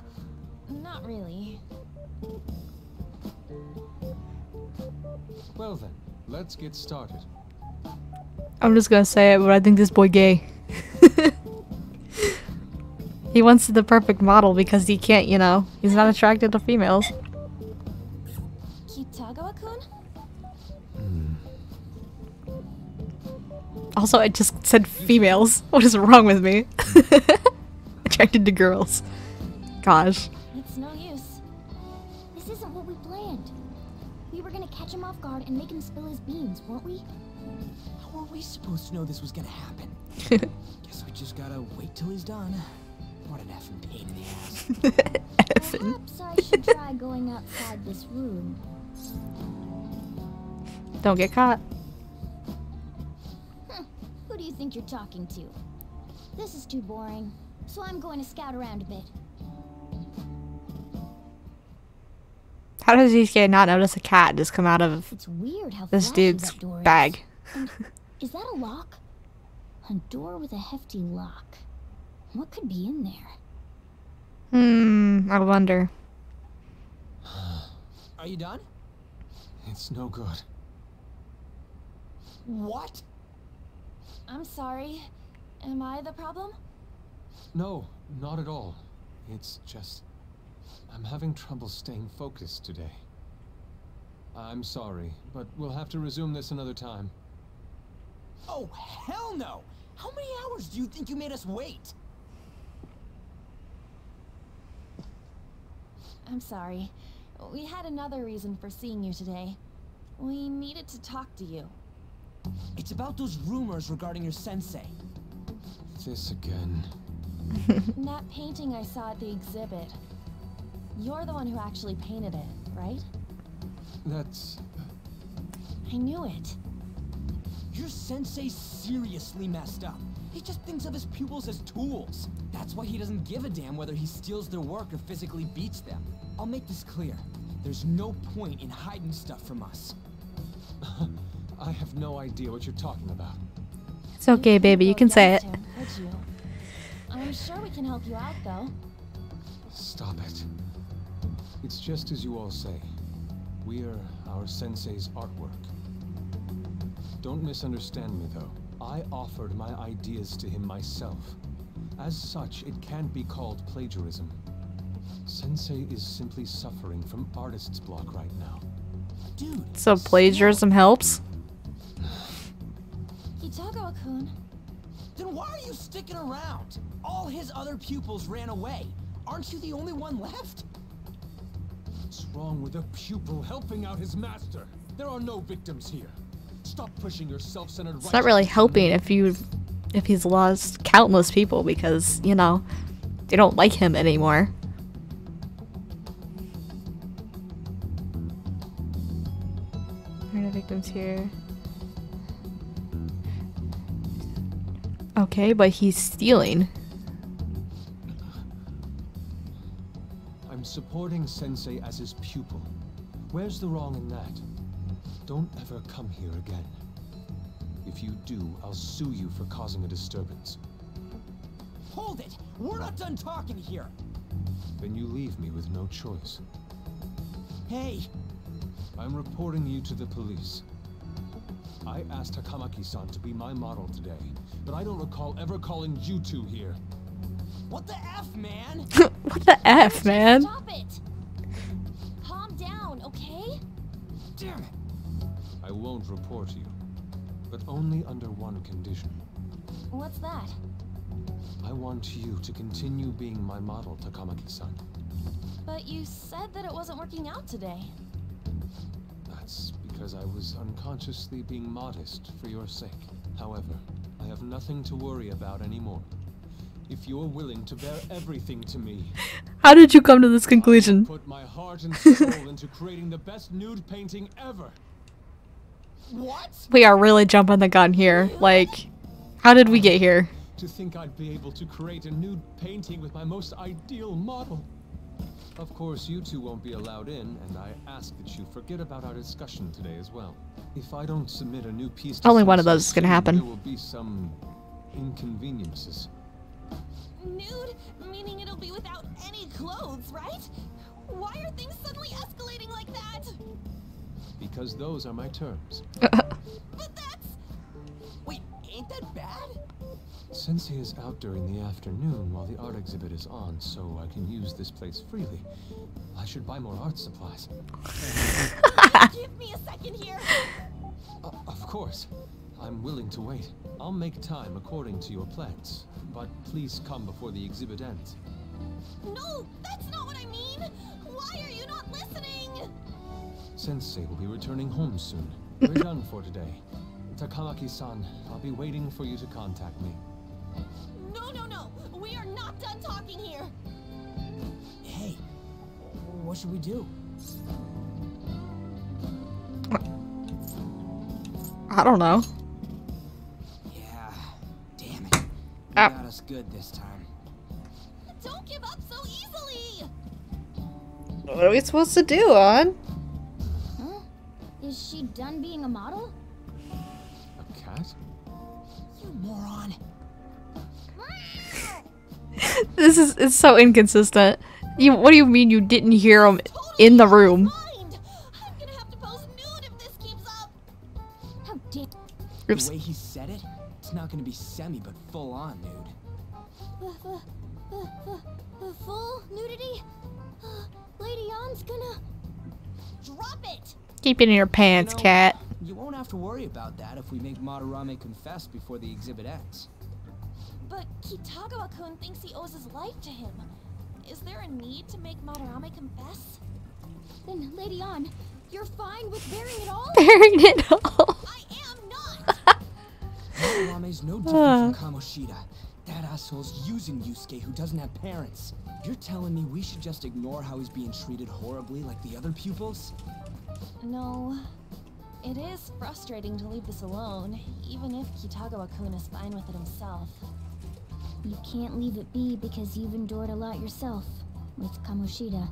not really. Well then, let's get started. I'm just gonna say it, but I think this boy gay. he wants the perfect model because he can't, you know, he's not attracted to females. Kitagawa-kun? Hmm. Also, I just said females. What is wrong with me? Attracted to girls. Gosh. It's no use. This isn't what we planned. We were gonna catch him off guard and make him spill his beans, weren't we? How were we supposed to know this was gonna happen? Guess we just gotta wait till he's done. Perhaps I should try going outside this room. Don't get caught. Who do you think you're talking to? This is too boring, so I'm going to scout around a bit. How does Yusuke not notice a cat just come out of It's weird how this dude's bag? Is that a lock? A door with a hefty lock. What could be in there? Hmm, I wonder. Are you done? It's no good. What? I'm sorry. Am I the problem? No, not at all. It's just... I'm having trouble staying focused today. I'm sorry, but we'll have to resume this another time. Oh, hell no! How many hours do you think you made us wait? I'm sorry. We had another reason for seeing you today. We needed to talk to you. It's about those rumors regarding your sensei. This again. that painting I saw at the exhibit. You're the one who actually painted it, right? That's... I knew it. Your sensei seriously messed up. He just thinks of his pupils as tools. That's why he doesn't give a damn whether he steals their work or physically beats them. I'll make this clear. There's no point in hiding stuff from us. I have no idea what you're talking about. It's okay, baby. You can say it. Could? I'm sure we can help you out, though. Stop it. It's just as you all say. We're our sensei's artwork. Don't misunderstand me, though. I offered my ideas to him myself. As such, it can't be called plagiarism. Sensei is simply suffering from artist's block right now. Dude, So plagiarism helps? Kitagawa-kun. then why are you sticking around? All his other pupils ran away. Aren't you the only one left? What's wrong with a pupil helping out his master? There are no victims here. Stop pushing your self-centered It's not really helping if you if he's lost countless people because, you know, they don't like him anymore. There are no victims here. Okay, but he's stealing. I'm supporting Sensei as his pupil. Where's the wrong in that? Don't ever come here again. If you do, I'll sue you for causing a disturbance. Hold it! We're not done talking here! Then you leave me with no choice. Hey! I'm reporting you to the police. I asked Takamaki-san to be my model today, but I don't recall ever calling you two here. What the F, man? what the F, man? Stop it! Calm down, okay? Damn it! I won't report you, but only under one condition. What's that? I want you to continue being my model, Takamaki-san. But you said that it wasn't working out today. That's because I was unconsciously being modest for your sake. However, I have nothing to worry about anymore. If you're willing to bear everything to me, How did you come to this conclusion? put my heart and soul into creating the best nude painting ever. What? We are really jumping the gun here. Like, how did we get here? To think I'd be able to create a nude painting with my most ideal model. Of course, you two won't be allowed in, and I ask that you forget about our discussion today as well. If I don't submit a new piece to Only one of those is gonna happen. There will be some inconveniences. Nude? Meaning it'll be without any clothes, right? Why are things suddenly escalating like that? Because those are my terms. But that's. Wait, ain't that bad? Sensei is out during the afternoon while the art exhibit is on, so I can use this place freely. I should buy more art supplies. Give me a second here. Uh, of course. I'm willing to wait. I'll make time according to your plans. But please come before the exhibit ends. No, that's not what I mean. Why are you not listening? Sensei will be returning home soon. We're done for today. Takamaki-san, I'll be waiting for you to contact me. No, no, no. We are not done talking here. Hey, what should we do? I don't know. Yeah, damn it. You Ah. got us good this time. Don't give up so easily. What are we supposed to do, Ann? Huh? Is she done being a model? A cat? You moron. This is it's so inconsistent. You what do you mean you didn't hear him in the room? Oops. The way he said it, it's not gonna be semi, but full on Keep it in your pants, You know, cat. You won't have to worry about that if we make Madarame confess before the exhibit ends. But Kitagawa-kun thinks he owes his life to him. Is there a need to make Madarame confess? Then, Lady Ann, you're fine with bearing it all? Bearing it all. I am not! Madarame's no different from ah. Kamoshida. That asshole's using Yusuke who doesn't have parents. You're telling me we should just ignore how he's being treated horribly like the other pupils? No. It is frustrating to leave this alone, even if Kitagawa-kun is fine with it himself. You can't leave it be because you've endured a lot yourself with Kamoshida.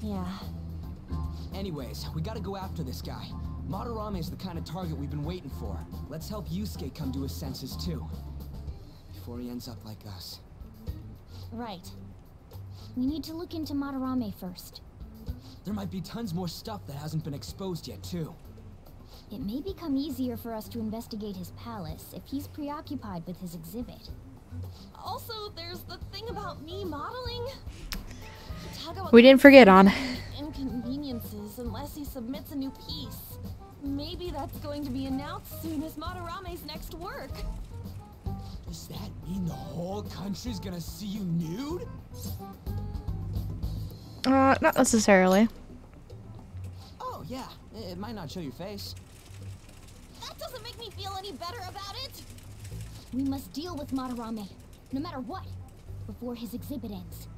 Yeah. Anyways, we gotta go after this guy. Madarame is the kind of target we've been waiting for. Let's help Yusuke come to his senses too. Before he ends up like us. Right. We need to look into Madarame first. There might be tons more stuff that hasn't been exposed yet too. It may become easier for us to investigate his palace if he's preoccupied with his exhibit. Also, there's the thing about me modeling. We didn't forget Ann. inconveniences unless he submits a new piece. Maybe that's going to be announced soon as Madarame's next work. Does that mean the whole country's gonna see you nude? Uh, not necessarily. Oh yeah, it might not show your face. That doesn't make me feel any better about it. We must deal with Madarame, no matter what, before his exhibit ends.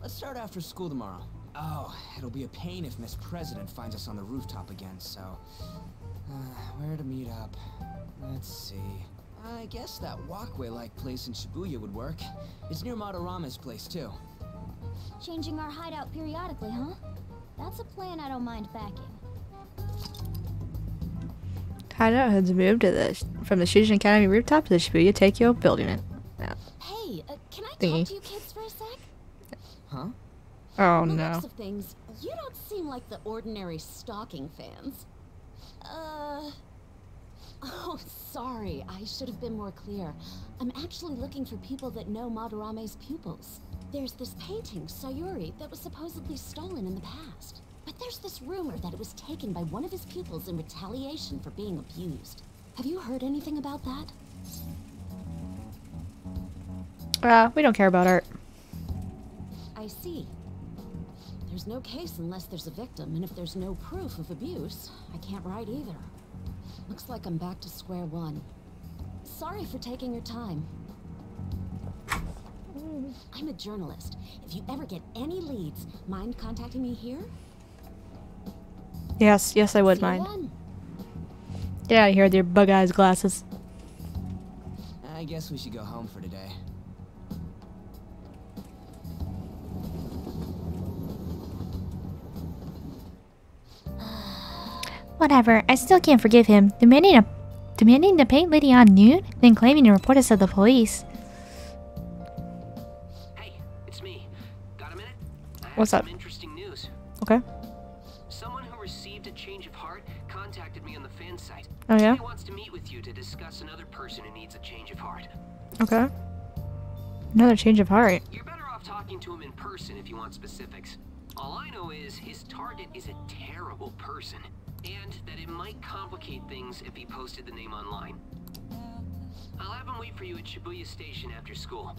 Let's start after school tomorrow. Oh, it'll be a pain if Miss President finds us on the rooftop again, so... Uh, where to meet up? Let's see... I guess that walkway-like place in Shibuya would work. It's near Madarame's place, too. Changing our hideout periodically, huh? That's a plan I don't mind backing. Hideout has moved to the from the Shujin Academy rooftop to the Shibuya Takeo building it. Yeah. Hey, uh, can I Thingy. talk to you kids for a sec? Huh? Oh From the no. looks of things, you don't seem like the ordinary stalking fans. Uh, Oh, sorry. I should have been more clear. I'm actually looking for people that know Madarame's pupils. There's this painting, Sayuri, that was supposedly stolen in the past. But there's this rumor that it was taken by one of his pupils in retaliation for being abused. Have you heard anything about that? Uh, we don't care about art. I see. There's no case unless there's a victim, and if there's no proof of abuse, I can't write either. Looks like I'm back to square one. Sorry for taking your time. I'm a journalist. If you ever get any leads, mind contacting me here? Yes, yes, I would See mind. then. Get out of here with your bug eyes glasses. I guess we should go home for today. Whatever, I still can't forgive him. Demanding a demanding to paint Lady Ann nude, then claiming to report us to the police. What's up? interesting news. Okay. Someone who received a change of heart contacted me on the fan site. Oh, yeah? He wants to meet with you to discuss another person who needs a change of heart. Okay. Another change of heart. You're better off talking to him in person if you want specifics. All I know is his target is a terrible person, and that it might complicate things if he posted the name online. I'll have him wait for you at Shibuya Station after school.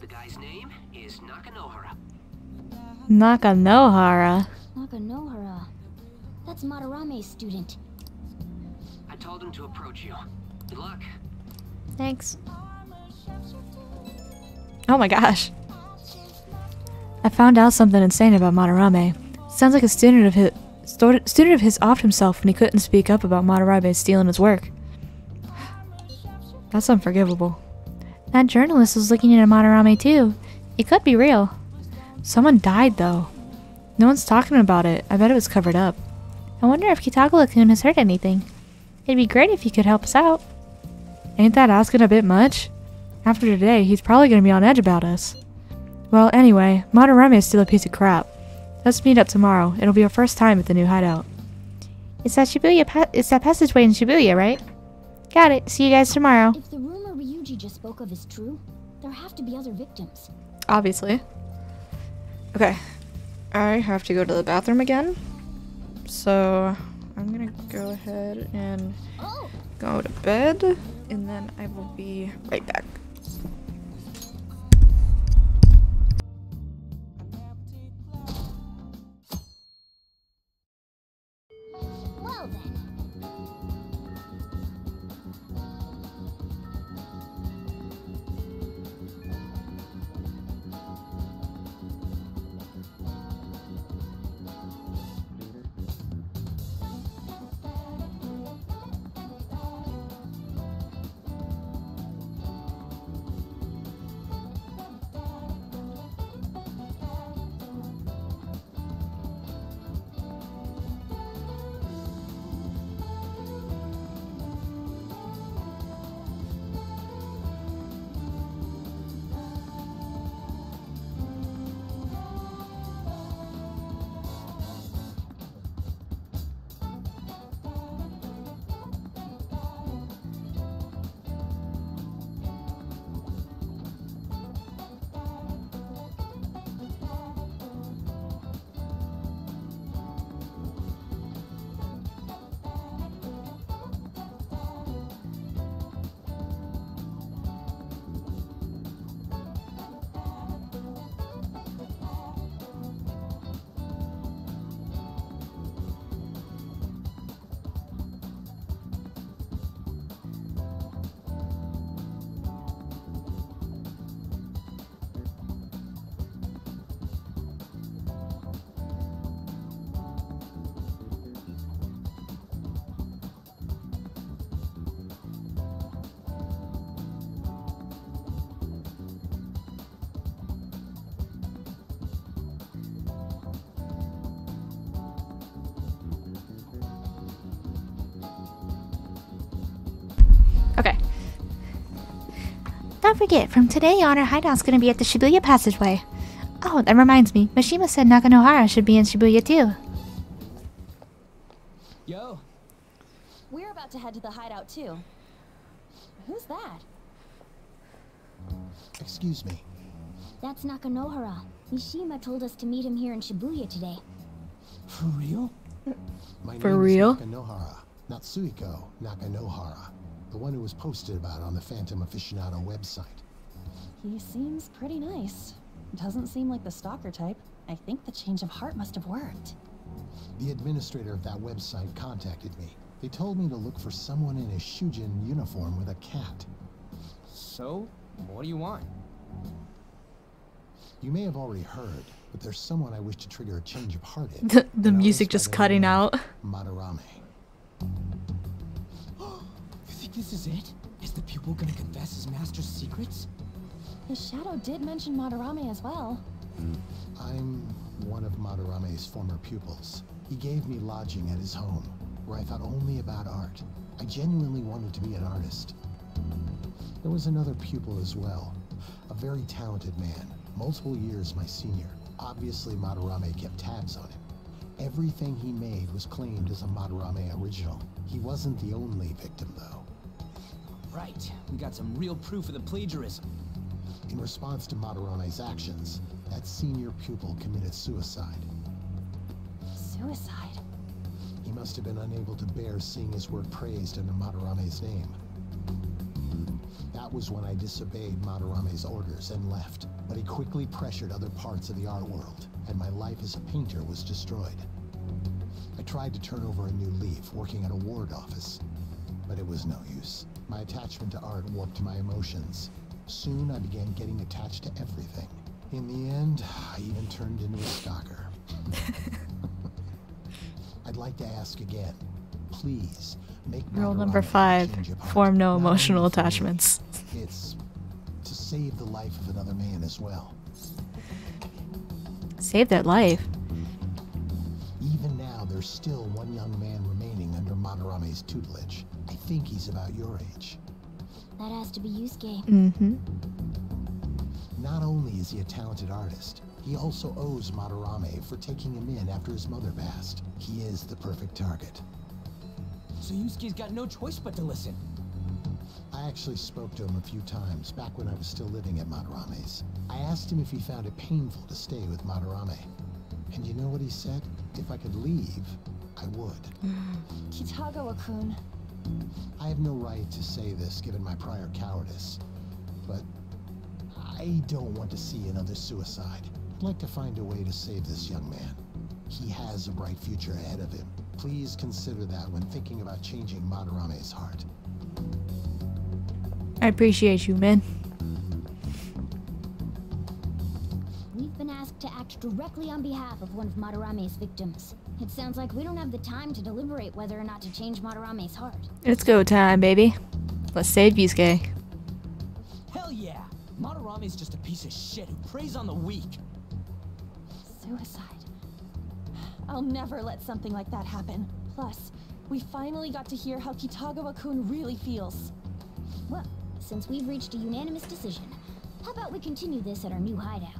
The guy's name is Nakanohara. Nakanohara. Nakanohara. That's Madarame's student. I told him to approach you. Good luck. Thanks. Oh my gosh. I found out something insane about Madarame. Sounds like a student of his student of his offed himself when he couldn't speak up about Madarame stealing his work. That's unforgivable. That journalist was looking into Madarame too. It could be real. Someone died though. No one's talking about it. I bet it was covered up. I wonder if Kitagawa-kun has heard anything. It'd be great if you could help us out. Ain't that asking a bit much? After today, he's probably gonna be on edge about us. Well, anyway, Madarame is still a piece of crap. Let's meet up tomorrow. It'll be our first time at the new hideout. It's that Shibuya pa- it's that passageway in Shibuya, right? Got it. See you guys tomorrow. If the rumor Ryuji just spoke of is true, there have to be other victims. Obviously. Okay. I have to go to the bathroom again. So I'm gonna go ahead and go to bed and then I will be right back. Don't forget, from today on, our hideout's gonna be at the Shibuya passageway. Oh, that reminds me. Mishima said Nakanohara should be in Shibuya too. Yo, We're about to head to the hideout too. Who's that? Excuse me. That's Nakanohara. Mishima told us to meet him here in Shibuya today. For real? My For name real? is Nakanohara, not Suiko Nakanohara, the one who was posted about on the Phantom Aficionado website. He seems pretty nice. Doesn't seem like the stalker type. I think the change of heart must have worked. The administrator of that website contacted me. They told me to look for someone in a Shujin uniform with a cat. So, what do you want? You may have already heard, but there's someone I wish to trigger a change of heart in. The, the music just cutting out. Madarame. You think this is it? Is the pupil gonna confess his master's secrets? His shadow did mention Madarame as well. Hmm. I'm one of Madarame's former pupils. He gave me lodging at his home, where I thought only about art. I genuinely wanted to be an artist. There was another pupil as well, a very talented man, multiple years my senior. Obviously, Madarame kept tabs on him. Everything he made was claimed as a Madarame original. He wasn't the only victim, though. Right, we got some real proof of the plagiarism. In response to Madarame's actions, that senior pupil committed suicide. Suicide? He must have been unable to bear seeing his work praised under Madarame's name. That was when I disobeyed Madarame's orders and left, but he quickly pressured other parts of the art world, and my life as a painter was destroyed. I tried to turn over a new leaf, working at a ward office, but it was no use. My attachment to art warped my emotions. Soon I began getting attached to everything. In the end, I even turned into a stalker. I'd like to ask again. Please, make Rule number five change of heart. form no emotional only for me, attachments. It's to save the life of another man as well. Save their life. Even now, there's still one young man remaining under Madarame's tutelage. I think he's about your age. That has to be Yusuke. Mm-hmm. Not only is he a talented artist, he also owes Madarame for taking him in after his mother passed. He is the perfect target. So Yusuke's got no choice but to listen. I actually spoke to him a few times back when I was still living at Madarame's. I asked him if he found it painful to stay with Madarame. And you know what he said? If I could leave, I would. Kitagawa-kun. I have no right to say this given my prior cowardice, but I don't want to see another suicide. I'd like to find a way to save this young man. He has a bright future ahead of him. Please consider that when thinking about changing Madarame's heart. I appreciate you, man. We've been asked to act directly on behalf of one of Madarame's victims. It sounds like we don't have the time to deliberate whether or not to change Madarame's heart. It's go time, baby. Let's save Yusuke. Hell yeah! Madarame's just a piece of shit who preys on the weak. Suicide. I'll never let something like that happen. Plus, we finally got to hear how Kitagawa-kun really feels. Well, since we've reached a unanimous decision, how about we continue this at our new hideout?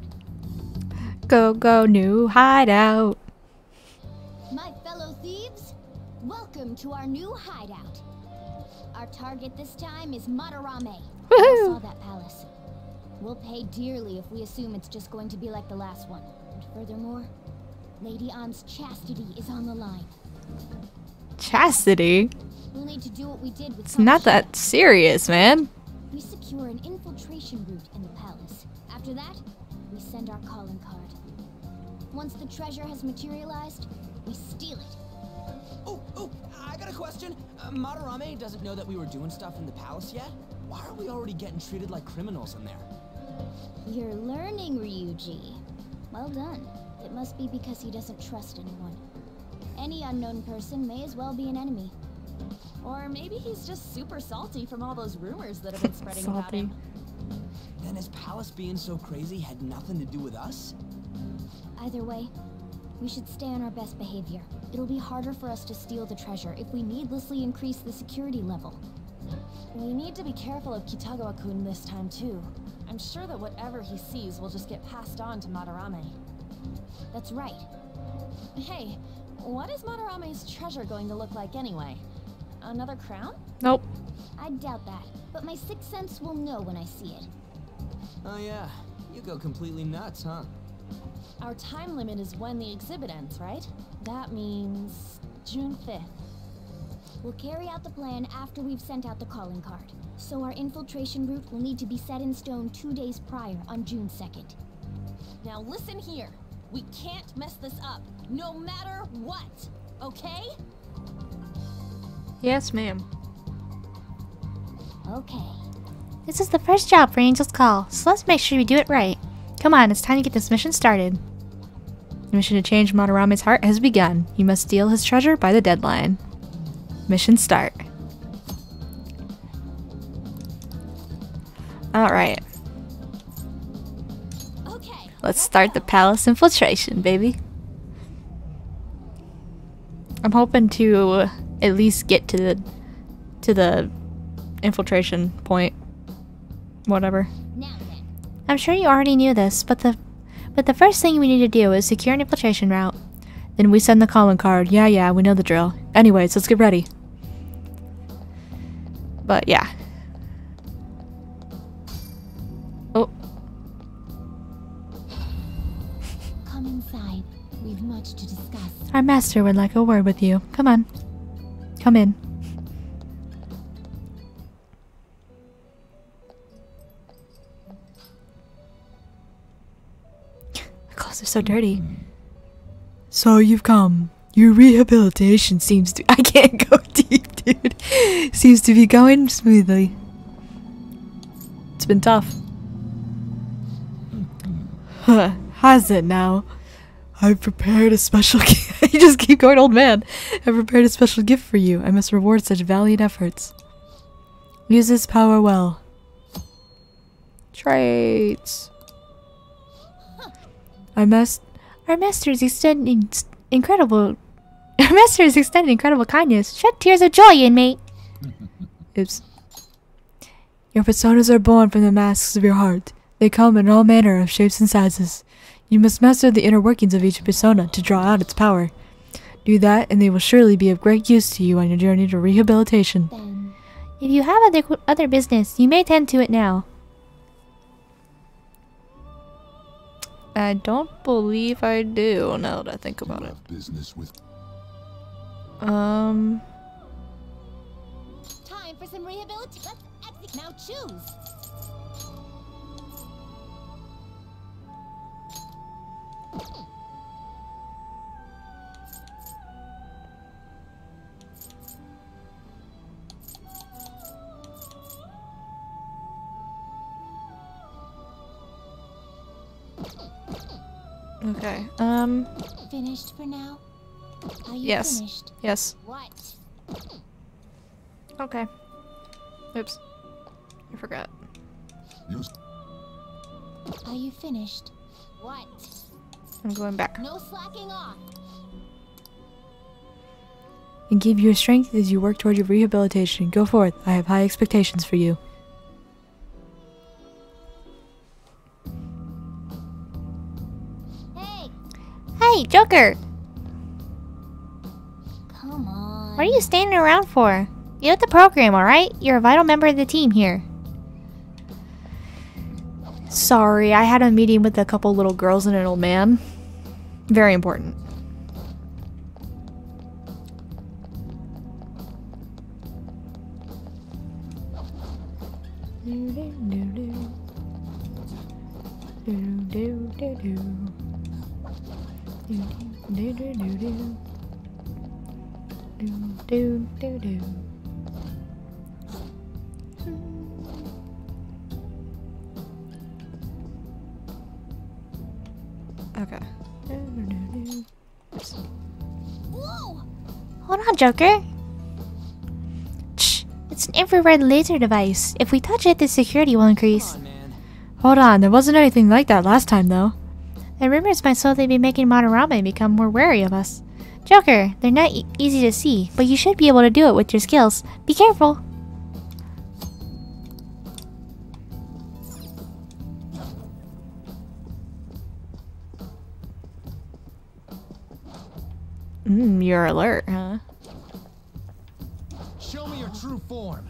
Go, go, new hideout. My fellow thieves, welcome to our new hideout. Our target this time is Madarame. I saw that palace. We'll pay dearly if we assume it's just going to be like the last one. And furthermore, Lady Ann's chastity is on the line. Chastity? We'll need to do what we did with It's not that serious, man. We secure an infiltration route in the palace. After that, we send our calling card. Once the treasure has materialized, we steal it. Oh, oh, I got a question. Uh, Madarame doesn't know that we were doing stuff in the palace yet? Why are we already getting treated like criminals in there? You're learning, Ryuji. Well done. It must be because he doesn't trust anyone. Any unknown person may as well be an enemy. Or maybe he's just super salty from all those rumors that have been spreading about Salty. him. Then his palace being so crazy had nothing to do with us? Either way, we should stay on our best behavior. It'll be harder for us to steal the treasure if we needlessly increase the security level. We need to be careful of Kitagawa-kun this time too. I'm sure that whatever he sees will just get passed on to Madarame. That's right. Hey, what is Madarame's treasure going to look like anyway? Another crown? Nope. I doubt that, but my sixth sense will know when I see it. Oh yeah, you go completely nuts, huh? Our time limit is when the exhibit ends, right? That means June 5th. We'll carry out the plan after we've sent out the calling card. So our infiltration route will need to be set in stone two days prior on June 2nd. Now listen here. We can't mess this up, no matter what. Okay? Yes, ma'am. Okay. This is the first job for Angel's Call, so let's make sure we do it right. Come on, it's time to get this mission started. The mission to change Madarame's heart has begun. You must steal his treasure by the deadline. Mission start. Alright. Okay. Let's start the palace infiltration, baby. I'm hoping to at least get to the to the infiltration point. Whatever. I'm sure you already knew this, but the but the first thing we need to do is secure an infiltration route. Then we send the calling card. Yeah, yeah, we know the drill. Anyways, let's get ready. But yeah. Oh, Come inside. We've much to discuss. our master would like a word with you. Come on. Come in. Are so dirty. So you've come. Your rehabilitation seems to. I can't go deep, dude. Seems to be going smoothly. It's been tough. Huh, has it now? I've prepared a special gift. you just keep going, old man. I've prepared a special gift for you. I must reward such valiant efforts. Use this power well. Traits. I must. Our master is extending s- incredible. Our master is extending incredible kindness. Shed tears of joy, inmate. Oops. Your personas are born from the masks of your heart. They come in all manner of shapes and sizes. You must master the inner workings of each persona to draw out its power. Do that, and they will surely be of great use to you on your journey to rehabilitation. If you have other other business, you may tend to it now. I don't believe I do, now that I think about it. Business with Um. Time for some rehabilitation. Okay. Um. Finished for now? Are you Yes. finished? Yes. What? Okay. Oops. I forgot. Are you finished? What? I'm going back. No slacking off. And give your strength as you work toward your rehabilitation. Go forth. I have high expectations for you. Hey, Joker! Come on. What are you standing around for? Get with the program, alright? You're a vital member of the team here. Sorry, I had a meeting with a couple little girls and an old man. Very important. Okay. whoa! Hold on, Joker. Shh. It's an infrared laser device. If we touch it, the security will increase. Hold on, there wasn't anything like that last time though. The rumors might slowly be making Madarame become more wary of us. Joker, they're not e- easy to see, but you should be able to do it with your skills. Be careful. Mm, you're alert, huh? Show me your true form.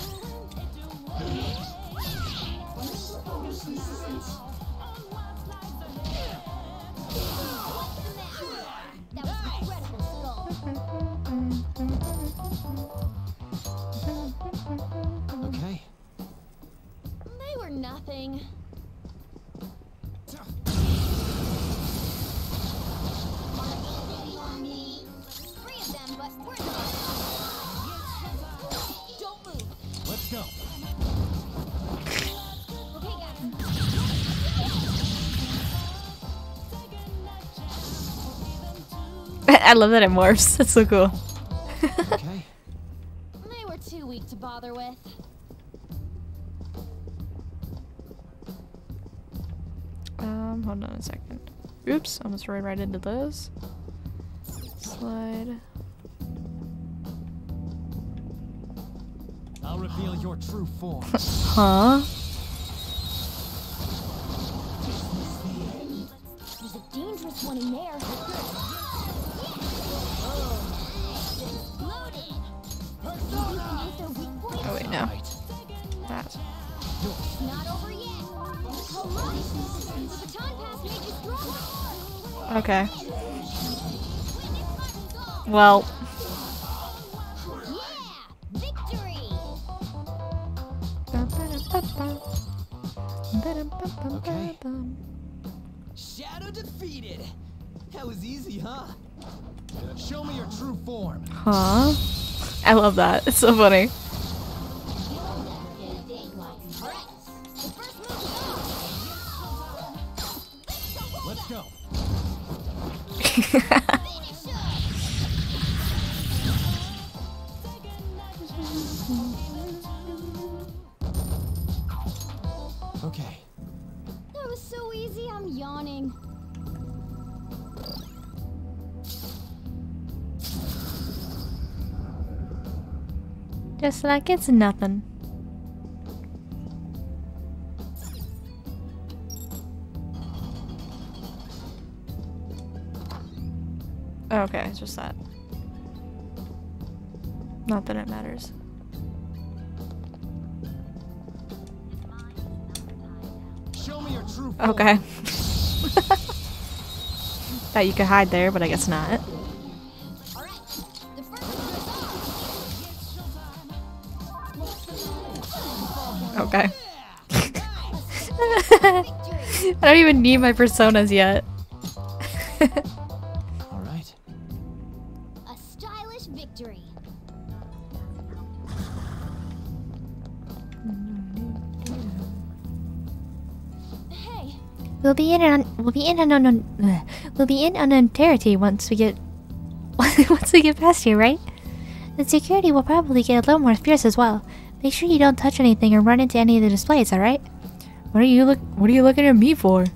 guys. I love that it morphs. That's so cool. okay. They were too weak to bother with. Um, hold on a second. Oops, almost ran right into those. Slide. I'll reveal your true form. Huh? There's a dangerous one in there. Oh wait, no. That. Not over yet. Okay. Well, Okay. Shadow defeated. That was easy, huh? Show me your true form. huh? I love that. It's so funny. Okay. That was so easy, I'm yawning. Just like it's nothing. Oh, okay, it's just that. Not that it matters. Show me your true form. Okay. Thought you could hide there, but I guess not. Okay. I don't even need my personas yet. We'll be in on we'll be in on, on, we'll be in on entirety once we get once we get past here, right? The security will probably get a little more fierce as well. Make sure you don't touch anything or run into any of the displays, alright? What are you look what are you looking at me for?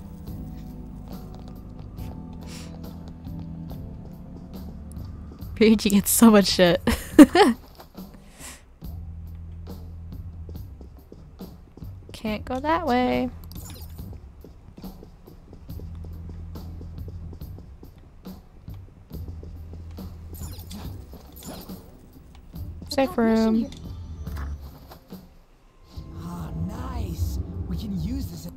Ryuji gets so much shit. Can't go that way. Safe room. Ah, nice. We can use this.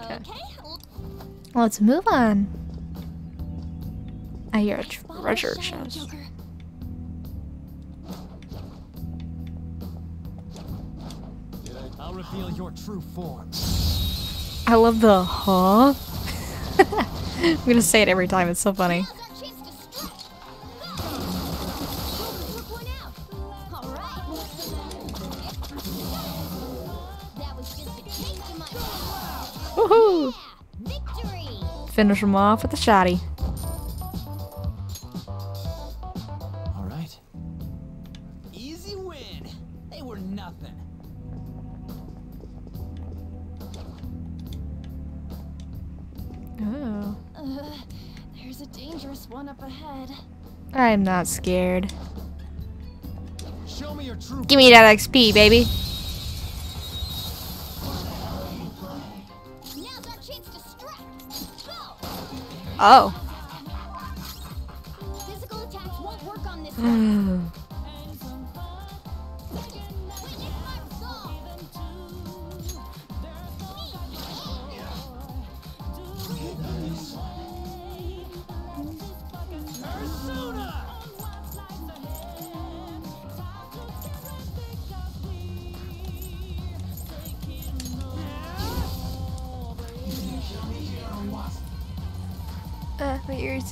okay. Let's move on. I hear a treasure chest. I'll reveal your true form. I love the huh. I'm gonna say it every time. It's so funny. Woohoo! Finish him off with a shotty. All right. Easy win. They were nothing. Oh. Uh, there's a dangerous one up ahead. I'm not scared. Show me your true Give me that XP, baby. Oh.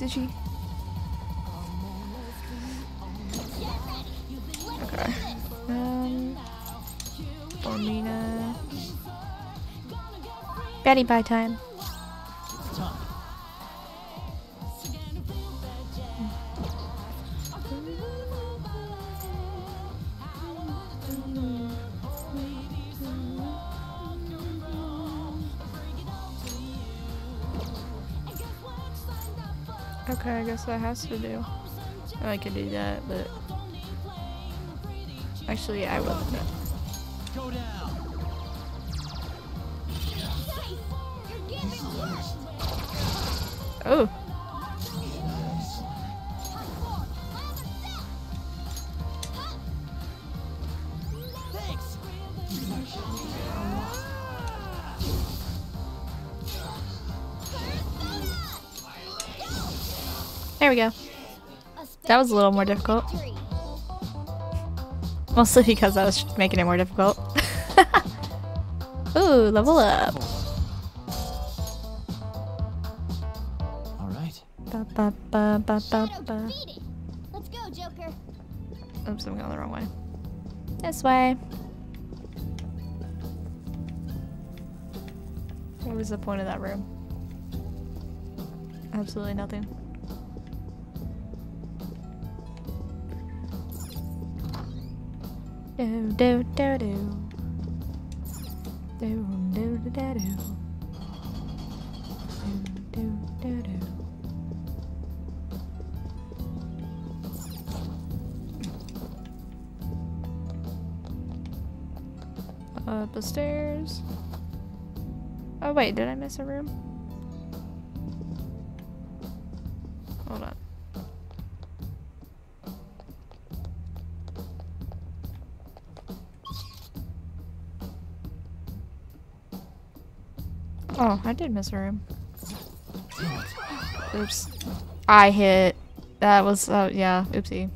Itchy. Okay. Um. Formina. Betty by time. Okay, I guess that has to do. I could do that, but actually, I will. Go down. Oh. There we go. That was a little more difficult. Mostly because I was making it more difficult. Ooh, level up. All right. Ba, ba, ba, ba, ba, ba. Let's go, Joker. Oops, I'm going the wrong way. This way. What was the point of that room? Absolutely nothing. Do do do do. Do do do do do. Do. Up the stairs. Oh wait, did I miss a room? Hold on. Oh, I did miss a room. Oops. I hit. That was, oh yeah, oopsie.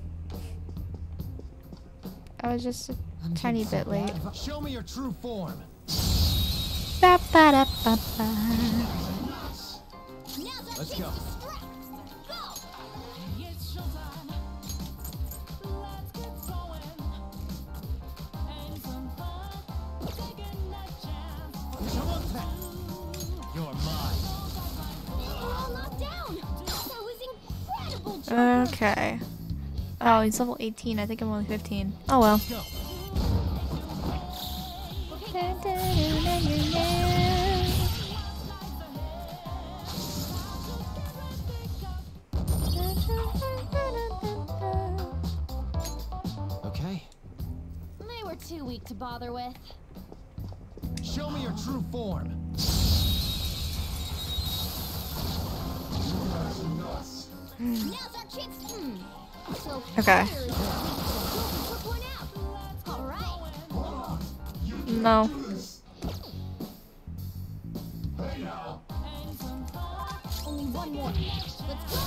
I was just a tiny bit late. Show me your true form. Ba ba da ba ba. Let's go. Okay. Oh, he's level 18. I think I'm only 15. Oh well. Okay. They were too weak to bother with. Show me your true form. Right. No. Only one more. Let's go.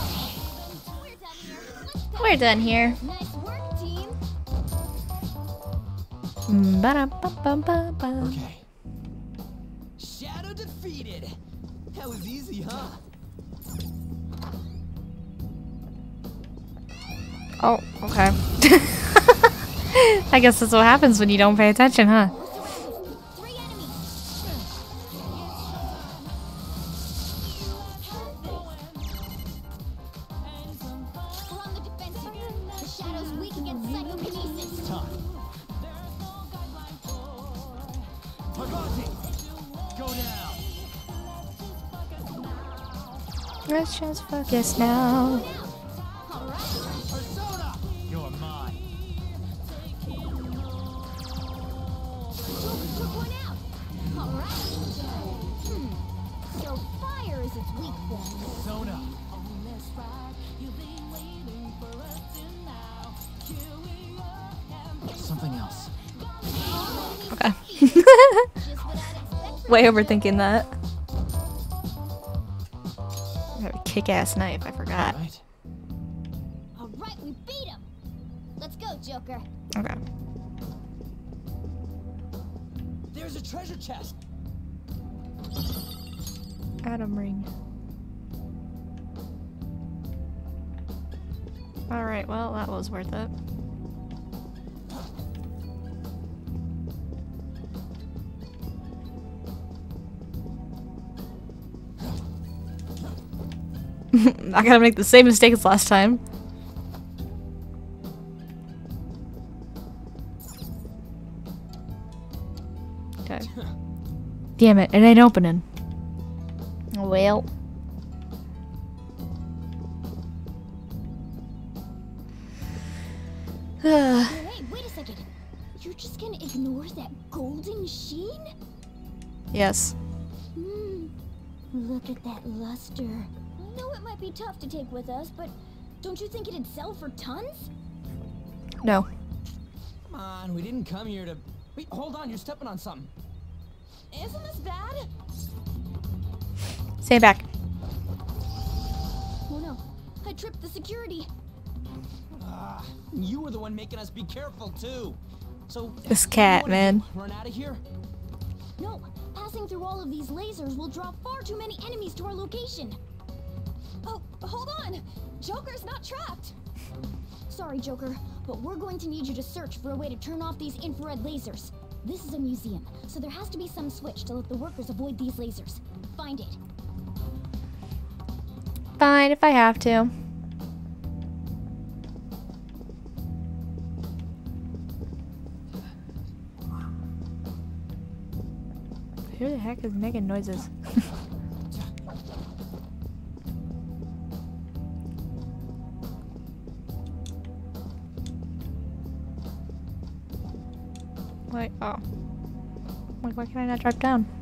We're done here. Let's I guess that's what happens when you don't pay attention, huh? Let's just focus now. Way overthinking that. I have a kick-ass knife. I forgot. All right, we beat him. Let's go, Joker. Okay. There's a treasure chest. Atom ring. Alright, well, that was worth it. Not gonna make the same mistake as last time. Okay. Damn it, it ain't opening. Well. Hey, wait a second. You're just gonna ignore that golden sheen? Yes. Be tough to take with us, but don't you think it'd sell for tons? No. Come on, we didn't come here to. Wait, hold on, you're stepping on something. Isn't this bad? Stay back. Oh no, I tripped the security. Ah, you were the one making us be careful too. So This cat, man. run out of here. No, passing through all of these lasers will draw far too many enemies to our location. Hold on. Joker's not trapped. Sorry, Joker, but we're going to need you to search for a way to turn off these infrared lasers. This is a museum, so there has to be some switch to let the workers avoid these lasers. Find it. Fine if I have to. Who the heck is making noises? why I not drop down?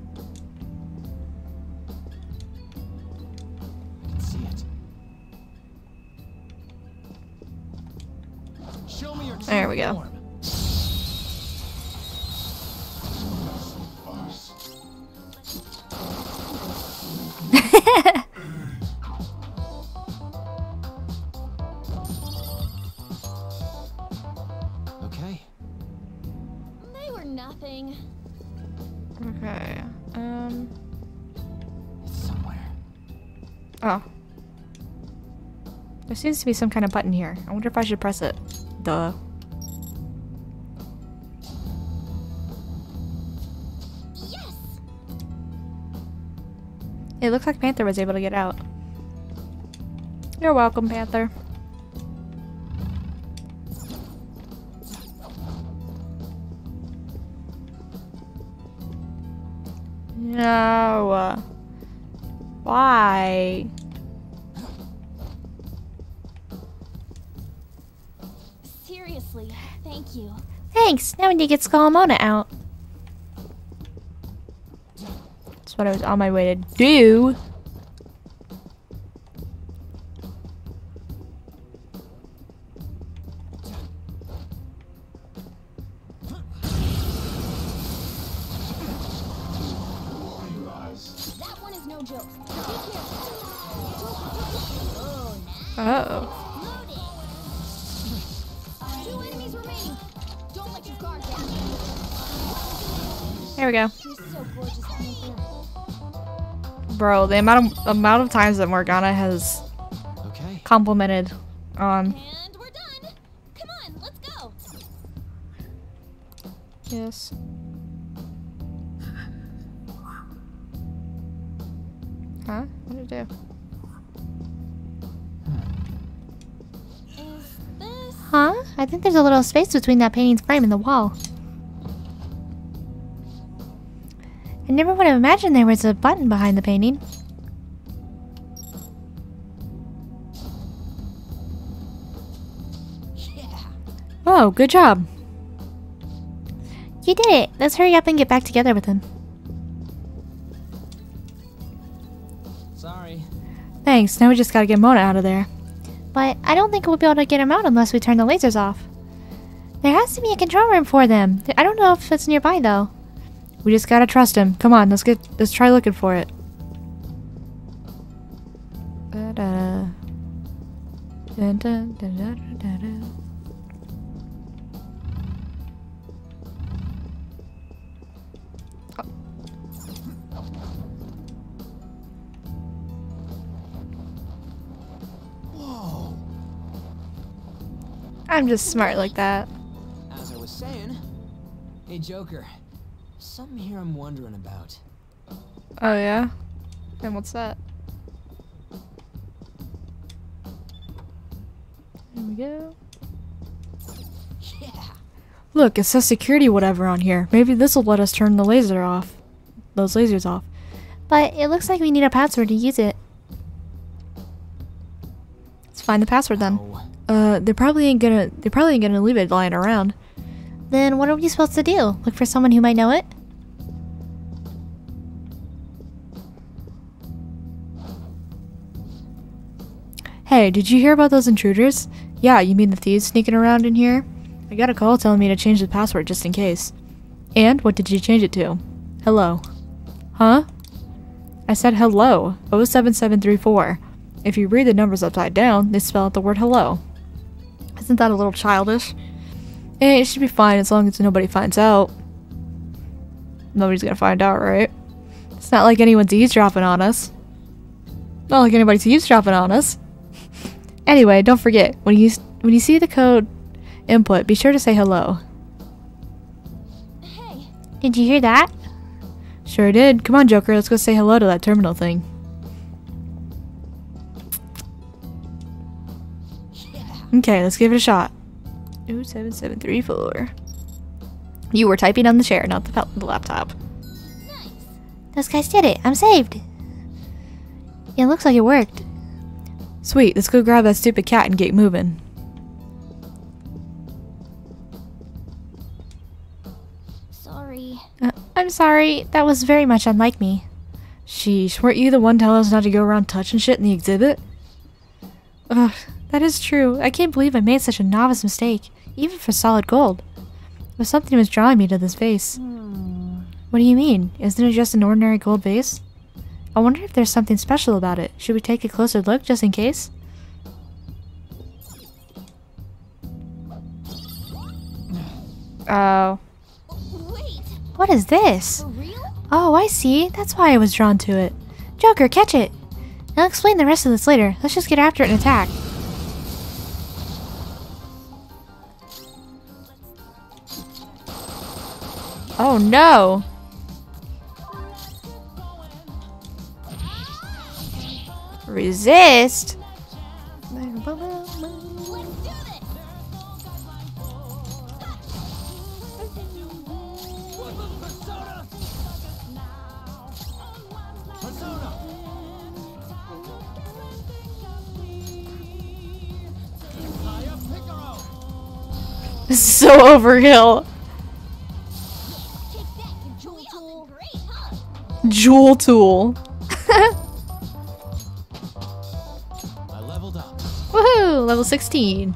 Seems to be some kind of button here. I wonder if I should press it. Duh. Yes! It looks like Panther was able to get out. You're welcome, Panther. No. Why? You. Thanks, now we need to get Skull out. That's what I was on my way to do. Bro, the amount of amount of times that Morgana has Okay. complimented on And we're done. Come on, let's go. Yes. Huh? What did it do? Huh? I think there's a little space between that painting's frame and the wall. Never would have imagined there was a button behind the painting. Yeah. Oh, good job. You did it. Let's hurry up and get back together with him. Sorry. Thanks. Now we just gotta get Mona out of there. But I don't think we'll be able to get him out unless we turn the lasers off. There has to be a control room for them. I don't know if it's nearby though. We just gotta trust him. Come on, let's get let's try looking for it. I'm just smart like that. As I was saying, hey Joker, something here I'm wondering about. Oh yeah? And what's that? There we go. Yeah. Look, it says security whatever on here. Maybe this will let us turn the laser off. Those lasers off. But it looks like we need a password to use it. Let's find the password then. Uh, they probably ain't gonna. They probably ain't gonna leave it lying around. Then what are we supposed to do? Look for someone who might know it? Hey, did you hear about those intruders? Yeah, you mean the thieves sneaking around in here? I got a call telling me to change the password just in case. And what did you change it to? Hello. Huh? I said hello. 07734. If you read the numbers upside down, they spell out the word hello. Isn't that a little childish? Eh, it should be fine as long as nobody finds out. Nobody's gonna find out, right? It's not like anyone's eavesdropping on us. Not like anybody's eavesdropping on us. Anyway, don't forget when you when you see the code input, be sure to say hello. Hey. Did you hear that? Sure did. Come on, Joker. Let's go say hello to that terminal thing. Okay, let's give it a shot. Ooh, seven seven three four. You were typing on the chair, not the, the laptop. Nice. Those guys did it. I'm saved. It looks like it worked. Sweet. Let's go grab that stupid cat and get moving. Sorry. Uh, I'm sorry. That was very much unlike me. Sheesh, weren't you the one telling us not to go around touching shit in the exhibit? Ugh, that is true. I can't believe I made such a novice mistake, even for solid gold. But something was drawing me to this vase. What do you mean? Isn't it just an ordinary gold vase? I wonder if there's something special about it. Should we take a closer look just in case? Oh. What is this? Oh, I see. That's why I was drawn to it. Joker, catch it! I'll explain the rest of this later. Let's just get after it and attack. Oh no! Resist? This is so overkill. Jewel tool. Level 16.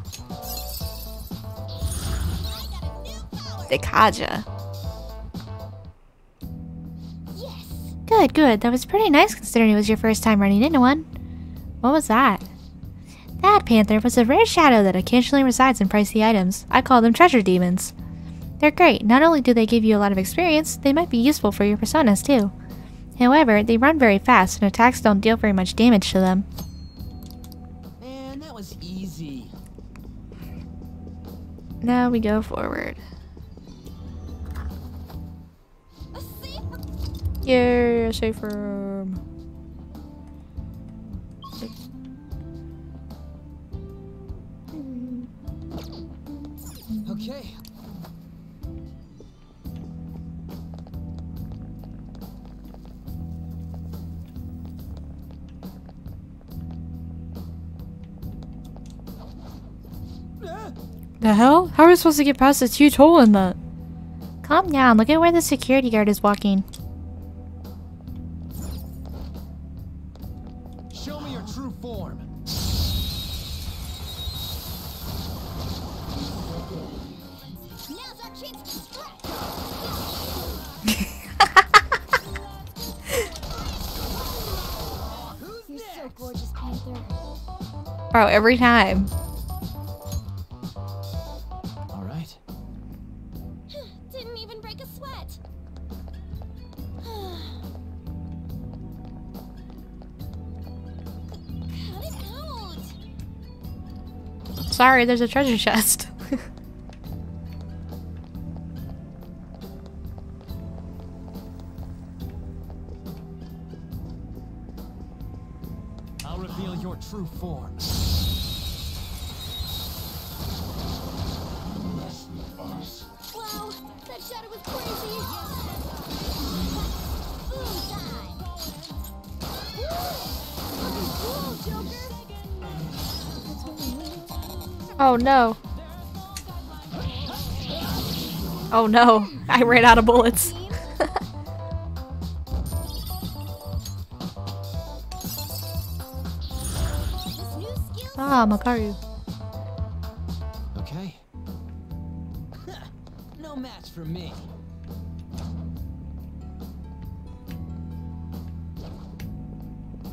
Dekaja. Good, good. That was pretty nice considering it was your first time running into one. What was that? That panther was a rare shadow that occasionally resides in pricey items. I call them treasure demons. They're great. Not only do they give you a lot of experience, they might be useful for your personas too. However, they run very fast and attacks don't deal very much damage to them. Now we go forward. Yeah, safe room. The hell? How are we supposed to get past this huge hole in that? Calm down. Look at where the security guard is walking. Show me your true form. Bro, every time. Sorry, there's a treasure chest. No. Oh no, I ran out of bullets. ah, Makaru. Okay. no match for me.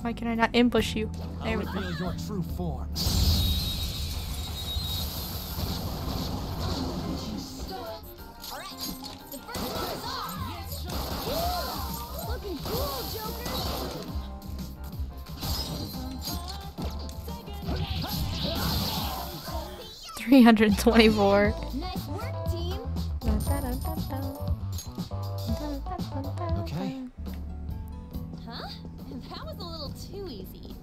Why can I not ambush you? There we go. 324. Nice. Okay. Huh? That was a little too easy.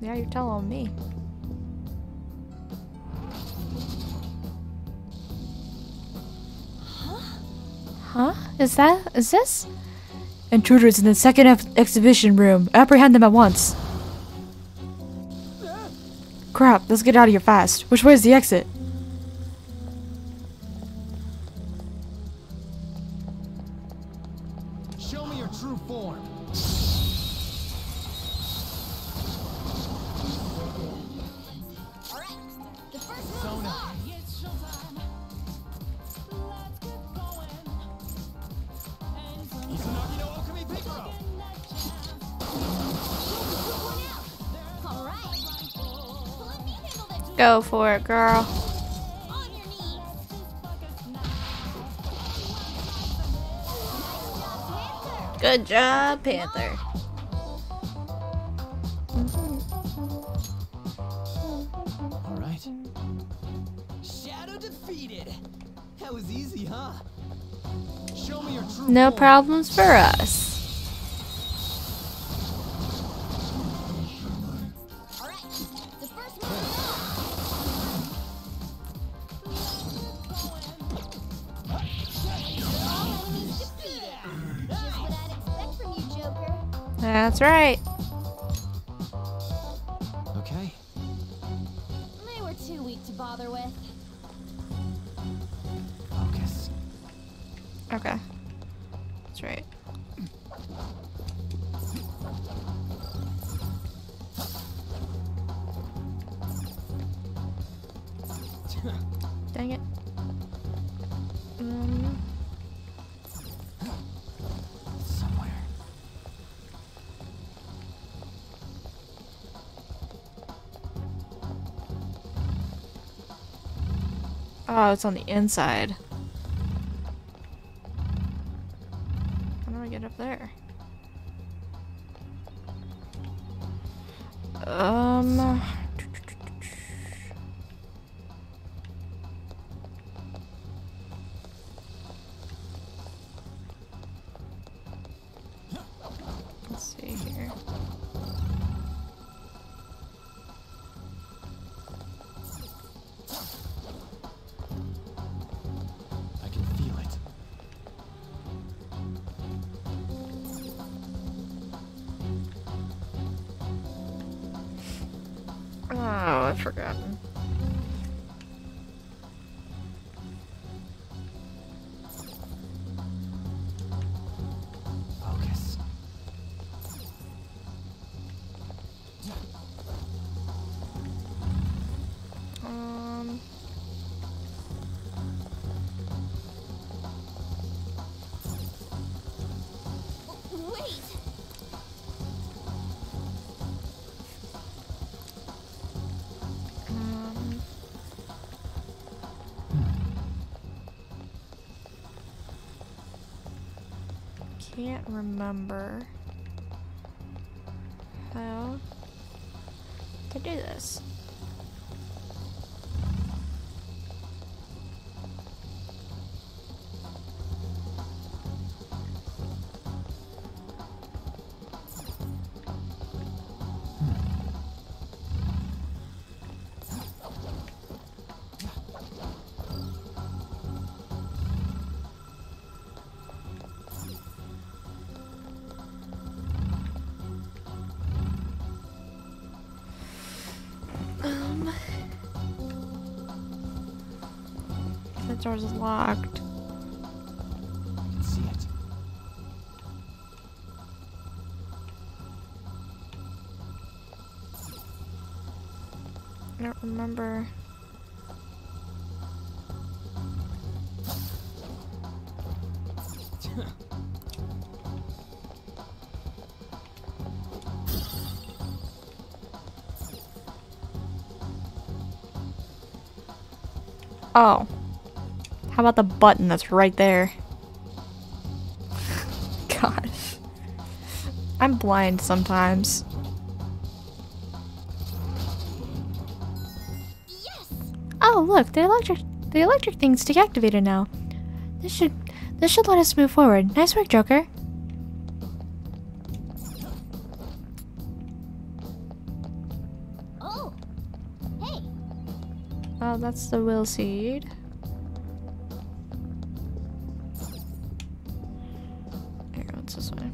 Yeah, you're telling me. Huh? Is that? Is this? Intruders in the second ex- exhibition room. Apprehend them at once. Crap, let's get out of here fast. Which way is the exit? Go for it, girl. Good job, Panther. All right. Shadow defeated. That was easy, huh? Show me your true No problems for us. That's right. It's on the inside. Remember locked. I. I don't remember. Oh. How about the button that's right there? Gosh. I'm blind sometimes. Oh, look, the electric the electric thing's deactivated now. This should this should let us move forward. Nice work, Joker. Oh, hey, Oh, that's the will seed. This way?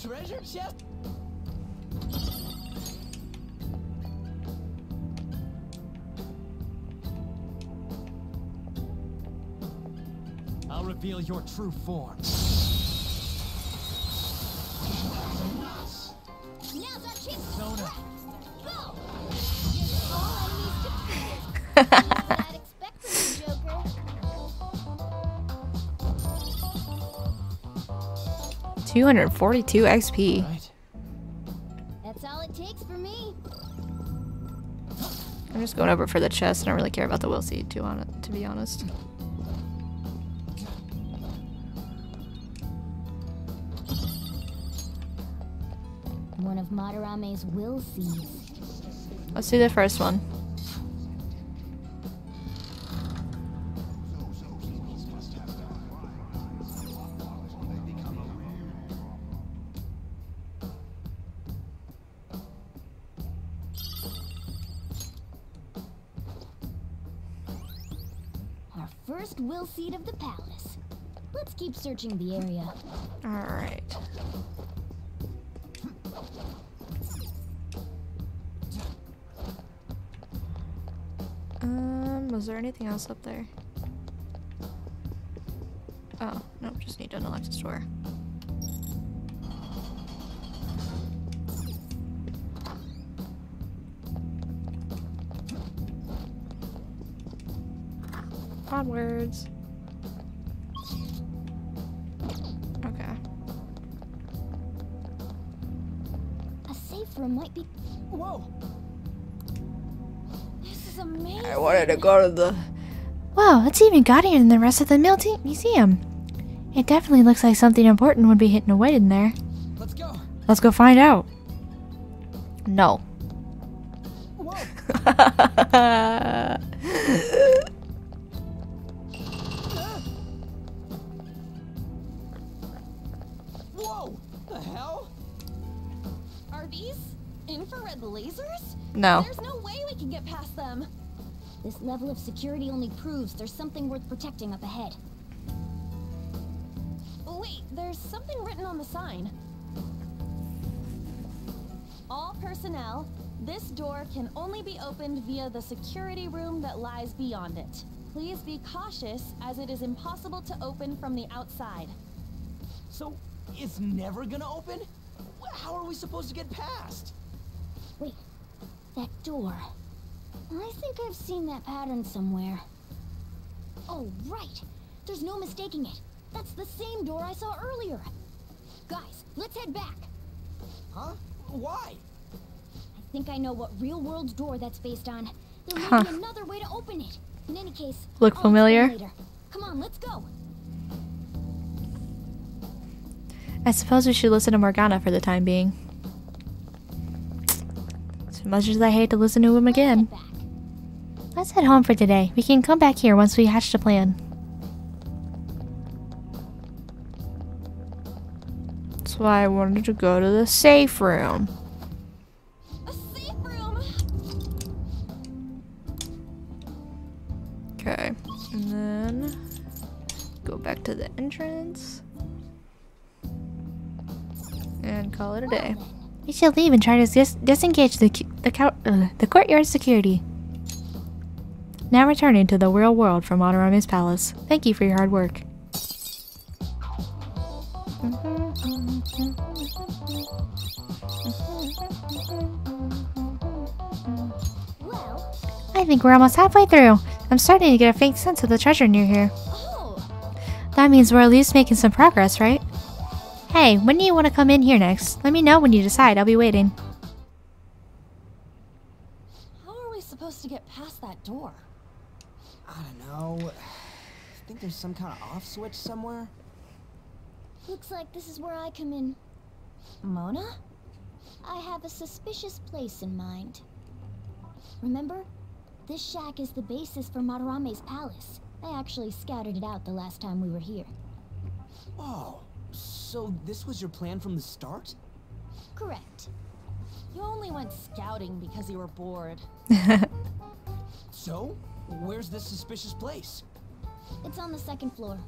Treasure chest? I'll reveal your true form. 242 XP. That's all it takes for me. I'm just going over for the chest. I don't really care about the will seed, to, on to be honest. One of Madarame's will seeds. Let's do the first one. Searching the area. Alright. Um, was there anything else up there? Oh, nope, just need to unlock this door. To go to the. Wow, it's even gaudier than the rest of the multi- museum. It definitely looks like something important would be hidden away in there. Let's go. Let's go find out. No. Whoa! The hell? Are these infrared lasers? No. There's level of security only proves there's something worth protecting up ahead. Oh, wait, there's something written on the sign. All personnel, this door can only be opened via the security room that lies beyond it. Please be cautious as it is impossible to open from the outside. So, it's never gonna open? How are we supposed to get past? Wait, that door. I think I've seen that pattern somewhere. Oh, right. There's no mistaking it. That's the same door I saw earlier. Guys, let's head back. Huh? Why? I think I know what real world door that's based on. There may Huh. be another way to open it. In any case, Look I'll familiar? later. Come on, let's go. I suppose we should listen to Morgana for the time being. As much as I hate to listen to him again. Let's head home for today. We can come back here once we hatch the plan. That's why I wanted to go to the safe room. Okay, and then go back to the entrance and call it a day. We should leave and try to dis- disengage the the, uh, the courtyard security. Now returning to the real world from Madarame's palace. Thank you for your hard work. I think we're almost halfway through. I'm starting to get a faint sense of the treasure near here. That means we're at least making some progress, right? Hey, when do you want to come in here next? Let me know when you decide. I'll be waiting. How are we supposed to get past that door? I know. I think there's some kind of off switch somewhere. Looks like this is where I come in. Mona? I have a suspicious place in mind. Remember? This shack is the basis for Madarame's palace. I actually scouted it out the last time we were here. Oh, so this was your plan from the start? Correct. You only went scouting because you were bored. So, where's this suspicious place? It's on the second floor.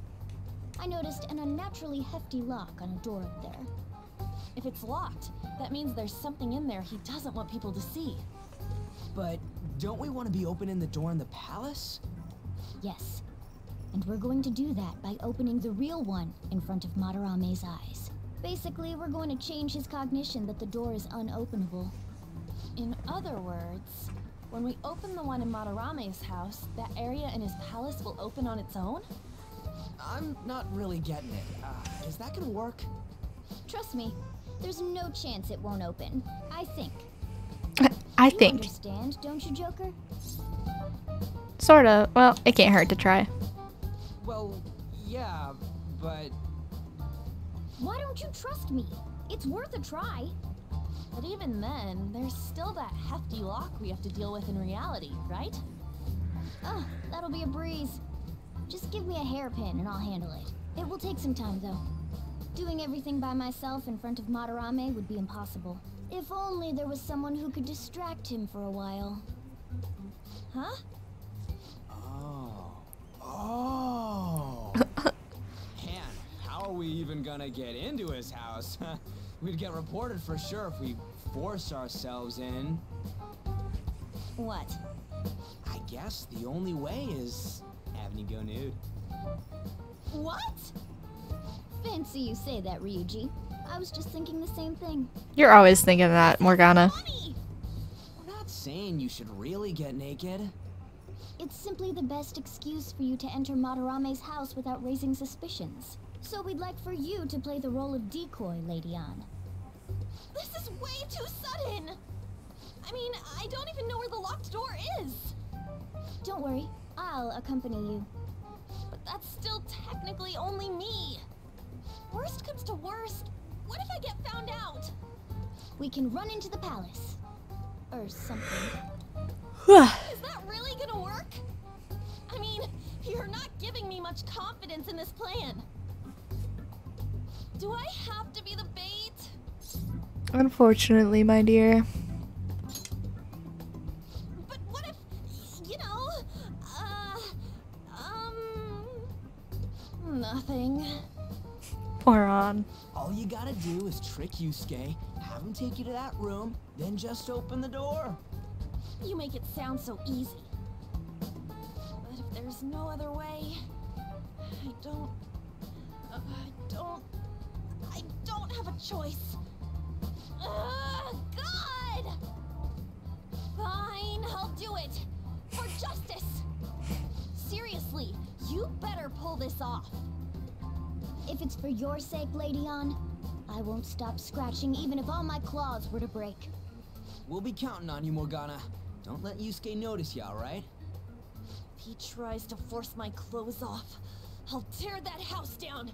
I noticed an unnaturally hefty lock on a door up there. If it's locked, that means there's something in there he doesn't want people to see. But don't we want to be opening the door in the palace? Yes. And we're going to do that by opening the real one in front of Madarame's eyes. Basically, we're going to change his cognition that the door is unopenable. In other words, when we open the one in Madarame's house, that area in his palace will open on its own? I'm not really getting it. Uh, is that gonna work? Trust me, there's no chance it won't open. I think. I You think. understand, don't you, Joker? Sorta. Well, it can't hurt to try. Well, yeah, but Why don't you trust me? It's worth a try. But even then, there's still that hefty lock we have to deal with in reality, right? Ah, that'll be a breeze. Just give me a hairpin and I'll handle it. It will take some time, though. Doing everything by myself in front of Madarame would be impossible. If only there was someone who could distract him for a while. Huh? Oh. Oh. Man, how are we even gonna get into his house? We'd get reported for sure if we force ourselves in. What? I guess the only way is having you go nude. What? Fancy you say that, Ryuji. I was just thinking the same thing. You're always thinking that, Morgana. We're not saying you should really get naked. It's simply the best excuse for you to enter Madarame's house without raising suspicions. So we'd like for you to play the role of decoy, Lady Ann. This is way too sudden! I mean, I don't even know where the locked door is! Don't worry, I'll accompany you. But that's still technically only me! Worst comes to worst, what if I get found out? We can run into the palace. Or something. Is that really gonna work? I mean, you're not giving me much confidence in this plan. Do I have to be the bait? Unfortunately, my dear. But what if, you know, uh, um, nothing. Poor on. All you gotta do is trick Yusuke, have him take you to that room, then just open the door. You make it sound so easy. But if there's no other way, I don't, uh, I don't, I don't have a choice. Ugh, God! Fine, I'll do it. For justice. Seriously, you better pull this off. If it's for your sake, Lady Ann, I won't stop scratching even if all my claws were to break. We'll be counting on you, Morgana. Don't let Yusuke notice you, alright? If he tries to force my clothes off, I'll tear that house down.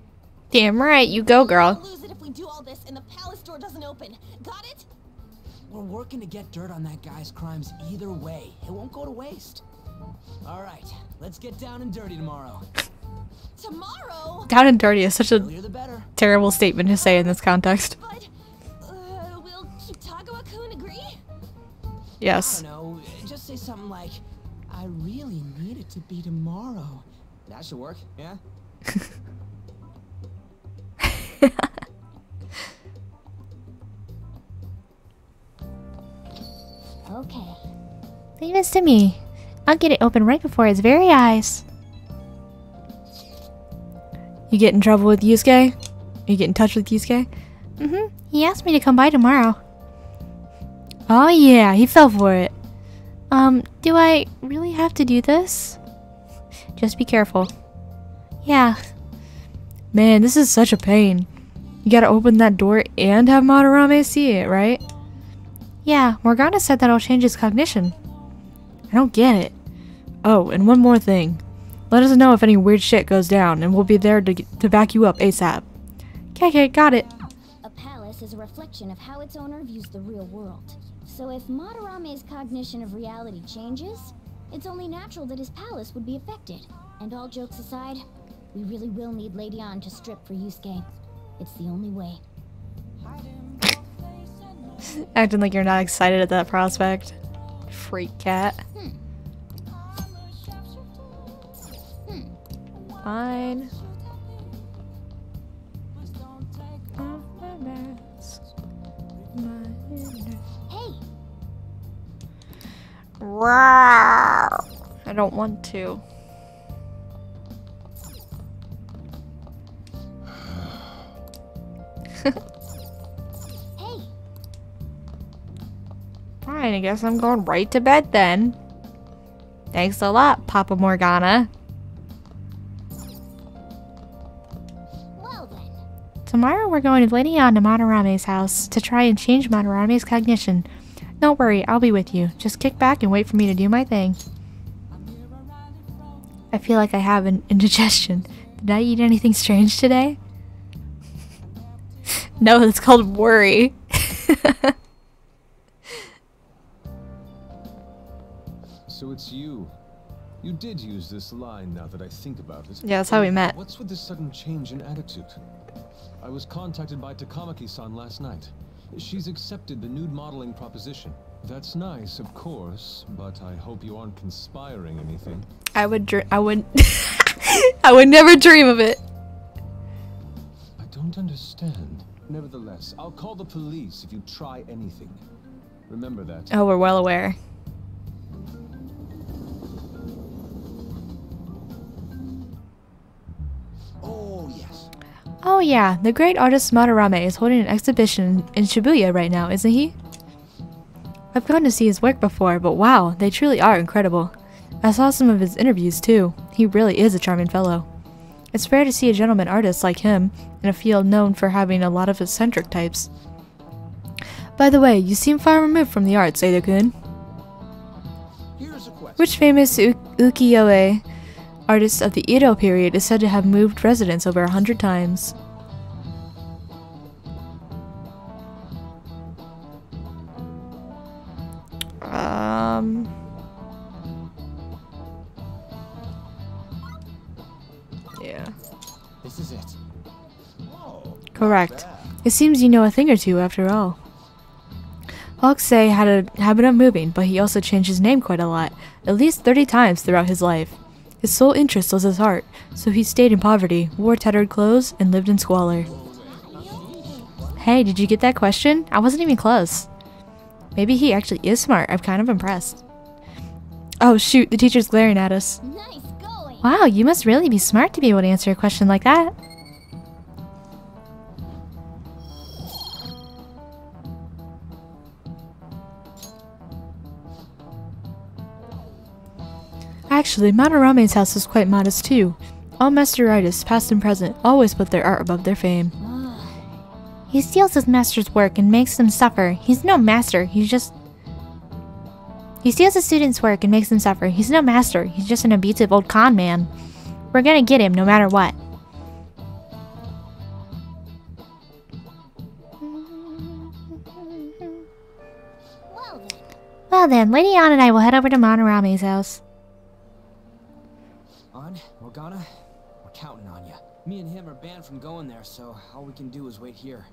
Damn right, you go, I'll girl. lose it if we do all this and the palace door doesn't open. Got it? We're working to get dirt on that guy's crimes either way. It won't go to waste. Alright, let's get down and dirty tomorrow. Tomorrow? Down and dirty is such a the terrible statement to say in this context. Uh, will Kitagawa-kun agree? Yes. I don't know. Just say something like, I really need it to be tomorrow. That should work, yeah? Okay. Leave this to me. I'll get it open right before his very eyes. You get in trouble with Yusuke? You get in touch with Yusuke? Mm-hmm. He asked me to come by tomorrow. Oh yeah, he fell for it. Um, do I really have to do this? Just be careful. Yeah. Man, this is such a pain. You gotta open that door and have Madarame see it, right? Yeah, Morgana said that'll change his cognition. I don't get it. Oh, and one more thing. Let us know if any weird shit goes down, and we'll be there to, to back you up ASAP. KK, got it. A palace is a reflection of how its owner views the real world. So if Madarame's cognition of reality changes, it's only natural that his palace would be affected. And all jokes aside, we really will need Lady Ann to strip for Yusuke. It's the only way. Acting like you're not excited at that prospect. Freak cat. Fine. Hey, I don't want to. hey, Fine, I guess I'm going right to bed then. Thanks a lot, Papa Morgana. well then. Tomorrow we're going to Lady Ann to Madarame's house to try and change Madarame's cognition. Don't worry, I'll be with you. Just kick back and wait for me to do my thing. I feel like I have an indigestion. Did I eat anything strange today? No, it's called worry. So it's you. You did use this line now that I think about it. Yeah, that's how we met. What's with this sudden change in attitude? I was contacted by Takamaki-san last night. She's accepted the nude modeling proposition. That's nice, of course, but I hope you aren't conspiring anything. I would dr- I would I would never dream of it. I don't understand. Nevertheless, I'll call the police if you try anything. Remember that. Oh, we're well aware. Oh, yes. Oh yeah, the great artist Madarame is holding an exhibition in Shibuya right now, isn't he? I've gone to see his work before, but wow, they truly are incredible. I saw some of his interviews too. He really is a charming fellow. It's rare to see a gentleman artist like him in a field known for having a lot of eccentric types. By the way, you seem far removed from the arts, Edo-kun. Here's a question. Which famous u- ukiyo-e artist of the Edo period is said to have moved residence over a hundred times? Um. Correct. It seems you know a thing or two after all. Hokusai had a habit of moving, but he also changed his name quite a lot, at least 30 times throughout his life. His sole interest was his art, so he stayed in poverty, wore tattered clothes, and lived in squalor. Hey, did you get that question? I wasn't even close. Maybe he actually is smart. I'm kind of impressed. Oh shoot, the teacher's glaring at us. Nice going. Wow, you must really be smart to be able to answer a question like that. Actually, Madarame's house was quite modest too. All master artists, past and present, always put their art above their fame. He steals his master's work and makes them suffer. He's no master, he's just He steals his students' work and makes them suffer. He's no master. He's just an abusive old con man. We're gonna get him no matter what. Well then, Lady Ann and I will head over to Madarame's house. Ann, Morgana, we're counting on you. Me and him are banned from going there, so all we can do is wait here.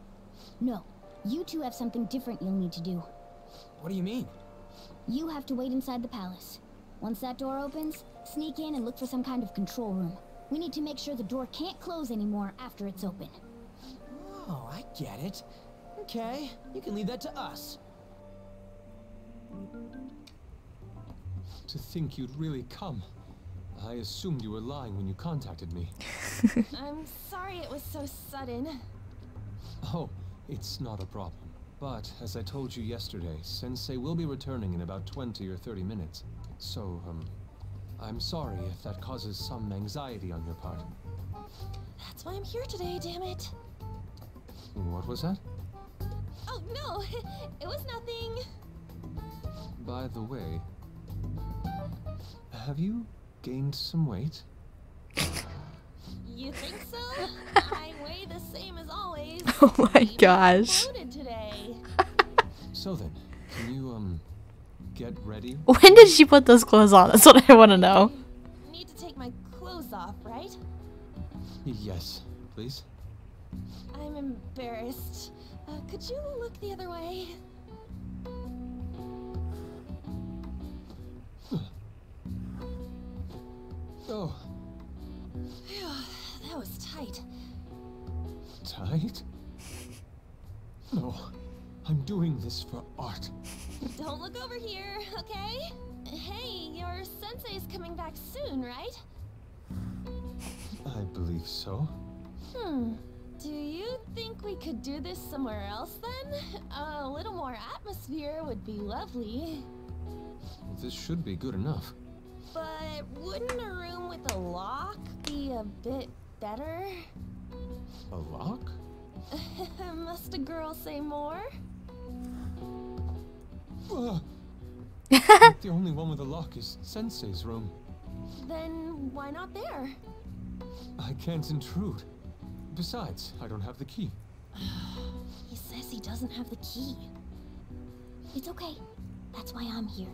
No, you two have something different you'll need to do. What do you mean? You have to wait inside the palace. Once that door opens, sneak in and look for some kind of control room. We need to make sure the door can't close anymore after it's open. Oh, I get it. Okay, you can leave that to us. To think you'd really come. I assumed you were lying when you contacted me. I'm sorry it was so sudden. Oh, it's not a problem. But, as I told you yesterday, Sensei will be returning in about 20 or 30 minutes. So, um, I'm sorry if that causes some anxiety on your part. That's why I'm here today, damn it. What was that? Oh, no, it was nothing. By the way, have you gained some weight? You think so? I weigh the same as always. Oh my gosh. Today. So then, can you, um, get ready? When did she put those clothes on? That's what I want to know. I Need to take my clothes off, right? Yes, please. I'm embarrassed. Uh, could you look the other way? Oh, Phew, that was tight. tight? No, I'm doing this for art. Don't look over here, okay? Hey, your sensei's coming back soon, right? I believe so. Hmm. Do you think we could do this somewhere else then? A little more atmosphere would be lovely. This should be good enough. But wouldn't a room with a lock be a bit better? A lock? Must a girl say more? Ugh. the only one with a lock is Sensei's room. Then why not there? I can't intrude. Besides, I don't have the key. He says he doesn't have the key. It's okay. That's why I'm here.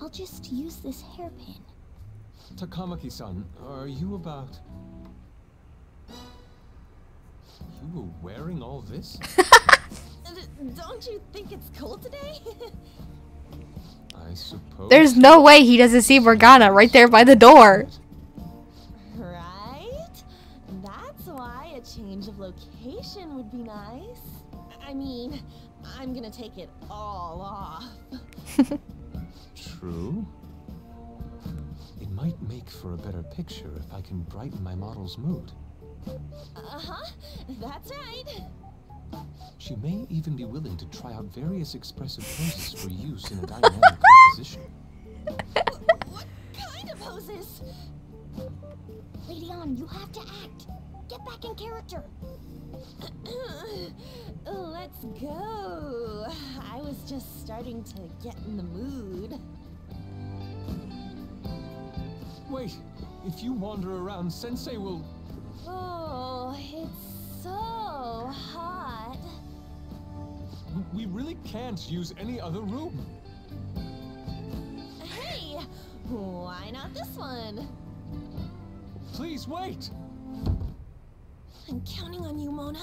I'll just use this hairpin. Takamaki-san, are you about... You were wearing all this? Don't you think it's cool today? I suppose... There's no way he doesn't see Morgana right there by the door. right? That's why a change of location would be nice. I mean, I'm gonna take it all off. True. It might make for a better picture if I can brighten my model's mood. Uh-huh, that's right. She may even be willing to try out various expressive poses for use in a dynamic composition. What kind of poses? Lady Ann, you have to act. Get back in character. Let's go. I was just starting to get in the mood. Wait, if you wander around, Sensei will... Oh, it's so hot. We really can't use any other room. Hey, why not this one? Please wait. I'm counting on you, Mona.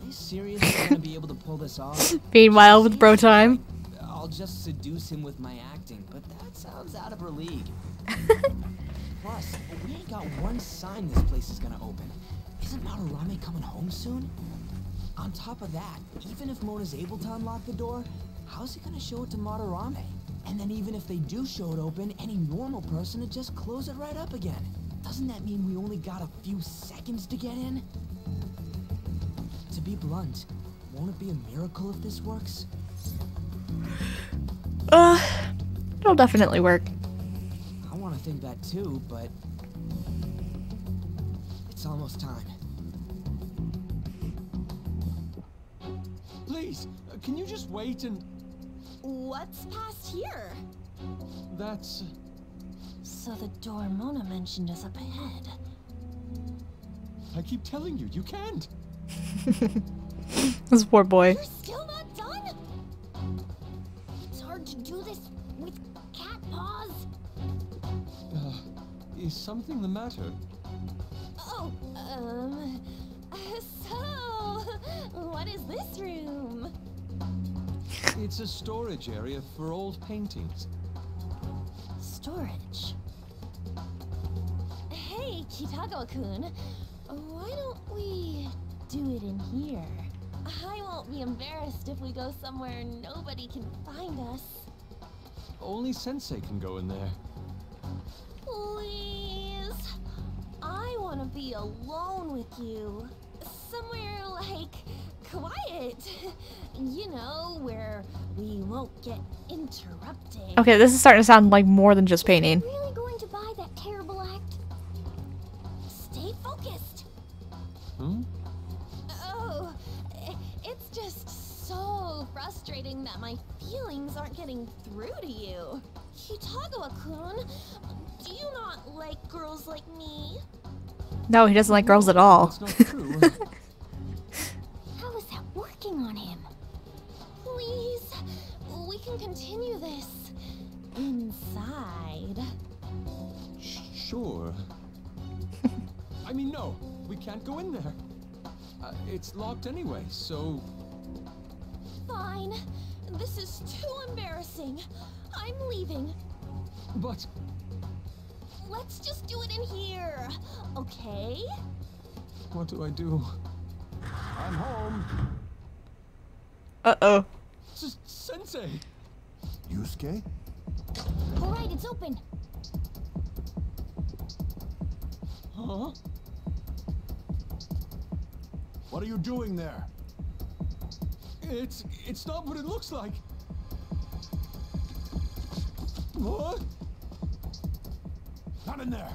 Are you serious gonna be able to pull this off? Meanwhile, with bro time. I'll just seduce him with my acting, but that sounds out of her league. Plus, we ain't got one sign this place is gonna open. Isn't Madarame coming home soon? On top of that, even if Mona's able to unlock the door, how's he gonna show it to Madarame? And then even if they do show it open, any normal person would just close it right up again. Doesn't that mean we only got a few seconds to get in? To be blunt, won't it be a miracle if this works? Uh, it'll definitely work. I want to think that too, but it's almost time. Please, uh, can you just wait and... What's past here? That's... So the door Mona mentioned is up ahead. I keep telling you, you can't. This poor boy. You're Still not done? It's hard to do this with cat paws. Uh, is something the matter? Oh, um. So, what is this room? It's a storage area for old paintings. Storage. Hey, Kitagawa-kun. Why don't we do it in here? I won't be embarrassed if we go somewhere nobody can find us. Only Sensei can go in there. Please. I want to be alone with you. Somewhere like quiet. You know, where we won't get interrupted. Okay, this is starting to sound like more than just painting. Really going to buy that terrible act? Stay focused. Hmm? Oh, it's just so frustrating that my feelings aren't getting through to you. Kitagawa-kun, do you not like girls like me? No, he doesn't like girls at all. continue this inside. Sure. I mean, no, we can't go in there. Uh, it's locked anyway, so... Fine. This is too embarrassing. I'm leaving. But... Let's just do it in here, okay? What do I do? I'm home. Uh-oh. S Sensei! Yusuke? All right, it's open. Huh? What are you doing there? It's... it's not what it looks like. What? Not in there.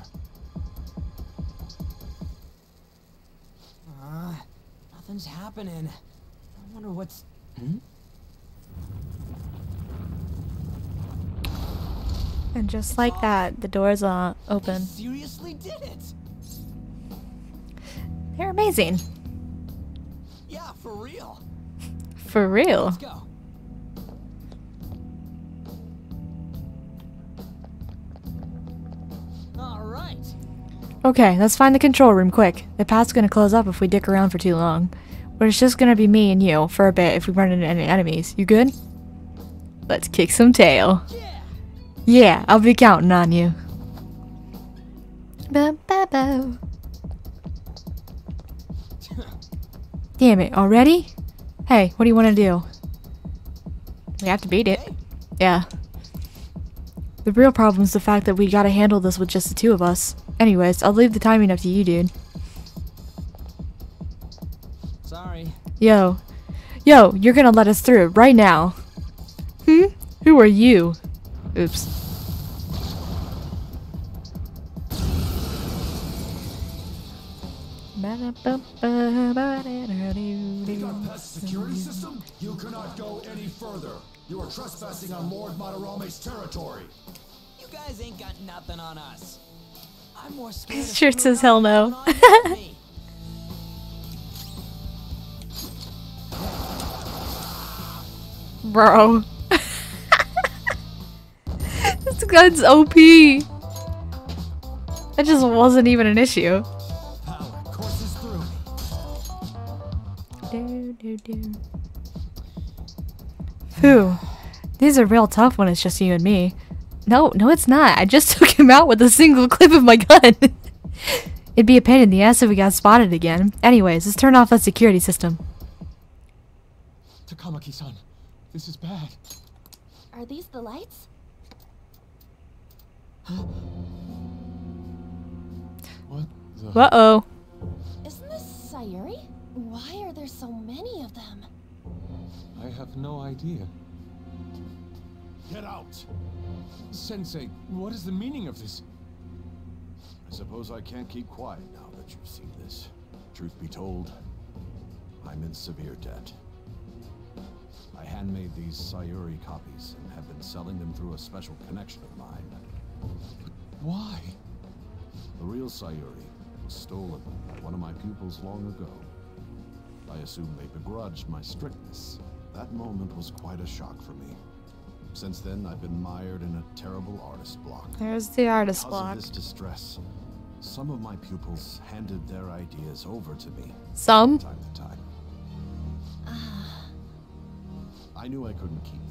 Uh, nothing's happening. I wonder what's... Hmm? And just like that, the doors are open. Seriously did it! They're amazing. Yeah, for real. For real. Let's go. All right. Okay, let's find the control room quick. The path's gonna close up if we dick around for too long. But it's just gonna be me and you for a bit if we run into any enemies. You good? Let's kick some tail. Yeah, I'll be counting on you. Ba, ba, ba. Damn it, already? Hey, what do you want to do? We have to beat it. Yeah. The real problem is the fact that we gotta handle this with just the two of us. Anyways, I'll leave the timing up to you, dude. Sorry. Yo. Yo, you're gonna let us through right now. Hmm? Who are you? Oops. You got security system? You cannot go any further. You are trespassing on Lord Madarame's territory. You guys ain't got nothing on us. I'm more scared His shirt says hell no. Bro. This gun's OP. That just wasn't even an issue. Courses through. Do, do, do. Phew. These are real tough when it's just you and me. No, no it's not. I just took him out with a single clip of my gun. It'd be a pain in the ass if we got spotted again. Anyways, let's turn off that security system. Takamaki-san, this is bad. Are these the lights? What the... Uh-oh. Isn't this Sayuri? Why are there so many of them? I have no idea. Get out. Sensei, what is the meaning of this? I suppose I can't keep quiet now that you've seen this. Truth be told, I'm in severe debt. I handmade these Sayuri copies and have been selling them through a special connection of mine. Why? The real Sayuri was stolen by one of my pupils long ago. I assume they begrudged my strictness. That moment was quite a shock for me. Since then, I've been mired in a terrible artist block. There's the artist because block. Of this distress, some of my pupils handed their ideas over to me. Some? From time to time. Ah. I knew I couldn't keep that up,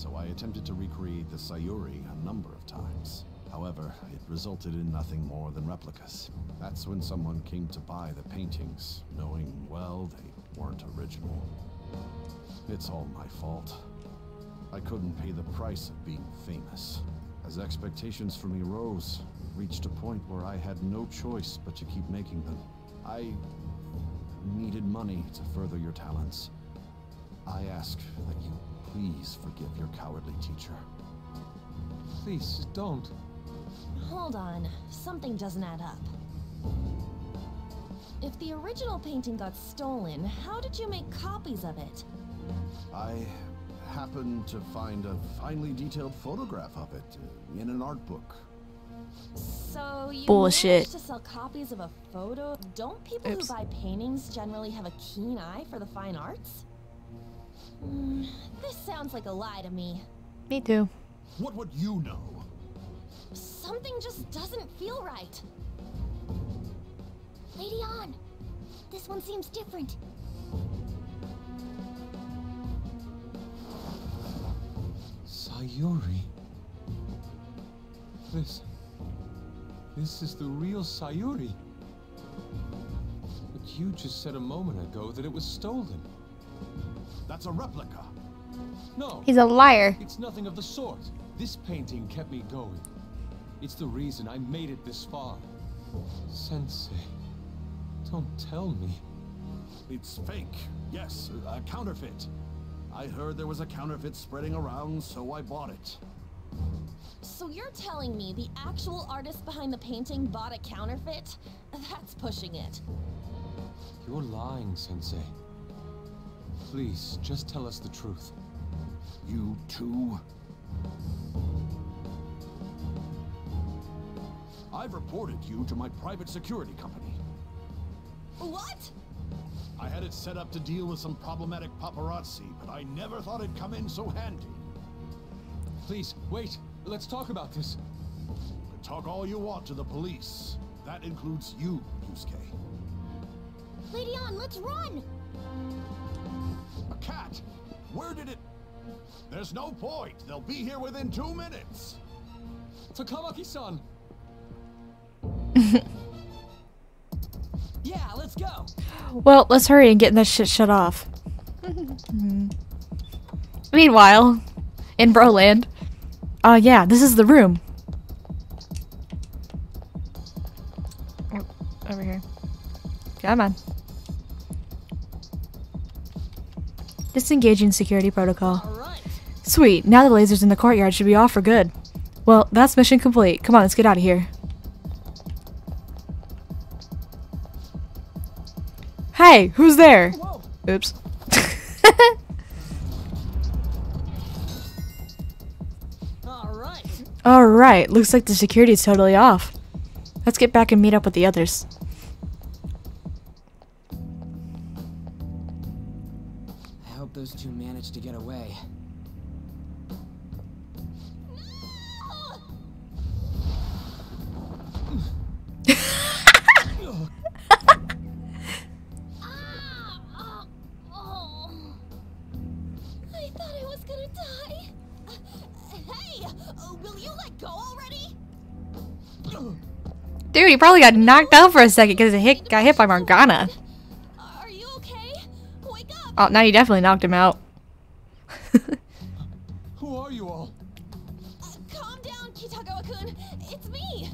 so I attempted to recreate the Sayuri a number of times. However, it resulted in nothing more than replicas. That's when someone came to buy the paintings, knowing, well, they weren't original. It's all my fault. I couldn't pay the price of being famous. As expectations for me rose, it reached a point where I had no choice but to keep making them. I needed money to further your talents. I ask that you please forgive your cowardly teacher. Please, don't. Hold on. Something doesn't add up. If the original painting got stolen, how did you make copies of it? I happened to find a finely detailed photograph of it in an art book. So you Bullshit. managed to sell copies of a photo? Don't people Oops. who buy paintings generally have a keen eye for the fine arts? Hmm, this sounds like a lie to me. Me too. What would you know? Something just doesn't feel right. Lady Ann! This one seems different. Sayuri. This. This is the real Sayuri. But you just said a moment ago that it was stolen. That's a replica. No. He's a liar. It's nothing of the sort. This painting kept me going. It's the reason I made it this far. Sensei, don't tell me. It's fake. Yes, a counterfeit. I heard there was a counterfeit spreading around, so I bought it. So you're telling me the actual artist behind the painting bought a counterfeit? That's pushing it. You're lying, Sensei. Please, just tell us the truth. You too? I've reported you to my private security company. What? I had it set up to deal with some problematic paparazzi, but I never thought it'd come in so handy. Please, wait. Let's talk about this. Talk all you want to the police. That includes you, Yusuke. Lady Ann, let's run! A cat! Where did it... There's no point. They'll be here within two minutes. Takamaki-san! Yeah, let's go. Well, let's hurry and get this shit shut off. Meanwhile, in Broland. Uh, yeah, this is the room. Oh, over here. Come on. Disengaging security protocol. Sweet, now the lasers in the courtyard should be off for good. Well, that's mission complete. Come on, let's get out of here. Hey, who's there? Oops. Alright, looks like the security's totally off. Let's get back and meet up with the others. Dude, he probably got knocked out for a second because he hit, got hit by Morgana. Are you okay? Wake up! Oh, now you definitely knocked him out. Who are you all? Uh, calm down, Kitagawa-kun. It's me.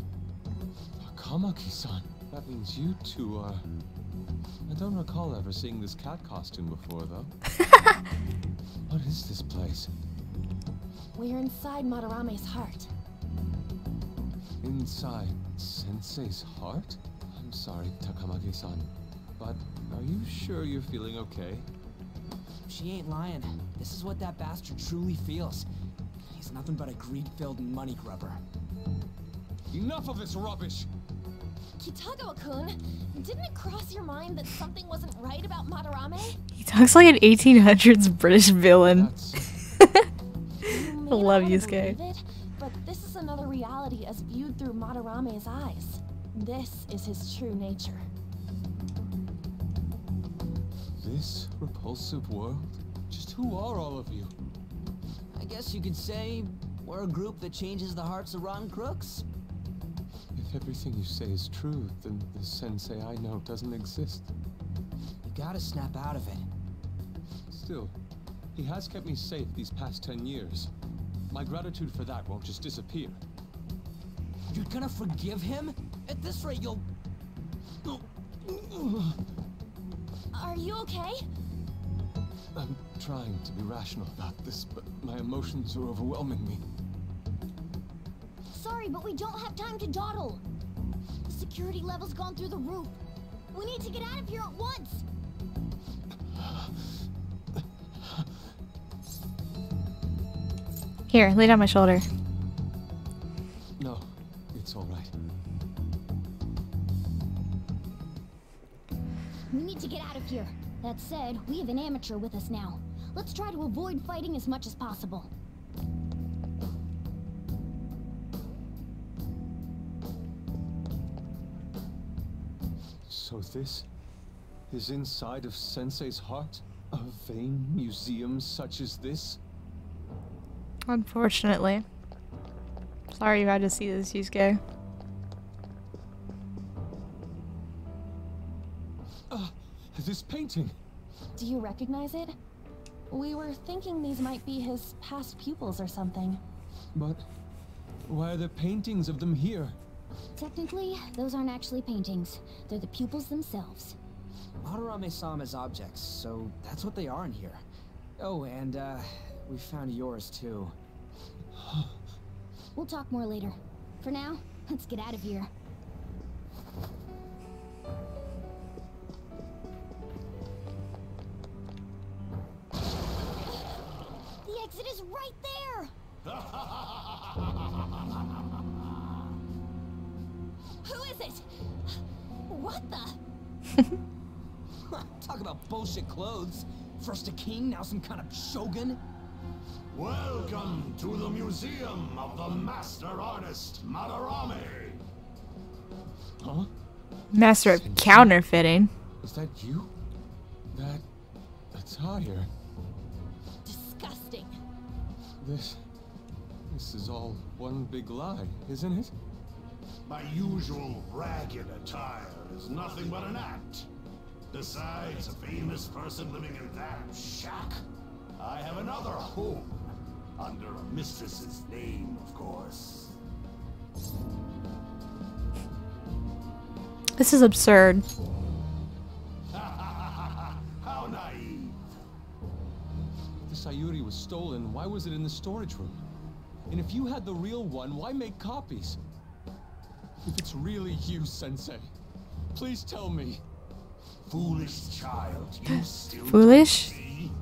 Kamaki-san. That means you two are... I don't recall ever seeing this cat costume before, though. what is this place? We're inside Madarame's heart. Inside Sensei's heart? I'm sorry, Takamaki-san. But are you sure you're feeling okay? She ain't lying. This is what that bastard truly feels. He's nothing but a greed-filled money grubber. Enough of this rubbish! Kitagawa-kun, didn't it cross your mind that something wasn't right about Madarame? He talks like an 1800s British villain. I love Yusuke. Reality as viewed through Madarame's eyes. This is his true nature. This repulsive world? Just who are all of you? I guess you could say we're a group that changes the hearts of rotten crooks. If everything you say is true, then the sensei I know doesn't exist. You gotta snap out of it. Still, he has kept me safe these past ten years. My gratitude for that won't just disappear. You're gonna forgive him? At this rate, you'll... Are you okay? I'm trying to be rational about this, but my emotions are overwhelming me. Sorry, but we don't have time to dawdle. The security level's gone through the roof. We need to get out of here at once. Here, lay down my shoulder. Here. That said, we have an amateur with us now. Let's try to avoid fighting as much as possible. So this is inside of Sensei's heart? A vain museum such as this? Unfortunately. Sorry you had to see this, Yusuke. This painting! Do you recognize it? We were thinking these might be his past pupils or something. But why are there paintings of them here? Technically, those aren't actually paintings. They're the pupils themselves. Madarame saw them as objects, so that's what they are in here. Oh, and, uh, we found yours, too. We'll talk more later. For now, let's get out of here. Exit is right there! Who is it? What the? Talk about bullshit clothes. First a king, now some kind of shogun. Welcome to the Museum of the Master Artist Madarame. Huh? Master of counterfeiting. Is that you? That attire? Disgusting. This... This is all one big lie, isn't it? My usual ragged attire is nothing but an act. Besides a famous person living in that shack, I have another home. Under a mistress's name, of course. This is absurd. Sayuri was stolen, why was it in the storage room? And if you had the real one, why make copies? If it's really you, Sensei, please tell me. Foolish child, you still Foolish? see?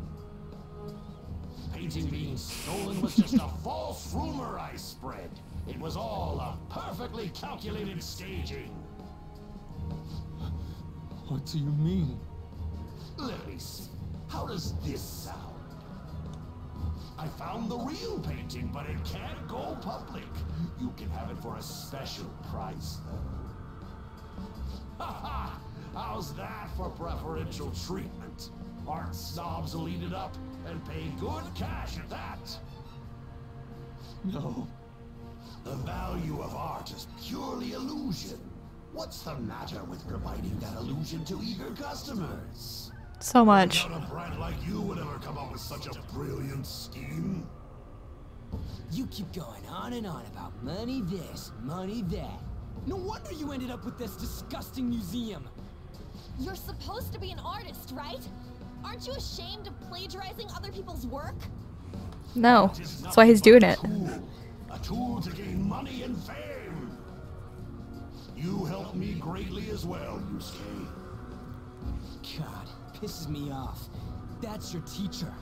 Painting being stolen was just a false rumor I spread. It was all a perfectly calculated staging. What do you mean? Let me see. How does this sound? I found the real painting, but it can't go public. You can have it for a special price, though. Ha ha! How's that for preferential treatment? Art snobs will eat it up and pay good cash at that. No. The value of art is purely illusion. What's the matter with providing that illusion to eager customers? So much. Not a brat like you would ever come up with such a brilliant scheme. You keep going on and on about money this, money that. No wonder you ended up with this disgusting museum. You're supposed to be an artist, right? Aren't you ashamed of plagiarizing other people's work? No. That's why he's doing it. A tool to gain money and fame. You helped me greatly as well, Yusuke. God, pisses me off. That's your teacher.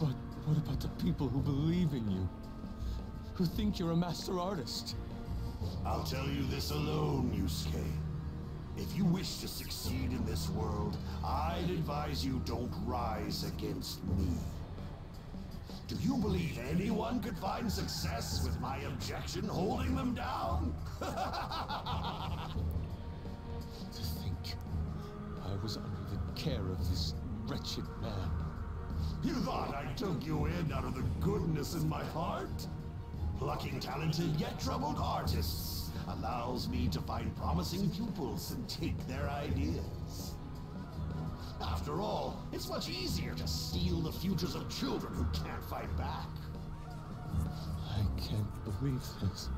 But what about the people who believe in you? Who think you're a master artist? I'll tell you this alone, Yusuke. If you wish to succeed in this world, I'd advise you don't rise against me. Do you believe anyone could find success with my objection holding them down? To think I was under the care of this wretched man. You thought I took you in out of the goodness in my heart? Plucking talented yet troubled artists allows me to find promising pupils and take their ideas. After all, it's much easier to steal the futures of children who can't fight back. I can't believe this.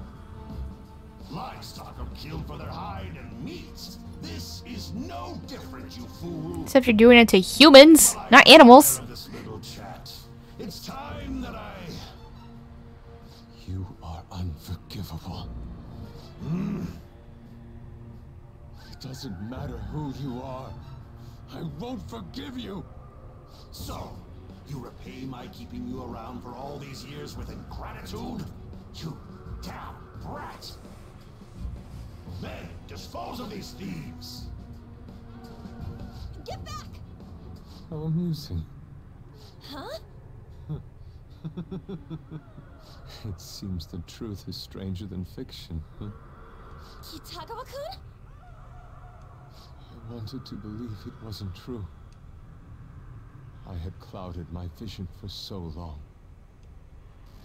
Livestock are killed for their hide and meat. This is no different, you fool. Except you're doing it to humans, not animals. Little chat. It's time that I. You are unforgivable. Hmm. It doesn't matter who you are. I won't forgive you. So, you repay my keeping you around for all these years with ingratitude? You damn brat! Men, dispose of these thieves! Get back! How amusing. Huh? it seems the truth is stranger than fiction. huh? Kitagawa-kun? I wanted to believe it wasn't true. I had clouded my vision for so long. My eyes were truly blind.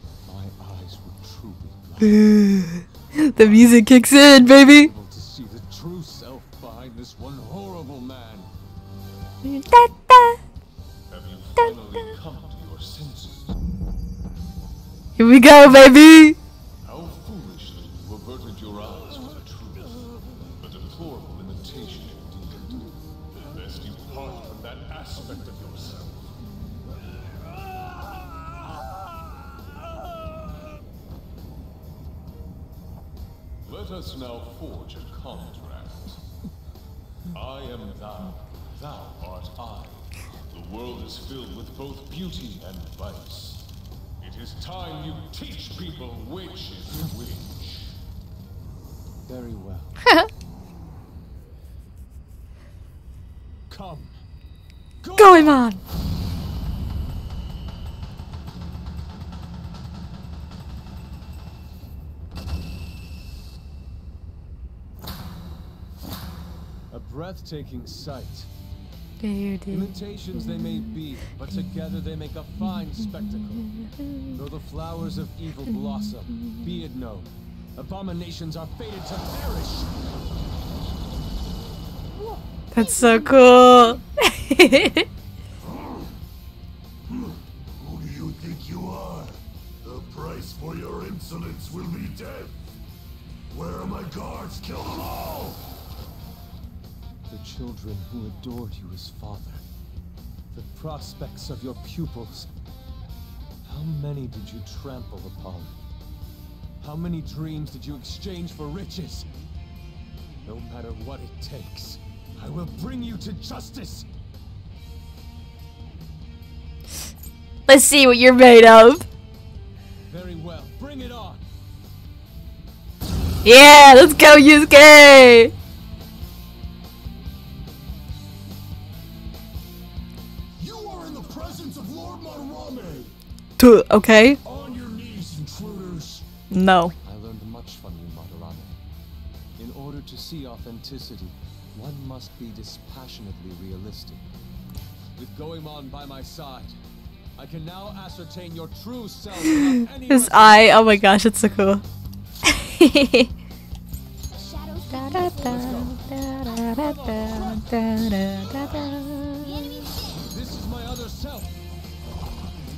the music kicks in, baby. Able to see the true self behind this one horrible man. Da, da. Have you finally come to your senses? Here we go, baby. Let us now forge a contract. I am thou, thou art I. The world is filled with both beauty and vice. It is time you teach people which is which. Very well. Come. Going on. Breathtaking sight. Dude. Imitations they may be, but together they make a fine spectacle. Though the flowers of evil blossom, be it known, abominations are fated to perish. That's so cool. Who do you think you are? The price for your insolence will be death. Where are my guards? Kill them all! The children who adored you as father. The prospects of your pupils. How many did you trample upon? How many dreams did you exchange for riches? No matter what it takes, I will bring you to justice. Let's see what you're made of. Very well, bring it on. Yeah, let's go, Yusuke. Tuh, Okay. On your knees, intruders! No. I learned much from you, Madarame. In order to see authenticity, one must be dispassionately realistic. With Goemon by my side, I can now ascertain your true self any His eye. Oh my gosh, it's so cool. This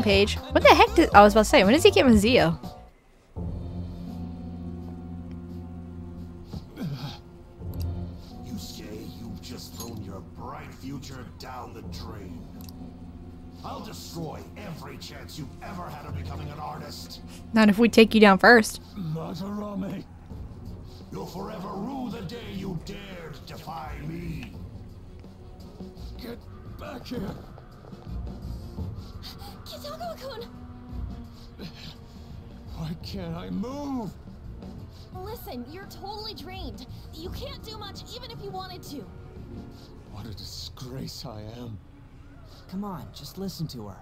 Rampage? What the heck did- I was about to say, when does he get Mazio? Yusuke, you've just thrown your bright future down the drain. I'll destroy every chance you've ever had of becoming an artist. Not if we take you down first. Listen to her.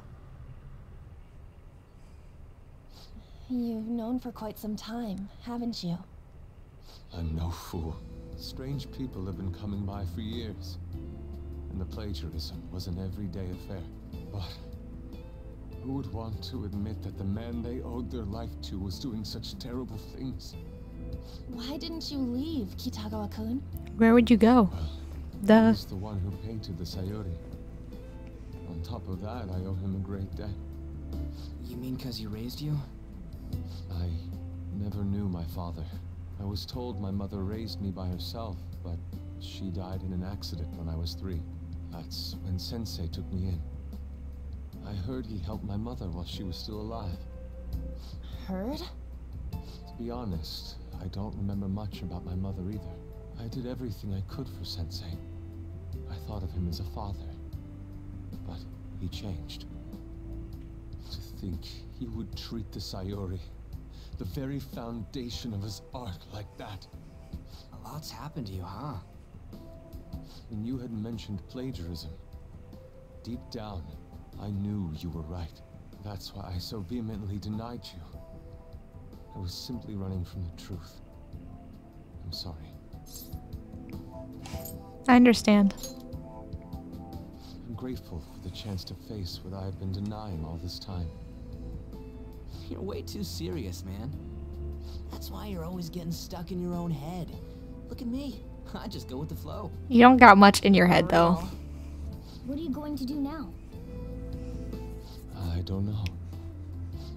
You've known for quite some time, haven't you? I'm no fool. Strange people have been coming by for years. And the plagiarism was an everyday affair. But who would want to admit that the man they owed their life to was doing such terrible things? Why didn't you leave, Kitagawa-kun? Where would you go? He The was the one who painted the Sayuri. On top of that, I owe him a great debt. You mean because he raised you? I never knew my father. I was told my mother raised me by herself, but she died in an accident when I was three. That's when Sensei took me in. I heard he helped my mother while she was still alive. Heard? To be honest, I don't remember much about my mother either. I did everything I could for Sensei. I thought of him as a father. But he changed. To think he would treat the Sayuri, the very foundation of his art, like that. A lot's happened to you, huh? When you had mentioned plagiarism, deep down, I knew you were right. That's why I so vehemently denied you. I was simply running from the truth. I'm sorry. I understand. I'm grateful for the chance to face what I have been denying all this time. You're way too serious, man. That's why you're always getting stuck in your own head. Look at me. I just go with the flow. You don't got much in your head though. What are you going to do now? I don't know.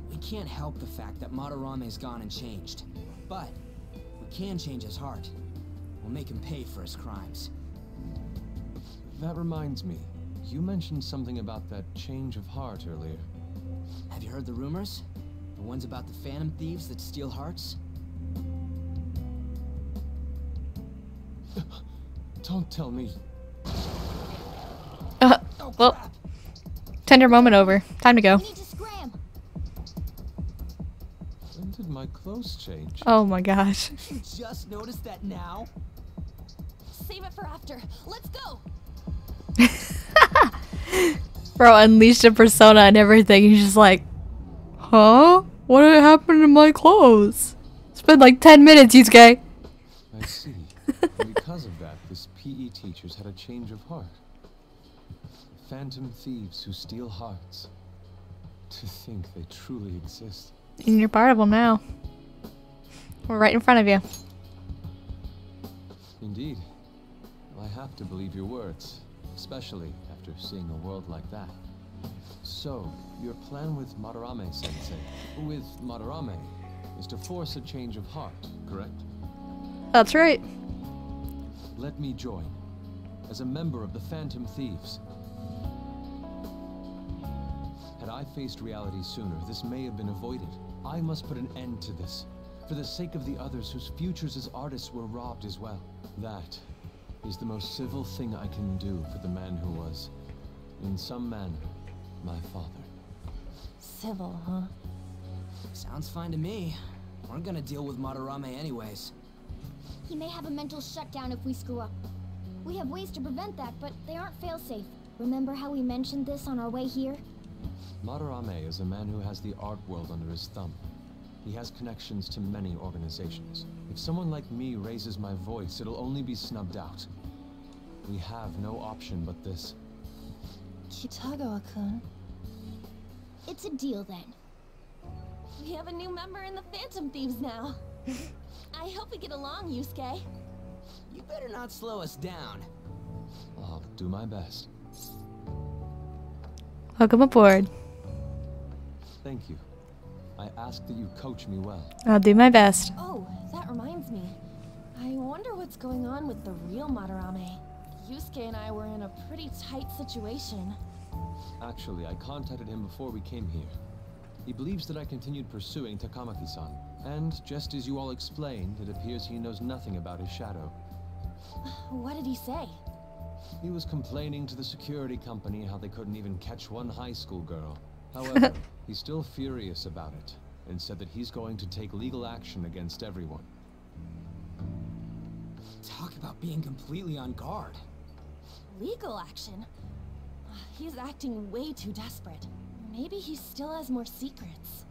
We can't help the fact that Madarame's gone and changed. But we can change his heart. We'll make him pay for his crimes. That reminds me. You mentioned something about that change of heart earlier. Have you heard the rumors? The ones about the phantom thieves that steal hearts? Don't tell me. Uh, well, tender moment over. Time to go. When did my clothes change? Oh my gosh. You just noticed that now? Save it for after. Let's go! Bro unleashed a persona and everything. He's just like, huh? What happened to my clothes? It's been like 10 minutes, Yusuke. I see. because of that, this PE teacher's had a change of heart. Phantom thieves who steal hearts. To think they truly exist. And you're part of them now. We're right in front of you. Indeed. I have to believe your words, especially after seeing a world like that. So, your plan with Madarame sensei, with Madarame, is to force a change of heart, correct? That's right. Let me join. As a member of the Phantom Thieves. Had I faced reality sooner, this may have been avoided. I must put an end to this. For the sake of the others whose futures as artists were robbed as well. That is the most civil thing I can do for the man who was, in some manner, my father. Civil, huh? Sounds fine to me. We're gonna deal with Madarame anyways. He may have a mental shutdown if we screw up. We have ways to prevent that, but they aren't failsafe. Remember how we mentioned this on our way here? Madarame is a man who has the art world under his thumb. He has connections to many organizations. If someone like me raises my voice, it'll only be snubbed out. We have no option but this. Kitagawa-kun. It's a deal then. We have a new member in the Phantom Thieves now. I hope we get along, Yusuke. You better not slow us down. I'll do my best. Welcome aboard. Thank you. I ask that you coach me well. I'll do my best. Oh, that reminds me. I wonder what's going on with the real Madarame. Yusuke and I were in a pretty tight situation. Actually, I contacted him before we came here. He believes that I continued pursuing Takamaki-san. And just as you all explained, it appears he knows nothing about his shadow. What did he say? He was complaining to the security company how they couldn't even catch one high school girl. However, he's still furious about it, and said that he's going to take legal action against everyone. Talk about being completely on guard. Legal action? He's acting way too desperate. Maybe he still has more secrets.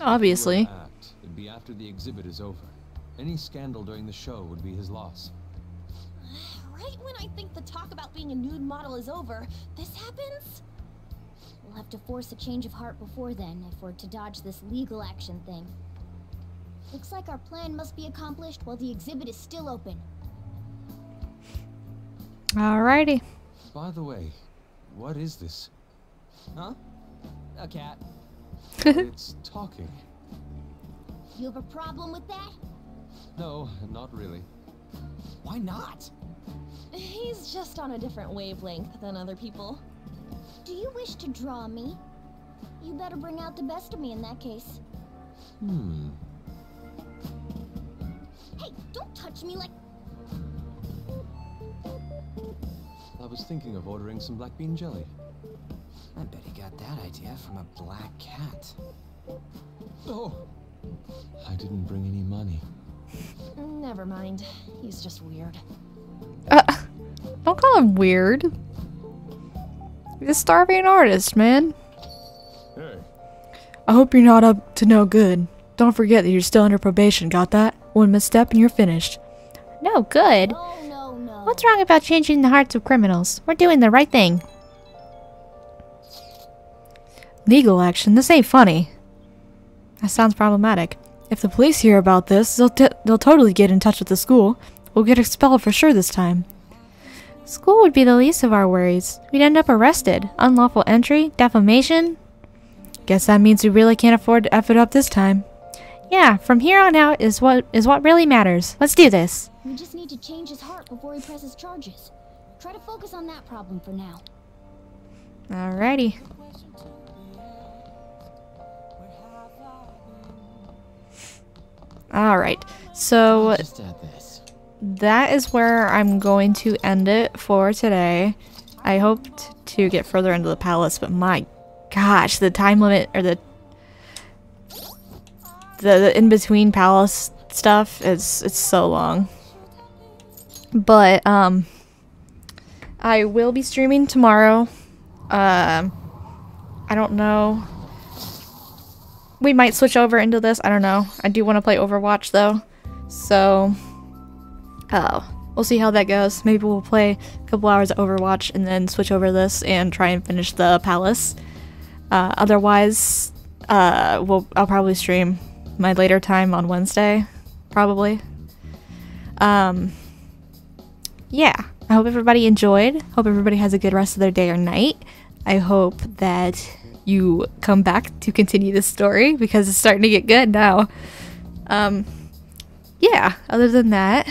Obviously. If he were to act, it'd be after the exhibit is over. Any scandal during the show would be his loss. Right when I think the talk about being a nude model is over, this happens? We'll have to force a change of heart before then if we're to dodge this legal action thing. Looks like our plan must be accomplished while the exhibit is still open. Alrighty. By the way, what is this? Huh? A cat. it's talking. You have a problem with that? No, not really. Why not? He's just on a different wavelength than other people. Do you wish to draw me? You better bring out the best of me in that case. Hmm. Hey, don't touch me like... I was thinking of ordering some black bean jelly. I bet he got that idea from a black cat. Oh! I didn't bring any money. Never mind. He's just weird. Uh, don't call him weird. He's a starving artist, man. Hey. I hope you're not up to no good. Don't forget that you're still under probation, got that? One misstep and you're finished. No good. Oh, no, no. What's wrong about changing the hearts of criminals? We're doing the right thing. Legal action? This ain't funny. That sounds problematic. If the police hear about this, they'll, they'll totally get in touch with the school. We'll get expelled for sure this time. School would be the least of our worries. We'd end up arrested. Unlawful entry, defamation. Guess that means we really can't afford to F it up this time. Yeah, from here on out is what is what really matters. Let's do this. We just need to change his heart before he presses charges. Try to focus on that problem for now. Alrighty. Alright, so that is where I'm going to end it for today. I hoped to get further into the palace, but my gosh, the time limit, or the the, the in-between palace stuff is it's so long. But um I will be streaming tomorrow. Um I don't know. We might switch over into this. I don't know. I do want to play Overwatch though. So oh, we'll see how that goes. Maybe we'll play a couple hours of Overwatch and then switch over this and try and finish the palace. Uh, otherwise, uh, we'll, I'll probably stream my later time on Wednesday, probably. Um, yeah, I hope everybody enjoyed. Hope everybody has a good rest of their day or night. I hope that you come back to continue this story because it's starting to get good now. Um, yeah, other than that,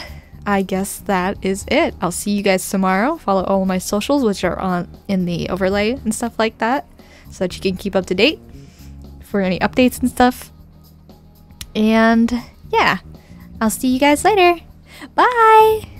I guess that is it. I'll see you guys tomorrow. Follow all my socials, which are on in the overlay and stuff like that, so that you can keep up to date for any updates and stuff. And yeah, I'll see you guys later. Bye!